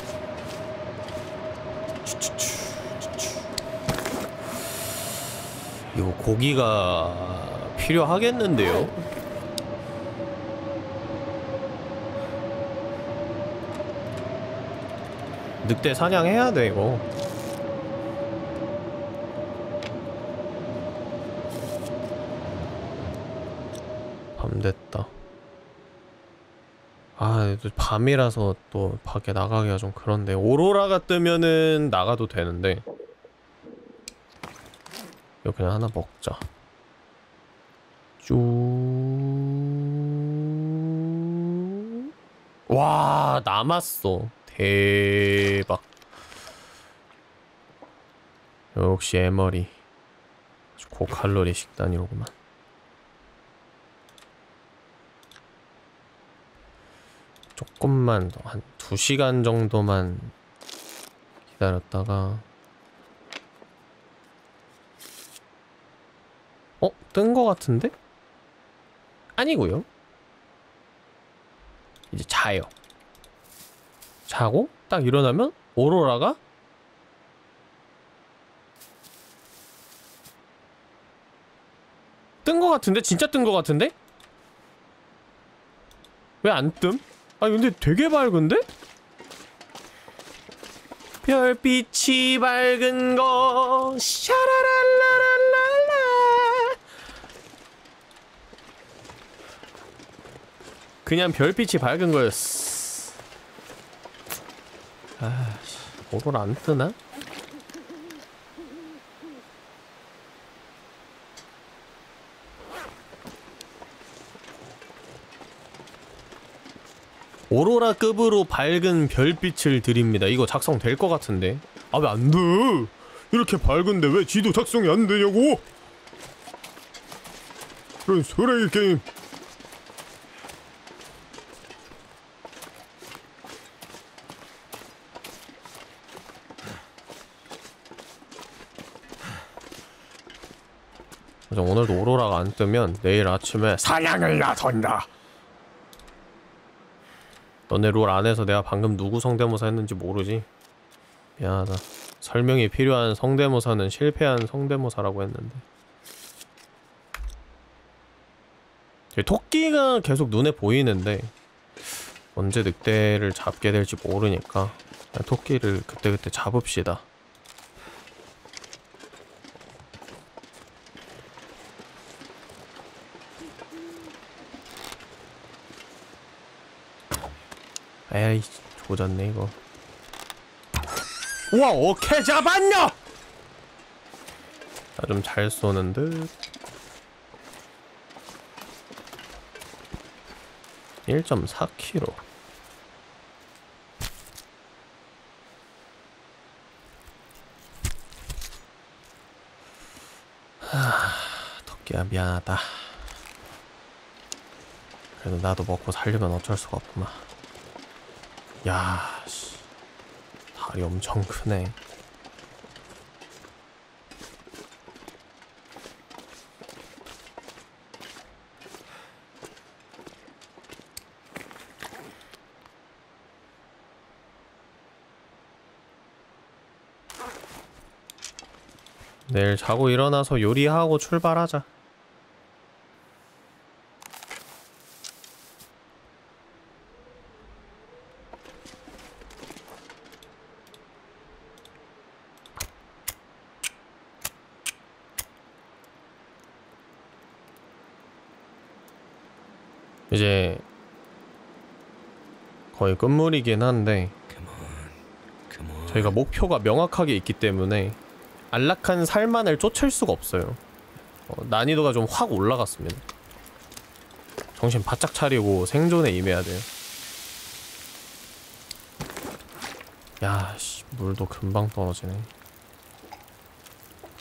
추추추 추추 이거 고기가 필요하겠는데요? 늑대 사냥해야 돼 이거. 밤 됐다. 아 또 밤이라서 또 밖에 나가기가 좀 그런데 오로라가 뜨면은 나가도 되는데 이거 그냥 하나 먹자. 쭈와 남았어 대박. 역시 에머리 고칼로리 식단이로구만. 조금만 더 한 2시간 정도만 기다렸다가. 어? 뜬 거 같은데? 아니고요. 이제 자요 자고 딱 일어나면 오로라가 뜬 거 같은데? 진짜 뜬 거 같은데? 왜 안 뜸? 아니 근데 되게 밝은데? 별빛이 밝은 거 샤라랄라랄랄라 그냥 별빛이 밝은 거였어 아씨 오로라 안 뜨나? 오로라급으로 밝은 별빛을 드립니다. 이거 작성될 것 같은데. 아, 왜 안 돼? 이렇게 밝은데 왜 지도 작성이 안 되냐고? 이런 소라이 게임. 그래서 오늘도 오로라가 안 뜨면 내일 아침에 사냥을 나선다. 너네 롤 안에서 내가 방금 누구 성대모사 했는지 모르지? 미안하다. 설명이 필요한 성대모사는 실패한 성대모사라고 했는데. 토끼가 계속 눈에 보이는데 언제 늑대를 잡게 될지 모르니까 토끼를 그때그때 잡읍시다. 에이 조졌네 이거. 우와 어케 잡았냐? 나 좀 잘 쏘는 듯. 1.4kg 하... 토끼야 미안하다. 그래도 나도 먹고 살려면 어쩔 수가 없구만 야, 다리 엄청 크네. 내일 자고 일어나서 요리하고 출발하자. 끝물이긴 한데. 저희가 목표가 명확하게 있기 때문에 안락한 살만을 쫓을 수가 없어요. 어, 난이도가 좀 확 올라갔습니다. 정신 바짝 차리고 생존에 임해야 돼요. 야, 씨, 물도 금방 떨어지네.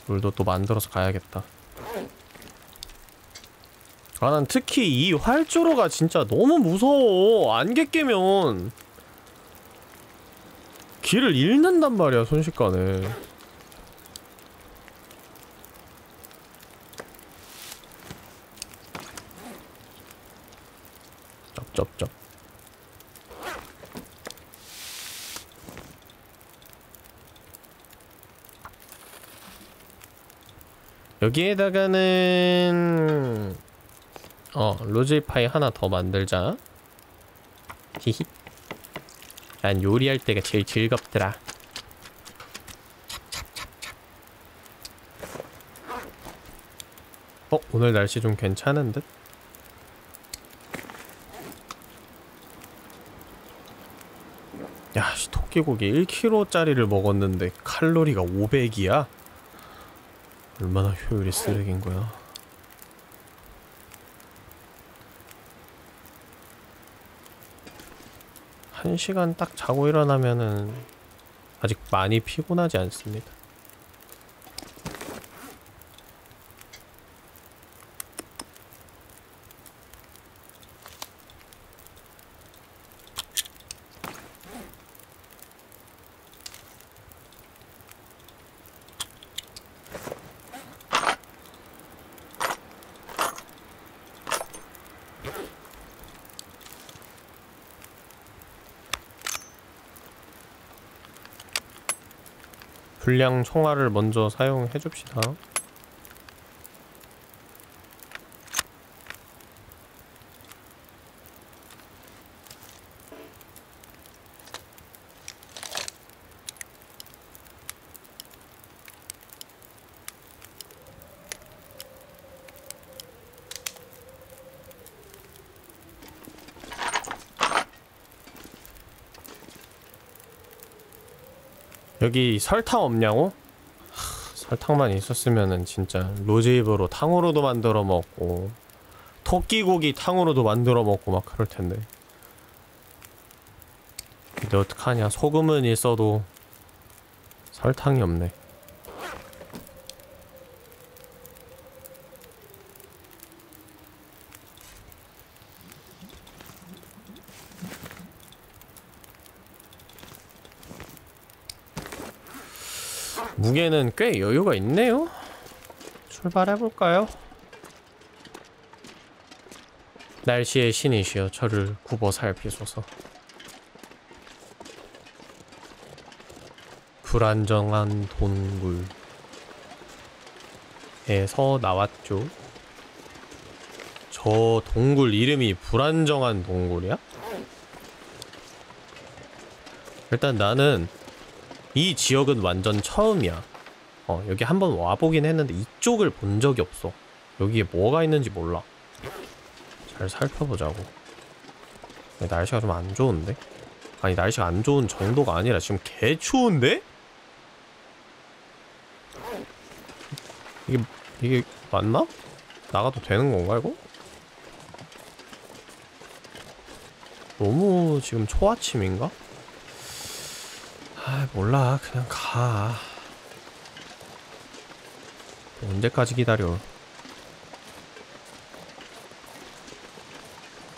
물도 또 만들어서 가야겠다. 아, 난 특히 이 활주로가 진짜 너무 무서워. 안개 깨면 길을 잃는단 말이야, 순식간에. 쩝쩝쩝. 여기에다가는 어 로즈파이 하나 더 만들자. 히히. 난 요리할 때가 제일 즐겁더라. 어 오늘 날씨 좀 괜찮은 듯? 야, 씨, 토끼고기 1kg짜리를 먹었는데 칼로리가 500이야? 얼마나 효율이 쓰레기인 거야? 한 시간 딱 자고 일어나면은 아직 많이 피곤하지 않습니다. 불량 총알을 먼저 사용해 줍시다. 여기 설탕 없냐고? 하, 설탕만 있었으면은 진짜 로즈입으로 탕후루도 만들어 먹고 토끼고기 탕후루도 만들어 먹고 막 그럴 텐데. 근데 어떡하냐? 소금은 있어도 설탕이 없네. 무게는 꽤 여유가 있네요. 출발해볼까요? 날씨의 신이시여 저를 굽어 살피소서. 불안정한 동굴에서 나왔죠. 저 동굴 이름이 불안정한 동굴이야? 일단 나는 이 지역은 완전 처음이야. 어, 여기 한번 와보긴 했는데 이쪽을 본 적이 없어. 여기에 뭐가 있는지 몰라. 잘 살펴보자고. 날씨가 좀 안 좋은데? 아니, 날씨가 안 좋은 정도가 아니라 지금 개 추운데? 이게, 이게 맞나? 나가도 되는 건가, 이거? 너무 지금 초아침인가? 아 몰라 그냥 가 언제까지 기다려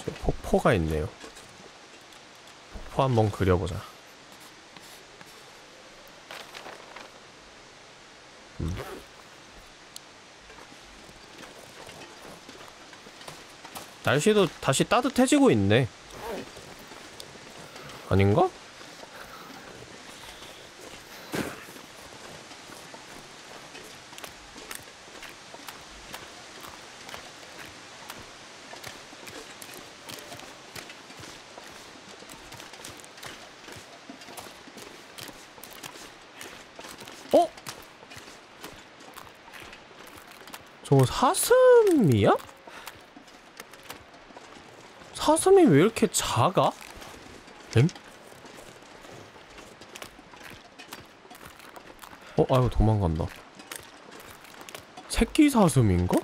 저 폭포가 있네요 폭포 한번 그려보자 음. 날씨도 다시 따뜻해지고 있네 아닌가? 사슴이야? 사슴이 왜 이렇게 작아? 엥? 어, 아유 도망간다. 새끼 사슴인가?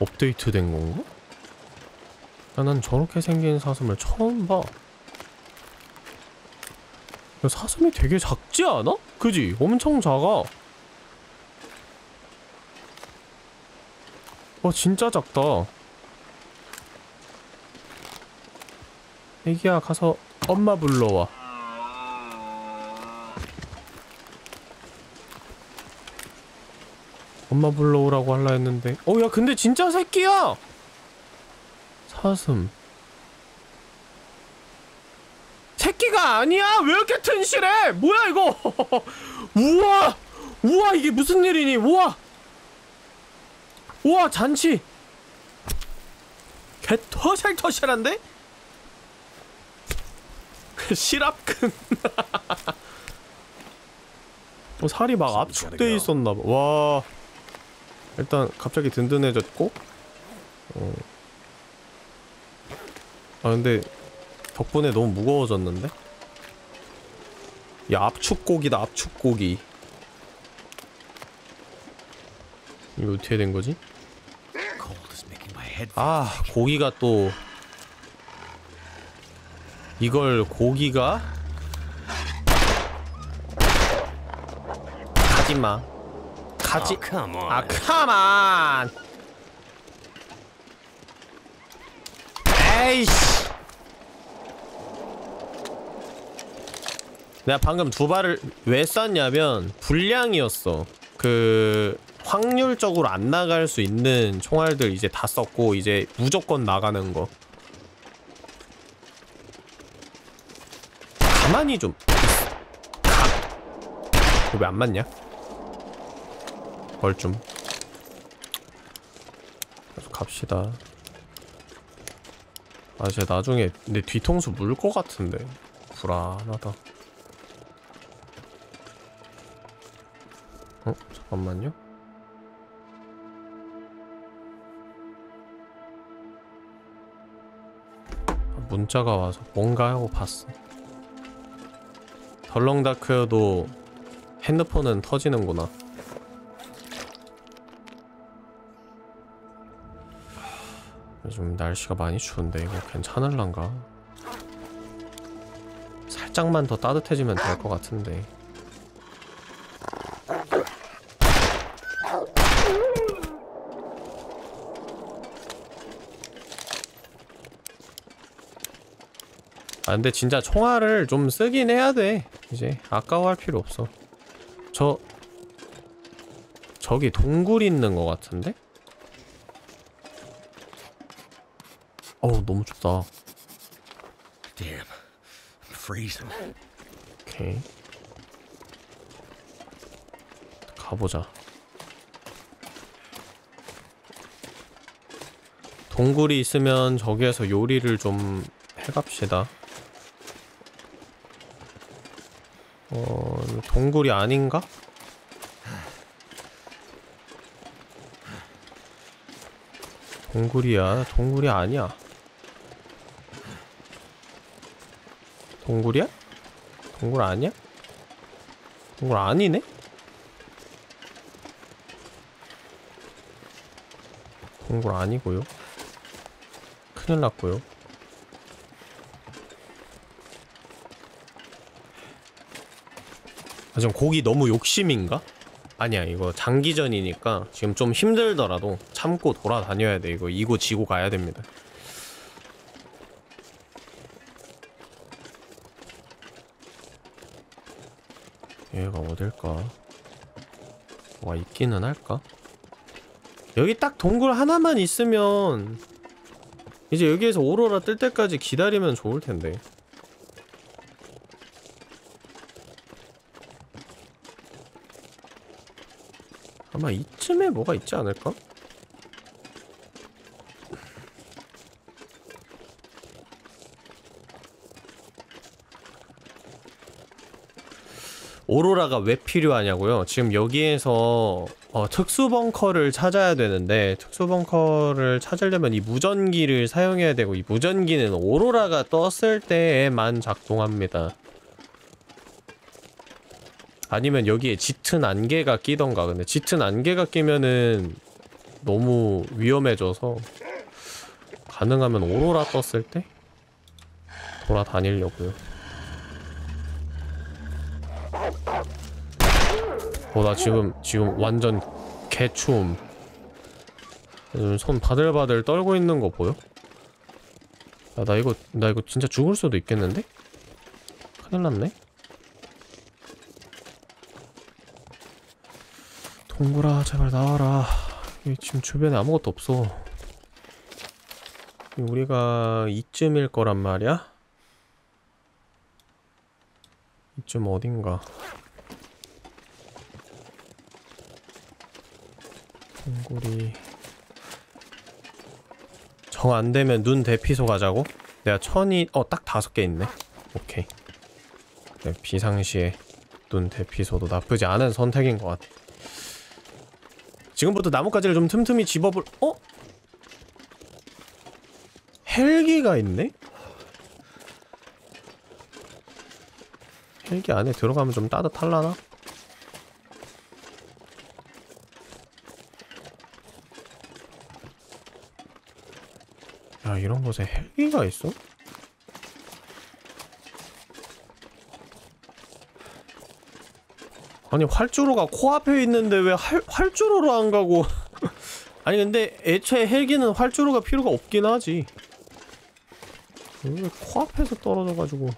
업데이트 된 건가? 야, 난 저렇게 생긴 사슴을 처음 봐. 야, 사슴이 되게 작지 않아? 그지? 엄청 작아. 와, 진짜 작다. 애기야, 가서 엄마 불러와. 엄마 불러오라고 할라 했는데. 어 야 근데 진짜 새끼야! 사슴. 새끼가 아니야! 왜 이렇게 튼실해? 뭐야 이거? *laughs* 우와! 우와 이게 무슨 일이니? 우와 우와 잔치. 개 터실터실한데? *laughs* 실압근 *laughs* 어, 살이 막 압축돼 있었나봐. 와. 일단 갑자기 든든해졌고. 어. 아 근데 덕분에 너무 무거워졌는데? 야 압축고기다 압축고기. 이거 어떻게 된 거지? 아 고기가 또 이걸 고기가 가지마. 가지. 아 카만 에이씨. 내가 방금 두 발을 왜 쐈냐면 불량이었어. 그 확률적으로 안 나갈 수 있는 총알들 이제 다 썼고 이제 무조건 나가는 거. 가만히 좀 왜 안 맞냐? 벌좀. 계속 갑시다. 아 진짜 나중에 내 뒤통수 물 것 같은데. 불안하다. 어? 잠깐만요 문자가 와서 뭔가 하고 봤어. 덜렁다크여도 핸드폰은 터지는구나. 요즘 날씨가 많이 추운데 이거 괜찮을란가? 살짝만 더 따뜻해지면 될 것 같은데 아 근데 진짜 총알을 좀 쓰긴 해야 돼 이제 아까워할 필요 없어 저 저기 동굴 있는 것 같은데? 어우 너무 춥다 Damn. Freezing. 오케이 가보자 동굴이 있으면 저기에서 요리를 좀 해갑시다 동굴이 아닌가? 동굴이야 동굴이 아니야 동굴이야? 동굴 아니야? 동굴 아니네? 동굴 아니고요 큰일 났고요 아, 지금 고기 너무 욕심인가? 아니야 이거 장기전이니까 지금 좀 힘들더라도 참고 돌아다녀야 돼 이거 이고 지고 가야 됩니다 얘가 어딜까? 와 있기는 할까? 여기 딱 동굴 하나만 있으면 이제 여기에서 오로라 뜰 때까지 기다리면 좋을 텐데 아마 이쯤에 뭐가 있지 않을까? 오로라가 왜 필요하냐고요? 지금 여기에서 어, 특수 벙커를 찾아야 되는데 특수 벙커를 찾으려면 이 무전기를 사용해야 되고 이 무전기는 오로라가 떴을 때에만 작동합니다. 아니면 여기에 짙은 안개가 끼던가 근데 짙은 안개가 끼면은 너무 위험해져서 가능하면 오로라 떴을 때 돌아다니려고요. 어, 나 지금, 지금 완전 개추움. 지금 손 바들바들 떨고 있는 거 보여? 야, 나 이거, 나 이거 진짜 죽을 수도 있겠는데? 큰일 났네? 동굴아, 제발 나와라. 지금 주변에 아무것도 없어. 우리가 이쯤일 거란 말이야? 이쯤 어딘가. 동굴이 정 안되면 눈 대피소 가자고? 내가 천이 어 딱 다섯 개 있네 오케이 네, 비상시에 눈 대피소도 나쁘지 않은 선택인 것 같아 지금부터 나뭇가지를 좀 틈틈이 집어볼 어? 헬기가 있네? 헬기 안에 들어가면 좀 따뜻할라나? 야 이런 곳에 헬기가 있어? 아니 활주로가 코앞에 있는데 왜 활, 활주로로 안 가고? *laughs* 아니 근데 애초에 헬기는 활주로가 필요가 없긴 하지. 왜 코앞에서 떨어져가지고?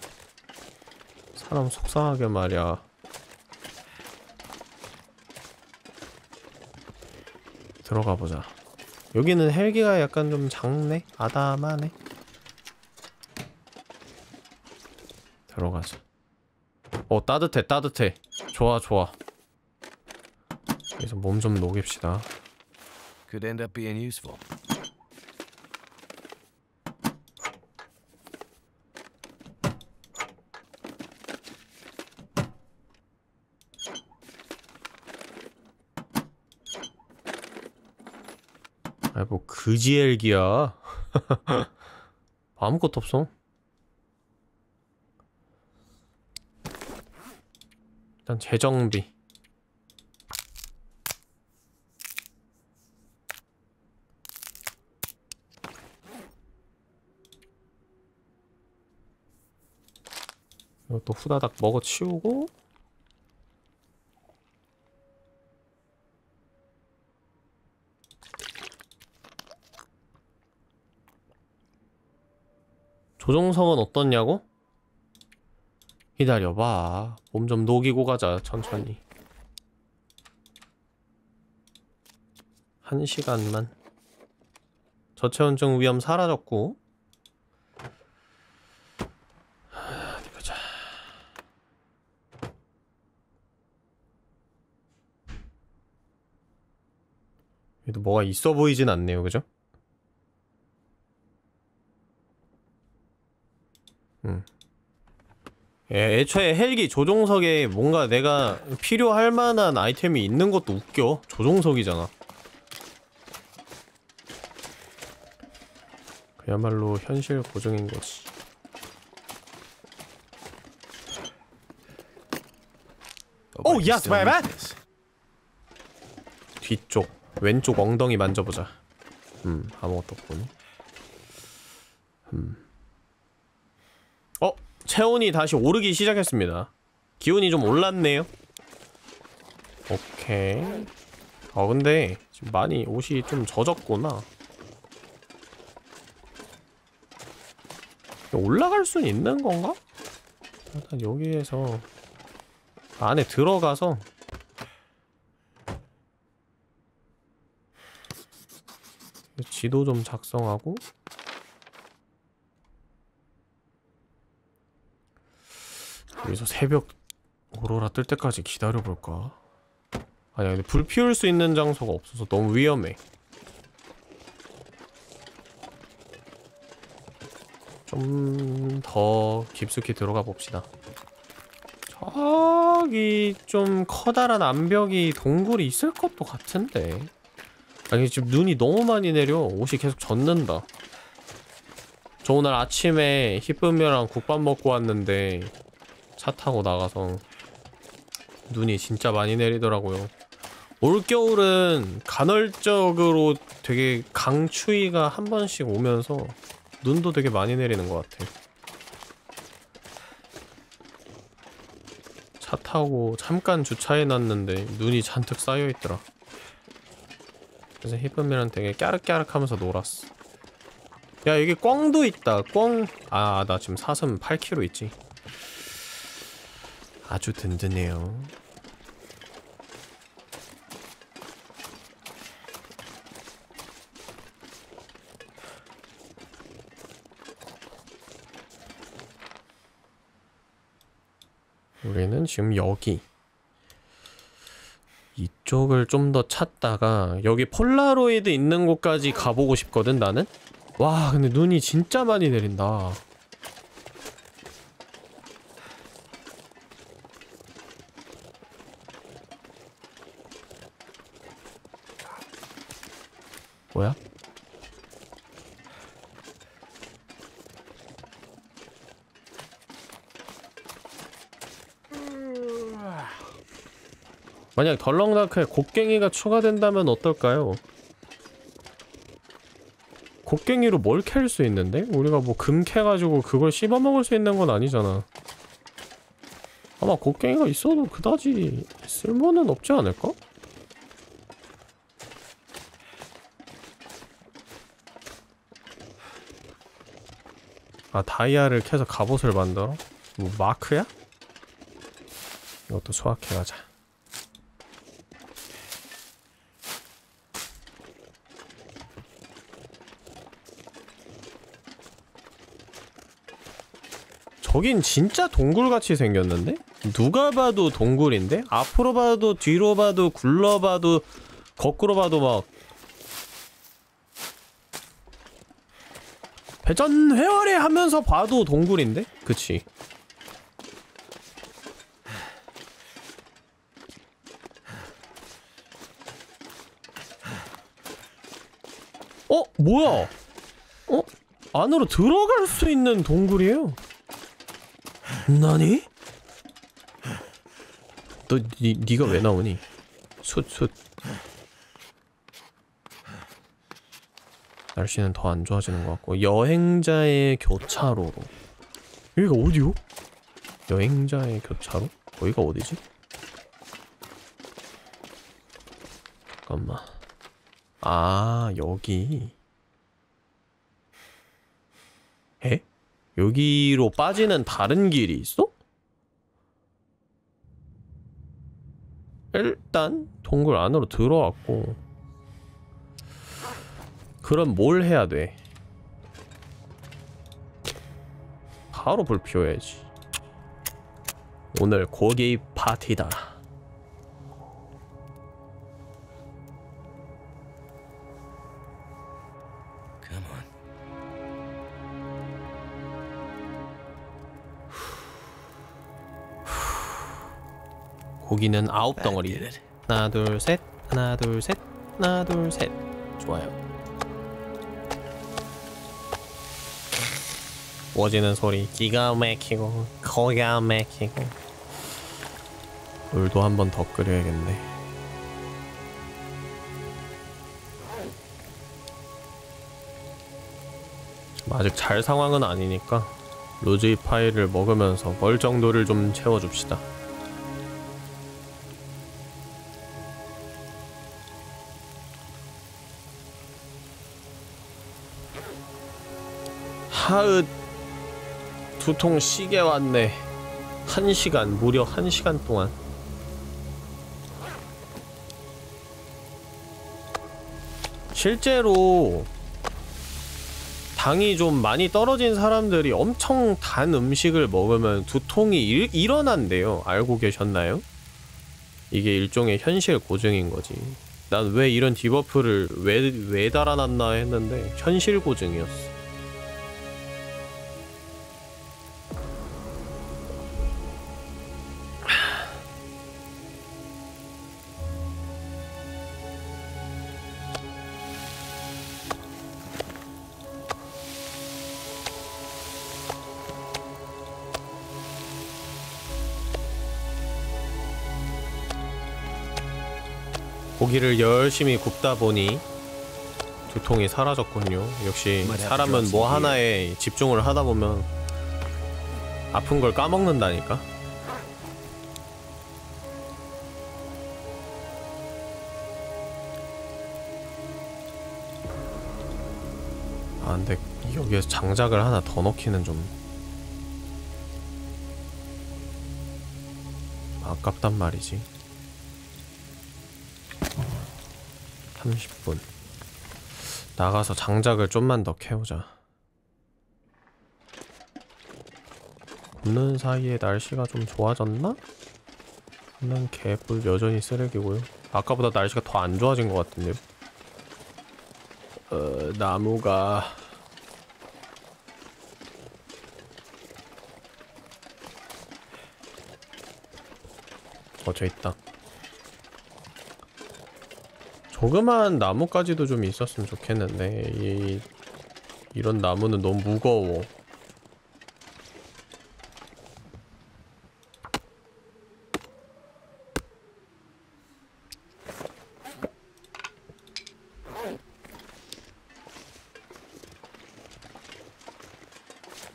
사람 속상하게 말이야. 들어가 보자. 여기는 헬기가 약간 좀 작네? 아담하네? 들어가자. 어 따뜻해 따뜻해 좋아 좋아. 여기서 몸 좀 녹입시다. Could end up being useful. 아이 뭐 그지 헬기야. *laughs* 아무것도 없어 일단 재정비 이것도 후다닥 먹어 치우고 조종석은 어떻냐고? 기다려봐. 몸 좀 녹이고 가자, 천천히. 한 시간만. 저체온증 위험 사라졌고. 보자. 여기도 뭐가 있어 보이진 않네요, 그죠? 예, 애초에 헬기 조종석에 뭔가 내가 필요할 만한 아이템이 있는 것도 웃겨. 조종석이잖아. 그야말로 현실 고증인 거지. Still baby. use this. 뒤쪽, 왼쪽 엉덩이 만져보자. 음, 아무것도 없군. 음. 어, 체온이 다시 오르기 시작했습니다. 기온이 좀 올랐네요. 오케이. 어, 근데 지금 많이 옷이 좀 젖었구나. 올라갈 수는 있는 건가? 일단 여기에서 안에 들어가서 지도 좀 작성하고 여기서 새벽 오로라 뜰 때까지 기다려볼까? 아니야 근데 불 피울 수 있는 장소가 없어서 너무 위험해. 좀 더 깊숙이 들어가 봅시다. 저기 좀 커다란 암벽이 동굴이 있을 것도 같은데. 아니 지금 눈이 너무 많이 내려. 옷이 계속 젖는다. 저 오늘 아침에 희쁨이랑 국밥 먹고 왔는데 차 타고 나가서 눈이 진짜 많이 내리더라고요. 올겨울은 간헐적으로 되게 강추위가 한 번씩 오면서 눈도 되게 많이 내리는 것 같아 차 타고 잠깐 주차해놨는데 눈이 잔뜩 쌓여있더라. 그래서 희쁨이랑 되게 까르까르하면서 놀았어. 야 여기 꽝도 있다. 꽝 아 나 지금 사슴 8kg 있지 아주 든든해요. 우리는 지금 여기. 이쪽을 좀 더 찾다가 여기 폴라로이드 있는 곳까지 가보고 싶거든 나는? 와 근데 눈이 진짜 많이 내린다 뭐야? 만약 덜렁다크에 곡괭이가 추가된다면 어떨까요? 곡괭이로 뭘 캘 수 있는데? 우리가 뭐 금 캐가지고 그걸 씹어먹을 수 있는 건 아니잖아 아마 곡괭이가 있어도 그다지 쓸모는 없지 않을까? 아 다이아를 캐서 갑옷을 만들어? 뭐 마크야? 이것도 수확해가자 저긴 진짜 동굴같이 생겼는데? 누가 봐도 동굴인데? 앞으로 봐도 뒤로 봐도 굴러 봐도 거꾸로 봐도 막 회전 회오리 하면서 봐도 동굴인데? 그치 어? 뭐야? 어? 안으로 들어갈 수 있는 동굴이에요 나니? 너 니, 니가 왜 나오니? 숫 숫 날씨는 더 안 좋아지는 것 같고 여행자의 교차로로 여기가 어디요? 여행자의 교차로? 거기가 어디지? 잠깐만 아 여기 에? 여기로 빠지는 다른 길이 있어? 일단 동굴 안으로 들어왔고 그럼 뭘 해야 돼? 바로 불 피워야지. 오늘 고기 파티다. 고기는 아홉 덩어리. 하나 둘 셋. 하나 둘 셋. 하나 둘 셋. 좋아요 구워지는 소리. 기가 막히고 거기가 막히고. 물도 한 번 더 끓여야겠네. 아직 잘 상황은 아니니까 로즈이 파이를 먹으면서 멀 정도를 좀 채워줍시다. 하읒 두통 시계 왔네. 한 시간 무려 한 시간 동안. 실제로 당이 좀 많이 떨어진 사람들이 엄청 단 음식을 먹으면 두통이 일, 일어난대요. 알고 계셨나요? 이게 일종의 현실 고증인 거지. 난 왜 이런 debuff를 왜, 왜 달아놨나 했는데 현실 고증이었어 고기를 열심히 굽다 보니 두통이 사라졌군요. 역시 사람은 뭐 하나에 집중을 하다 보면 아픈 걸 까먹는다니까. 아 근데 여기에서 장작을 하나 더 넣기는 좀 아깝단 말이지 30분. 나가서 장작을 좀만 더 캐오자. 굽는 사이에 날씨가 좀 좋아졌나? 굽는 개뿔 여전히 쓰레기고요. 아까보다 날씨가 더 안 좋아진 것 같은데요 어, 나무가. 어, 저 있다. 조그만 나무까지도 좀 있었으면 좋겠는데 이 이런 나무는 너무 무거워.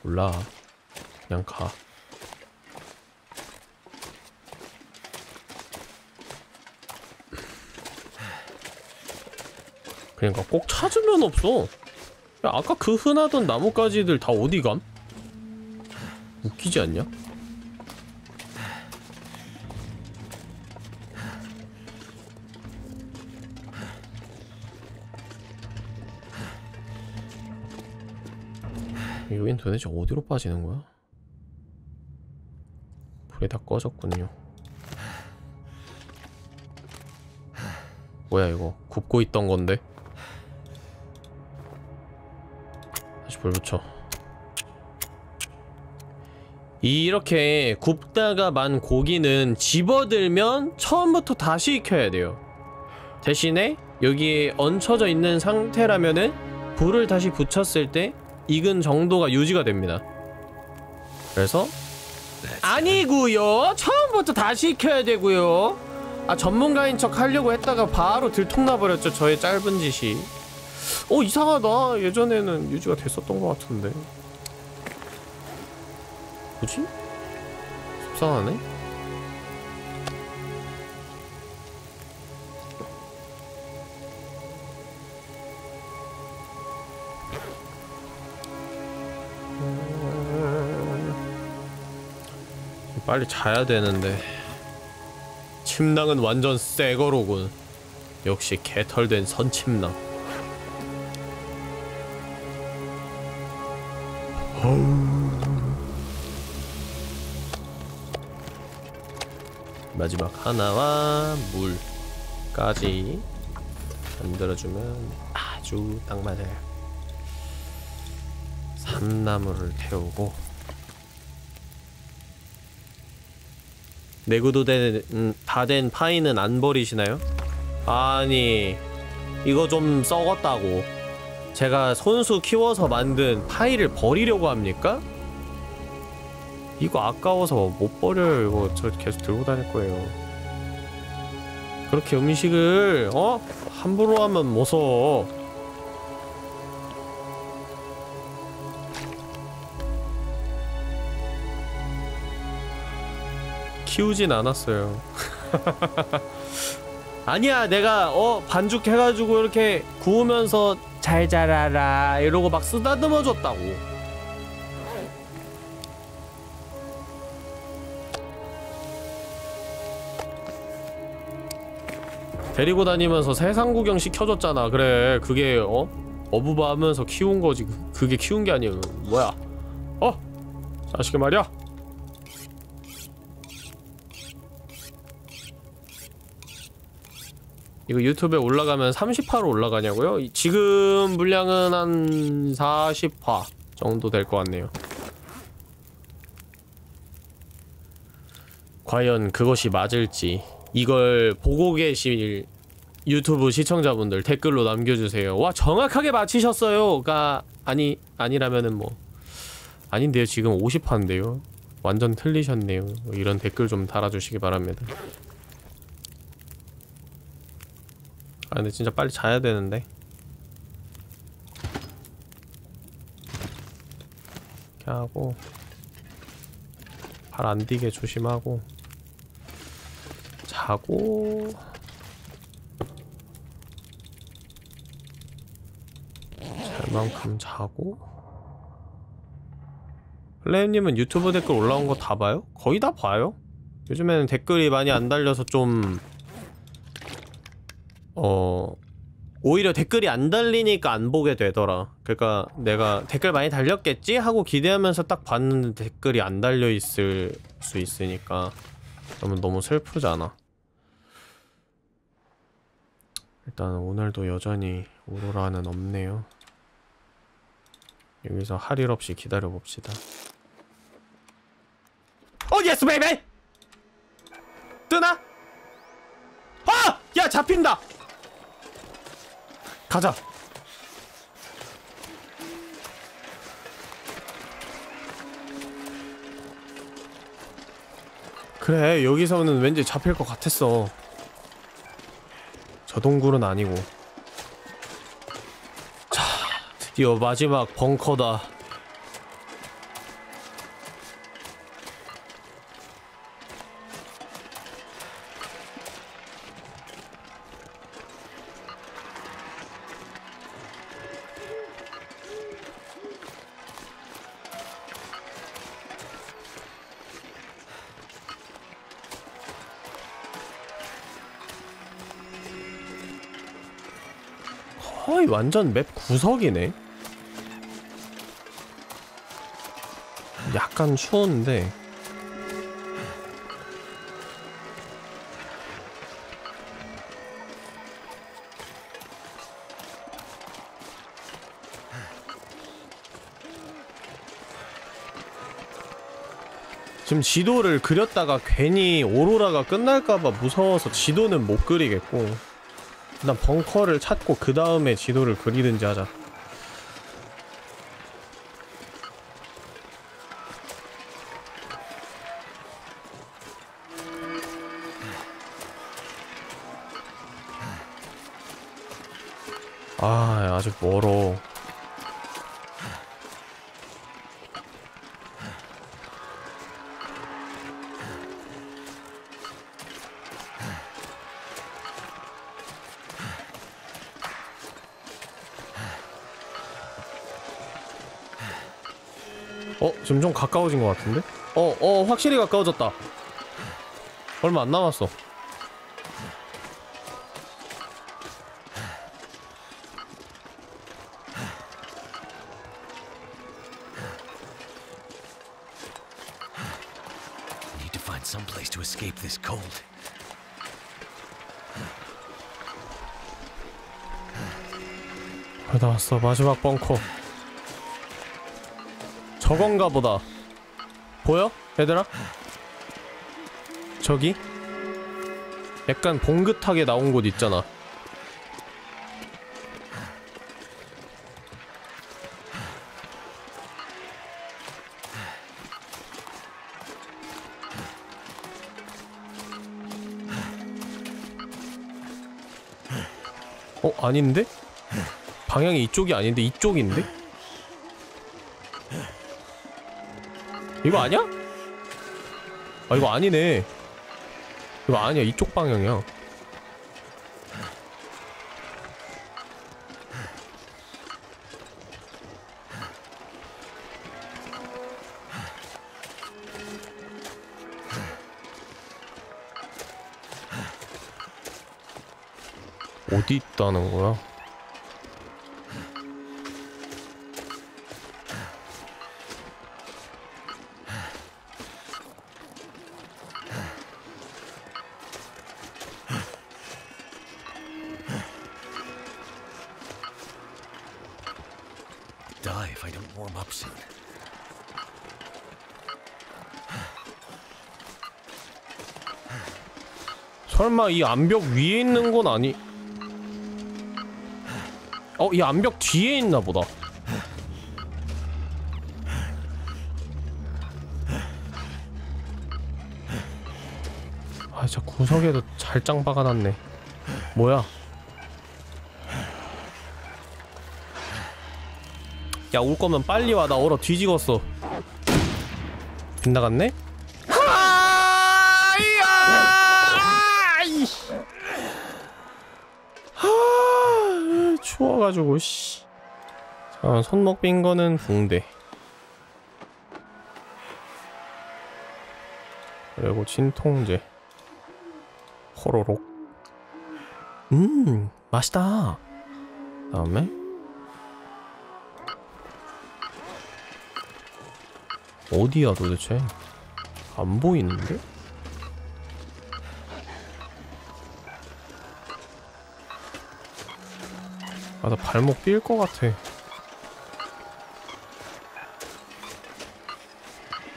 몰라. 그냥 가. 그러니까 꼭 찾으면 없어. 야, 아까 그 흔하던 나뭇가지들 다 어디 감? 웃기지 않냐? 여긴 도대체 어디로 빠지는 거야? 불이 다 꺼졌군요. 뭐야 이거 굽고 있던 건데? 불 붙여. 이렇게 굽다가 만 고기는 집어들면 처음부터 다시 익혀야 돼요. 대신에 여기에 얹혀져 있는 상태라면은 불을 다시 붙였을 때 익은 정도가 유지가 됩니다. 그래서 아니구요. 처음부터 다시 익혀야 되고요. 아 전문가인 척 하려고 했다가 바로 들통나 버렸죠. 저의 짧은 짓이. 어 이상하다. 예전에는 유지가 됐었던 것 같은데. 뭐지? 속상하네. 빨리 자야 되는데 침낭은 완전 새거로군 역시 개털된 선침낭 마지막 하나와 물까지 만들어주면 아주 딱 맞아요 삼나무를 태우고 내구도 음, 다된 파이는 안 버리시나요? 아니 이거 좀 썩었다고 제가 손수 키워서 만든 파이를 버리려고 합니까? 이거 아까워서 못 버려요 이거 저 계속 들고 다닐 거예요 그렇게 음식을 어? 함부로 하면 무서워 키우진 않았어요. *laughs* 아니야, 내가 어 반죽 해가지고 이렇게 구우면서 잘 자라라 이러고 막 쓰다듬어 줬다고. 데리고 다니면서 세상 구경 시켜줬잖아. 그래, 그게 어 어부바 하면서 키운 거지. 그게 키운 게 아니야. 뭐야? 어, 자식이 말이야. 이거 유튜브에 올라가면 30화로 올라가냐고요? 이- 지금 분량은 한 40화 정도 될 것 같네요. 과연 그것이 맞을지 이걸 보고 계실 유튜브 시청자분들 댓글로 남겨주세요. 와 정확하게 맞히셨어요가 아니 아니라면은 뭐 아닌데요 지금 50화인데요. 완전 틀리셨네요. 이런 댓글 좀 달아주시기 바랍니다. 아 근데 진짜 빨리 자야 되는데 이렇게 하고 발안 디게 조심하고 자고 잘 만큼 자고 플레임님은 유튜브 댓글 올라온 거 다 봐요? 거의 다 봐요? 요즘에는 댓글이 많이 안 달려서 좀 어... 오히려 댓글이 안 달리니까 안 보게 되더라 그러니까 내가 댓글 많이 달렸겠지? 하고 기대하면서 딱 봤는데 댓글이 안 달려 있을 수 있으니까 그러면 너무 슬프잖아 일단 오늘도 여전히 오로라는 없네요 여기서 할 일 없이 기다려 봅시다 어 yes baby 뜨나? 아! 야 잡힌다 가자. 그래 여기서는 왠지 잡힐 것 같았어. 저 동굴은 아니고. 자 드디어 마지막 벙커다 완전 맵 구석이네. 약간 추운데. 지금 지도를 그렸다가 괜히 오로라가 끝날까봐 무서워서 지도는 못 그리겠고 일단 벙커를 찾고 그 다음에 지도를 그리든지 하자. 아 아직 멀어 어? 지금 좀 가까워진 것 같은데? 어, 어, 확실히 가까워졌다. 얼마 안 남았어. 다 왔어. 마지막 벙커. 저건가 보다. 보여? 얘들아? 저기? 약간 봉긋하게 나온 곳 있잖아. 어? 아닌데? 방향이 이쪽이 아닌데 이쪽인데? 이거 아니야? 아 이거 아니네 이거 아니야 이쪽 방향이야 어디 있다는 거야? 설마 이 암벽 위에 있는 건 아니? 어? 이 암벽 뒤에 있나 보다. 아 진짜 구석에도 잘짱 박아놨네. 뭐야? 야 올 거면 빨리 와 나 얼어 뒤지겠어. 빗나갔네? 추워가지고 씨. 잠깐 손목 빈 거는 붕대. 그리고 진통제. 호로록. 음 맛있다. 다음에. 어디야 도대체? 안 보이는데? 나 발목 삘 것 같아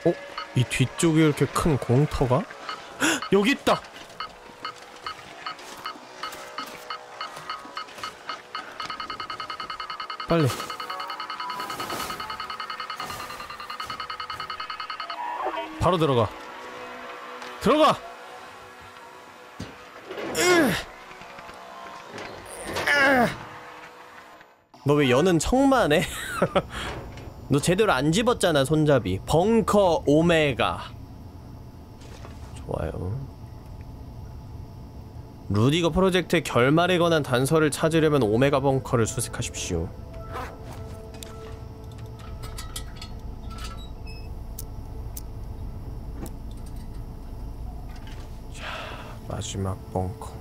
어? 이 뒤쪽에 이렇게 큰 공터가? 헉, *gasps* 여기 있다! 빨리 바로 들어가 들어가 너 왜 여는 척만 해? *laughs* 너 제대로 안 집었잖아 손잡이. 벙커 오메가. 좋아요. 루디거 프로젝트의 결말에 관한 단서를 찾으려면 오메가 벙커를 수색하십시오. 자 마지막 벙커.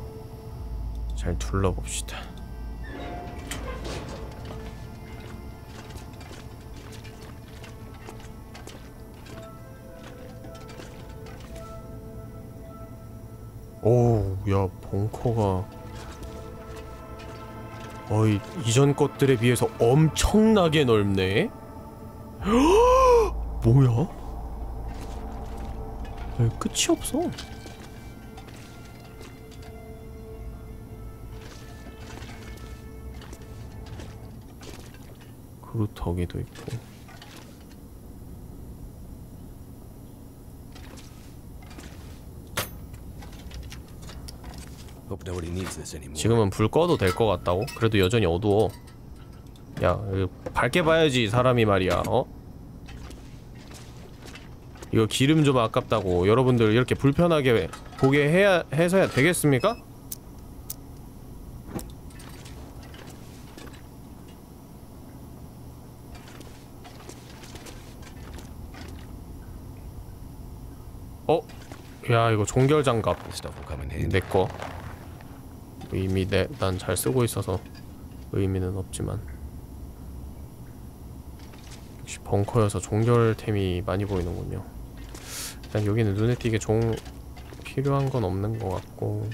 잘 둘러봅시다 벙커가 어이 이전 것들에 비해서 엄청나게 넓네. *gasps* 뭐야? 야, 끝이 없어. 그루터기도 있고 Hope nobody needs this anymore. 지금은 불 꺼도 될 것 같다고? 그래도 여전히 어두워. 야, 밝게 봐야지 사람이 말이야. 어? 이거 기름 좀 아깝다고 여러분들 이렇게 불편하게 보게 해야 해서야 되겠습니까? 어? 야, 이거 종결 장갑 This stuff will come in handy. 내 거. 의미 내 난 잘 쓰고 있어서 의미는 없지만 역시 벙커여서 종결템이 많이 보이는군요. 일단 여기는 눈에 띄게 종 필요한 건 없는 것 같고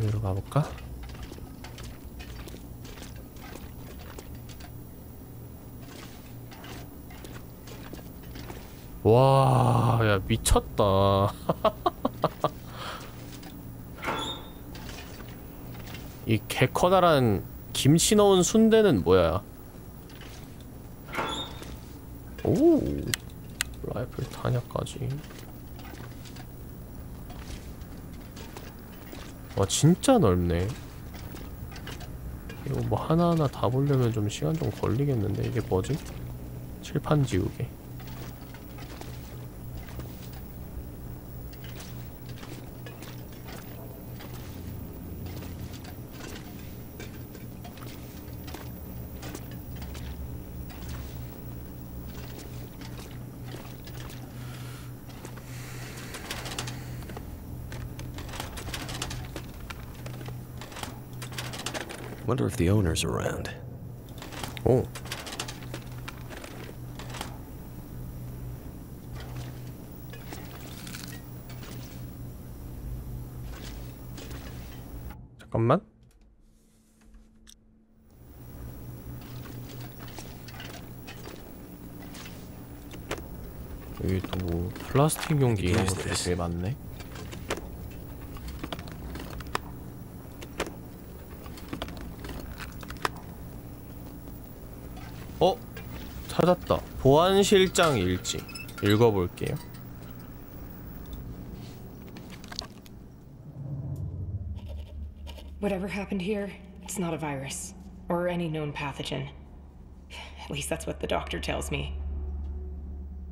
여기로 가볼까? 와, 야 미쳤다. *laughs* 이 개 커다란 김치 넣은 순대는 뭐야? 오, 라이플 탄약까지. 와 진짜 넓네. 이거 뭐 하나하나 다 보려면 좀 시간 좀 걸리겠는데 이게 뭐지? 칠판 지우개. Wonder if the owner's around. 오. 잠깐만. 여기 또뭐 플라스틱 용기 이런 것들이 되게 많네. 찾았다. 보안실장 일지. 읽어볼게요. Whatever happened here, it's not a virus. or any known pathogen. At least that's what the doctor tells me.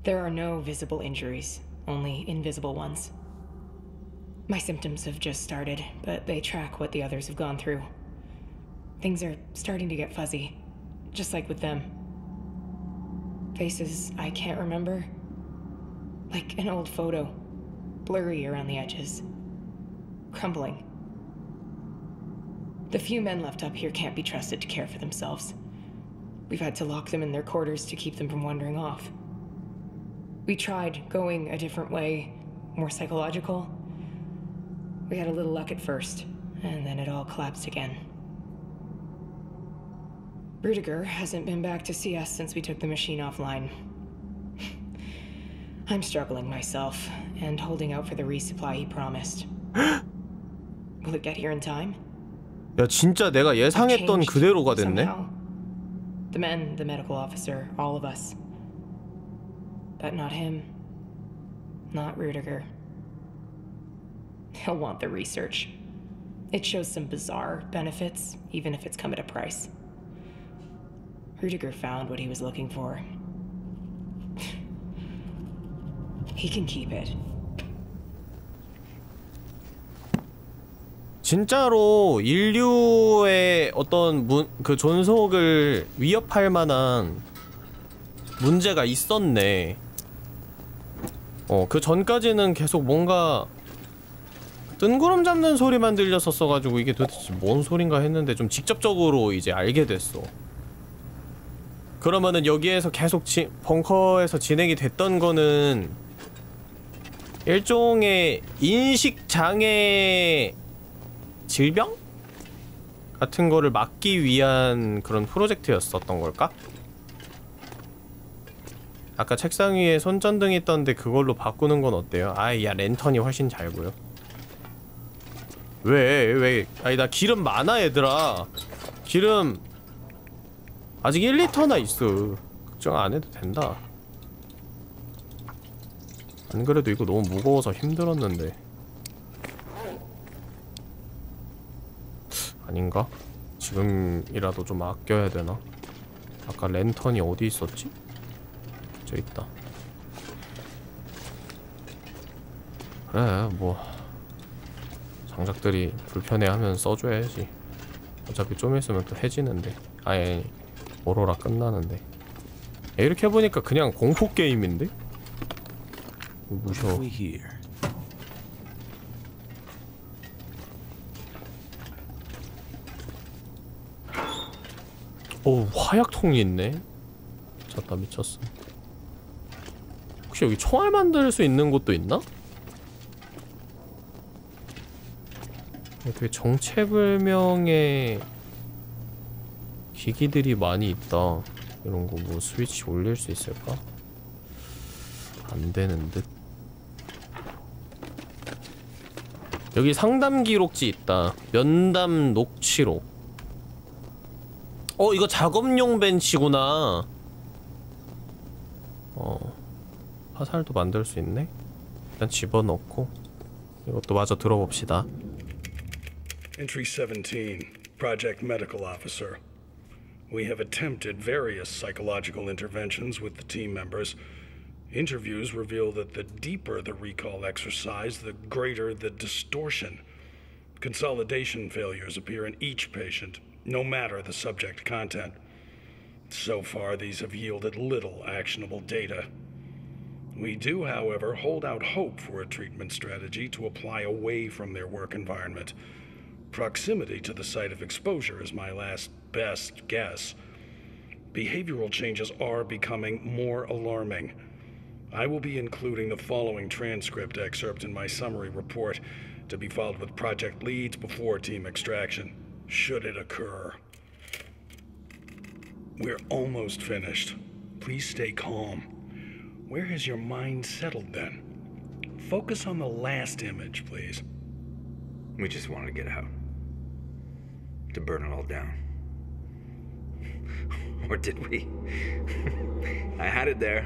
There are no visible injuries, only invisible ones. My symptoms have just started, but they track what the others have gone through. Things are starting to get fuzzy, just like with them. Faces I can't remember. Like an old photo, blurry around the edges, crumbling. The few men left up here can't be trusted to care for themselves. We've had to lock them in their quarters to keep them from wandering off. We tried going a different way, more psychological. We had a little luck at first, and then it all collapsed again. Rudiger hasn't been back to see us since we took the machine offline. *laughs* I'm struggling myself, and holding out for the resupply he promised. *gasps* Will it get here in time? 야 진짜 내가 I've 예상했던 changed 그대로가 됐네. somehow. The men, the medical officer, all of us. But not him. Not Rudiger. He'll want the research. It shows some bizarre benefits, even if it's come at a price. Rudiger found what he was looking for. he can keep it. 진짜로 인류의 어떤 문, 그 존속을 위협할 만한 문제가 있었네. 어, 그 전까지는 계속 뭔가 뜬구름 잡는 소리만 들렸었어가지고 이게 도대체 뭔 소린가 했는데 좀 직접적으로 이제 알게 됐어. 그러면은 여기에서 계속 지, 벙커에서 진행이 됐던 거는 일종의 인식장애 질병? 같은 거를 막기 위한 그런 프로젝트였었던 걸까? 아까 책상 위에 손전등이 있던데 그걸로 바꾸는 건 어때요? 아이 야 랜턴이 훨씬 잘 보여 왜 왜? 아니 나 기름 많아 얘들아 기름 아직 1리터나 있어. 걱정 안 해도 된다. 안 그래도 이거 너무 무거워서 힘들었는데. 아닌가? 지금이라도 좀 아껴야 되나? 아까 랜턴이 어디 있었지? 저 있다. 그래 뭐. 장작들이 불편해하면 써줘야지. 어차피 좀 있으면 또 해지는데. 아예 오로라 끝나는데 야, 이렇게 해보니까 그냥 공포 게임인데? 무서워. 오 화약통이 있네 미쳤다 미쳤어 혹시 여기 총알 만들 수 있는 곳도 있나? 되게 정체불명의 기기들이 많이 있다. 이런 거 뭐 스위치 올릴 수 있을까? 안 되는 듯. 여기 상담 기록지 있다. 면담 녹취록. 어 이거 작업용 벤치구나. 어 화살도 만들 수 있네? 일단 집어넣고 이것도 마저 들어봅시다. Entry 17, Project Medical Officer. We have attempted various psychological interventions with the team members. Interviews reveal that the deeper the recall exercise, the greater the distortion. Consolidation failures appear in each patient, no matter the subject content. So far, these have yielded little actionable data. We do, however, hold out hope for a treatment strategy to apply away from their work environment. Proximity to the site of exposure is my last best guess. Behavioral changes are becoming more alarming. I will be including the following transcript excerpt in my summary report to be filed with project leads before team extraction, should it occur. We're almost finished. Please stay calm. Where has your mind settled then? Focus on the last image, please. We just wanted to get out. To burn it all down. *laughs* or did we? *laughs* I had it there,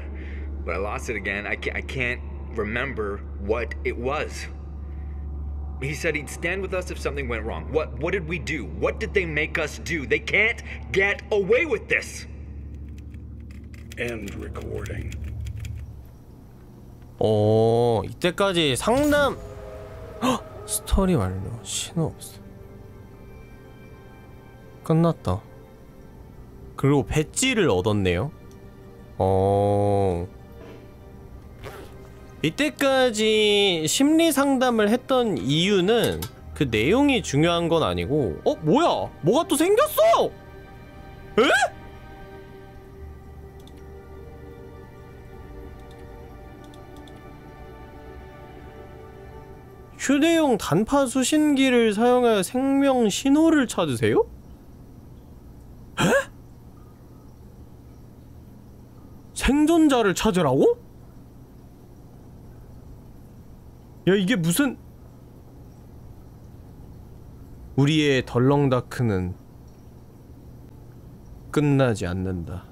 but I lost it again. I can't, I can't remember what it was. He said he'd stand with us if something went wrong. What what did we do? What did they make us do? They can't get away with this. End recording. 어 이때까지 상담 헉! 스토리 완료 신호 없어 끝났다 그리고 배지를 얻었네요 어 이때까지 심리 상담을 했던 이유는 그 내용이 중요한 건 아니고 어 뭐야 뭐가 또 생겼어 에? 휴대용 단파 수신기를 사용하여 생명 신호를 찾으세요? 에? 생존자를 찾으라고? 야 이게 무슨 우리의 덜렁다크는 끝나지 않는다.